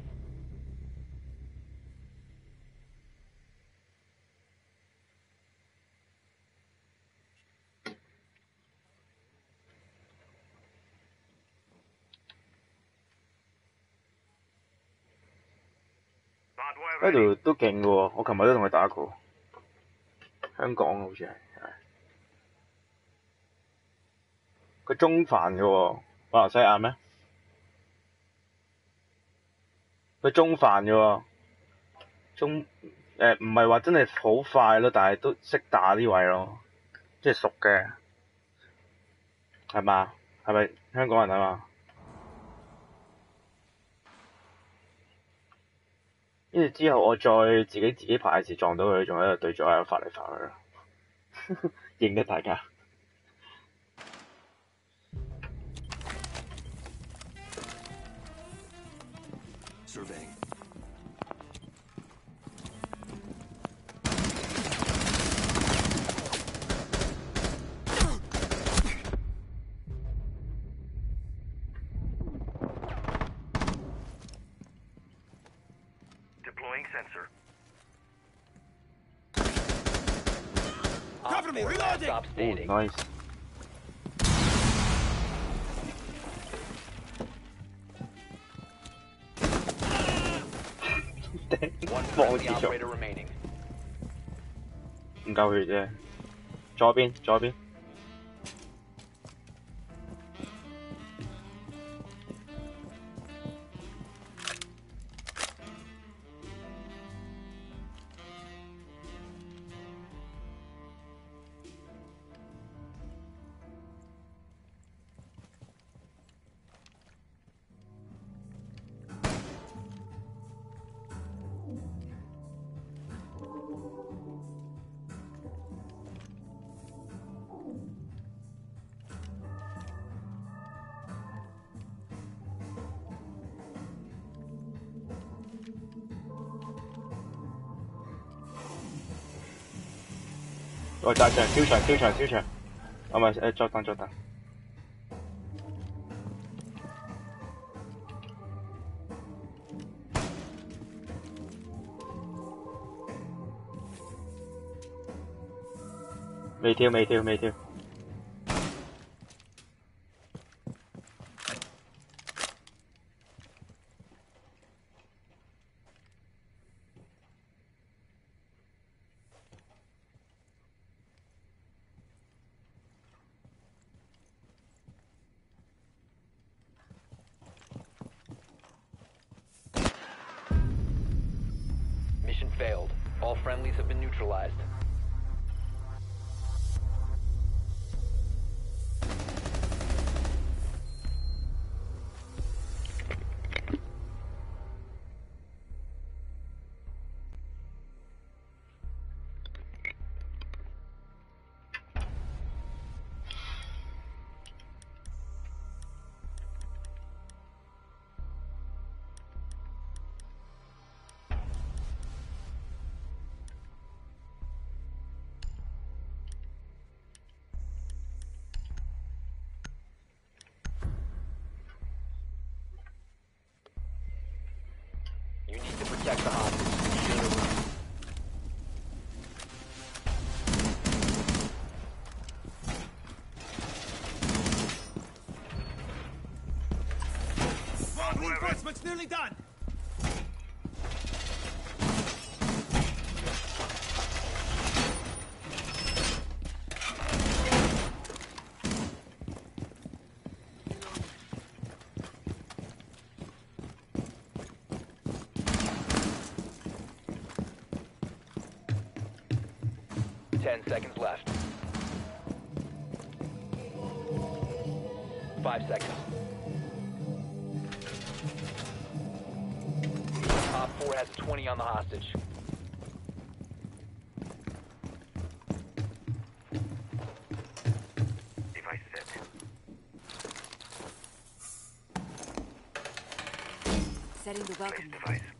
呢度都勁嘅喎，我琴日都同佢打過，香港好似係，佢中飯嘅喎，馬來西亞咩？佢中飯嘅喎，中誒唔係話真係好快咯，但係都識打啲位咯，即係熟嘅，係嘛？係咪香港人啊嘛？跟住之後，我再自己自己排時撞到佢，仲喺度對咗喺度發嚟發去咯，(laughs) 認得大家。Reloading! stop 哦 standing.，nice。頂 One 望 friendly 住咗，operator remaining. 唔夠血啫。左邊，左邊。喂，大場，超場，超場，超場。啊唔係，誒，再等，再等。未跳，未跳，未跳。10 seconds left. Five seconds. Op 4 has 20 on the hostage. Device set. Setting the welcome device.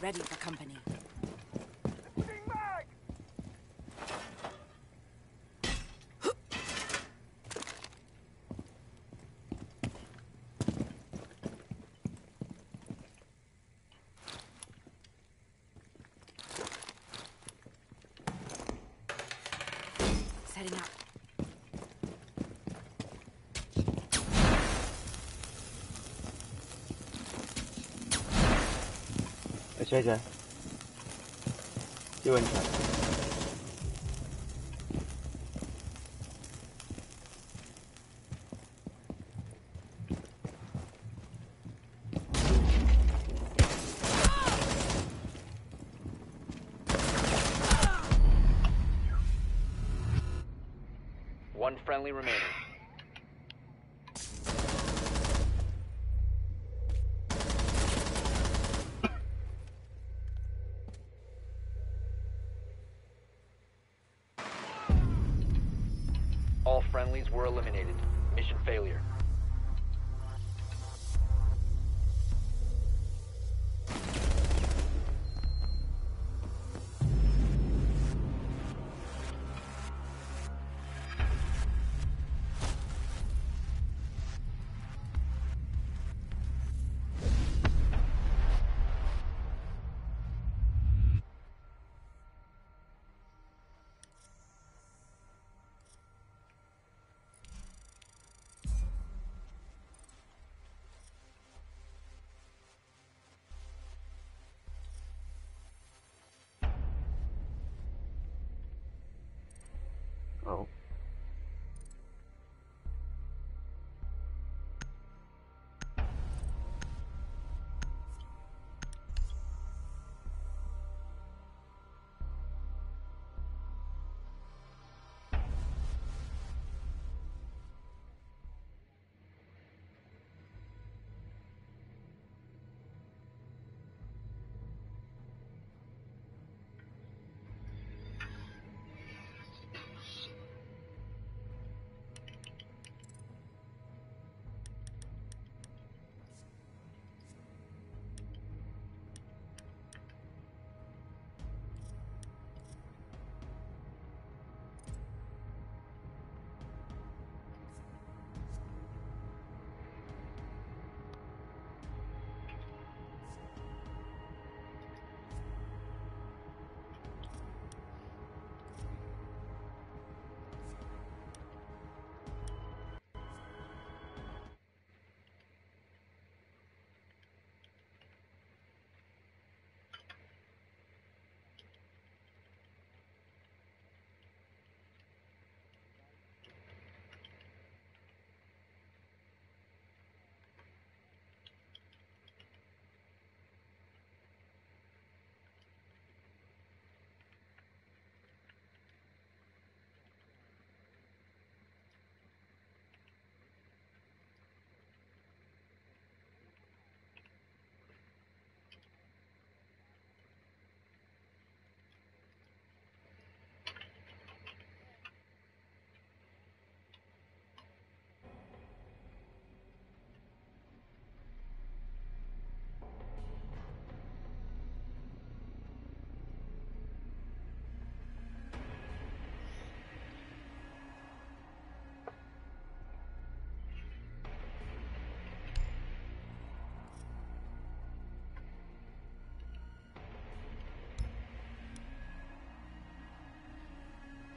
Ready for company. 哎，起来起来，叶文强，One friendly remaining.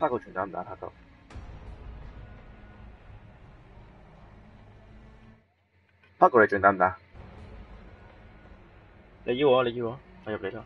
八個全打唔打得到？八個你仲打唔打？你要我，你要我，我入嚟啦。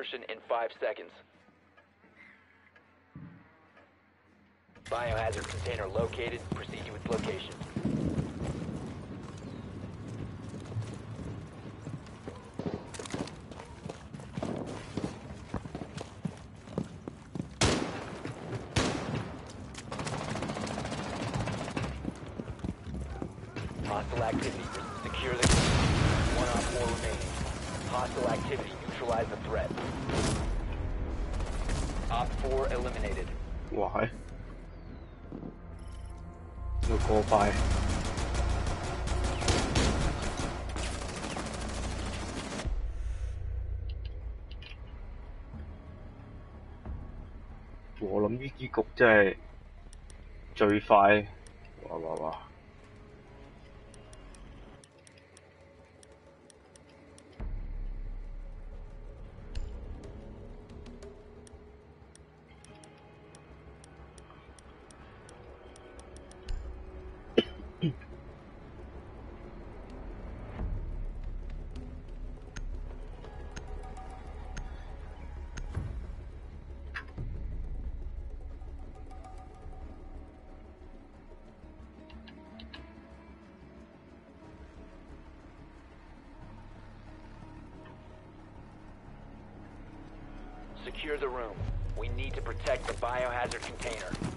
Insertion in five seconds. Biohazard container located. Proceed to its location. 過快。我谂呢啲局真系最快，protect the biohazard container.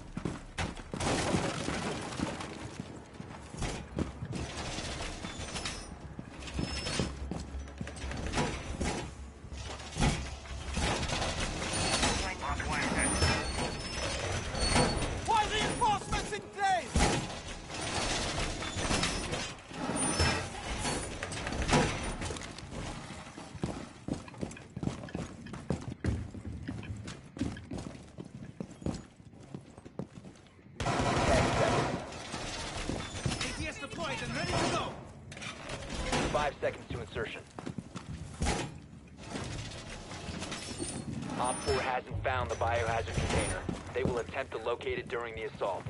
They will attempt to locate it during the assault.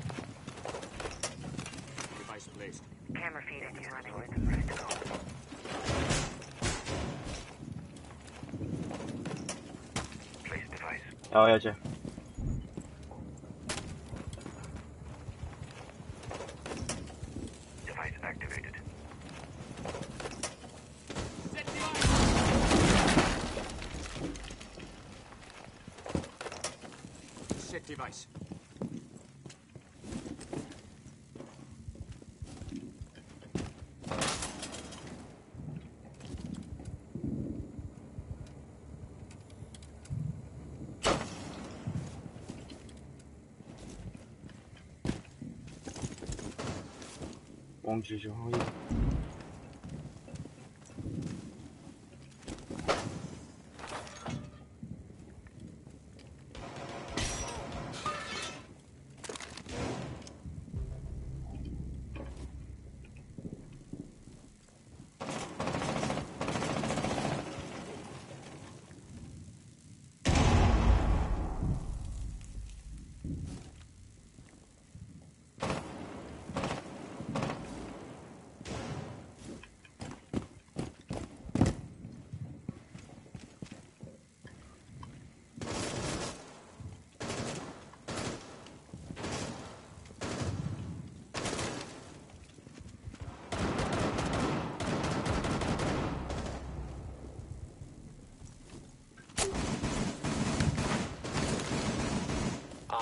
Device placed. Camera feed engine running. Ready to go. Place device. 有有隻，Device activated. Set device. 望住就可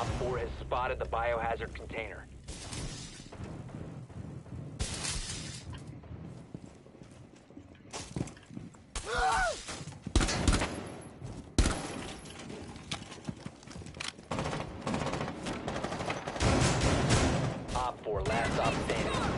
Op 4 has spotted the biohazard container. Op 4, last stop standing.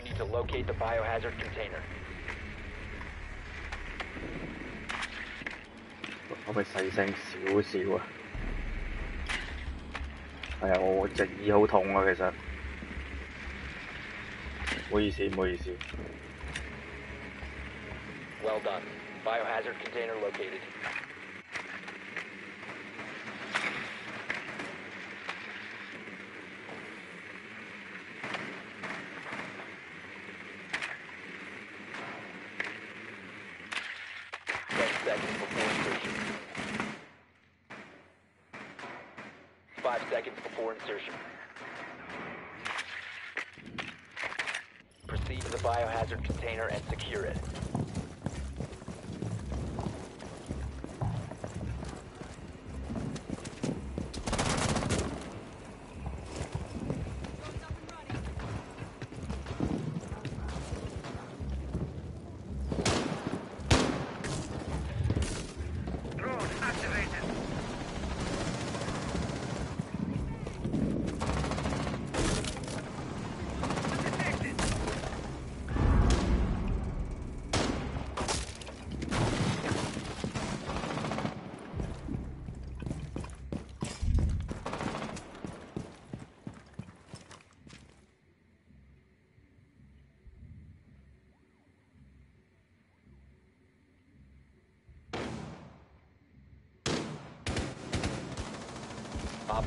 You need to locate the biohazard container. 可唔可以细声少少啊？系啊，我只耳好痛啊，其实。唔好意思，唔好意思。 Well done. Biohazard container located.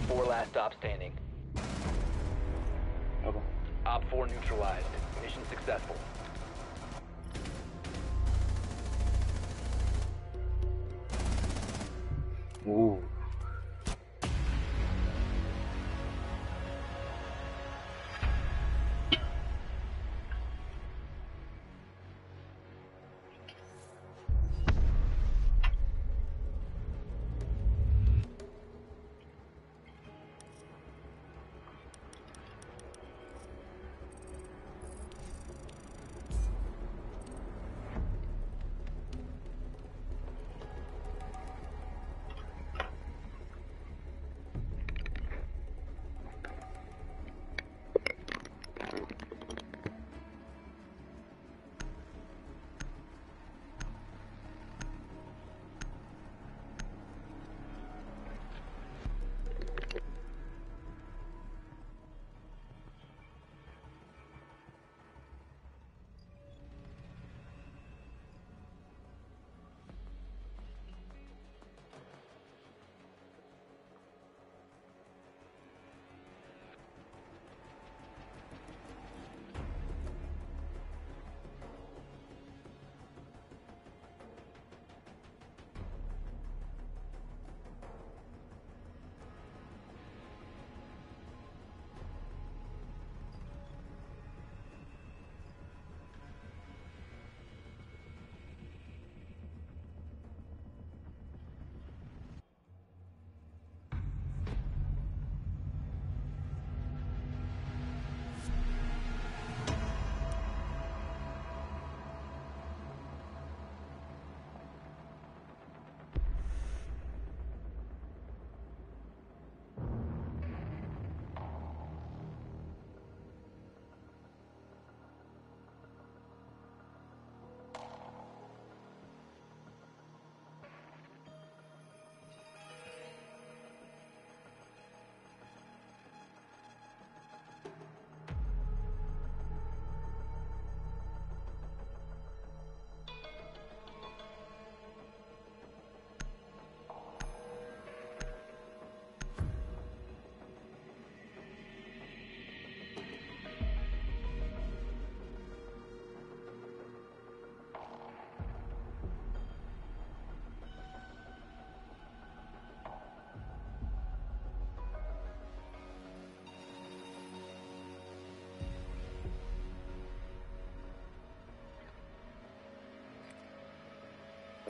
4 last stop standing. Op 4 neutralized. Mission successful.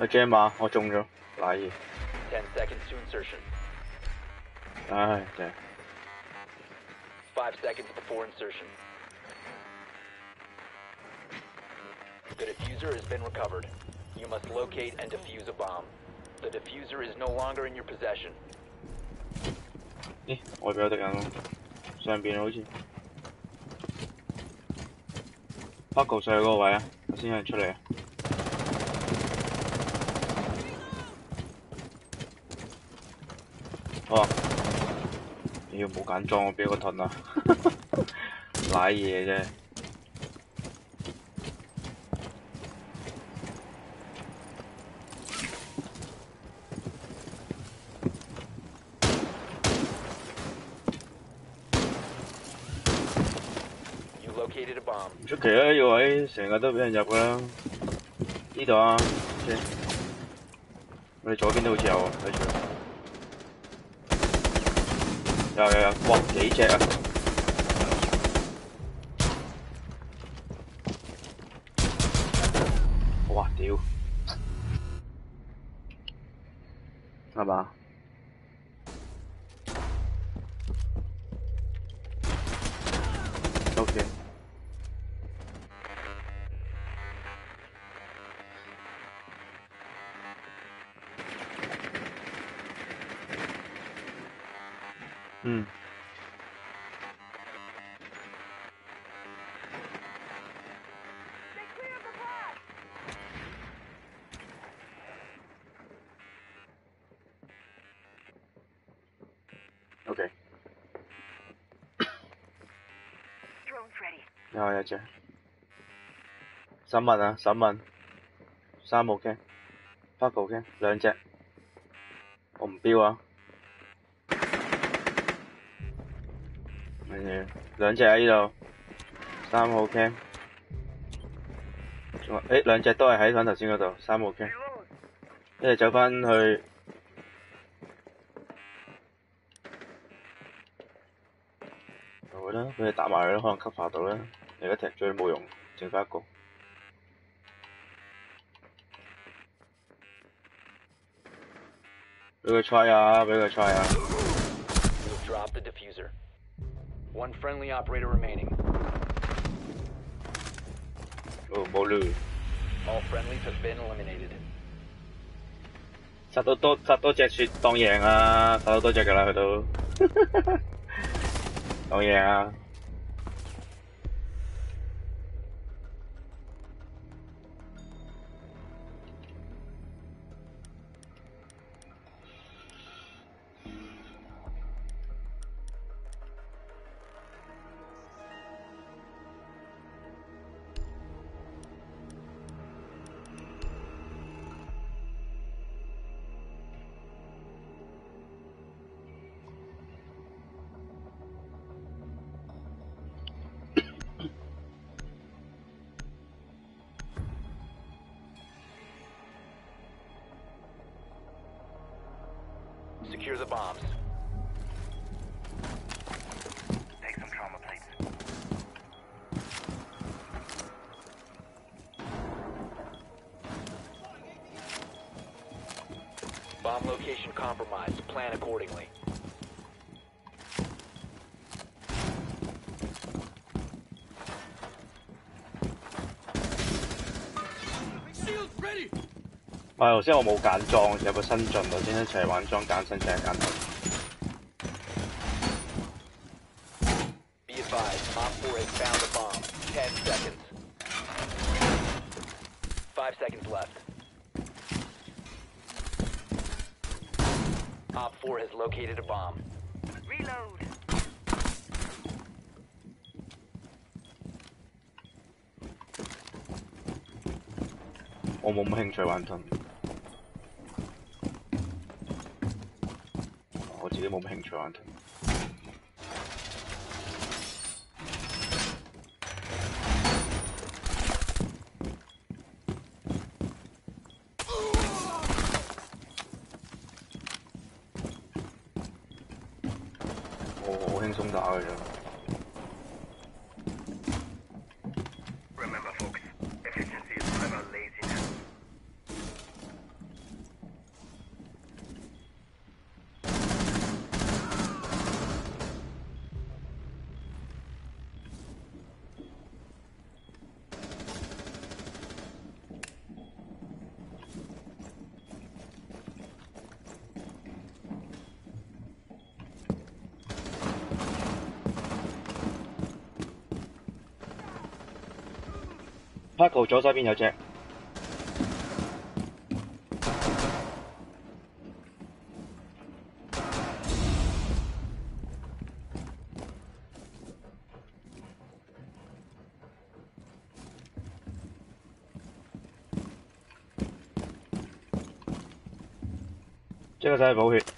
阿 Jam 啊，我中咗，瀨嘢，10 seconds to insertion. 唉，真係 Five seconds before insertion. The diffuser has been recovered. You must locate and defuse a bomb. The diffuser is no longer in your possession. 咦，外邊有敵人喎，上邊好似，北球上去嗰個位啊，我先有人出嚟啊！哇！妖冇揀裝，我俾個盾啊！(laughs) 賴嘢啫。唔出奇啊！呢個位成日都俾人入噶啦。呢度啊，先我哋左邊都好似有啊，睇住。有有有，哇幾隻啊！審問啊，審問。三號 K，八號 K，兩隻。我唔標啊。跟住兩隻喺呢度，三號 K。仲有誒兩隻都係喺翻頭先嗰度，三號 K。一隻走翻去。會啦，俾佢打埋佢啦，可能 cover 到啦。而家踢追都冇用，剩翻一個。俾佢 try 啊，俾佢 try 啊。Have dropped the diffuser. One friendly operator remaining. 哦，冇亂，All friendlies have been eliminated. 殺到多殺多隻雪當贏啊！殺到多隻㗎啦，佢都當贏啊唔係頭先我冇揀裝，有個新進，頭先一齊玩裝揀新，淨係揀頭。Be advised, Op 4 has found a bomb. Ten seconds. Five seconds left. Op 4 has located a bomb. Reload. 我冇乜興趣玩盾，我自己冇乜興趣玩盾。我好輕鬆打嘅啫。Remember, folks, efficiency is clever laziness.，Paco 左手邊有隻。這個仔係補血。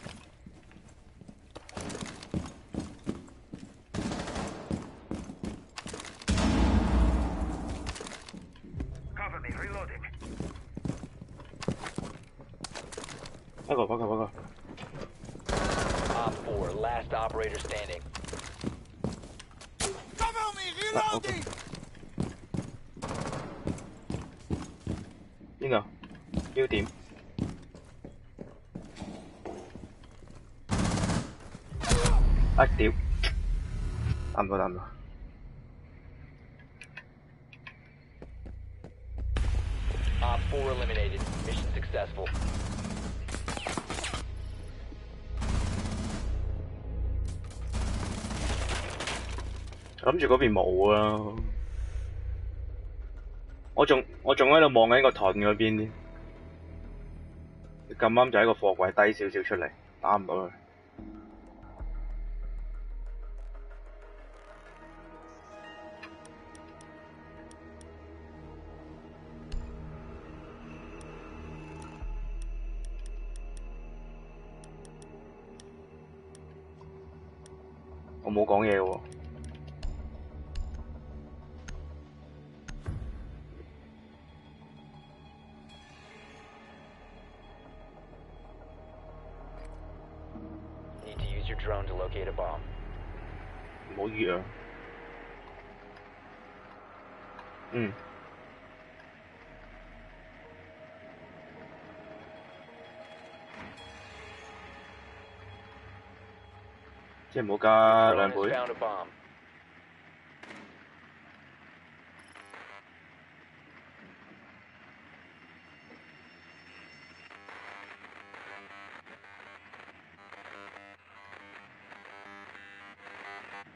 住嗰边冇啊！我仲我仲喺度望紧个盾嗰边添，咁啱就喺个货柜低少少出嚟，打唔到佢。唔好加兩倍。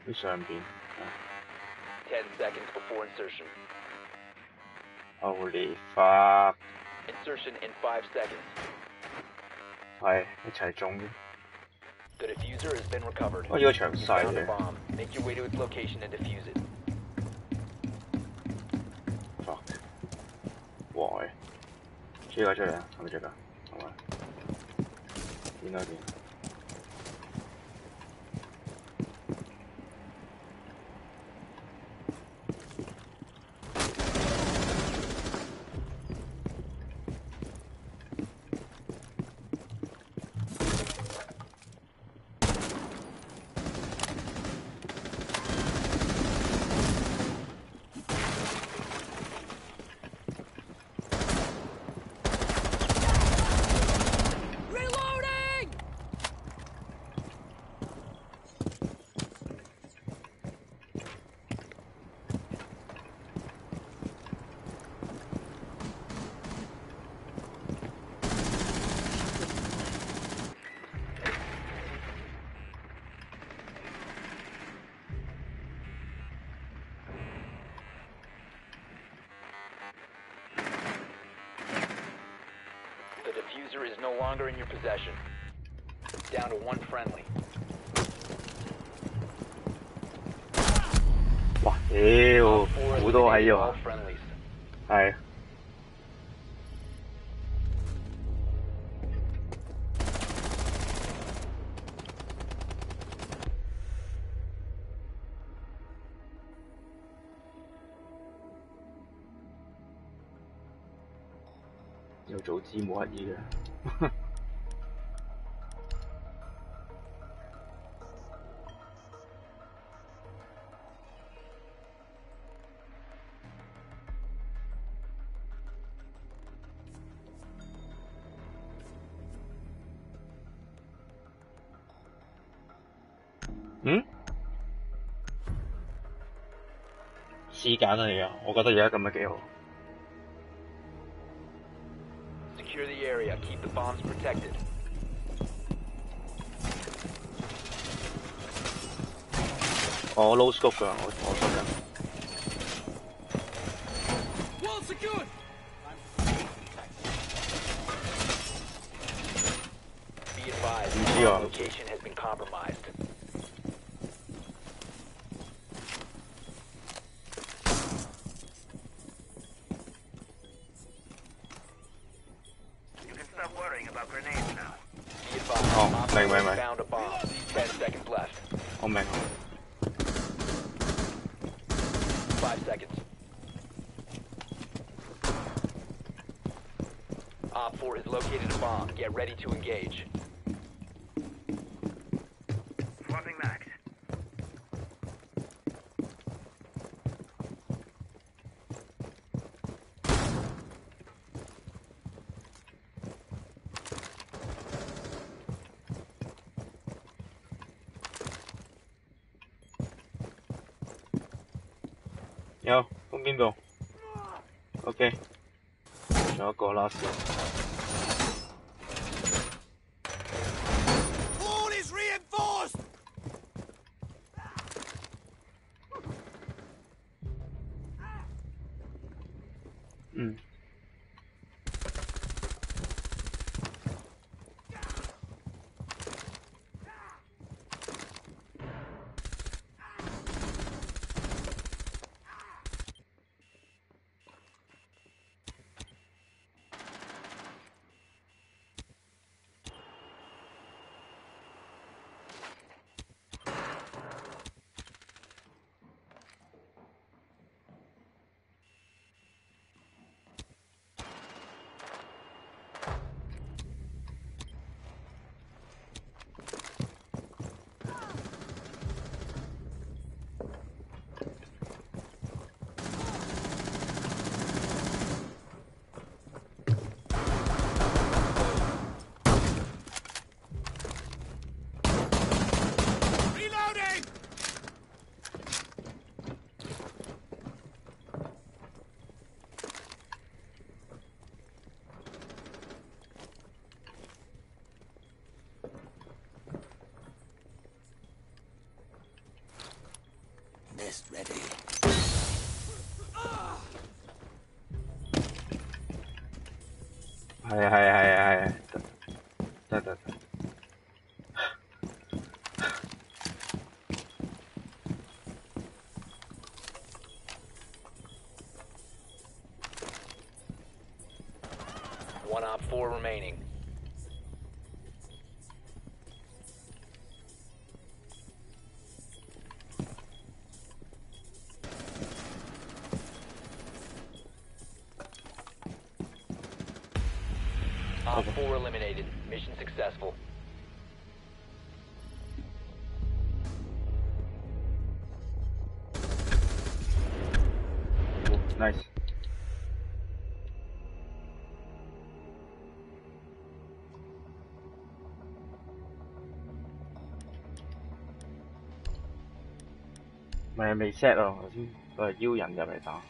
喺上邊。Ten seconds before insertion. Holy fuck！Insertion in five seconds. 係一齊中嘅。The diffuser has been recovered. 我呢個牆 You 細 found a 嘅。bomb. Make your way to its location and defuse it. fuck！哇！追㗎追㗎，係咪追㗎？係嘛？見到見。嗯，时间嚟啊，我觉得而家咁样几好。Keep the bombs protected. 我 low scope 㗎，我我 有，咁邊度？OK，仲有一個 four remaining. Op 4 eliminated. Mission successful. 未 set 咯 họ xin rồi.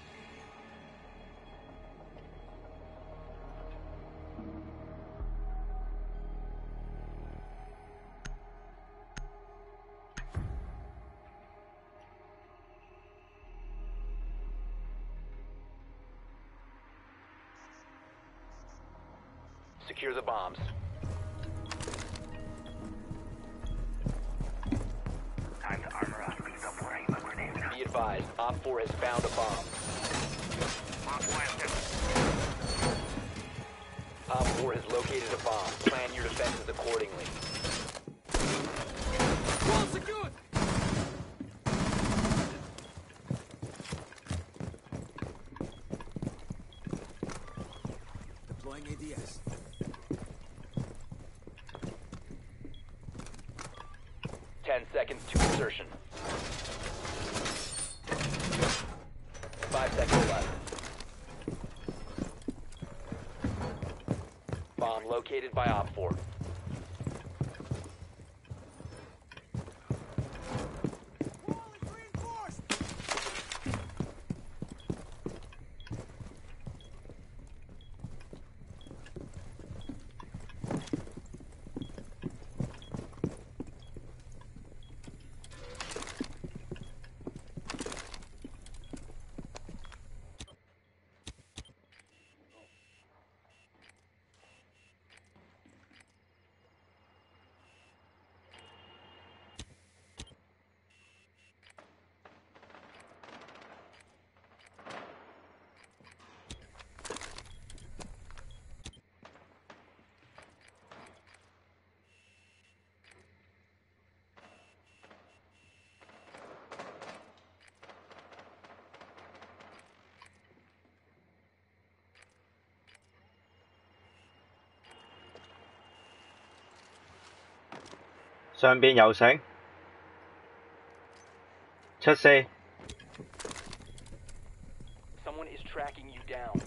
by Op 4. 上边有绳出四 someone is tracking you down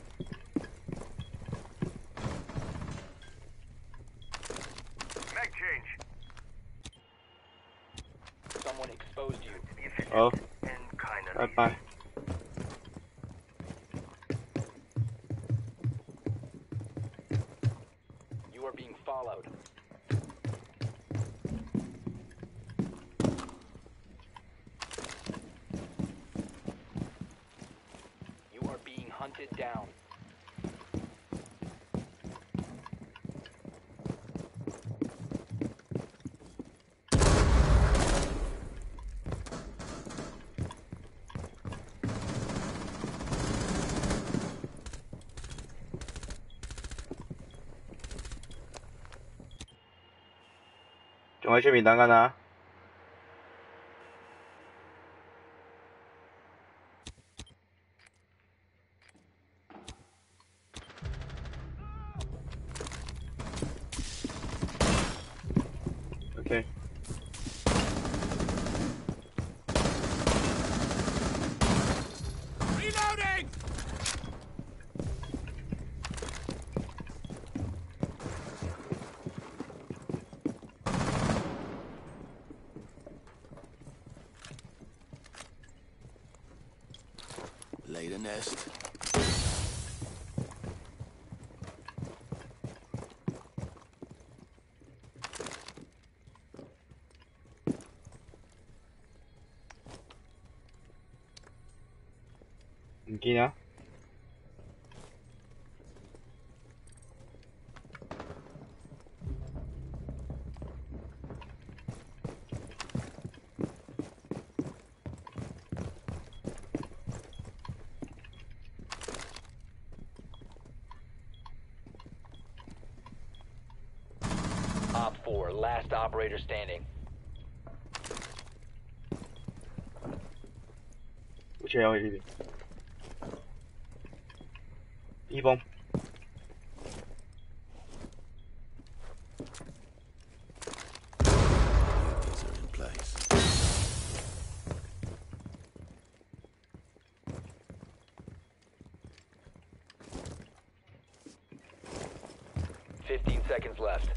仲喺出面等緊啊！OK，Reloading!，lay the nest。唔見啊！4 Op 4, last operator standing. 好似有喺呢邊。E bomb These are in place. 15 seconds left.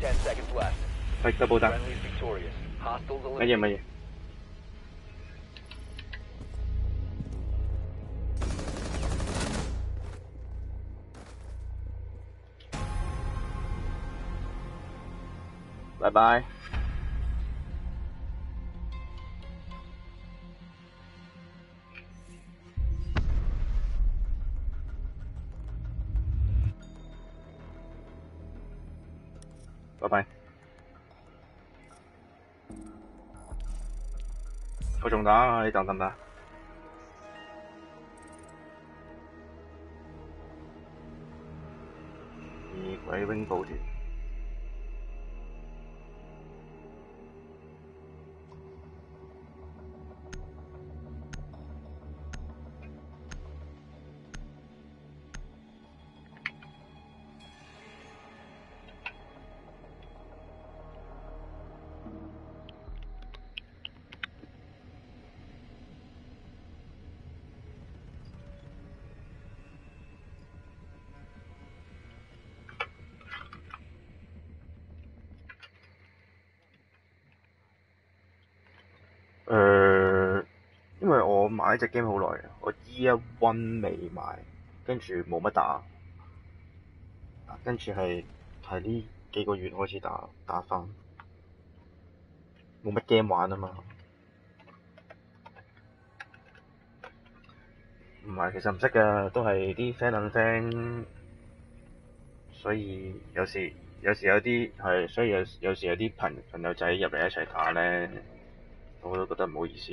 10 seconds left. 在爆炸。没事没事。拜拜。仲打，你等得為我買只 game 好耐，我 Year One 未買，跟住冇乜打，跟住係係呢幾個月開始打打翻，冇乜 game 玩啊嘛。唔係，其實唔識㗎，都係啲 friend 撚 friend，所以有時有時有啲係，所以有有時有啲朋朋友仔入嚟一齊打咧，我都覺得唔好意思。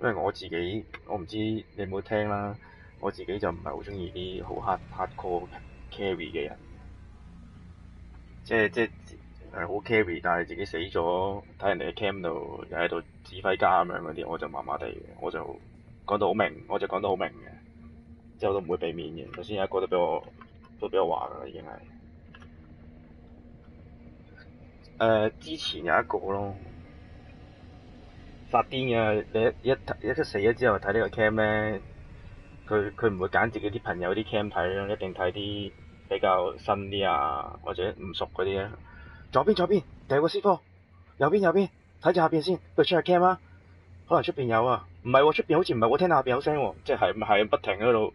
因為我自己，我唔知你有冇聽啦，我自己就唔係好中意啲好 hard hardcore carry 嘅人，即係即係好 carry，但係自己死咗，睇人哋嘅 cam 度又喺度指揮家咁樣嗰啲，我就麻麻地嘅，我就講到好明，我就講到好明嘅，之後都唔會避免嘅。頭先有一個都俾我都俾我話㗎啦，已經係。誒、之前有一個咯，發癲嘅，你一一一出死咗之後睇呢個 cam 咧，佢佢唔會揀自己啲朋友啲 cam 睇咯，一定睇啲比較新啲啊，或者唔熟嗰啲啊。左邊左邊，掉個 C 科，右邊右邊，睇住下邊先，不如出下 cam 啊。可能出邊有啊，唔係喎，出邊好似唔係喎，聽到下邊有聲喎，即係係不停喺度，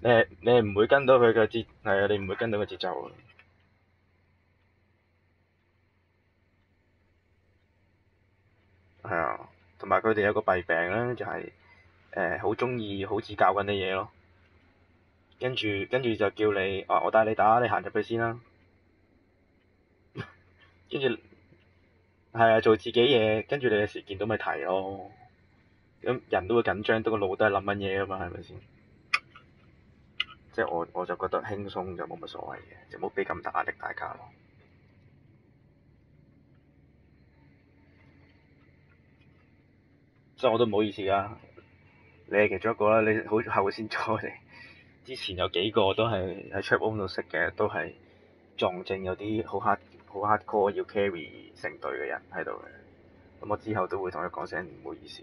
你係你唔會跟到佢嘅節，係啊，你唔會跟到個節奏啊。係啊，同埋佢哋有個弊病咧，就係誒好中意好似教緊啲嘢咯，跟住跟住就叫你啊，我帶你打，你行入去先啦，(laughs) 跟住係啊，做自己嘢，跟住你有時見到咪提咯，咁人都會緊張，都個腦都係諗緊嘢噶嘛，係咪先？即係我我就覺得輕鬆就冇乜所謂嘅，就冇俾咁大壓力大家咯。所以我都唔好意思啊，你係其中一個啦，你好後先咗嚟。之前有幾個都係喺 trap room 度識嘅，都係撞正有啲好 hard 好 hard core 要 carry 成隊嘅人喺度嘅。咁我之後都會同佢講聲唔好意思。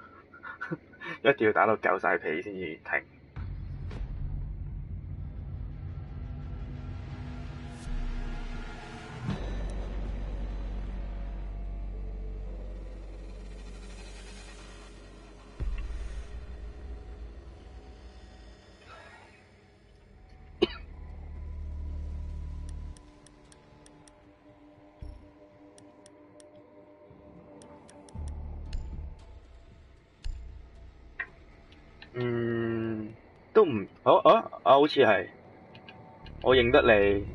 一定要打到夠晒皮先至停。好似係，我認得你，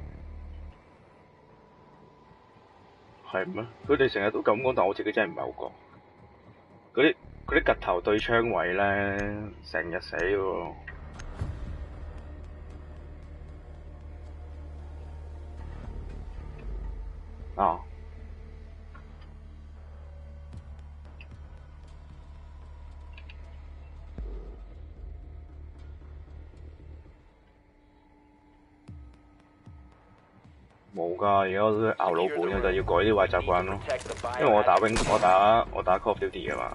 係咩？佢哋成日都咁講，但我自己真係唔係好覺。嗰啲嗰啲骨頭對槍位咧，成日死喎。老本嘅，就要改啲壞習慣咯。因為我打 wing，我打我打 Call of Duty 嘅嘛。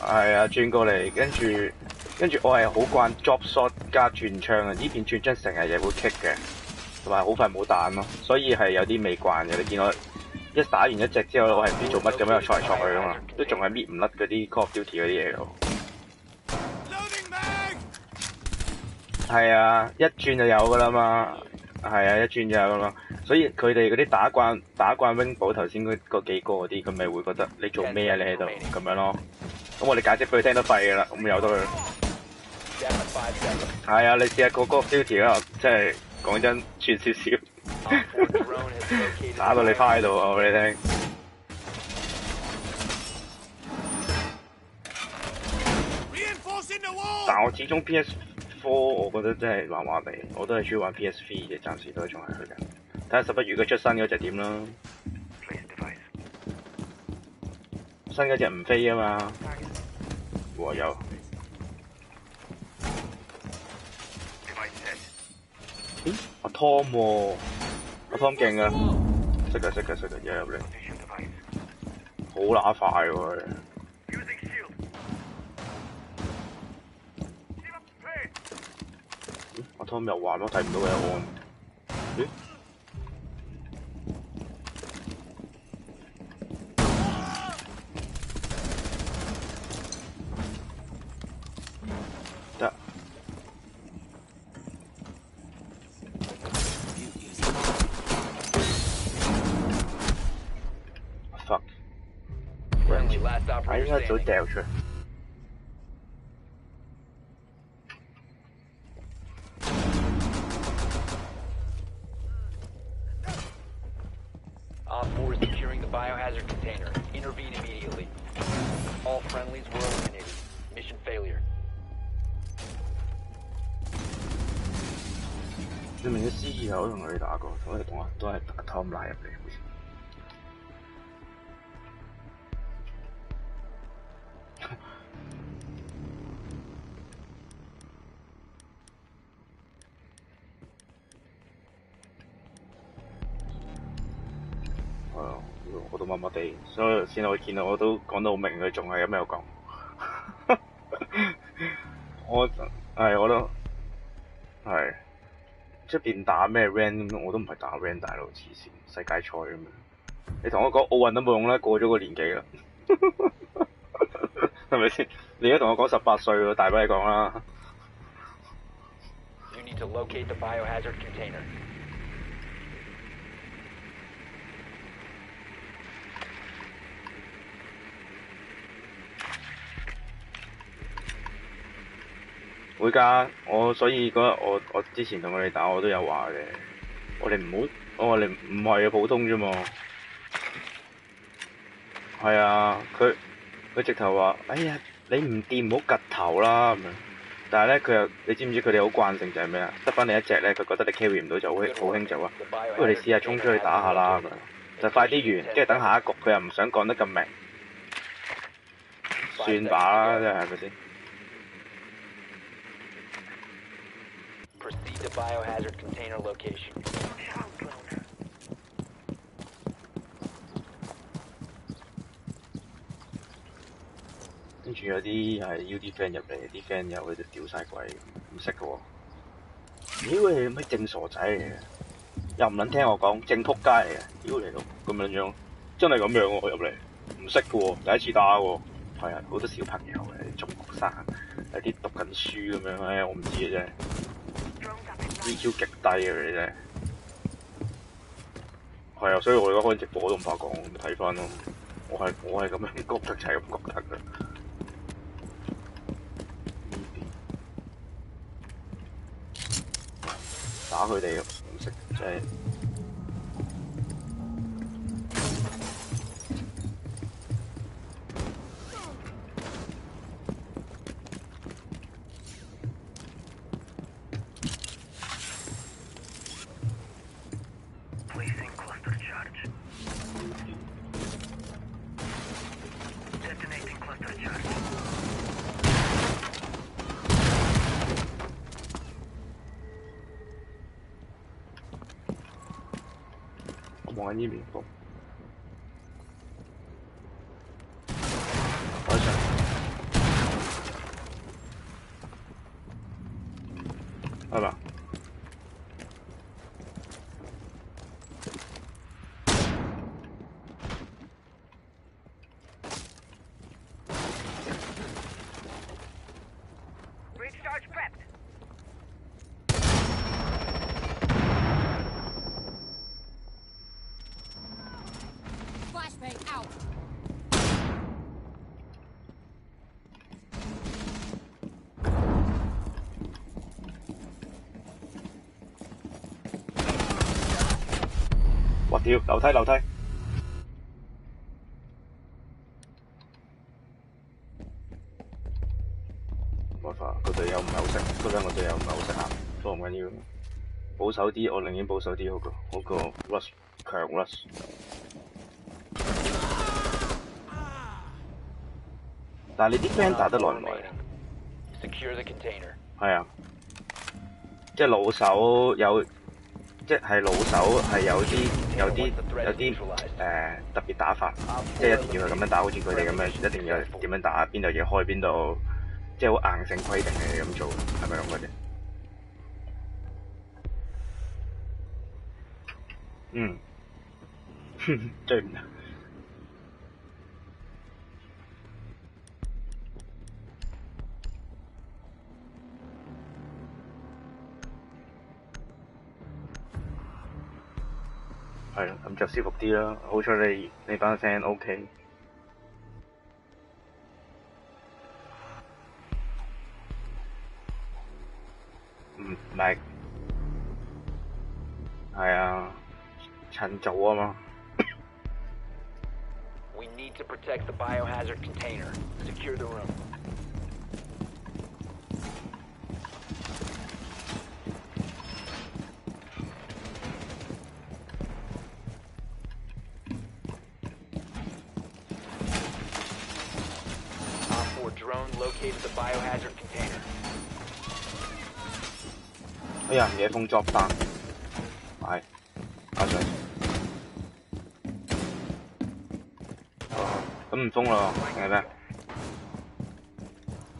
係啊，轉過嚟，跟住跟住我係好慣 drop shot 加轉槍啊！呢邊轉槍成日嘢會 kick 嘅，同埋好快冇彈咯，所以係有啲未慣嘅。你見我一打完一隻之後，我係唔知做乜咁樣挫嚟挫去啊嘛，都仲係搣唔甩嗰啲 Call of Duty 嗰啲嘢咯。係啊，一轉就有噶啦嘛。係啊，一轉就咁咯，所以佢哋嗰啲打慣打慣 wing 寶頭先嗰嗰幾個嗰啲，佢咪會覺得你做咩啊？你喺度咁樣咯。咁我哋解釋俾佢聽都廢噶啦，咁由得佢。係啊，你試下個個 duty 啦，即係講真，串少少，(laughs) 打到你趴喺度啊！我俾你聽。但我始終 PS。科我覺得真係麻麻地，我都係中意玩 PSV 嘅，暫時都仲係去緊。睇下十一月佢出新嗰隻點啦。新嗰隻唔飛啊嘛。哇有。咦？阿 Tom 喎，阿 Tom 勁啊！識嘅識嘅識嘅，入入嚟。好乸快喎！阿 Tom 又話咯，睇唔到嘅我。咦？得。fuck！我，應該早掉出。係啊，(laughs) 我都麻麻地，所以先我見到我都講到好明，佢仲係咁樣講。(laughs) 我係我都出邊打咩 ran 咁，我都唔系打 ran 大佬，黐線世界赛咁样。你同我讲奥运都冇用啦，过咗个年纪啦，系咪先？你而家同我讲十八岁，大把你讲啦。You need to locate the biohazard container. 會㗎，我所以嗰日我我之前同佢哋打，我都有話嘅，我哋唔好，我話你唔係啊普通啫嘛。係啊，佢佢直頭話：哎呀，你唔掂唔好趌頭啦咁樣。但係咧，佢又你知唔知佢哋好慣性就係咩啊？得翻你一隻咧，佢覺得你 carry 唔到就好好興就啊，不如你試下衝出去打下啦咁樣，就快啲完，跟住等下一局，佢又唔想講得咁明，算吧啦，真係係咪先？Proceed to biohazard container location. 跟住有啲係 U D friend 入嚟，啲 friend 又佢就屌晒鬼，唔識嘅喎。屌你咩正傻仔嚟嘅，又唔撚聽我講，正撲街。嚟嘅，屌你都咁樣樣，真係咁樣喎入嚟，唔識嘅喎，第一次打喎，係啊，好多小朋友嘅，中學生，有啲讀緊書咁樣，唉，我唔知嘅啫。，EQ 极低嘅佢哋真系，系啊，所以我而家开直播都唔怕讲，睇翻咯，我系我系咁样觉得就系咁觉得嘅。打佢哋唔识，即系我望緊呢邊幅。我上。係嘛？Breach charge prepped. Flashbang out. 哇屌！樓梯樓梯。冇法，個隊友唔係好識，嗰兩個隊友唔係好識行，不過唔緊要。保守啲，我寧願保守啲好過好過 rush 強 rush。但係你啲 friend 打得耐唔耐啊？Secure the container. 係啊，即係老手有，即係老手係有啲有啲有啲誒、呃特別打法，即係一定要係咁樣打，好似佢哋咁樣，一定要係點樣打，邊度要開邊度，即係好硬性規定你咁做，係咪咁嘅啫？嗯，最 (laughs) 唔就舒服啲啦。好彩你你班聲 OK。唔係，係啊，趁早啊嘛。We need to protect the biohazard container. Secure the room. 誒 located the biohazard container. 哎呀，野風作單，係，阿 Sir，咁唔封咯，定係咩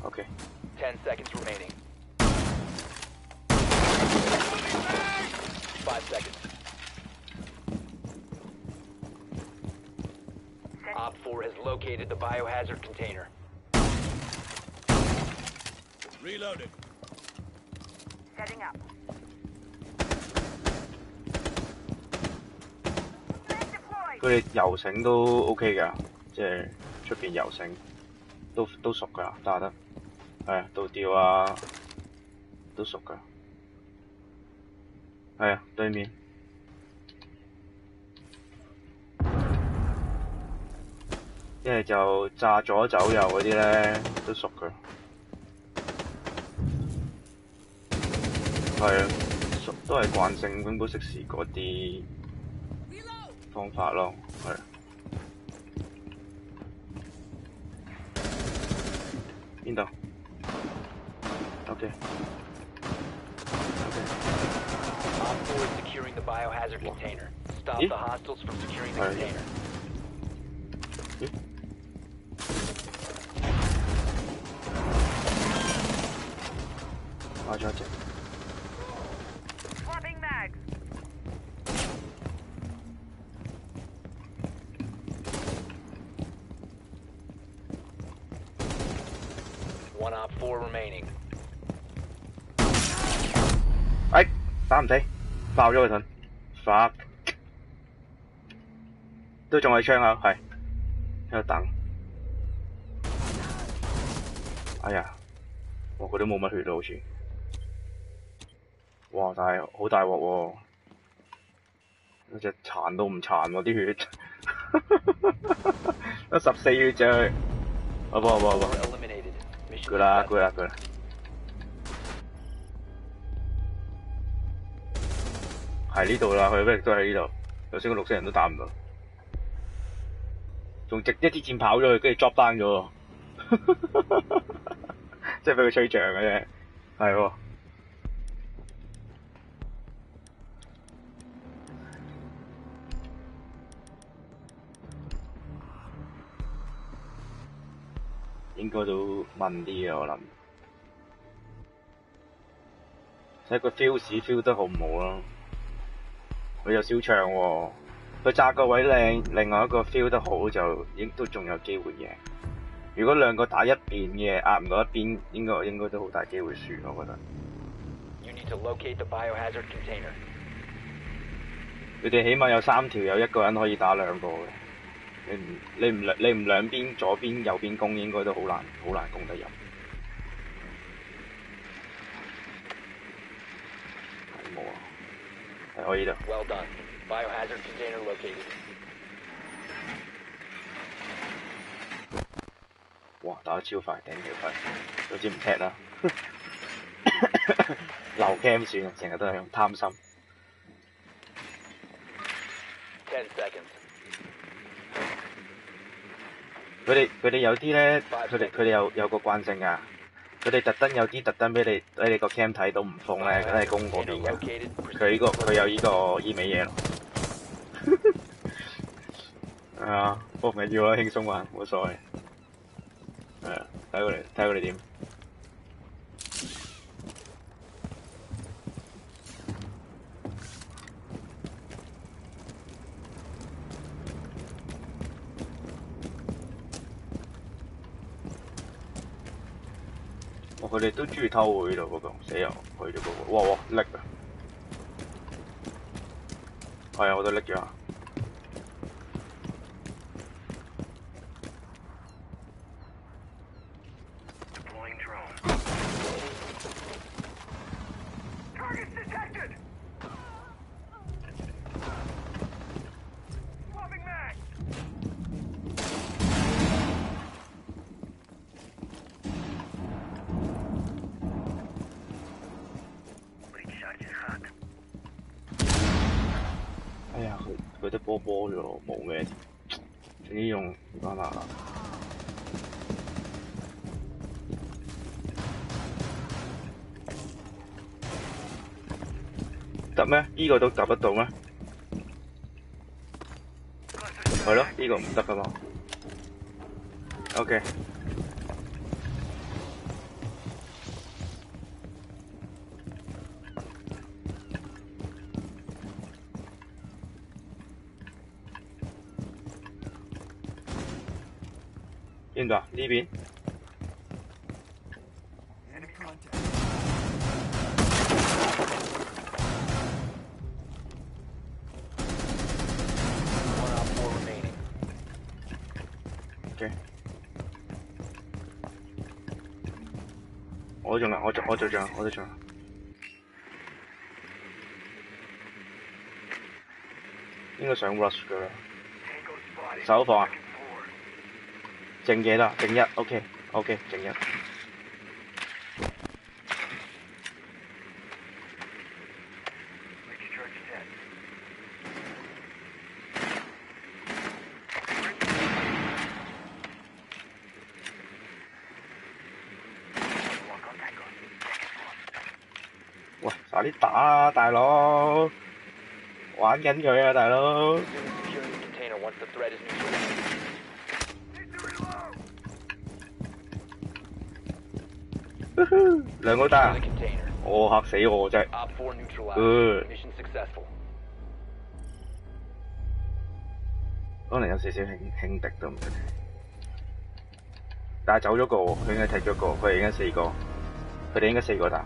？OK，Ten seconds remaining. Five seconds. Op 4 has located the biohazard container. Reloading. Setting up. Flame deployed. 游绳都 OK 㗎，即系出边游绳都都熟㗎，打得，系啊，倒吊啊，都熟噶，系啊，对面。一系就炸咗走右嗰啲咧，都熟㗎。係啊，熟都系惯性永保食時嗰啲方法咯，係。邊度爆咗個盾，fuck，都仲係槍口，係喺度等。哎呀，我佢都冇乜血咯，好似。哇！但係好大鑊喎，嗰隻殘到唔殘喎啲血，(laughs) 得十四血啫佢。好唔好？好唔好？好唔好佢啦.佢啦，佢啦。喺呢度啦，佢不亦都喺呢度。頭先个绿色人都打唔到，仲直一支箭跑咗去，跟住 drop 翻咗。(laughs) 即系俾佢吹脹嘅啫，系喎。應該都問啲嘅，我谂。睇个 feel 市 feel 得好唔好咯？佢有小唱喎，佢炸個位靚，另外一個 feel 得好就應都仲有機會贏。如果兩個打一邊嘅壓唔到一邊，應該應該都好大機會輸，我覺得。You need to locate the biohazard container. 佢哋起碼有三條，有一個人可以打兩個嘅。你唔你唔兩你唔兩邊左邊右邊攻，應該都好難好難攻得入。係冇啊，係可以的。Well done. Biohazard container located. 哇！打得超快，頂條快，總之唔踢啦。留 cam 算啊，成日都係咁貪心。Ten seconds. 佢哋佢哋有啲咧，佢哋佢哋有有個慣性㗎。佢哋特登有啲特登俾你俾你個 cam 睇到唔封咧，佢係攻嗰㗎。located. 佢呢、個 Proceed 佢有呢、個依味嘢咯。(laughs) 系啊，不過唔緊要啦，輕鬆玩冇所謂。係啊，睇佢哋睇佢哋點。佢哋都中意偷喎呢度嗰個死啊去咗嗰個，哇哇叻啊！係啊，我都拎咗。啊呢、個都揼得到咩？係咯，呢、個唔得噶嘛。OK，邊度啊？呢邊？對象，我做我做中，我都中。應該想 rush 噶啦，守防啊，Four. 正嘢啦，正一，OK OK，正一。Breach charge set. Walk on Tango. Second floor. 喂，快啲打啊，大佬！紧佢啊，大佬。两个弹，我吓死我真系。可能有少少轻轻敌都唔得，但系走咗个，佢应该踢咗个，佢哋应该四个，佢哋应该四个弹。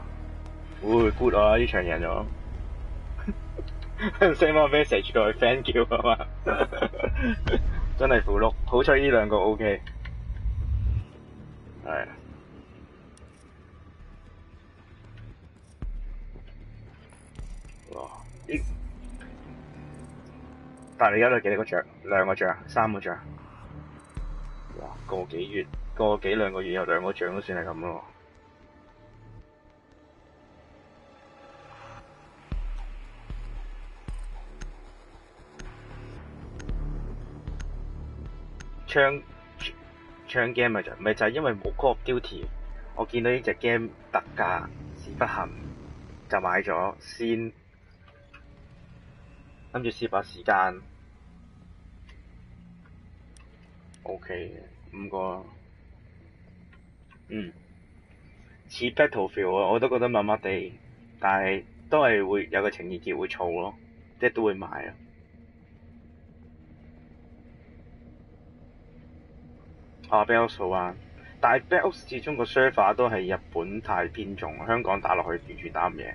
会 good 啊！呢场赢咗。(laughs) send 翻 message 過去 fan 叫啊嘛，(laughs) 真係符碌。好彩呢兩個 OK。系。哇！但係你而家都幾多個獎？兩個獎，三個獎。哇！個幾月，個幾兩個月有兩個獎都算係咁咯。槍槍 game 咪就咪就係因為冇 Call of Duty，我見到呢隻 game 特價，是不行就買咗先，諗住試把時間。O K 嘅，五個，嗯，似 Battlefield 啊，我都覺得麻麻地，但係都係會有個情意結會儲咯，即系都會買啊。啊 b e l s 好啊，但係 b e l s 始終個 server 都係日本太偏重，香港打落去完全打唔贏。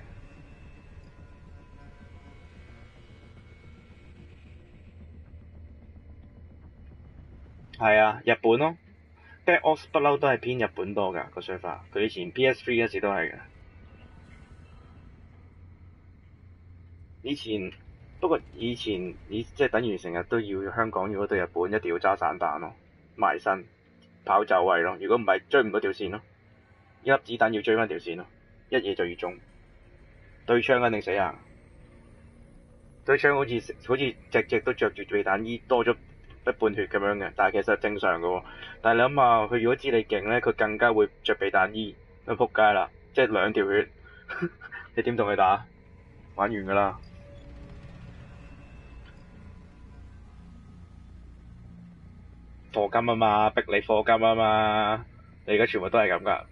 係啊，日本咯 b a c k o s 不嬲都係偏日本多㗎個 server，佢以前 PS3 嗰时都係嘅。以前不過以前以即系等於成日都要香港，如果對日本一定要揸散彈咯，埋身跑走位咯。如果唔係追唔到條線咯，一粒子彈要追翻條線咯，一嘢就要中。對槍肯定死啊，對槍好似好似隻隻都着住避彈衣，多咗一半血咁樣嘅，但係其實正常嘅喎。但係你諗下，佢如果知你勁咧，佢更加會着避彈衣，咁撲街啦，即係兩條血，(laughs) 你點同佢打？玩完㗎啦。貨金啊嘛，逼你貨金啊嘛，你而家全部都係咁噶，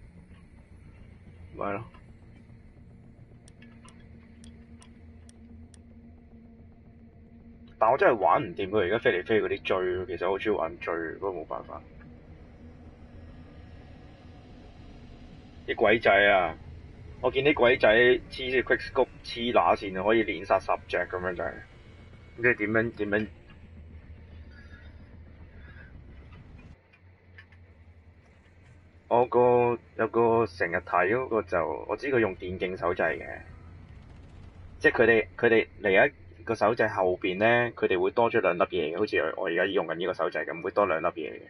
咪係咯。但我真係玩唔掂佢而家飛嚟飛去嗰啲追，其實我好中意玩追，不過冇辦法。啲鬼仔啊！我見啲鬼仔黐住 quick scope 黐乸線，可以連殺十隻咁樣就係、即係點樣點樣？我個有個成日睇嗰個就，我知佢用電競手掣嘅，即係佢哋佢哋嚟一個手掣後邊咧，佢哋會多咗兩粒嘢嘅，好似我而家用緊呢個手掣咁，會多兩粒嘢嘅，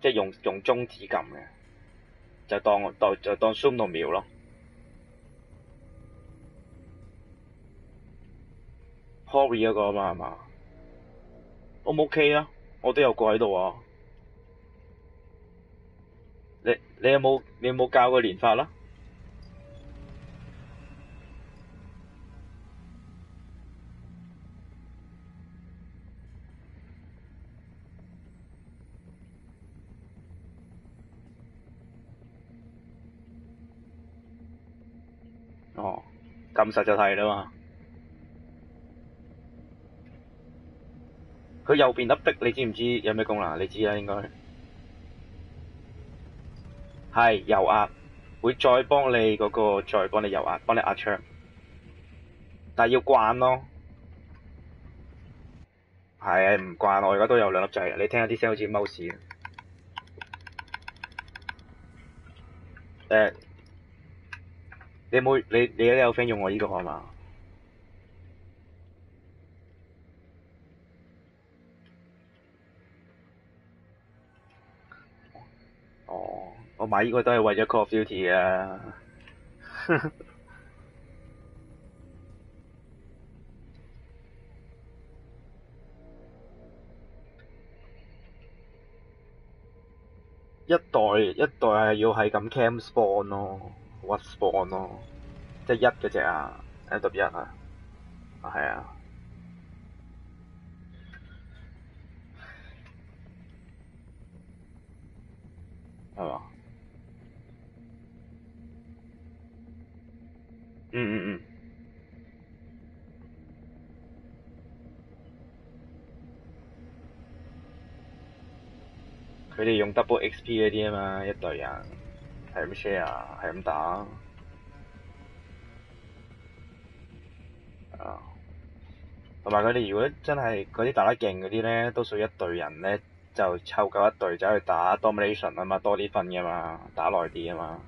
即係用用中指撳嘅，就當當就當 zoom 到秒咯。Hori 嗰個啊嘛係嘛？O 唔 OK 啊？我都有個喺度啊。你你有冇你有冇教过练法啦？哦咁实就睇啦嘛。佢右边粒逼你知唔知有咩功能你知啦应该。係右壓，會再幫你嗰、個，再幫你油壓，幫你壓槍，但係要慣咯。係啊，唔慣我而家都有兩粒掣，你聽下啲聲好似踎屎。誒、你有冇你你都有 friend 用我呢個係嘛？哦，我買呢個都係為咗 Call of Duty 啊。(laughs) 一代一代係要係咁 cam spawn 咯，what spawn 咯，即系一嗰只啊，F W 一啊，系啊，係嘛？嗯嗯嗯。佢哋用 double XP 嗰啲啊嘛，一隊人係咁 share，係咁打。啊，同埋佢哋如果真係嗰啲打得勁嗰啲咧，都属于一隊人咧就湊夠一隊走去打 domination 啊嘛，多啲分噶嘛，打耐啲啊嘛。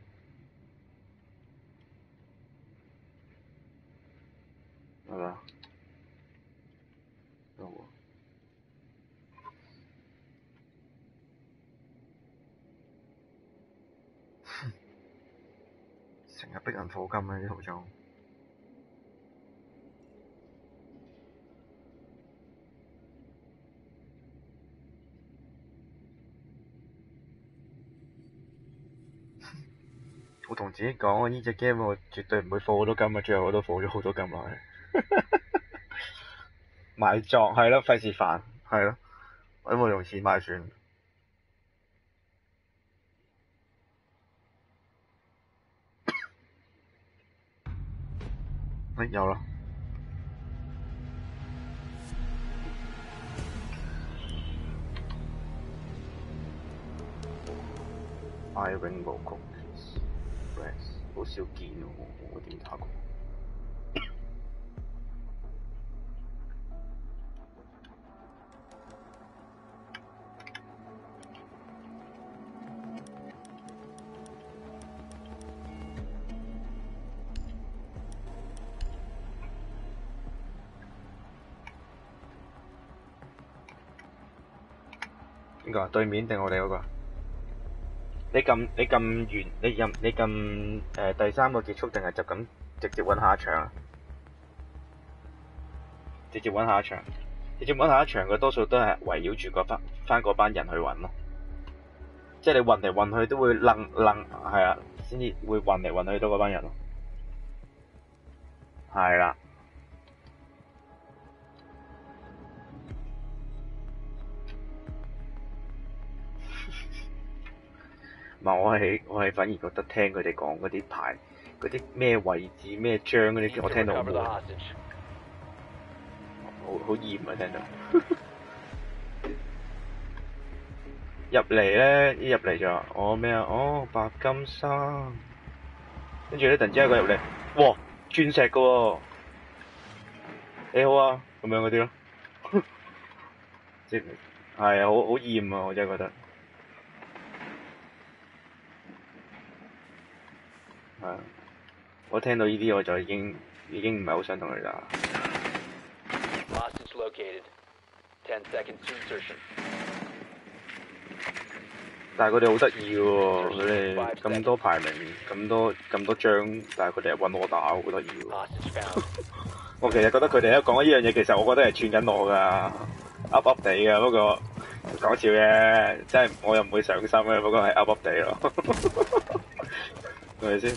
係嘛？好啊成日逼人課金啊！呢啲途中。我同自己讲，我呢只 game 我绝对唔會課好多金啊！最后我都課咗好多金落去。(laughs) 買作係咯，費事煩，係咯，我都冇用錢買算。(coughs) 哎，有啦。I rainbow cookies, 好少見喎，我點打過？個啊？對面定我哋嗰個啊？你揿你揿完你任你揿诶、呃、第三个结束定系就咁直接揾下一场啊？直接揾下一场，直接揾下一场嘅多数都系围绕住嗰班翻嗰班人去揾咯。即系你運嚟運去都会楞楞系啊，先至會運嚟運去到嗰班人咯。系啦。唔係，我係我係反而覺得聽佢哋講嗰啲牌，嗰啲咩位置咩章嗰啲，我聽到好.好好厭啊！聽到 (laughs) 入嚟咧，一入嚟就話我咩啊？哦，白金衫，跟住咧突然之間佢入嚟，哇，鑽石噶喎、你好啊，咁樣嗰啲咯，(laughs) 即係係啊，好好厭啊！我真係覺得。係啊，我聽到呢啲我就已經已經唔係好想同佢打。Hostage located. Ten seconds to insertion. 但係佢哋好得意嘅喎，佢哋咁多排名，咁多咁多張，但係佢哋係揾我打，好得意喎。(laughs) 我其實覺得佢哋一講呢樣嘢，其實我覺得係串緊我㗎，噏噏地㗎。不過講笑嘅，真係我又唔會上心嘅，不過係噏噏地咯，係咪先？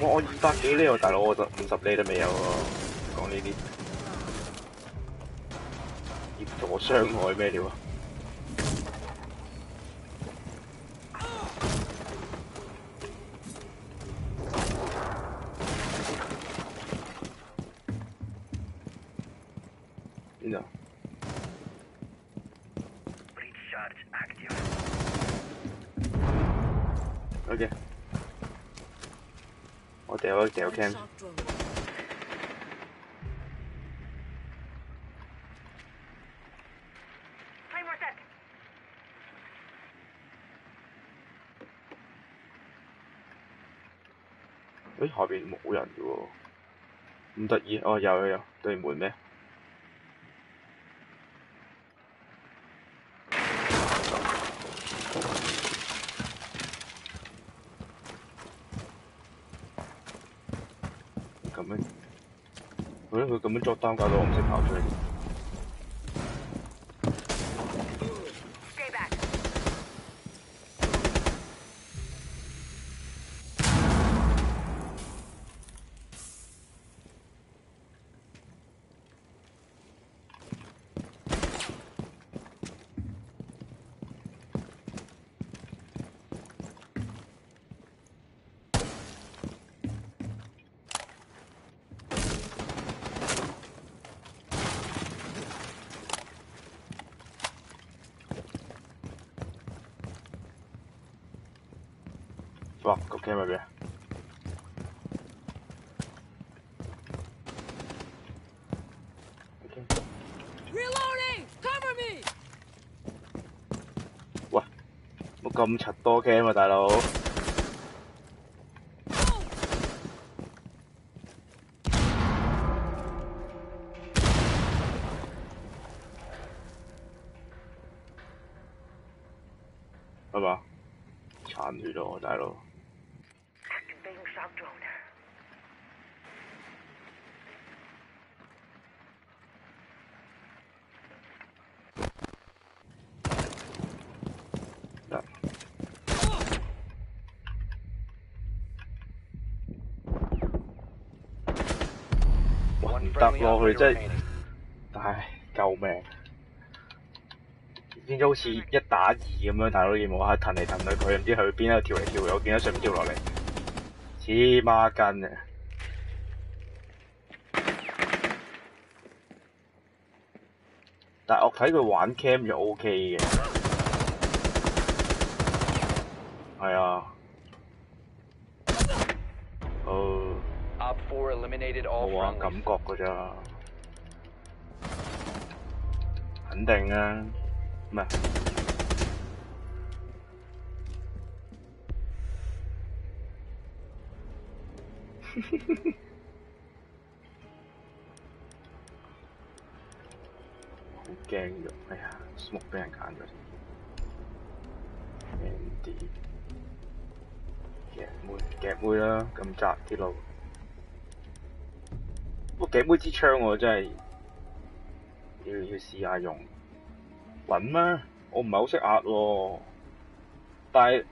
我我二百幾呢個大佬，我就五十呢都未有喎。講呢啲協助傷害咩料啊？邊度？Breach charge active. OK，我掉一掉 cam。Shock drone. 誒下邊冇人嘅喎，咁得意哦有有有對門咩？咁樣，咁樣作單搞到我唔識跑出嚟。Stay back. 哇！個 cam 喺邊？OK Reloading! Cover me! 喂，冇咁柒多 K 啊嘛，大佬。係嘛？殘血咯，大佬！Activating shock drone. 得。哇！唔得咯，佢真係唉，救命！變咗好似一打二咁樣，大佬見冇啊？騰嚟騰去，佢唔知去邊度跳嚟跳去，我見到上面跳落嚟，黐孖筋啊！但係我睇佢玩 cam 就 O K 嘅，係啊，我感覺嘅咋，肯定啊，唔係，好驚肉！哎呀，木俾人砍咗添，Andy，夾妹，夾妹啦，咁窄啲路。不過夾妹支槍我真係要要試下用，穩咩？我唔係好識壓喎，但係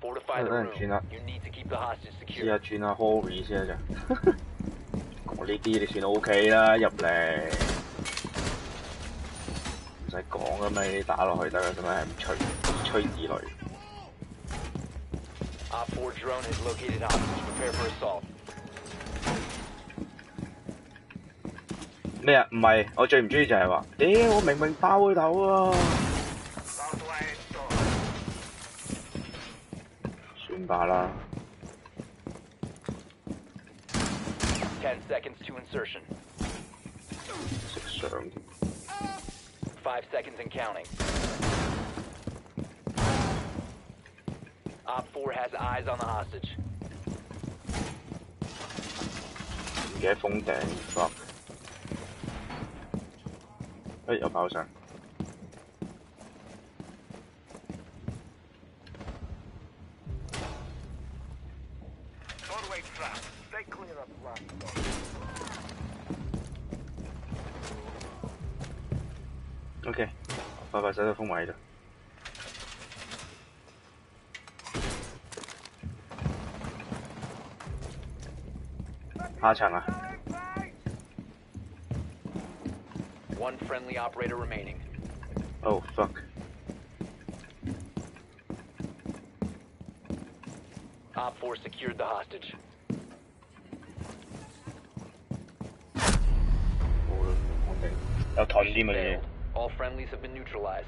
Fortify the Alright, room. Gina. You need to keep the hostage 試下.轉下 Hori 先啊咋。我呢啲你算 O K 啦，入嚟唔使講噶你，打落去得啦，咁咩系唔催？自吹自擂。咩啊？唔係，我最唔中意就係話，屌我明明爆佢頭啊，算吧啦。Insertion. 識上5 seconds and counting. Op 4 has eyes on the hostage. 唔記得封頂 fuck。哎，有跑上。Doorway trap. Stay clear of last door. OK，快快手都封埋喺度。下層啊！One friendly operator remaining. Oh fuck！Op 4 secured the hostage. 冇啦，我哋有盾添啊 Failed. All friendlies have been neutralized.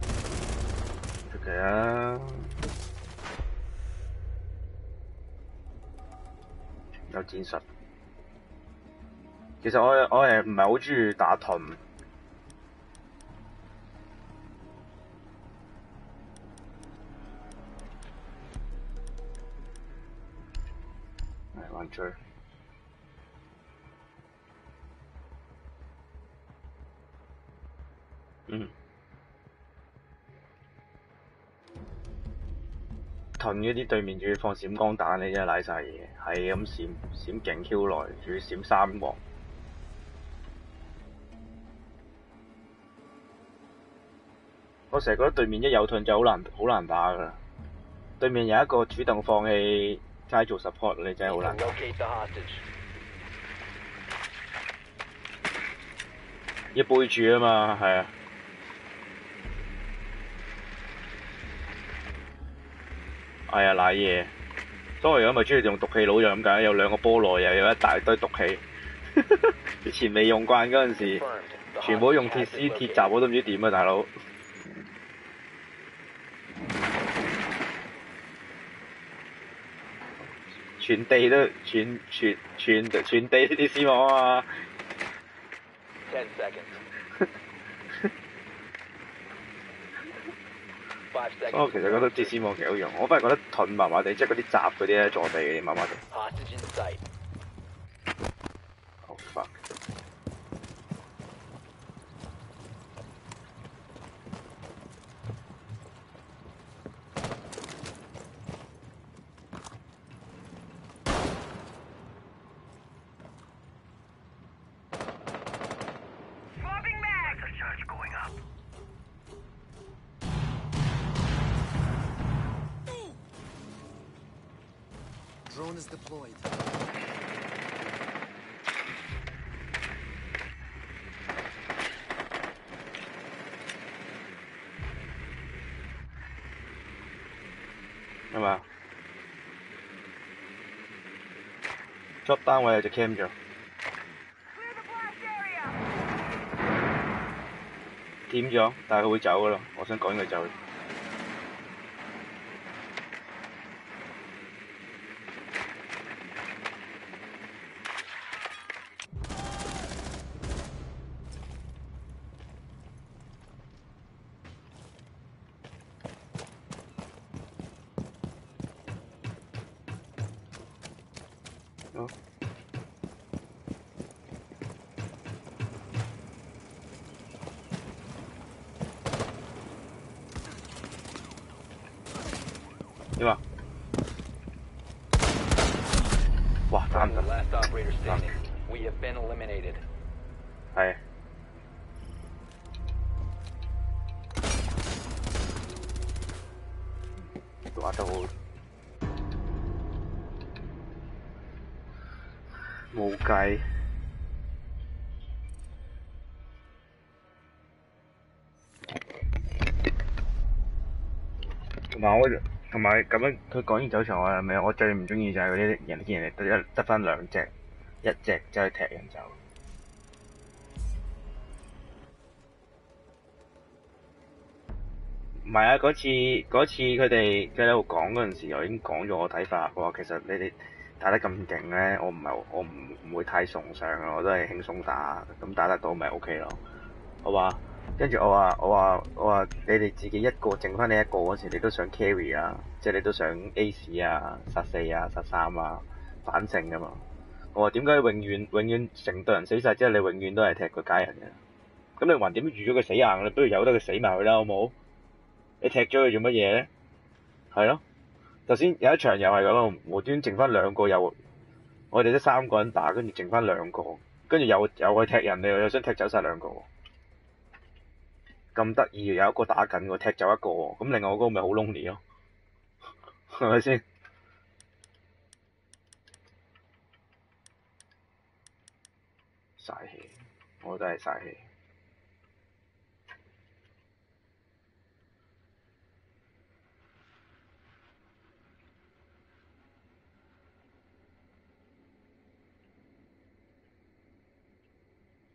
嘢，出奇啊！有战术。其实我我诶唔系好中意打盾。 呢啲對面仲要放閃光彈，你真係賴晒嘢，係咁閃閃勁 Q 耐，仲要閃三鑊。我成日覺得對面一有盾就好難好難打㗎啦。對面有一個主動放棄齋做 support，你真係好難打。要背住啊嘛，係啊。哎呀濑嘢，所以如果咪中意用毒气佬就咁解，有两个菠萝又有一大堆毒气，(laughs) 以前未用惯嗰阵时，全部用铁丝铁闸我都唔知点啊大佬。全地都全全全全地啲丝网啊 Ten seconds. Five 我其實覺得鐵絲網幾好用，我反而覺得盾麻麻地，即係嗰啲閘嗰啲咧坐地嗰啲麻麻地。Hostage in sight. Oh fuck！Swapping mag! The charge going up. Drone is deployed. 係嘛？drop 单位就 cam 住。点咗，但系佢会走噶咯，我想趕佢走。同埋我，同埋咁樣，佢講完走場我係咪？我最唔中意就係嗰啲人見人哋得一得翻兩隻，一隻走去踢人走。唔係啊！嗰次嗰次佢哋佢喺度講嗰陣時，我已經講咗我睇法。我話其實你哋打得咁勁咧，我唔係我唔唔會太崇尚啊，我都係輕鬆打，咁打得到咪 O K 咯。我話跟住我話我話我話你哋自己一個剩翻你一個嗰時，你都想 carry 啊，即係你都想 ace 啊、殺四啊、殺三啊、反勝噶嘛。我話點解永遠永遠成隊人死晒之後，你永遠都係踢個家人嘅？咁你還點預咗佢死硬？你不如由得佢死埋佢啦，好冇？你踢咗佢做乜嘢咧？係咯，頭先有一場又係咁咯，無端剩翻兩個又，我哋得三個人打，跟住剩翻兩個，跟住又又去踢人，你又想踢走晒兩個。咁得意，有一個打緊喎，踢走一個喎，咁另外嗰個咪好 lonely 咯，係咪先？嘥氣，我都係嘥氣。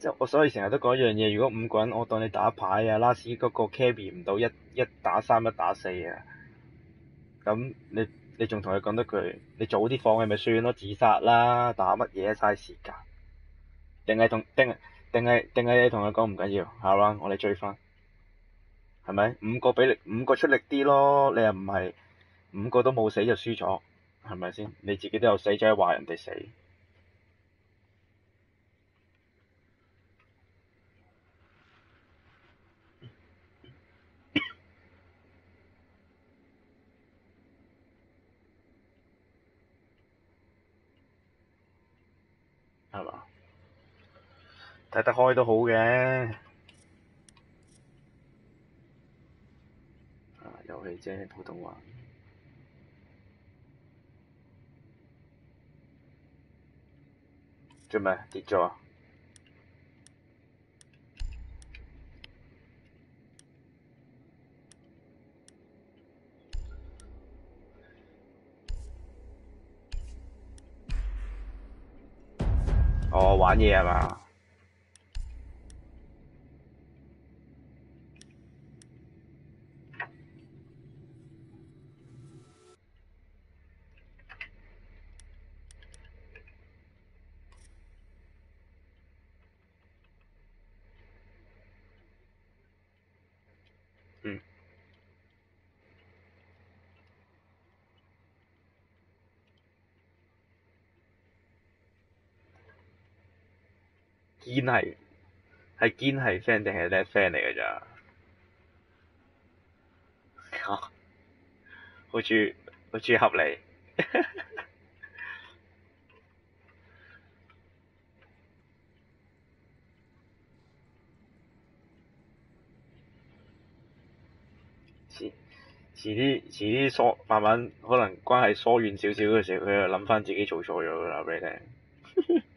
即係我所以成日都講一樣嘢，如果五個人我當你打牌啊，拉屎嗰個 carry 唔到一一打三一打四啊，咁你你仲同佢講得句，你早啲放棄咪算咯，自殺啦，打乜嘢嘥時間？定係同定定係定係你同佢講唔緊要，係嘛？我哋追翻，係咪？五個俾力，五個出力啲咯，你又唔係五個都冇死就輸咗，係咪先？你自己都有死，就係話人哋死。係嘛？睇得開都好嘅。啊，遊戲啫，普通話。做咩跌咗啊？哦，玩嘢係嘛？嗯。堅係係堅係 friend 定係叻 friend 嚟㗎咋？(laughs) 好似好似合理。(laughs) 遲遲啲遲啲疏慢慢可能關係疏遠少少嘅時候，佢就諗翻自己做錯咗啦，俾你聽。(laughs)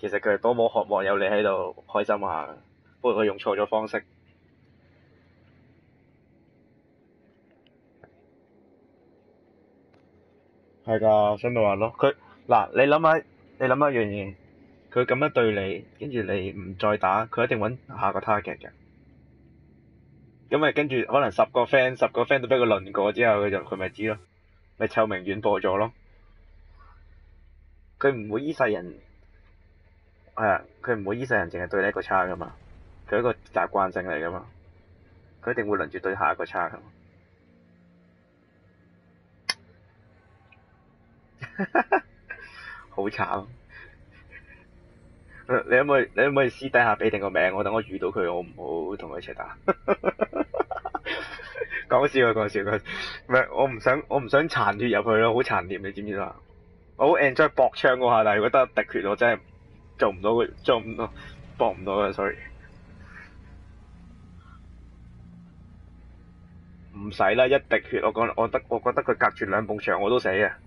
其實佢係多麼渴望有你喺度開心下，不過佢用錯咗方式。係㗎，所以咪話咯。佢嗱，你諗下，你諗一樣嘢，佢咁樣對你，跟住你唔再打，佢一定揾下個 target 嘅。咁咪跟住可能十個 friend，十個 friend 都俾佢輪過之後，佢就佢咪知咯，咪臭名遠播咗咯。佢唔會依世人。係啊，佢唔會依世人淨係對你一個差噶嘛，佢一個習慣性嚟噶嘛，佢一定會輪住對下一個差噶嘛。(laughs) 好慘！你可唔可以？你可唔可以私底下俾定個名我？等我遇到佢，我唔好同佢一齊打。(laughs) 講笑啊！講笑佢，唔係我唔想，我唔想殘血入去咯，好殘念你知唔知啊？我好 enjoy 搏槍嗰下，但係如果得滴血，我真係〜做唔到佢，做唔到，搏唔到嘅！sorry，唔使啦，一滴血，我講，我得，我覺得佢隔住兩埲牆我都死啊，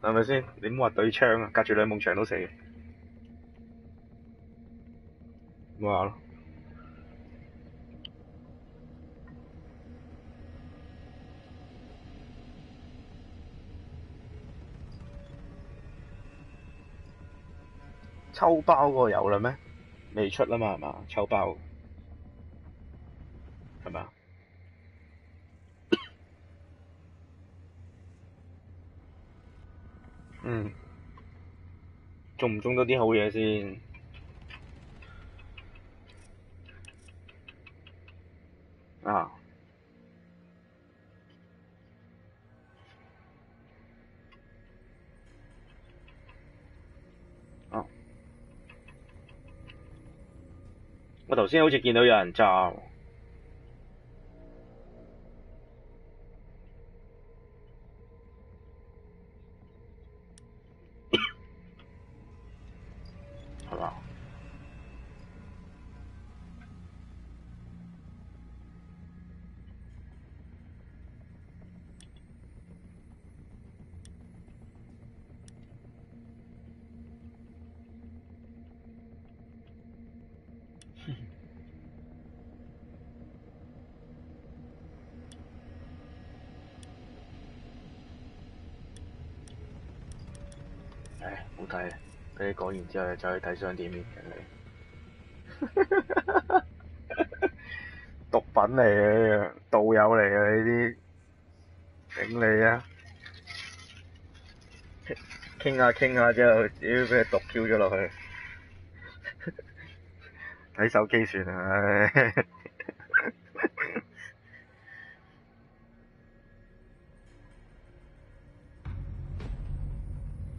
係咪先？你唔好話對槍啊，隔住兩埲牆都死。冇話咯。抽包嗰個有啦咩？未出啦嘛係嘛？抽包係咪啊？(coughs) 嗯，中唔中到啲好嘢先？啊！啊！我頭先好似見到有人揸俾你講完之後就走去睇商店面嘅你。毒品嚟嘅，道友嚟嘅呢啲，頂你啊！傾下傾下之後，屌俾佢毒 Q 咗落去，睇手機算啦，唉。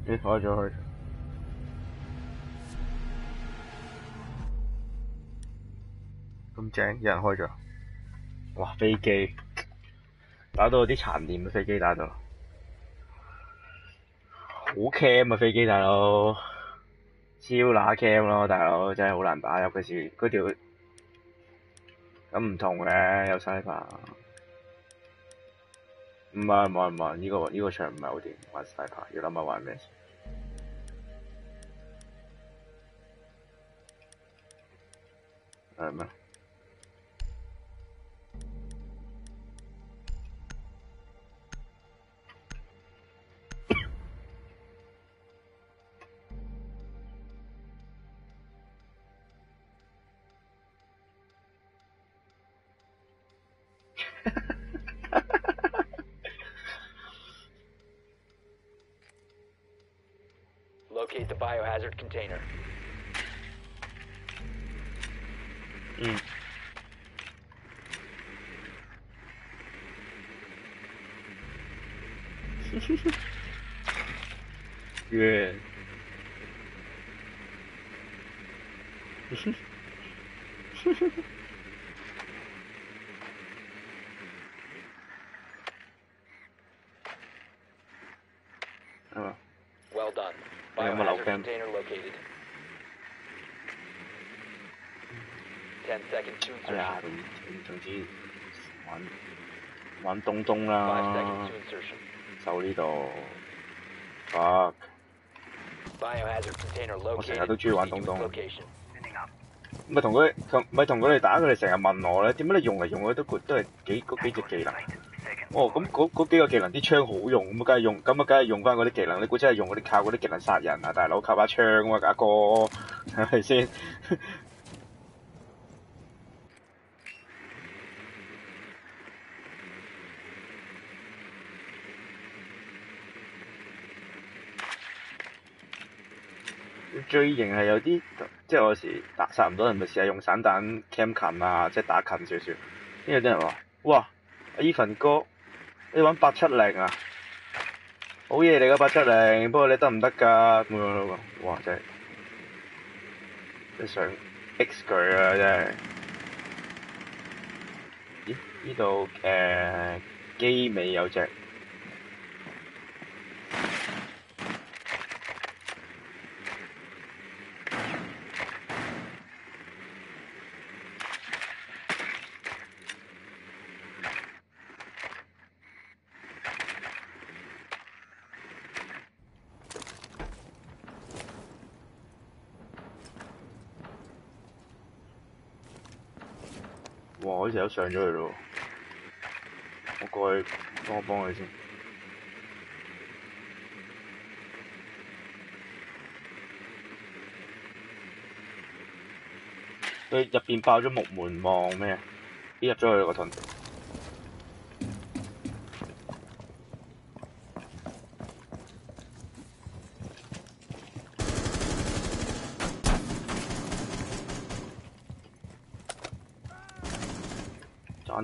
咦，開咗開咁正，有人開咗。哇，飛機打到啲殘念啊！飛機打到，好 cam 啊！飛機大佬，超乸 cam 咯，大佬真係好難打，尤其是嗰條咁唔同嘅有西法。唔係唔係唔係，呢個呢個場唔係好掂，玩西法要諗下玩咩先。係咩 the biohazard container. 嗯。月。啊！Well done. 你有冇留 Biohazard cam？container located. Ten seconds to 哎呀 insertion.，總總之玩玩東東啦 to，insertion. 就呢度。fuck！我成日都中意玩 Proceed 東東。咪同佢同咪同佢哋打，佢哋成日問我咧，點解你用嚟用去都都係幾嗰幾隻技能？哦，咁嗰嗰幾個技能啲槍好用，咁啊梗係用，咁啊梗係用翻嗰啲技能。你估真係用嗰啲靠嗰啲技能殺人啊？大佬靠把槍啊，阿哥係咪先？最型係有啲，即係我有時打殺唔到人，咪試下用散彈 cam 近啊，即係打近少少。跟住啲人話：哇，阿 Evan 哥，你玩八七零啊？好嘢嚟噶八七零，不過你得唔得㗎？咁樣咯，哇真係，即係想 X 佢啊真係。咦？呢度誒機尾有隻。友上咗去咯，我過去幫我幫佢先。佢入边爆咗木門望咩？啲入咗去个盾。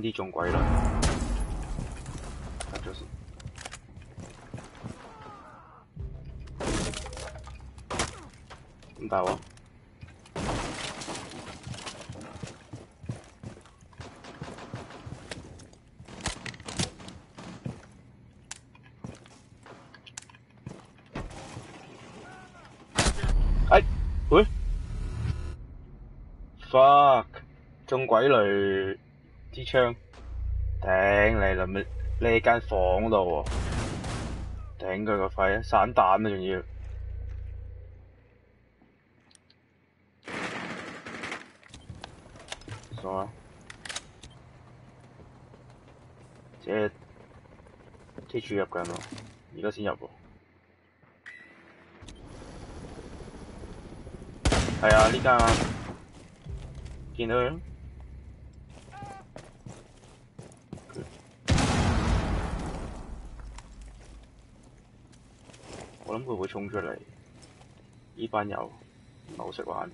啲中鬼啦！得咗先。咁大鑊？哎，喂，fuck，中鬼雷支槍，頂你啦咩？呢間房度喎，頂佢個肺啊！散彈啊，仲要。傻啊！即係 T 柱入緊喎，而家先入喎。係啊，呢間啊，見到佢。我諗佢會衝出嚟，呢班友唔係好識玩。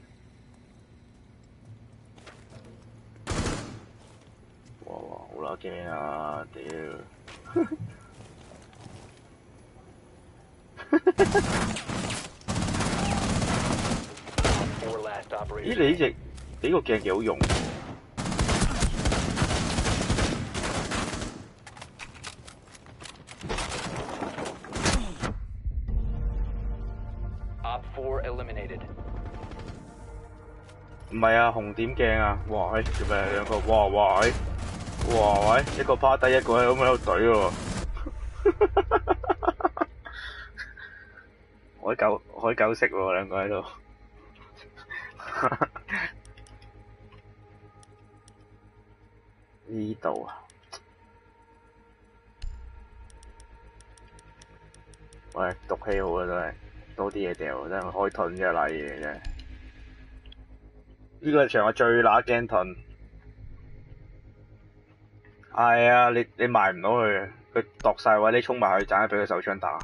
哇哇，好啦驚啊！屌 (laughs) (laughs) 咦.你呢隻你呢個鏡幾好用？係啊，紅點鏡啊！哇，喂，做咩兩個？哇哇喂，哇喂，一個趴低，一個喺咁喺度怼喎。(laughs) 海狗海狗食喎，兩個喺度。(laughs) 呢度啊！喂，毒氣好啊，真係多啲嘢掉，真係開盾嘅賴嘢真系。呢個場我最乸驚盾。係啊，你你埋唔到佢，佢度晒位，你衝埋去，盞係俾佢手槍打。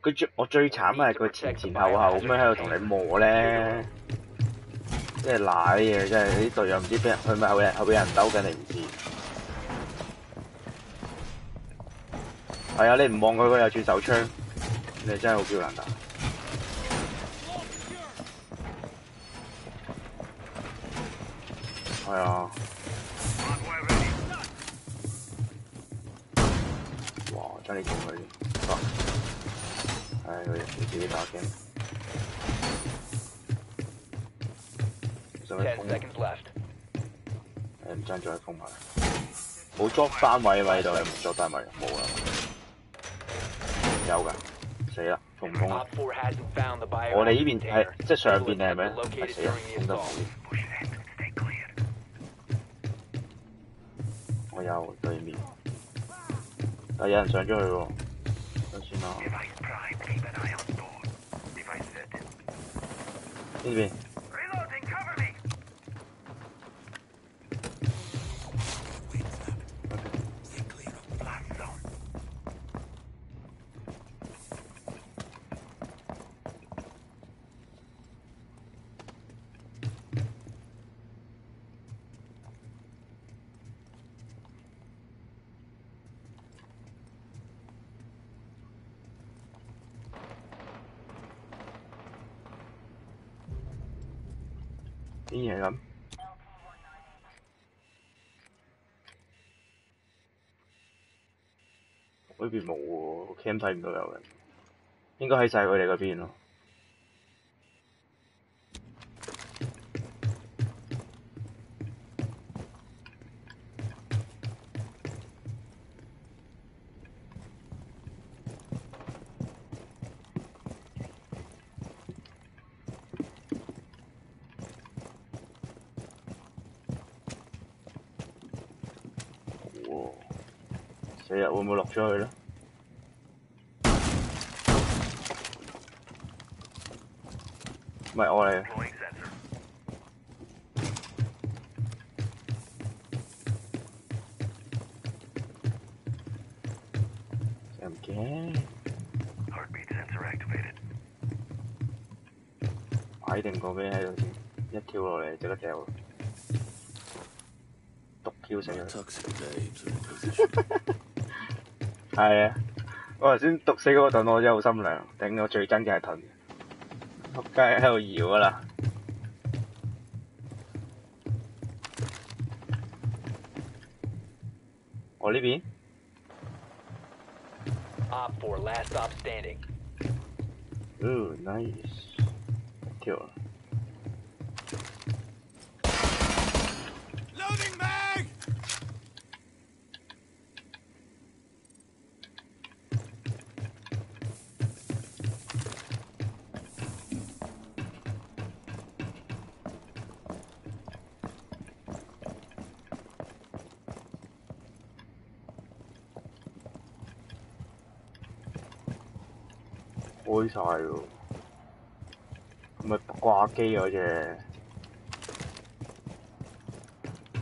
佢最我最慘係佢前前後後咁樣喺度同你磨咧，即係賴嘅，即係啲隊友唔知俾人佢咪後邊後邊人兜緊你唔知。係啊，你唔望佢佢又轉手槍，你真係好彪難打。係啊，哇！真係中佢，啊！唉，佢佢自己打機。想 Ten 封 seconds left. 誒唔爭再封埋，冇 drop 單位咪喺度，有冇 drop 單位？冇啦，有㗎，死啦，唔痛喇！我哋呢边系即系上边定系咩？死啦，痛得好。我有对面，但有人上咗去喎，咁算啦。呢边。嘢咁。呢邊冇喎，cam 睇唔到有人，應該喺晒佢哋嗰邊咯。死日會唔會落咗去咧？唔係我嚟嘅，Deploying sensor. 又唔驚，Heartbeat sensor activated. 擺定個咩喺度先，一跳落嚟即刻掉，毒 Q 死佢。Toxic babes are in position. 係啊，我頭先毒死嗰個盾，我真係好心涼。頂我最憎嘅係盾，仆街喺度搖啊啦！我呢邊 Op 4, last stop standing. 哦，nice，跳啦！晒喎，係咪掛機嗰隻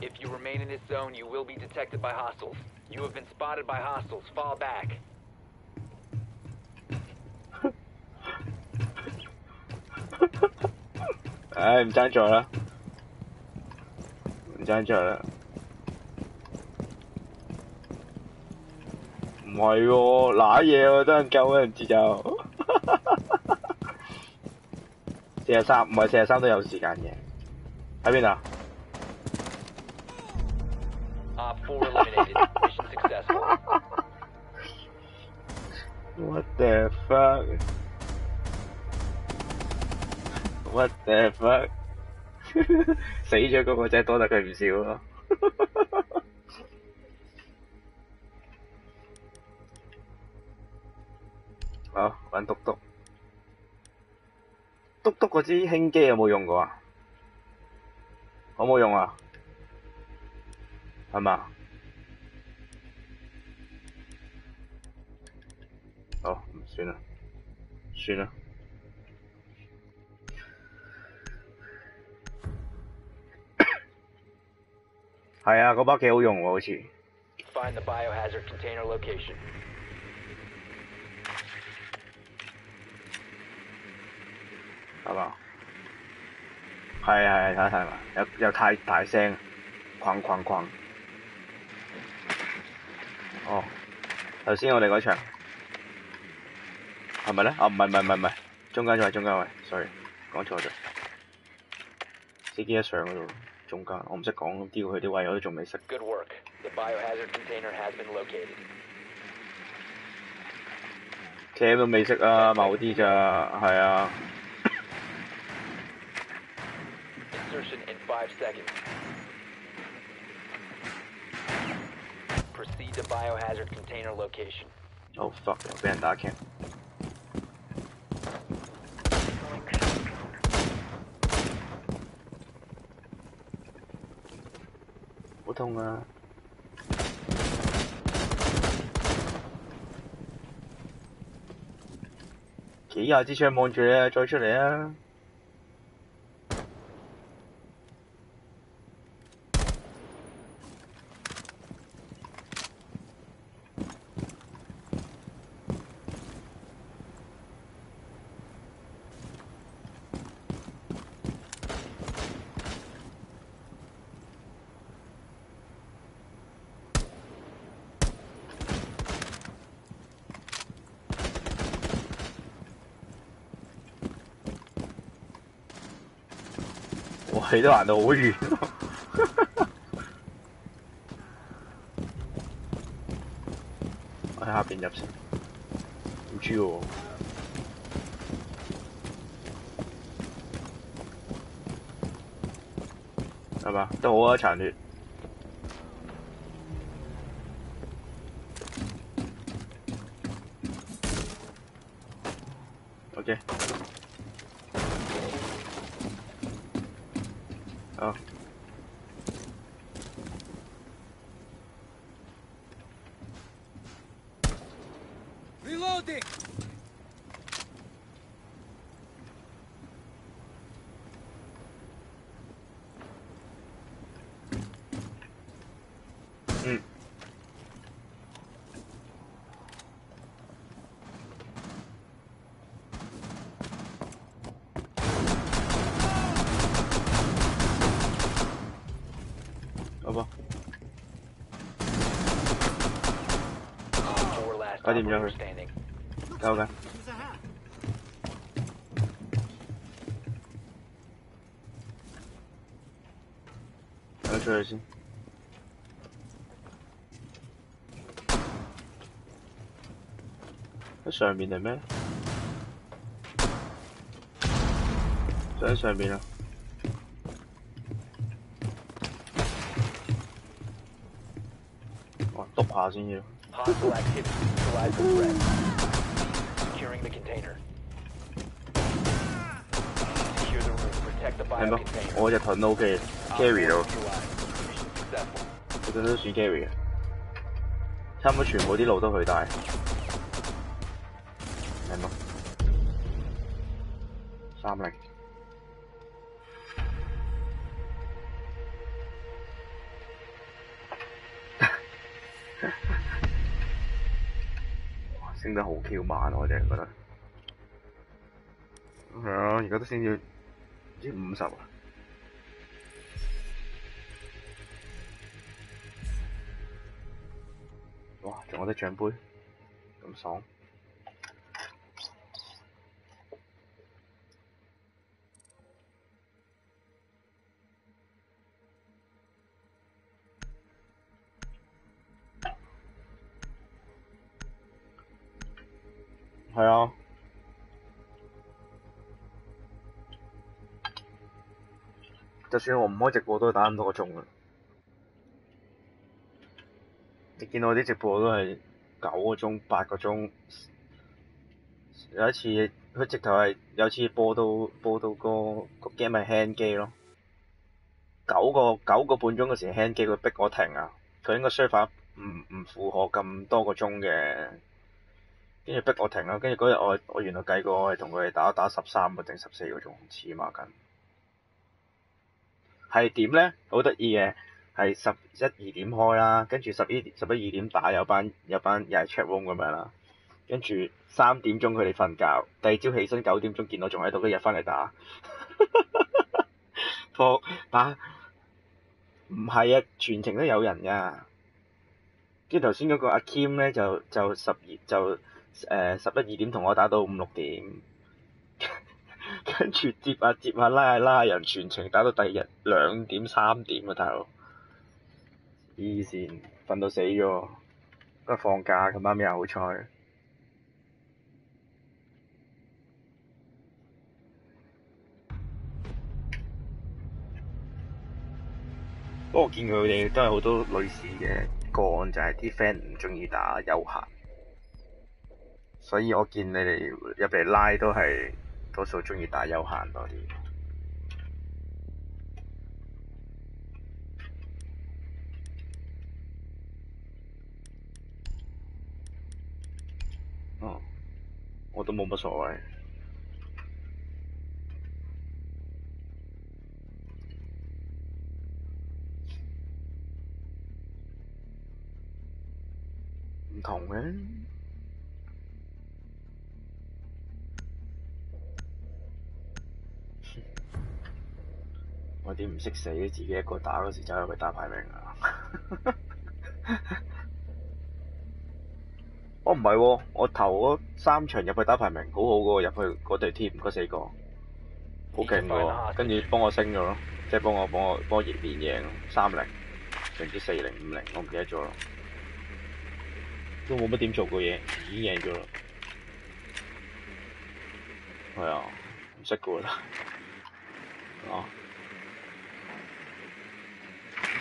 ？If you remain in this zone, you will be detected by hostiles. You have been spotted by hostiles. Fall back. 唉，唔爭在啦，唔爭在啦。唔係喎，揦嘢喎，真係夠人節奏。四十三唔系四十三都有時間嘅，喺邊啊？What the fuck？What the fuck？(laughs) 死咗嗰個真多得佢唔少咯。嗰支輕機有冇用過啊？好冇用啊？係嘛？好，唔算啦，算啦。係啊，嗰把幾好用喎，好似。Find the biohazard container location. 係嘛？係啊係係睇睇埋，有有太大聲，哐哐哐。哦，頭先我哋嗰場係咪咧？啊唔係唔係唔係唔係，中間位中間位，sorry，講錯咗。司機一上嗰度，中間我唔識講，屌佢啲位我都仲未識。Good work. The biohazard container has been located. cam 都未識啊，某啲咋，係啊。Insertion in five seconds. Proceed to biohazard container location. Oh fuck！又俾人打 cam。好痛啊！几廿支枪望住你啊！再出嚟啊！ 哇！(laughs) 你都行到好遠。我喺下邊入先，唔知喎。係嘛？都好啊，殘血。OK。好。Reloading. 嗯，好吧，Four last I didn't operator remember. standing. 交嘅。Use a hat. 等佢出去先。喺上面定咩？就喺上面啊！哇，篤下先要。Securing the container. Secure the room. Protect the 係 bio 咯，container. 我隻盾 OK carry 到，Neutralized. Mission successful. 佢盾都算 carry 嘅，差唔多全部啲路都佢帶，係咯，三零。哇升得好 Q 慢，我哋覺得。而家都升咗唔知五十啊！哇，仲有得獎杯，咁爽！算我唔開直播都打咁多個鐘啊！你見到我啲直播都係九個鐘、八個鐘，有一次佢直頭係有次播到播到個個 game 係 hand 機咯，九個九個半鐘嘅時 hand 機佢逼我停啊！佢應該 server 唔唔符合咁多個鐘嘅，跟住逼我停啦。跟住嗰日我我原來計過我係同佢哋打打十三個定十四個鐘，黐孖筋。係點咧？好得意嘅。係十一二點開啦，跟住十一十一二點打有班有班又係 check room 咁樣啦，跟住三點鐘佢哋瞓覺，第二朝起身九點鐘見到仲喺度，跟住入翻嚟打，(laughs) 放打唔係啊，全程都有人噶，跟住頭先嗰個阿 Kim 咧就就十二就誒十一二點同我打到五六點，跟住接下接下拉下拉下人，全程打到第二日兩點三點啊大佬！黐線，瞓到死咗，不過放假咁啱又好彩。不過我見佢哋都係好多類似嘅個案，就係啲 friend 唔中意打休閒，所以我見你哋入嚟拉都係多數中意打休閒多啲。哦，我都冇乜所謂。唔同嘅。我点唔識死，自己一個打嗰時走入去打排名啊！我 (laughs) 唔係喎，我頭嗰三場入去打排名好好嘅喎，入去嗰隊 team 嗰四個，好勁嘅喎，跟住幫我升咗咯，即係幫我幫我幫我連贏三零，定唔知四零五零，我唔記得咗咯，都冇乜點做過嘢，已經贏咗啦，係啊，唔識嘅喎啦，啊，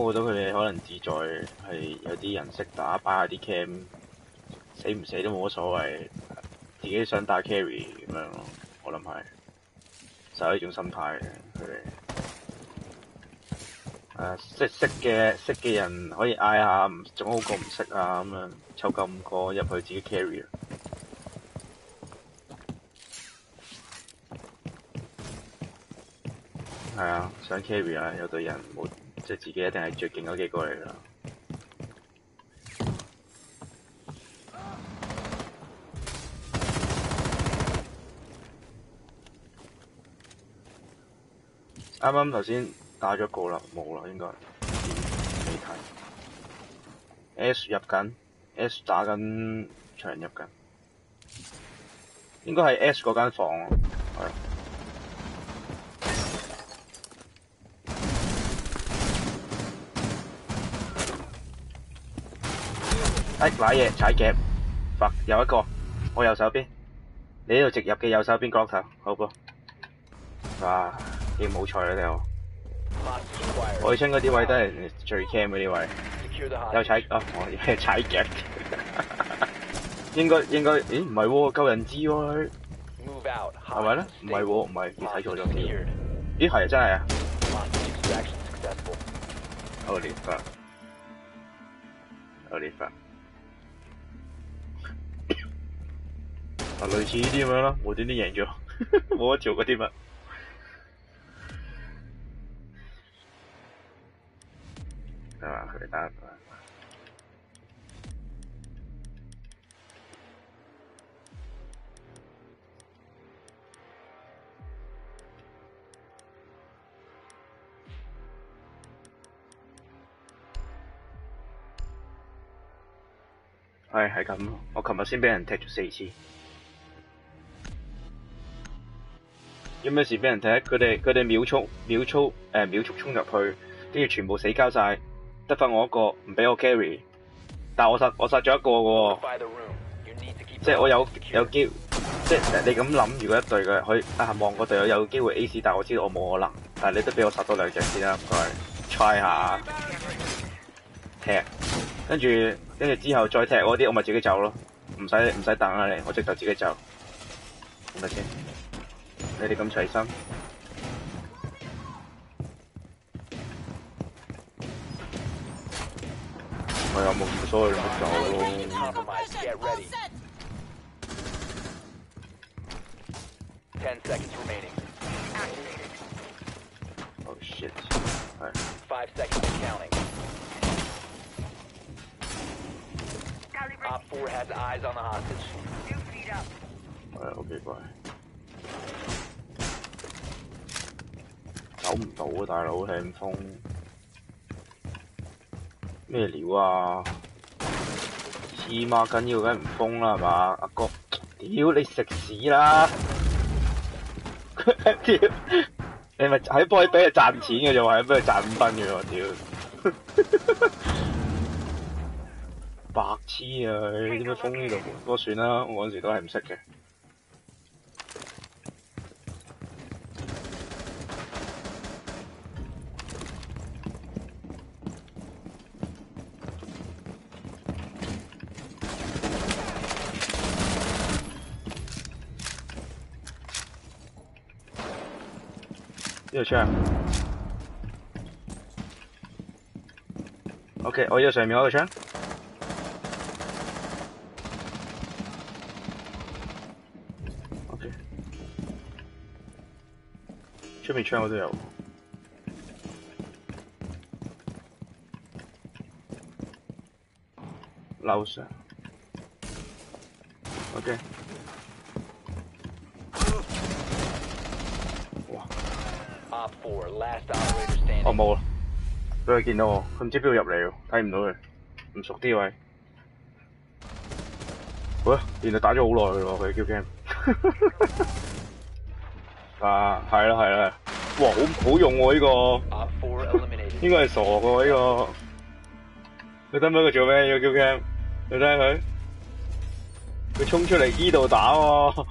我覺得佢哋可能志在係有啲人識打，擺下啲 cam，死唔死都冇乜所謂，自己想打 carry 咁樣咯。我諗係，就係呢種心態嘅佢哋。誒、識識嘅識嘅人可以嗌下，唔總好過唔識啊咁樣，抽夠五個入去自己 carry 啊。係啊，想 carry 啊，有隊人冇，即係自己一定係最勁嗰幾個嚟啦。啱啱頭先打咗個啦，冇啦應該，未睇。S 入緊，S 打緊長入緊，應該係 S 嗰間房啊，係。哎，濑嘢踩夹，白有一个，我右手边，你呢度直入嘅右手边角头，好噃？哇，你冇彩啦，你好，我亲嗰啲位都系最 cam 嘅啲位，又踩啊，我，又踩夹，应该应该，咦，唔系喎，救人之外，系咪咧？唔系喎，唔系，你睇错咗先，咦，系啊，真系啊，火力发，火力发。啊類似呢啲咁樣咯，無端端贏咗，冇得做嗰啲乜。係嘛？佢哋打係係咁。我琴日先俾人踢咗四次。有咩事俾人踢？佢哋佢哋秒速秒速誒、秒速衝入去，跟住全部死交晒，得翻我一個，唔俾我 carry。但係我殺我殺咗一個嘅喎。即係我有有 secure. 機，即係你咁諗，如果一隊嘅佢啊望個隊友有機會 A C，但我知道我冇可能，但係你都俾我殺多兩隻先啦，唔該，try 下踢，跟住跟住之後再踢嗰啲，我咪自己走咯，唔使唔使等啊你，我直頭自己走，係咪先？你哋咁齐心，我有冇冇所谓咪走咯。 Compromise. Get ready. Ten seconds remaining. Oh shit！系 Five seconds and counting. Calibrate. Op 4 has eyes on the hostage. Two feet up. 系好奇怪， 走唔到啊大佬輕風，咩料啊？黐孖筋要梗唔封啦係嘛？阿哥，屌你食屎啦！屌，(laughs) 你咪喺波俾佢賺錢嘅啫喎，喺俾佢賺五分嘅喎，屌！(laughs) 白痴啊！佢點解封呢度？不過算啦，我嗰时都係唔識嘅。呢個槍，OK，我呢個上面嗰個槍。OK，出面槍我都有。樓上，OK，哇！Op 4, last operator standing. 我冇啦，俾佢見到我，佢唔知邊度入嚟喎，睇唔到佢，唔熟啲位。喂，原來打咗好耐嘅咯，佢 Q game。啊，係啦係啦，哇，好好用喎呢個，Op 4 eliminated. 應該係傻嘅喎呢個。你睇唔睇佢做咩？呢個 Q game，你睇下佢，佢衝出嚟依度打喎、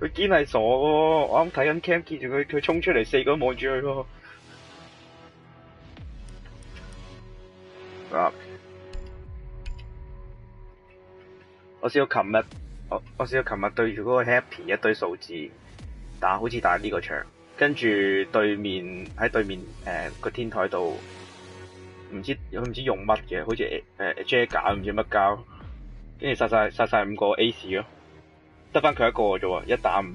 佢堅係傻喎！我啱睇緊 cam 見住佢，佢衝出嚟四個都望住佢喎。啊！我試過琴日，我我試過琴日對住嗰個 Happy 一堆數字打，好似打呢個場，跟住對面喺對面誒個、天台度，唔知唔知用乜嘅，好似誒誒 Jagger 唔知乜膠，跟住殺晒殺晒五個 Ace 咯，得翻佢一个啫喎，一打五。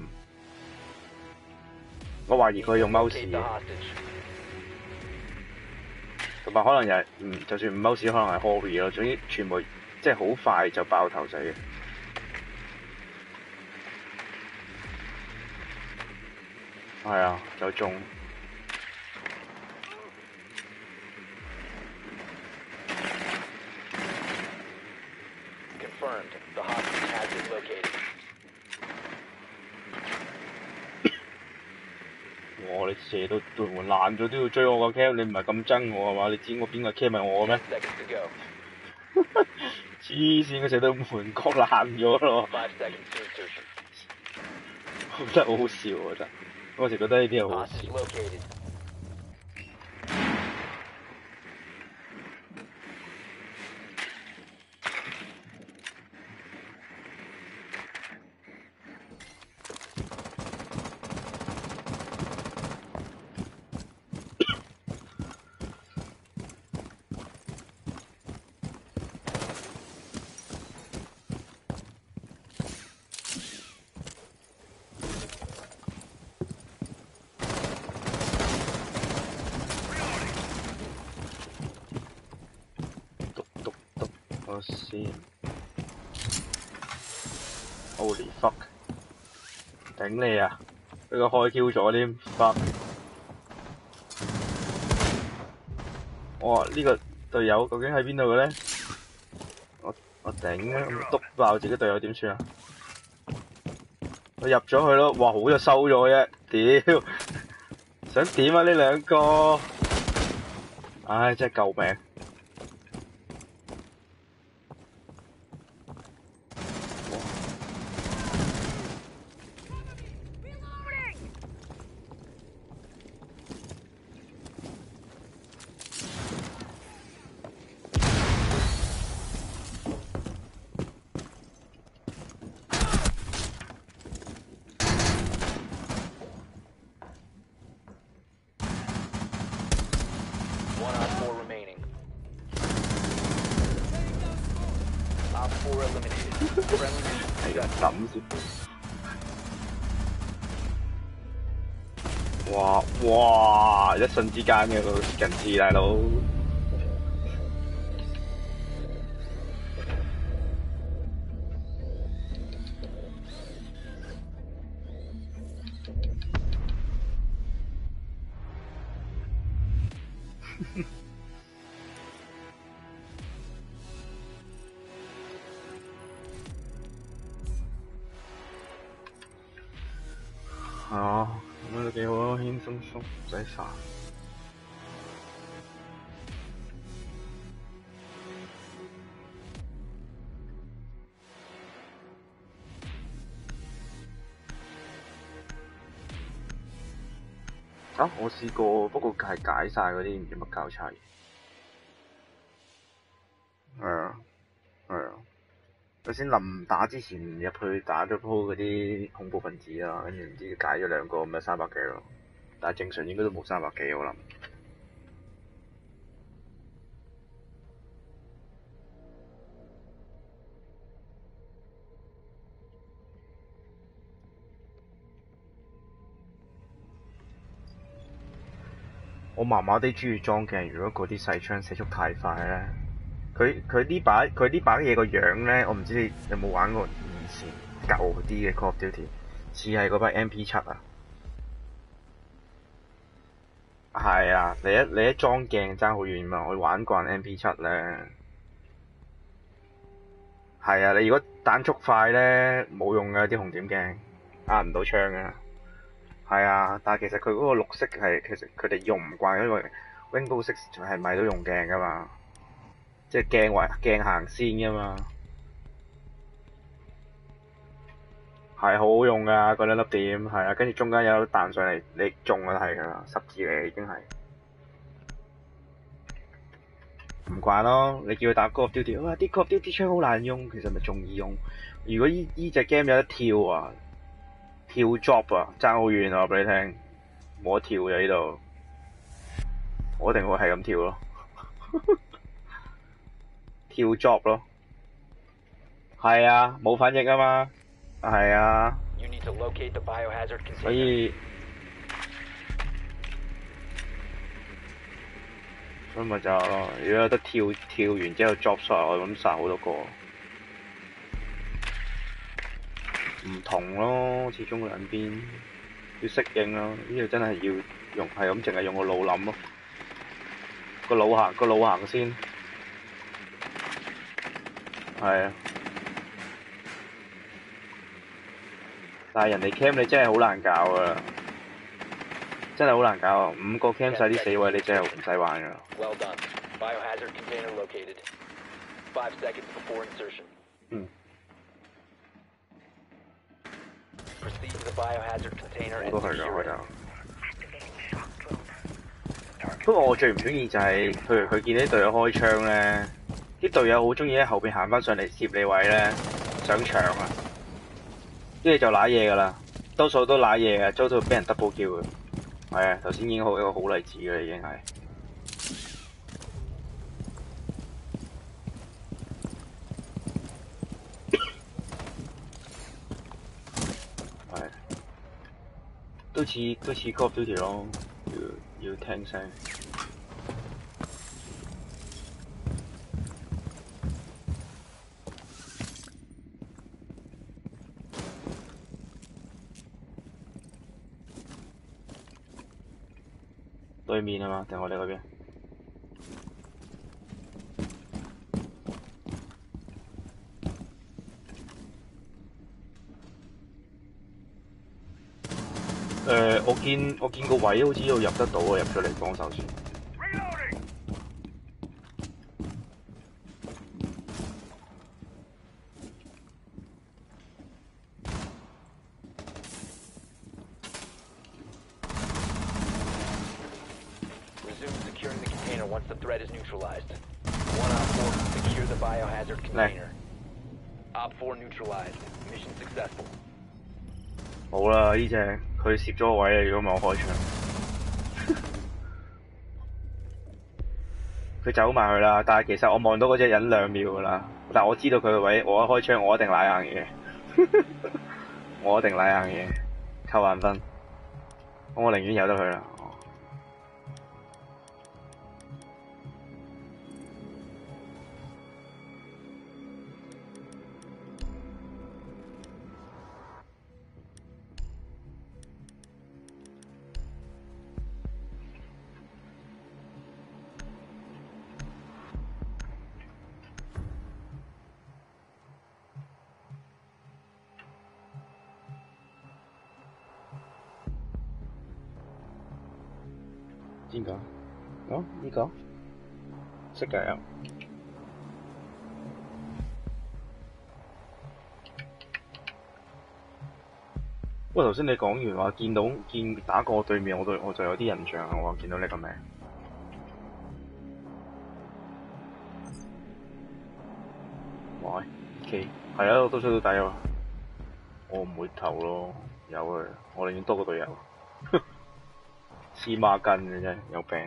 我怀疑佢用 mouse。咁，可能又系，嗯，就算唔 mouse，可能系 carry 咯。总之，全部即系好快就爆头仔嘅。系啊，就中。我你射到對門爛咗都要追我個 cam，你唔係咁憎我係嘛？你知我邊個 cam 係我咩. (laughs) 黐線，佢射到門角爛咗咯 insertion. (laughs) 真系好好笑啊！真係，我時覺得呢啲好笑先。Holy fuck！顶你啊！俾佢开 Q 咗添，fuck！哇！呢、个队友究竟喺边度嘅咧？我我顶啊！咁篤爆自己队友点算啊？我入咗去咯，哇！好就收咗啫，屌！(laughs) 想点啊呢两个？唉，真系救命瞬之間嘅近似大佬。我試過，不過係解晒嗰啲唔知乜交叉嘢。係啊，係啊。首先臨打之前入去打咗鋪嗰啲恐怖分子啊，跟住唔知解咗兩個咁樣三百幾咯，但係正常應該都冇三百幾我諗。我麻麻地中意裝鏡，如果嗰啲細槍射速太快咧，佢佢呢把佢呢把嘢個樣咧，我唔知你有冇玩過以前舊啲嘅 Call of Duty，似係嗰把 MP 七啊。係啊，你一你一裝鏡爭好遠嘛，我玩慣 MP 七咧。係啊，你如果彈速快咧，冇用嘅啲紅點鏡，呃唔到槍啊。系啊，但系其实佢嗰個綠色系其实佢哋用唔惯，因为 Rainbow Six 系咪都用镜噶嘛？即系镜位镜行先噶嘛，系好好用噶嗰兩粒点，系啊，跟住中间有粒彈上嚟，你中就系噶啦，十字嚟已经系。唔惯咯，你叫佢打 Call of Duty，哇啲 Call of Duty 枪好难用，其实咪仲易用。如果依依只 game 有得跳啊，跳 job 啊，爭好遠啊！話俾你聽，冇得跳嘅呢度，我一定會係咁跳咯，(laughs) 跳 job 咯，係啊，冇反應啊嘛，係啊。所以所以咪就係咯，如果有得跳跳完之後 job 殺，我諗殺好多個。唔同咯，始終兩邊要適應咯。呢度真係要用係咁，淨係用個腦諗咯，個腦行個腦行先，係啊。但係人哋 cam 你真係好難搞啊！真係好難搞啊！五個 cam 晒啲死位，你真係唔使玩噶啦。Well done. Biohazard container located. Five seconds before insertion. 嗯，Proceed to the biohazard container 我 and 都係㗎，secure 我 it. 就。不過我最唔中意就係、譬如佢見啲隊友開槍咧，啲隊友好中意喺後邊行翻上嚟攝你位咧，想搶啊！跟住就揦嘢噶啦，多數都揦嘢嘅，遭到俾人 double kill 嘅。係啊，頭先已經好一個好例子嘅啦，已經係。係，都似都似 Call of Duty 咯，要要聽聲。對面啊嘛，定我哋嗰邊？誒、我見我見個位好似要入得到啊，入咗嚟幫手先。Resume securing the container once the threat is neutralized. One Op 4, secure the biohazard container. Op 4 neutralized. Mission successful. 好啦，呢只佢攝咗個位啊！如果唔係我開槍，佢走埋去啦。但係其實我望到嗰只人兩秒噶啦，但係我知道佢個位，我一開槍我一定賴硬嘢，我一定賴 (laughs) 硬嘢，扣眼分。咁我寧願由得佢啦。識嘅。喂，頭先你講完話見到見打過我對面，我對我就有啲印象啊！我見到你個名。喂，K，係啊，我都出到底啊！我唔會投咯，有啊，我寧願多個隊友。(laughs) 黐孖筋嘅啫，有病！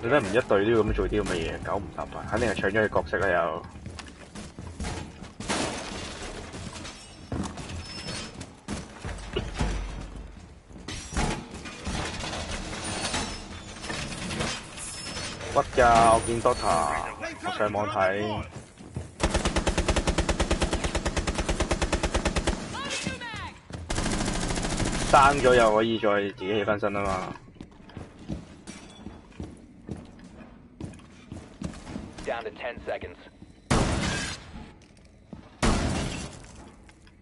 你都唔一隊都要咁做啲咁嘅嘢，搞唔搭啊，肯定係搶咗佢角色啦又。乜噶？我見 Doctor，我上網睇。生咗又可以再自己起分身啊嘛。10 seconds.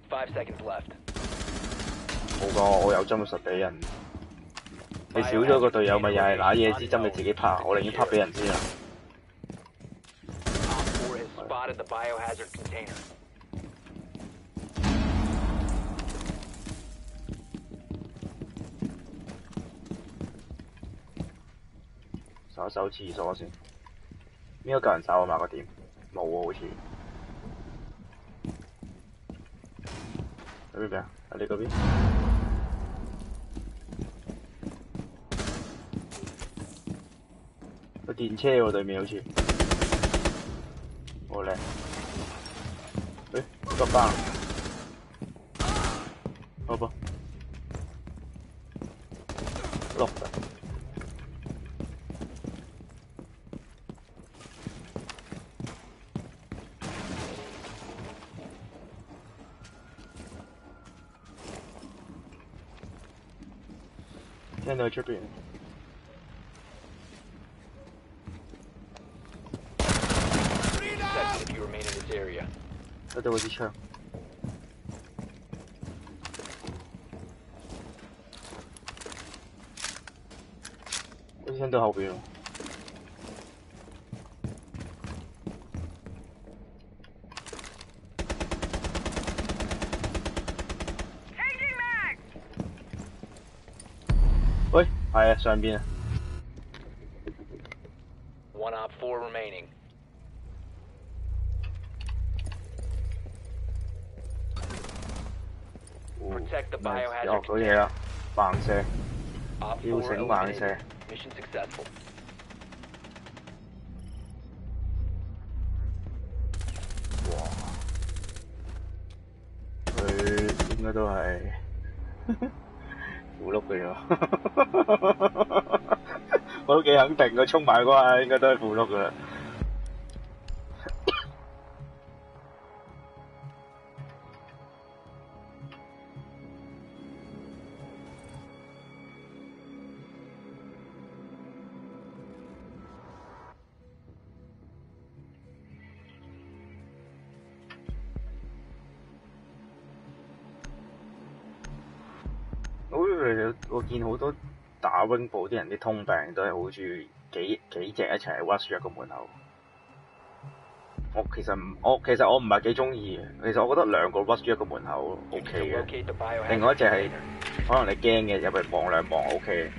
Five seconds left. 冇講，我有針實俾人。你少咗個隊友咪又係揦嘢支針你自己拍，我寧願拍俾人知啦。Op 4 has spotted the biohazard container. 搜一搜廁所先。邊個夠人手啊嘛個點？冇喎好似。喺邊邊啊？喺你嗰邊？個電車喎對面好似。好靚。誒，個班。好不。落。聽到出邊。Seconds if you remain in this area. 嗰度嗰支槍。好似聽到後邊喎。Changing mag! 上邊啊。One Op 4 remaining. 哦 Protect the 咪 biohazard 學到嘢啦，盲射。要4醒猛射 eliminated. Mission successful. 佢應該都係糊碌嘅啫。冲埋嗰下應該都係符碌噶啦。打 wing 部啲人啲通病都係好中意幾幾隻一齊 rush 入個門口。我其實唔，我其實我唔係幾中意。其實我覺得兩個 rush 一個門口 OK 嘅。另外一隻係可能你驚嘅入去望兩望 O K，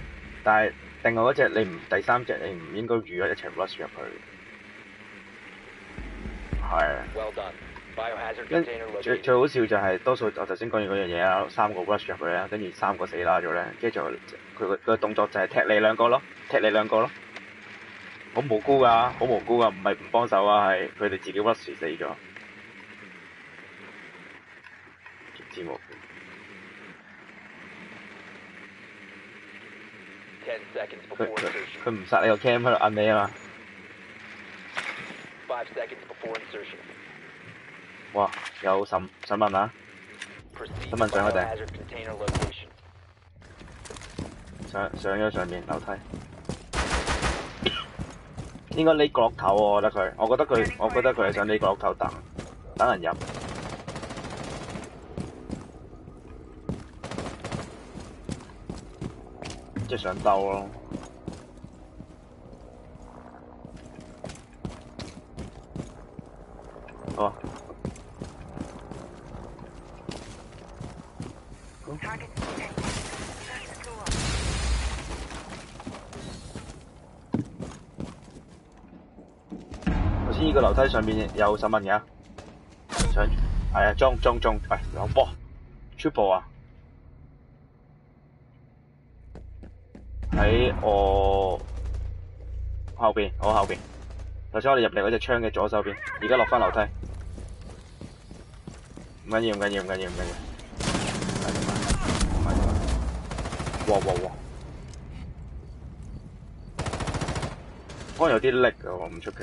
但係另外一隻你唔第三隻你唔應該預咗一齊 rush 入去。係。Well done. 跟最最好笑就係多數我頭先講完嗰樣嘢啦，三個 rush 入去啦，跟住三個死啦咗咧，跟住就佢個佢個動作就係踢你兩個咯，踢你兩個咯，好無辜噶，好無辜噶，唔係唔幫手啊，係佢哋自己 rush 死咗，極之無辜。佢佢佢唔殺你個 cam 喺度摁你啊嘛，Five seconds before insertion. 哇，有審審問啊 to 問上一定 biohazard container location. 上上咗上面樓梯，(coughs) 應該匿角落頭喎，我覺得佢，我覺得佢，我覺得佢係想匿角落頭等等人入。即係想兜咯。哦，Target detected. Search the floor. 頭先呢个楼梯上面有審問嘅，上係啊，中中中，喂兩波，triple 啊，喺我后边，我后边，头先我哋入嚟嗰隻窗嘅左手边，而家落翻楼梯。唔緊要，唔緊要，唔緊要，唔緊要。係咁啊係咁啊哇哇哇！可能有啲力啊，我唔出奇。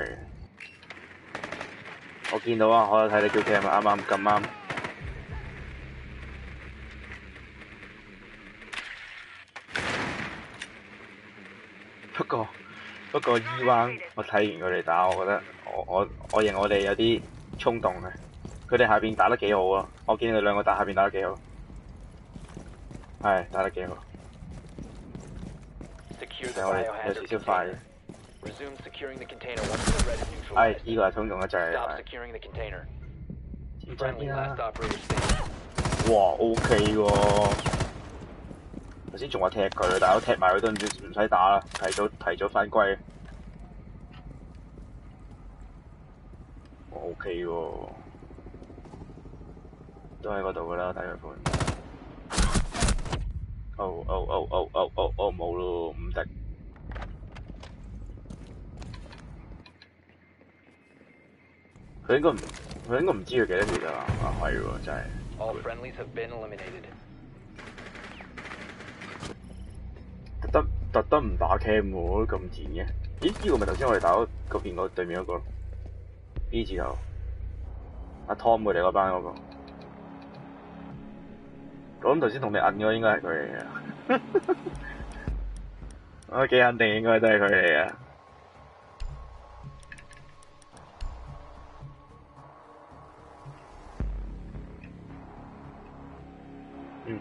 我見到啊，我有睇你叫 c a，啱啱咁啱。不過不過 E 弯，我睇完佢哋打，我覺得我我我認我哋有啲衝動嘅。佢哋下边打得幾好啊！我見佢兩個打下边打得幾好，係打得幾好。Secure the 但係我哋有少少快。Resume securing the container once the threat is 哎.呢個係通用嘅掣 Stop 嚟 securing the container. 嘅。Friendly last operator standing. 哇，OK 喎！頭先仲話踢佢，但係我踢埋佢都唔知唔使打啦，提早提早翻歸。我，OK 喎，都喺嗰度噶啦，睇佢款。哦哦哦哦哦哦哦，冇咯，唔得。佢應該唔，佢應該唔知佢幾多血啊！啊係喎，真係。All friendlies have been eliminated. 特登特登唔打 cam 喎，都咁賤嘅。咦？呢、個咪頭先我哋打嗰嗰邊嗰對面嗰、個 B 字頭，阿 Tom 佢哋嗰班嗰、個。我諗頭先同你摁嗰個應該係佢嚟嘅。我幾肯定應該都係佢嚟嘅。嗯。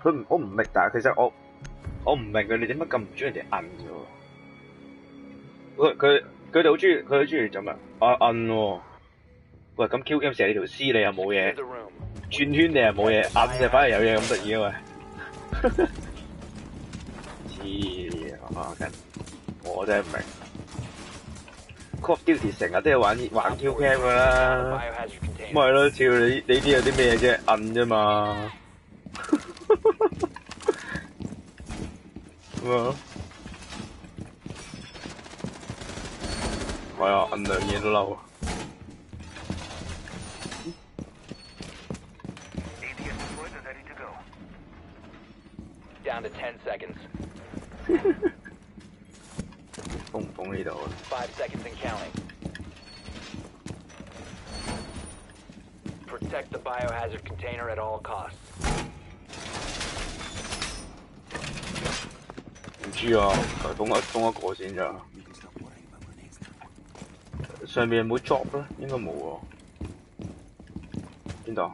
佢唔，我唔明，但係其實我我唔明佢哋點解咁唔中意人哋摁嘅。佢佢佢哋好中意，佢好中意做乜？啊摁喎。喂，咁 Q game 射你條絲你又冇嘢.轉圈你又冇嘢，摁就反而有嘢咁得意啊喂！(laughs) 黐啊緊，我真係唔明。Call of Duty 成日都係玩玩 Q cam 噶啦。咪係咯，照你你啲有啲咩啫？摁啫嘛。(laughs) 咁啊，係啊，摁兩嘢都嬲啊！ADS deployed ready to go. Down to 10 seconds. 封唔封呢度啊？Five seconds and counting. Protect the biohazard container at all costs. 唔知啊，封一封一個先咋。You can stop worrying about grenades now. 上面有冇 drop 咧？應該冇喎。邊度？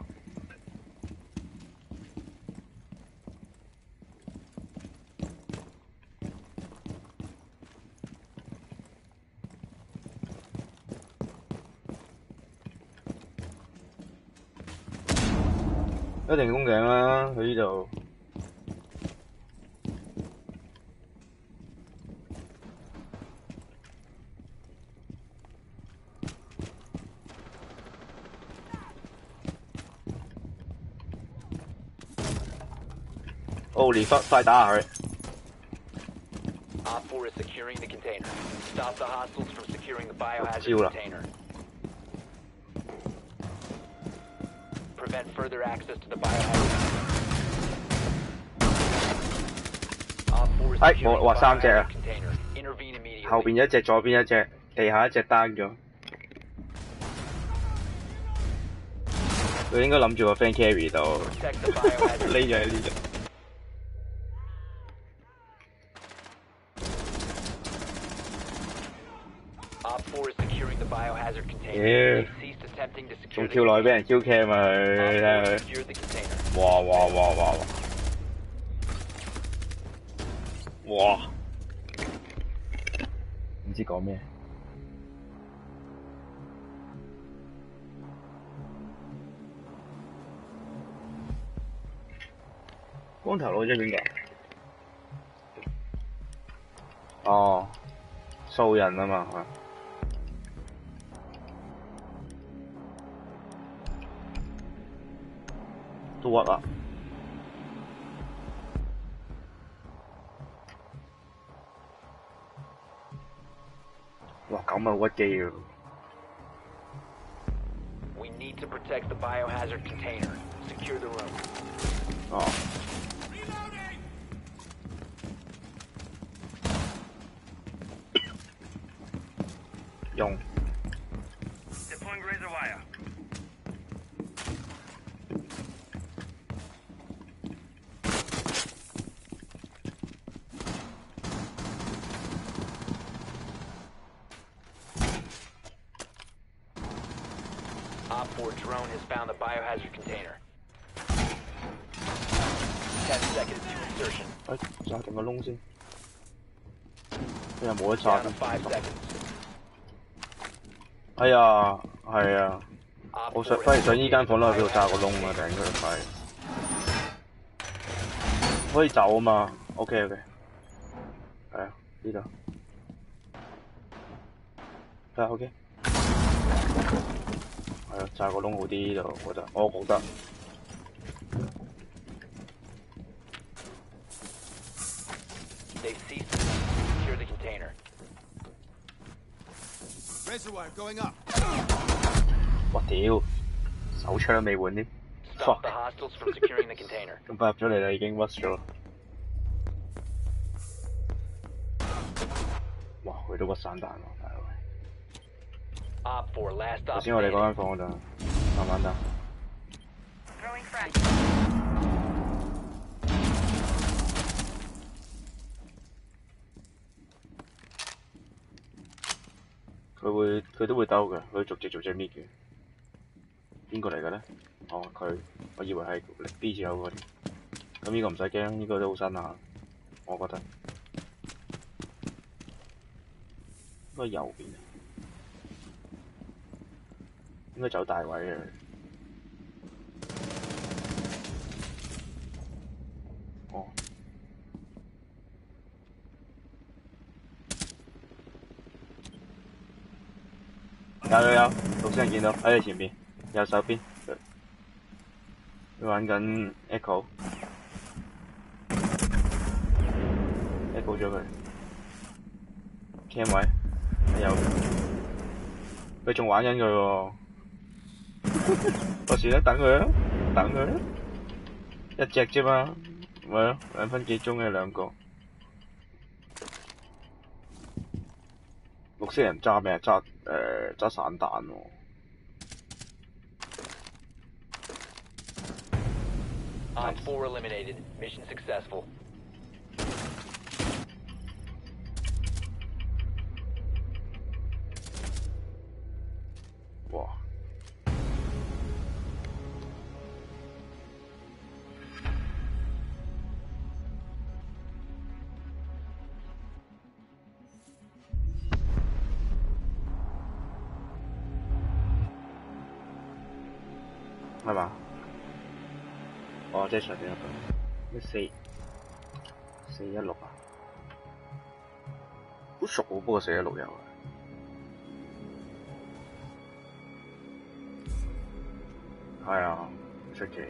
一定攻頂啦！佢呢度。哦，連快快打下佢！Op 4 is securing the container. Stop the hostiles from securing the 招 biohazard 啦 container. Prevent further access to the biohazard. Op 4 is 哎我話三隻啊.後邊一隻，左邊一隻，地下一隻單咗。佢應該諗住個 friend carry 到，Protect the biohazard 匿咗喺呢度。Op 4 is securing the 仲跳落去俾人招 cam 啊！佢，哇。哇。哇。哇。哇！哇！唔知讲咩？光头佬即边个？哦，收人啊嘛，系。嘛都屈啦。哇，咁啊屈機啊！We need to protect the biohazard container. Secure the room. 哦，用 Deploying razor wire. Op 4 drone has found the biohazard container. 10 seconds to insertion. 哎，炸定個窿先。今日冇得炸 Down to 5 seconds. 哎呀，係啊，我想4反而 has 想依間房去邊度炸個窿啊.頂佢肺。可以走啊嘛？OK OK。係啊，呢度。得 OK。係啊，炸個窿好啲呢度，我覺得，我覺得。They've ceased to secure the container. Reservoir going up. 哇屌！手槍都未換添。Fuck. 咁快入咗嚟啦，已經屈咗。哇！佢都屈散彈喎，大佬。Op 4, last 頭 op 先我哋.嗰間房嗰度，慢慢打。佢會佢都會兜嘅，佢逐只逐只搣嘅。邊個嚟嘅咧？哦，佢，我以為係 B 字口嗰啲。咁呢個唔使驚，呢、個都好新啊，我覺得。應該右邊，應該走大位嘅。哦。有有有，綠色人見到喺你前邊，右手邊，佢玩緊 Echo，Echo 咗佢，cam 位有，佢仲玩緊佢喎，(laughs) 我算啦，等佢啦，等佢啦，一隻啫嘛，咪咯，兩分幾鐘嘅兩個。綠色人揸咩啊？揸誒揸散彈喎、Op 4 eliminated. Mission successful. 哇！哦，即係上邊一個咩四四一六啊？好熟喎，不過四一六有啊。係啊，唔出奇。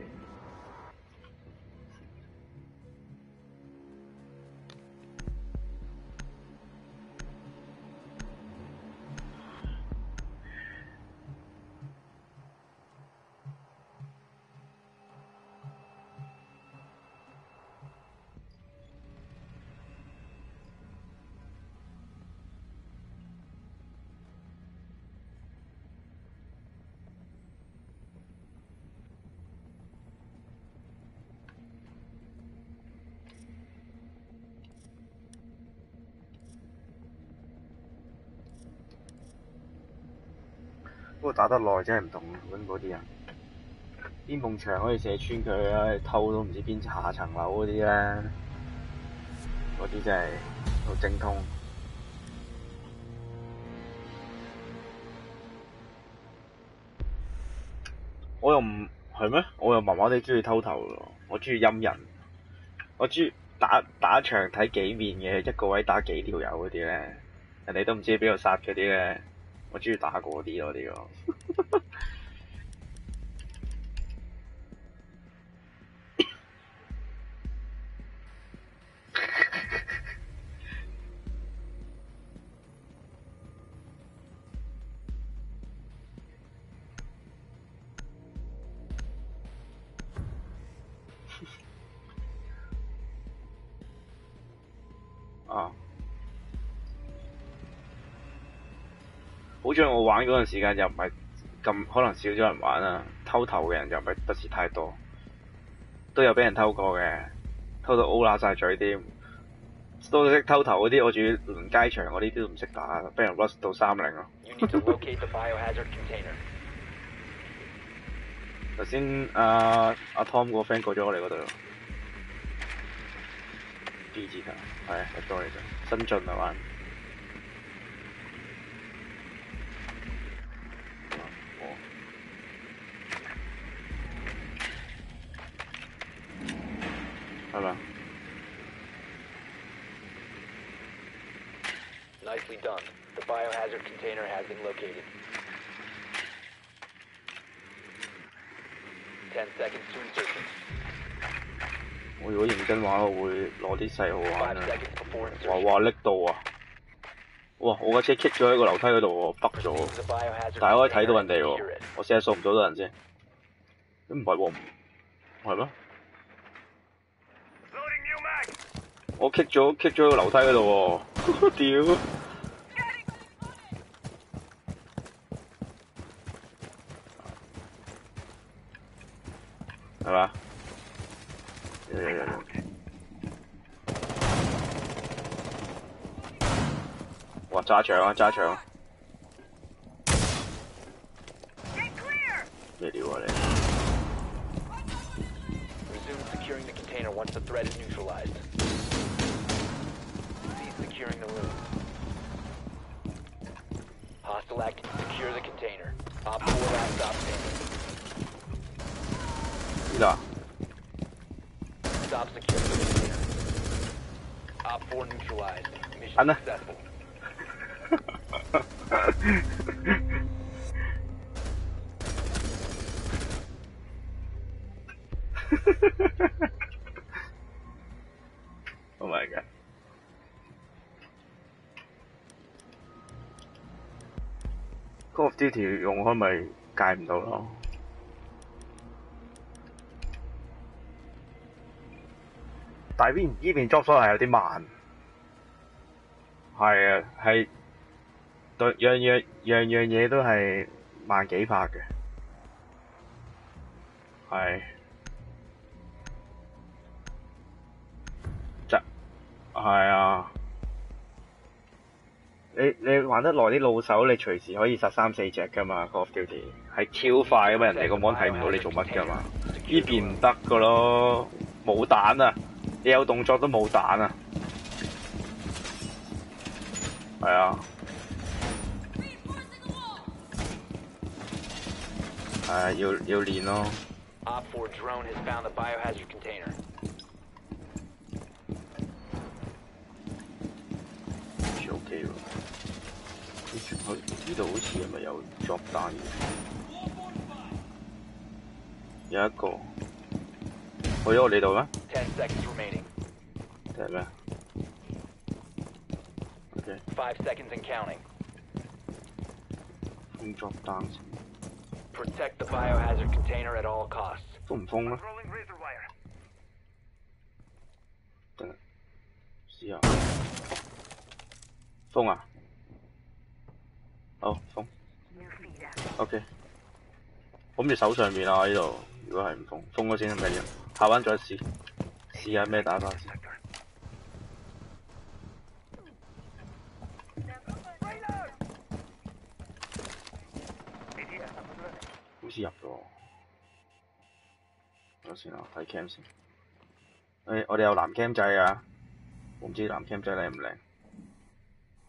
打得耐真係唔同揾嗰啲人，邊埲牆可以射穿佢啊？偷都唔知邊下層樓嗰啲咧，嗰啲真係好精通。我又唔係咩？我又麻麻地中意偷頭咯，我中意陰人，我中意打打場睇幾面嘅，一個位打幾條友嗰啲咧，人哋都唔知邊度殺嗰啲咧。我中意打嗰啲咯，呢个。好在我玩嗰陣時間又唔係咁，可能少咗人玩啊。偷頭嘅人又唔係不是太多，都有俾人偷過嘅，偷到 O 乸晒嘴添。都識偷頭嗰啲，我仲要輪街場嗰啲都唔識打，俾人 rust 到三零咯。頭先阿阿 Tom 個 friend 過咗我哋嗰度，B 字頭，係入咗嚟就新進啊玩。哦係嘛？Nicely done. The biohazard 我如果认真玩，我会攞啲细号玩。哇哇，叻到啊！哇，我架车 kick 咗喺个楼梯嗰度喎，北咗。但系我可以睇到人哋喎，我成日扫唔到多人先。咁唔系喎，系咩？我 kick 咗 kick 咗喺个楼梯嗰度喎。屌！揸槍啊！揸槍！Get clear! 咩料啊你？Resume securing the container once the threat is neutralized. Cease securing the room. Hostile active. Secure the container. Op 4 last stop standing. 呢度啊！Stop securing the container. Op 4 neutralized. Mission Anna. successful. (laughs) Oh my god！Call of Duty 用開咪戒唔到咯。但係邊呢邊 job 所係有啲慢，係啊，係對樣樣樣樣嘢都係萬幾拍嘅，係。就係啊！你你玩得耐啲老手，你隨時可以杀三四隻噶嘛，Call of Duty 係超快噶嘛，人哋個 mon 睇唔到你做乜噶嘛，呢邊唔得噶咯，冇彈啊！你有動作都冇彈啊！係啊，啊，要要練咯。Op 4 drone has found the biohazard container. 好似 OK 喎。呢度好似係咪有 job 單嘅？有一個去咗我呢度咩？Ten seconds remaining. 定係咩？OK，Five seconds and counting. 封 job 單先，Protect the biohazard container at all costs. 封唔封咧？Rolling razor wire. 等陣試下。封啊！好封。New feed out. OK，揞住手上面啊！呢度，如果係唔封，封咗先唔緊要，下彎再試，試下咩打法先。ATS up and running. 好似入咗，先啊，睇 cam 先。誒、我哋有男 cam 仔啊，我唔知男 cam 仔靚唔靚，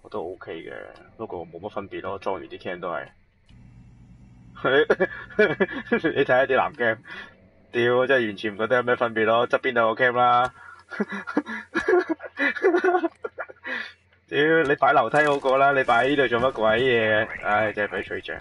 我都 OK 嘅，不過冇乜分別咯，裝完啲 cam 都係。(laughs) 你睇下啲男 cam，屌真係完全唔覺得有咩分別咯，側邊都有 cam 啦。(laughs) 屌你擺樓梯好過啦，你擺喺呢度做乜鬼嘢？唉，真係俾吹脹。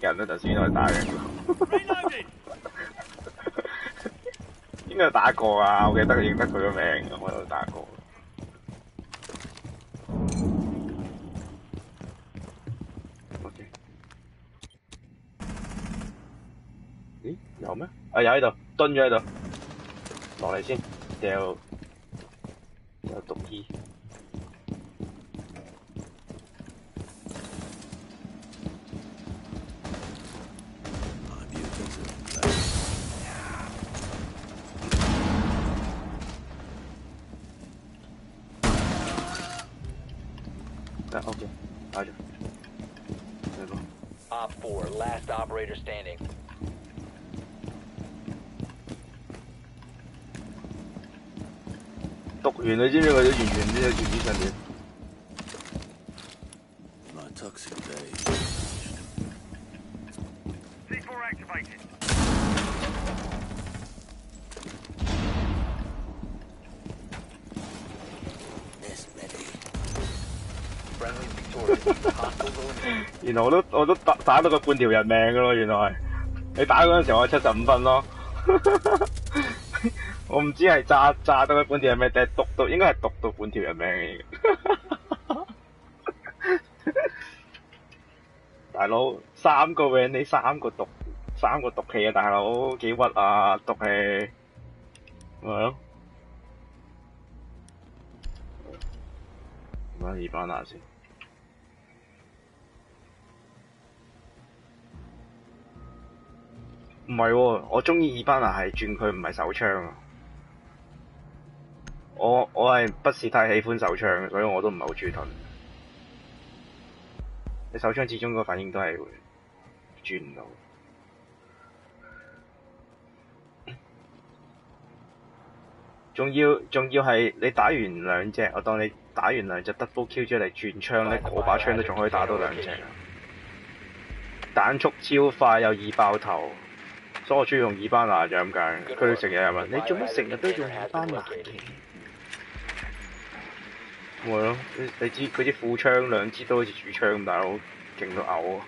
同喺度摁緊啦，頭先喺度打緊。應該打過啊！我記得認得佢個名，我有打過。咦？有咩？啊有喺度，蹲咗喺度。落嚟先，掉有毒衣。Operator standing. 讀完你知唔知我都我都打打到佢半條人命噶咯，原來你打嗰陣時我七十五分咯，(laughs) 我唔知係炸炸到佢半條人命定係毒到，應該係毒到半條人命嘅。(laughs) 大佬三個 w 你三個毒三個毒氣啊，大佬幾屈啊毒氣，咪係咯。咁啊，二班牙先。唔係喎，我中意二班牙係轉佢唔係手槍啊！我我係不是太喜歡手槍，所以我都唔係好中意盾。你手槍始終個反應都係會轉唔到。仲要仲要係你打完兩隻，我當你打完兩隻 double kill 之後嚟轉槍咧，嗰把槍都仲可以打到兩隻啊！彈速超快又易爆頭，所以我中意用二班牙就咁解。佢成日又問你做乜成日都用二班牙嘅？咪咯，你你知佢啲副槍兩支都好似主槍咁大佬，勁到嘔啊！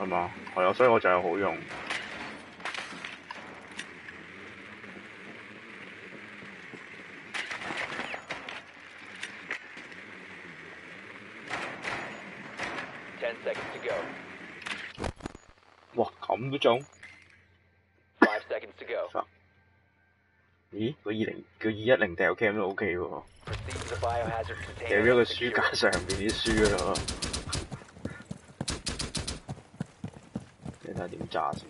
係嘛？係啊，所以我就有好用。10 seconds to go. 哇，咁都中。Five seconds to go。咦？个二零个二一零掉 cam 都 OK 喎，掉咗个书架上边啲书咯。睇下点炸先。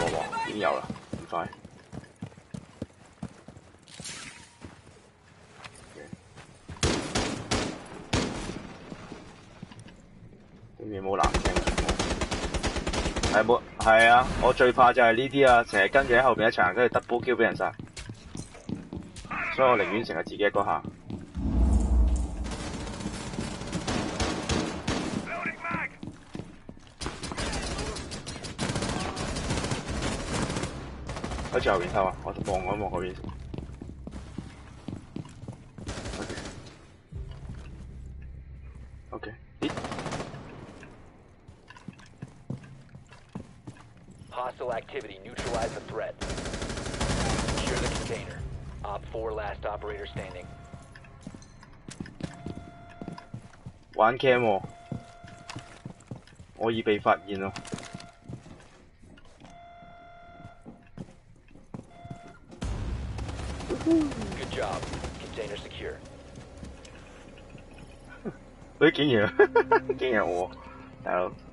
哇哇，已经有啦，唔快。冇难。系冇，係啊！我最怕就系呢啲啊，成日跟住喺后边一場，跟住 double kill 俾人杀，所以我宁愿成日自己一个下。Loading mag. 喺最後邊偷啊！我望一望嗰邊 activity. Neutralize the threat. Secure the container. Op 4, last operator standing. 玩 cam 喎，我已被发现咯。 Good job. Container secure. 佢竟然竟然我，大佬。 (laughs)